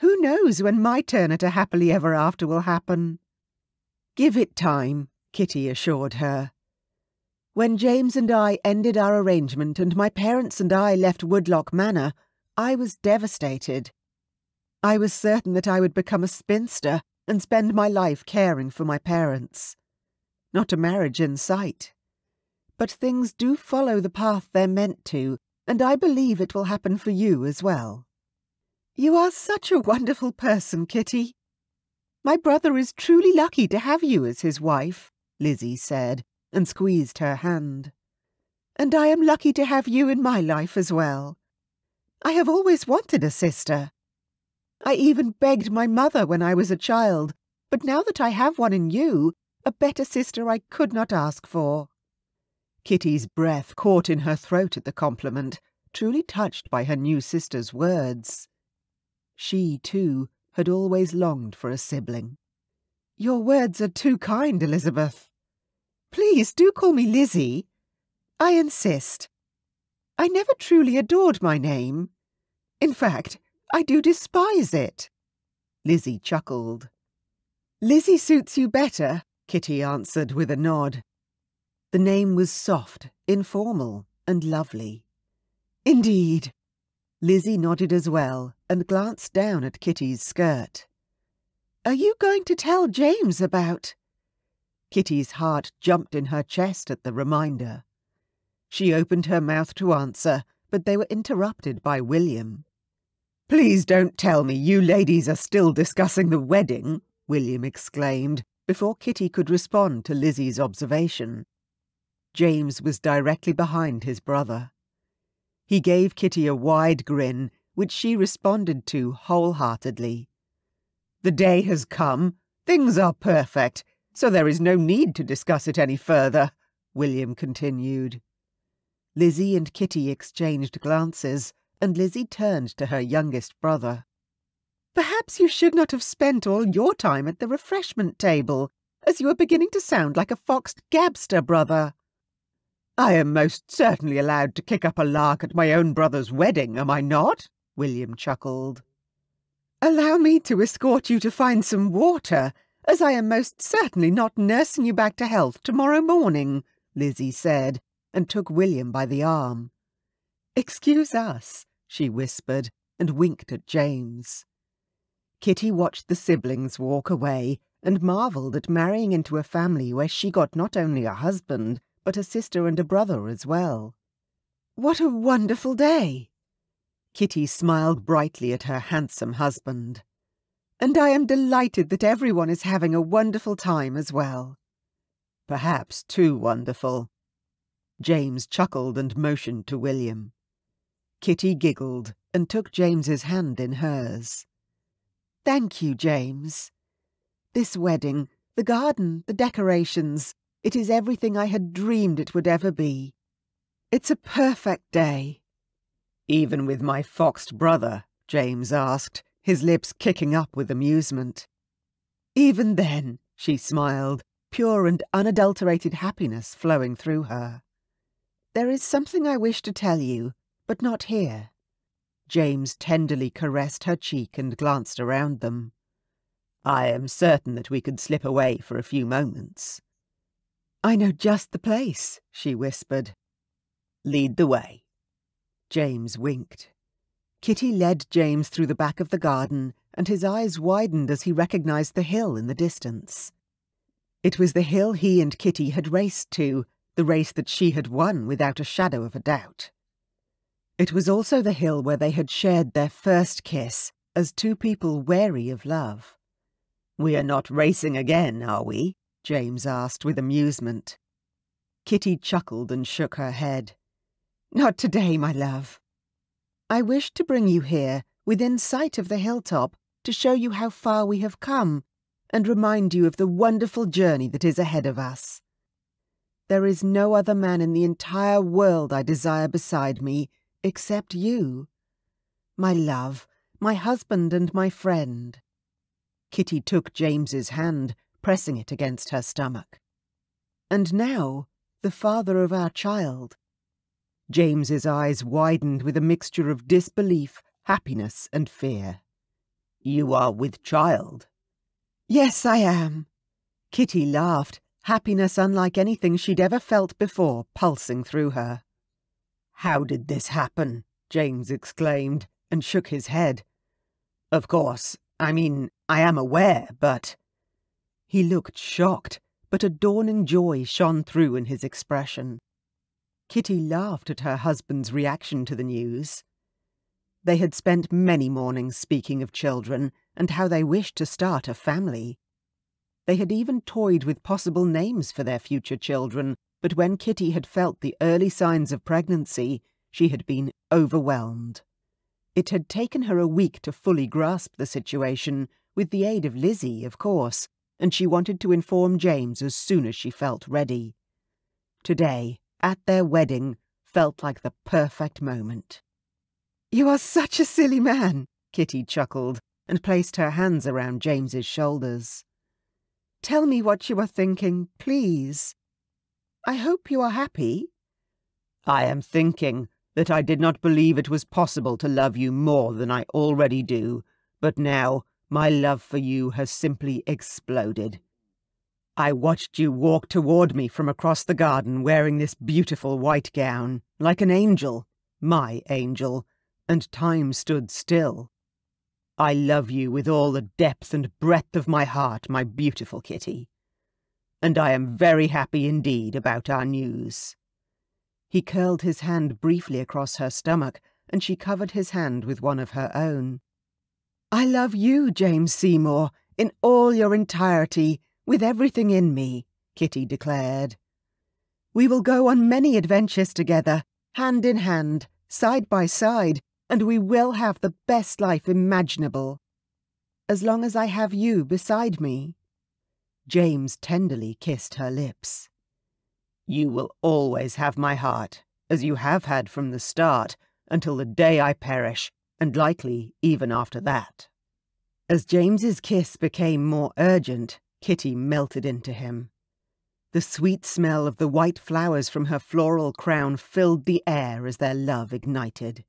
Who knows when my turn at a happily ever after will happen? Give it time, Kitty assured her. When James and I ended our arrangement and my parents and I left Woodlock Manor, I was devastated. I was certain that I would become a spinster and spend my life caring for my parents. Not a marriage in sight. But things do follow the path they're meant to, and I believe it will happen for you as well. You are such a wonderful person, Kitty. My brother is truly lucky to have you as his wife, Lizzie said, and squeezed her hand. And I am lucky to have you in my life as well. I have always wanted a sister. I even begged my mother when I was a child, but now that I have one in you, A better sister I could not ask for. Kitty's breath caught in her throat at the compliment, truly touched by her new sister's words. She, too, had always longed for a sibling. Your words are too kind, Elizabeth. Please do call me Lizzie. I insist. I never truly adored my name. In fact, I do despise it. Lizzie chuckled. Lizzie suits you better, Kitty answered with a nod. The name was soft, informal, and lovely. Indeed. Lizzie nodded as well and glanced down at Kitty's skirt. Are you going to tell James about... Kitty's heart jumped in her chest at the reminder. She opened her mouth to answer, but they were interrupted by William. Please don't tell me you ladies are still discussing the wedding, William exclaimed, before Kitty could respond to Lizzie's observation. James was directly behind his brother. He gave Kitty a wide grin, which she responded to wholeheartedly. The day has come. Things are perfect, so there is no need to discuss it any further, William continued. Lizzie and Kitty exchanged glances, and Lizzie turned to her youngest brother. Perhaps you should not have spent all your time at the refreshment table, as you are beginning to sound like a foxed gabster, brother. I am most certainly allowed to kick up a lark at my own brother's wedding, am I not? William chuckled. Allow me to escort you to find some water, as I am most certainly not nursing you back to health tomorrow morning, Lizzie said, and took William by the arm. Excuse us, she whispered, and winked at James. Kitty watched the siblings walk away and marvelled at marrying into a family where she got not only a husband, but a sister and a brother as well. What a wonderful day! Kitty smiled brightly at her handsome husband. And I am delighted that everyone is having a wonderful time as well. Perhaps too wonderful. James chuckled and motioned to William. Kitty giggled and took James's hand in hers. Thank you, James. This wedding, the garden, the decorations, it is everything I had dreamed it would ever be. It's a perfect day. Even with my foxed brother, James asked, his lips kicking up with amusement. Even then, she smiled, pure and unadulterated happiness flowing through her. There is something I wish to tell you, but not here. James tenderly caressed her cheek and glanced around them. I am certain that we could slip away for a few moments. I know just the place, she whispered. Lead the way. James winked. Kitty led James through the back of the garden, and his eyes widened as he recognized the hill in the distance. It was the hill he and Kitty had raced to, the race that she had won without a shadow of a doubt. It was also the hill where they had shared their first kiss, as two people wary of love. We are not racing again, are we? James asked with amusement. Kitty chuckled and shook her head. Not today, my love. I wished to bring you here, within sight of the hilltop, to show you how far we have come, and remind you of the wonderful journey that is ahead of us. There is no other man in the entire world I desire beside me, except you. My love, my husband and my friend. Kitty took James's hand, pressing it against her stomach. And now, the father of our child. James's eyes widened with a mixture of disbelief, happiness, and fear. You are with child? Yes, I am. Kitty laughed, happiness unlike anything she'd ever felt before pulsing through her. How did this happen? James exclaimed, and shook his head. Of course, I mean, I am aware, but... He looked shocked, but a dawning joy shone through in his expression. Kitty laughed at her husband's reaction to the news. They had spent many mornings speaking of children and how they wished to start a family. They had even toyed with possible names for their future children, but when Kitty had felt the early signs of pregnancy, she had been overwhelmed. It had taken her a week to fully grasp the situation, with the aid of Lizzie, of course, and she wanted to inform James as soon as she felt ready. Today, at their wedding, felt like the perfect moment. You are such a silly man, Kitty chuckled and placed her hands around James's shoulders. Tell me what you are thinking, please. I hope you are happy. I am thinking that I did not believe it was possible to love you more than I already do, but now my love for you has simply exploded. I watched you walk toward me from across the garden wearing this beautiful white gown, like an angel, my angel, and time stood still. I love you with all the depth and breadth of my heart, my beautiful Kitty. And I am very happy indeed about our news. He curled his hand briefly across her stomach, and she covered his hand with one of her own. I love you, James Seymour, in all your entirety, with everything in me, Kitty declared. We will go on many adventures together, hand in hand, side by side, and we will have the best life imaginable. As long as I have you beside me. James tenderly kissed her lips. You will always have my heart, as you have had from the start, until the day I perish, and likely even after that. As James's kiss became more urgent, Kitty melted into him. The sweet smell of the white flowers from her floral crown filled the air as their love ignited.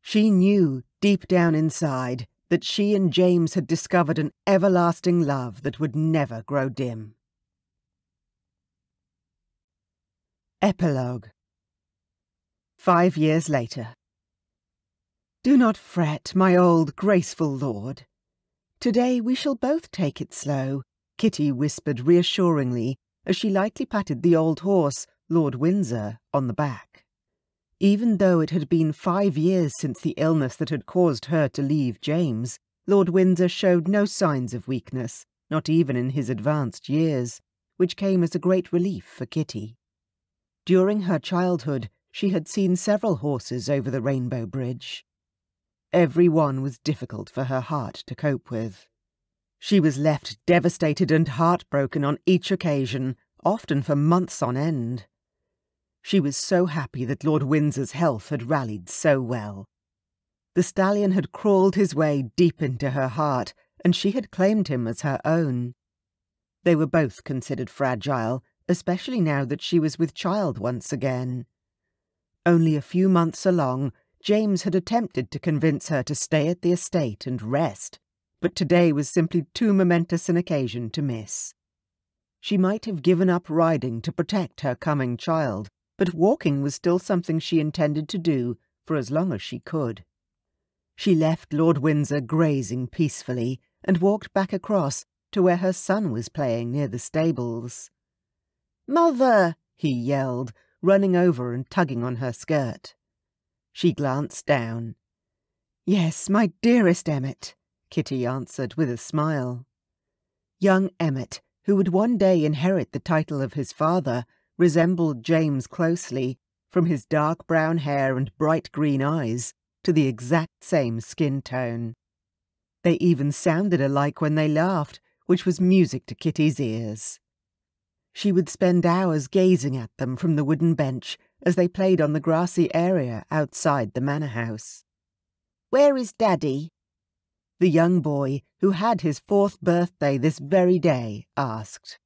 She knew, deep down inside, that she and James had discovered an everlasting love that would never grow dim. Epilogue Five years later. Do not fret, my old graceful lord. Today we shall both take it slow, Kitty whispered reassuringly as she lightly patted the old horse, Lord Windsor, on the back. Even though it had been five years since the illness that had caused her to leave James, Lord Windsor showed no signs of weakness, not even in his advanced years, which came as a great relief for Kitty. During her childhood, she had seen several horses over the Rainbow Bridge. Every one was difficult for her heart to cope with. She was left devastated and heartbroken on each occasion, often for months on end. She was so happy that Lord Windsor's health had rallied so well. The stallion had crawled his way deep into her heart, and she had claimed him as her own. They were both considered fragile, especially now that she was with child once again. Only a few months along, James had attempted to convince her to stay at the estate and rest, but today was simply too momentous an occasion to miss. She might have given up riding to protect her coming child, but walking was still something she intended to do for as long as she could. She left Lord Windsor grazing peacefully and walked back across to where her son was playing near the stables. Mother! he yelled, running over and tugging on her skirt. She glanced down. Yes, my dearest Emmet, Kitty answered with a smile. Young Emmet, who would one day inherit the title of his father, resembled James closely, from his dark brown hair and bright green eyes to the exact same skin tone. They even sounded alike when they laughed, which was music to Kitty's ears. She would spend hours gazing at them from the wooden bench as they played on the grassy area outside the manor house. Where is Daddy? The young boy, who had his fourth birthday this very day, asked.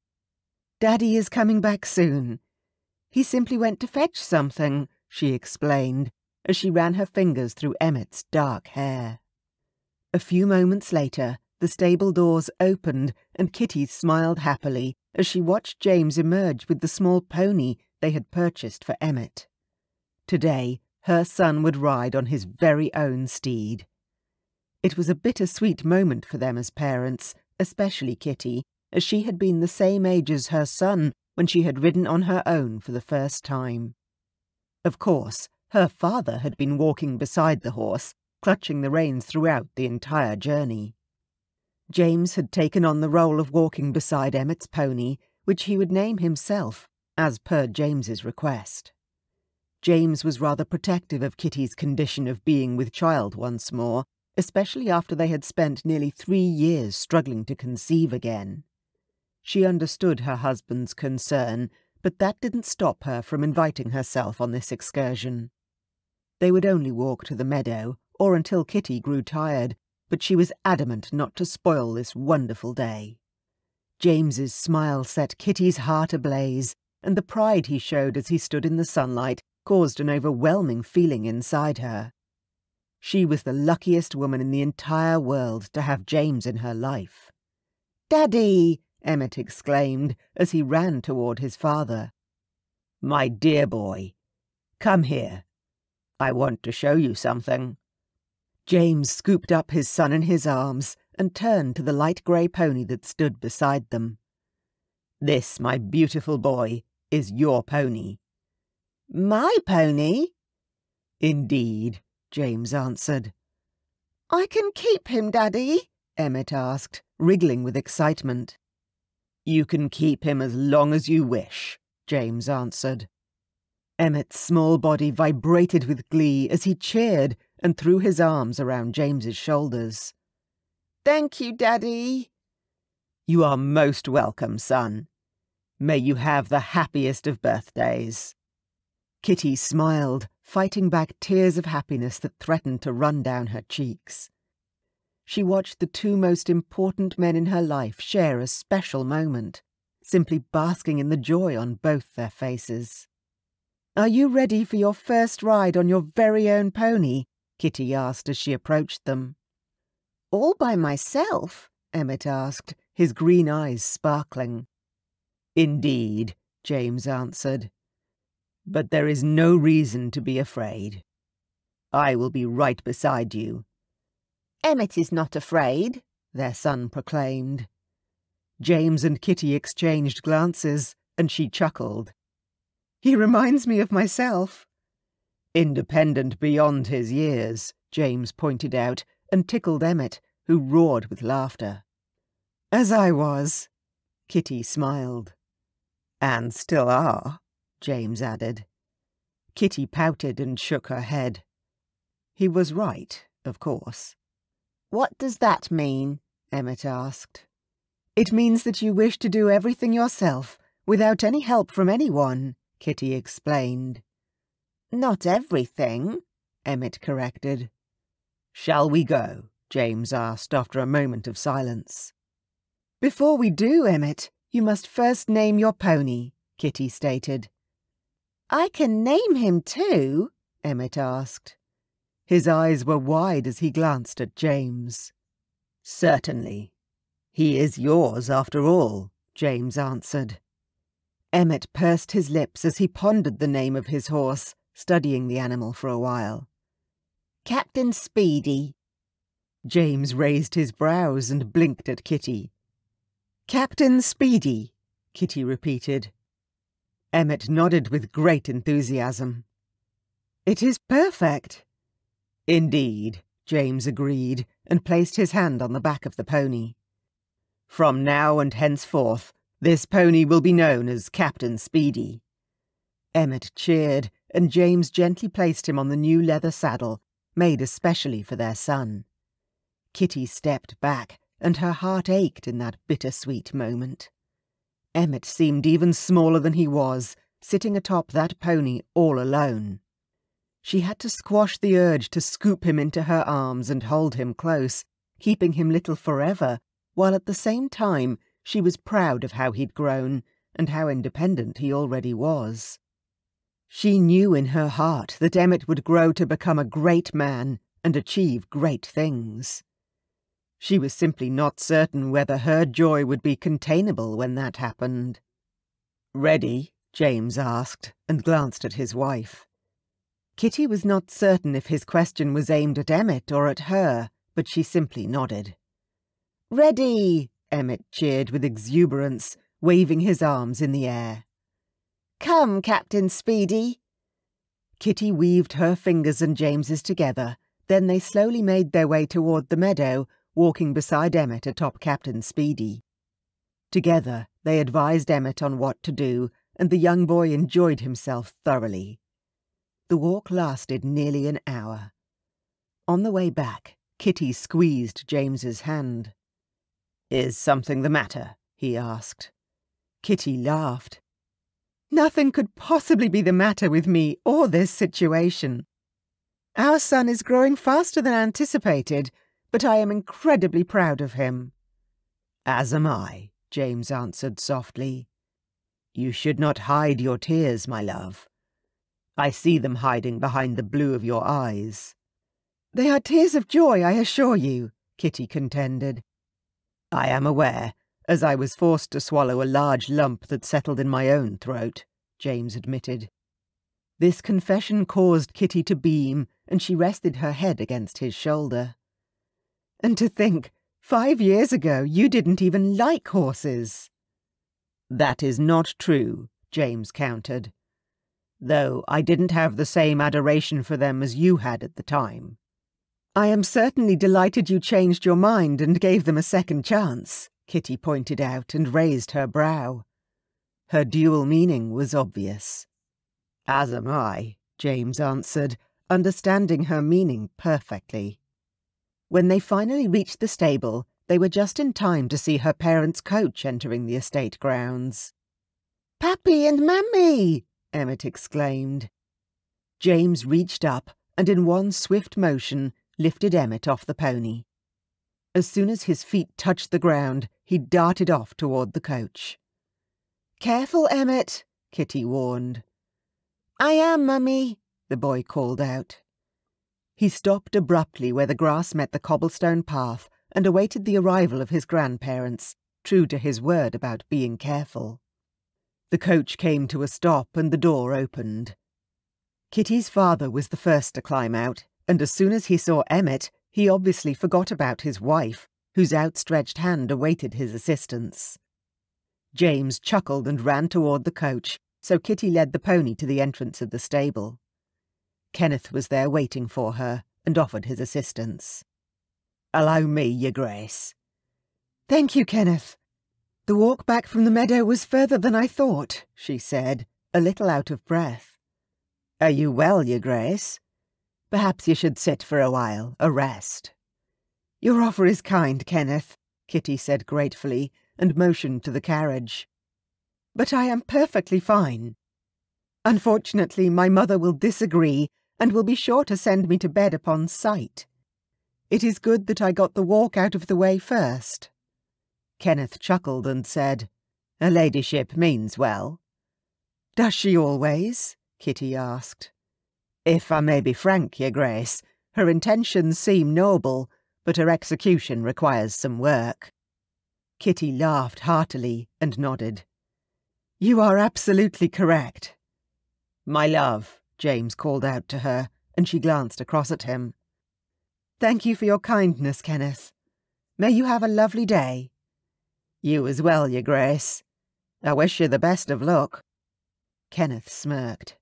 Daddy is coming back soon. He simply went to fetch something, she explained, as she ran her fingers through Emmett's dark hair. A few moments later, the stable doors opened and Kitty smiled happily as she watched James emerge with the small pony they had purchased for Emmet. Today, her son would ride on his very own steed. It was a bitter-sweet moment for them as parents, especially Kitty, as she had been the same age as her son when she had ridden on her own for the first time. Of course, her father had been walking beside the horse, clutching the reins throughout the entire journey. James had taken on the role of walking beside Emmet's pony, which he would name himself, as per James's request. James was rather protective of Kitty's condition of being with child once more, especially after they had spent nearly three years struggling to conceive again. She understood her husband's concern, but that didn't stop her from inviting herself on this excursion. They would only walk to the meadow, or until Kitty grew tired, but she was adamant not to spoil this wonderful day. James's smile set Kitty's heart ablaze, and the pride he showed as he stood in the sunlight caused an overwhelming feeling inside her. She was the luckiest woman in the entire world to have James in her life. Daddy! Emmett exclaimed as he ran toward his father. My dear boy, come here. I want to show you something. James scooped up his son in his arms and turned to the light grey pony that stood beside them. This, my beautiful boy, is your pony. My pony? Indeed, James answered. I can keep him, Daddy? Emmett asked, wriggling with excitement. You can keep him as long as you wish, James answered. Emmett's small body vibrated with glee as he cheered and threw his arms around James's shoulders. Thank you, Daddy. You are most welcome, son. May you have the happiest of birthdays. Kitty smiled, fighting back tears of happiness that threatened to run down her cheeks. She watched the two most important men in her life share a special moment, simply basking in the joy on both their faces. Are you ready for your first ride on your very own pony? Kitty asked as she approached them. All by myself? Emmett asked, his green eyes sparkling. Indeed, James answered. But there is no reason to be afraid. I will be right beside you. Emmett is not afraid, their son proclaimed. James and Kitty exchanged glances, and she chuckled. He reminds me of myself. Independent beyond his years, James pointed out, and tickled Emmett, who roared with laughter. As I was, Kitty smiled. And still are, James added. Kitty pouted and shook her head. He was right, of course. What does that mean? Emmett asked. It means that you wish to do everything yourself, without any help from anyone, Kitty explained. Not everything, Emmett corrected. Shall we go? James asked after a moment of silence. Before we do, Emmett, you must first name your pony, Kitty stated. I can name him too? Emmett asked. His eyes were wide as he glanced at James. Certainly. He is yours, after all, James answered. Emmett pursed his lips as he pondered the name of his horse, studying the animal for a while. Captain Speedy. James raised his brows and blinked at Kitty. Captain Speedy, Kitty repeated. Emmett nodded with great enthusiasm. It is perfect. Indeed, James agreed, and placed his hand on the back of the pony. From now and henceforth, this pony will be known as Captain Speedy. Emmett cheered, and James gently placed him on the new leather saddle, made especially for their son. Kitty stepped back, and her heart ached in that bittersweet moment. Emmett seemed even smaller than he was, sitting atop that pony all alone. She had to squash the urge to scoop him into her arms and hold him close, keeping him little forever, while at the same time she was proud of how he'd grown and how independent he already was. She knew in her heart that Emmett would grow to become a great man and achieve great things. She was simply not certain whether her joy would be containable when that happened. Ready? James asked, and glanced at his wife. Kitty was not certain if his question was aimed at Emmett or at her, but she simply nodded. Ready! Emmett cheered with exuberance, waving his arms in the air. Come, Captain Speedy. Kitty weaved her fingers and James's together, then they slowly made their way toward the meadow, walking beside Emmett atop Captain Speedy. Together, they advised Emmett on what to do, and the young boy enjoyed himself thoroughly. The walk lasted nearly an hour. On the way back, Kitty squeezed James's hand. Is something the matter? he asked. Kitty laughed. Nothing could possibly be the matter with me or this situation. Our son is growing faster than anticipated, but I am incredibly proud of him. As am I, James answered softly. You should not hide your tears, my love. I see them hiding behind the blue of your eyes. They are tears of joy, I assure you, Kitty contended. I am aware, as I was forced to swallow a large lump that settled in my own throat, James admitted. This confession caused Kitty to beam, and she rested her head against his shoulder. And to think, five years ago you didn't even like horses. That is not true, James countered. Though I didn't have the same adoration for them as you had at the time. I am certainly delighted you changed your mind and gave them a second chance, Kitty pointed out and raised her brow. Her dual meaning was obvious. As am I, James answered, understanding her meaning perfectly. When they finally reached the stable, they were just in time to see her parents' coach entering the estate grounds. Pappy and Mummy! Emmet exclaimed. James reached up and in one swift motion lifted Emmet off the pony. As soon as his feet touched the ground, he darted off toward the coach. Careful, Emmet, Kitty warned. I am, Mummy, the boy called out. He stopped abruptly where the grass met the cobblestone path and awaited the arrival of his grandparents, true to his word about being careful. The coach came to a stop and the door opened. Kitty's father was the first to climb out, and as soon as he saw Emmet, he obviously forgot about his wife, whose outstretched hand awaited his assistance. James chuckled and ran toward the coach, so Kitty led the pony to the entrance of the stable. Kenneth was there waiting for her and offered his assistance. Allow me, your grace. Thank you, Kenneth. The walk back from the meadow was further than I thought, she said, a little out of breath. Are you well, your grace? Perhaps you should sit for a while, a rest. Your offer is kind, Kenneth, Kitty said gratefully, and motioned to the carriage. But I am perfectly fine. Unfortunately, my mother will disagree and will be sure to send me to bed upon sight. It is good that I got the walk out of the way first. Kenneth chuckled and said, Her ladyship means well. Does she always? Kitty asked. If I may be frank, your grace, her intentions seem noble, but her execution requires some work. Kitty laughed heartily and nodded. You are absolutely correct. My love, James called out to her, and she glanced across at him. Thank you for your kindness, Kenneth. May you have a lovely day. You as well, your grace. I wish you the best of luck. Kenneth smirked.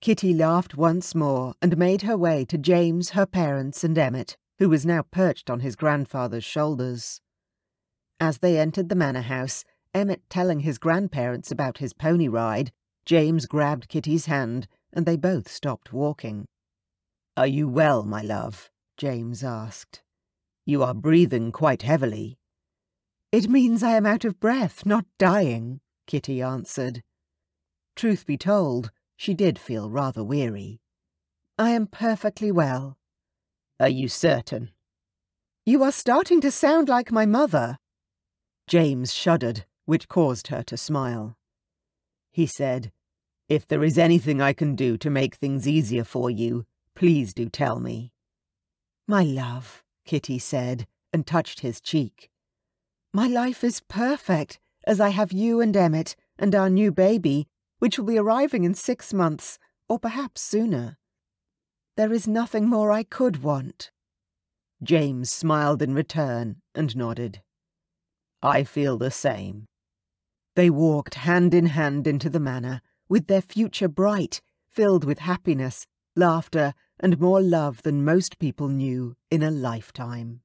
Kitty laughed once more and made her way to James, her parents, and Emmet, who was now perched on his grandfather's shoulders. As they entered the manor house, Emmet telling his grandparents about his pony ride, James grabbed Kitty's hand, and they both stopped walking. Are you well, my love? James asked. You are breathing quite heavily. It means I am out of breath, not dying, Kitty answered. Truth be told, she did feel rather weary. I am perfectly well. Are you certain? You are starting to sound like my mother. James shuddered, which caused her to smile. He said, If there is anything I can do to make things easier for you, please do tell me. My love, Kitty said, and touched his cheek. My life is perfect, as I have you and Emmet, and our new baby, which will be arriving in six months, or perhaps sooner. There is nothing more I could want. James smiled in return and nodded. I feel the same. They walked hand in hand into the manor, with their future bright, filled with happiness, laughter, and more love than most people knew in a lifetime.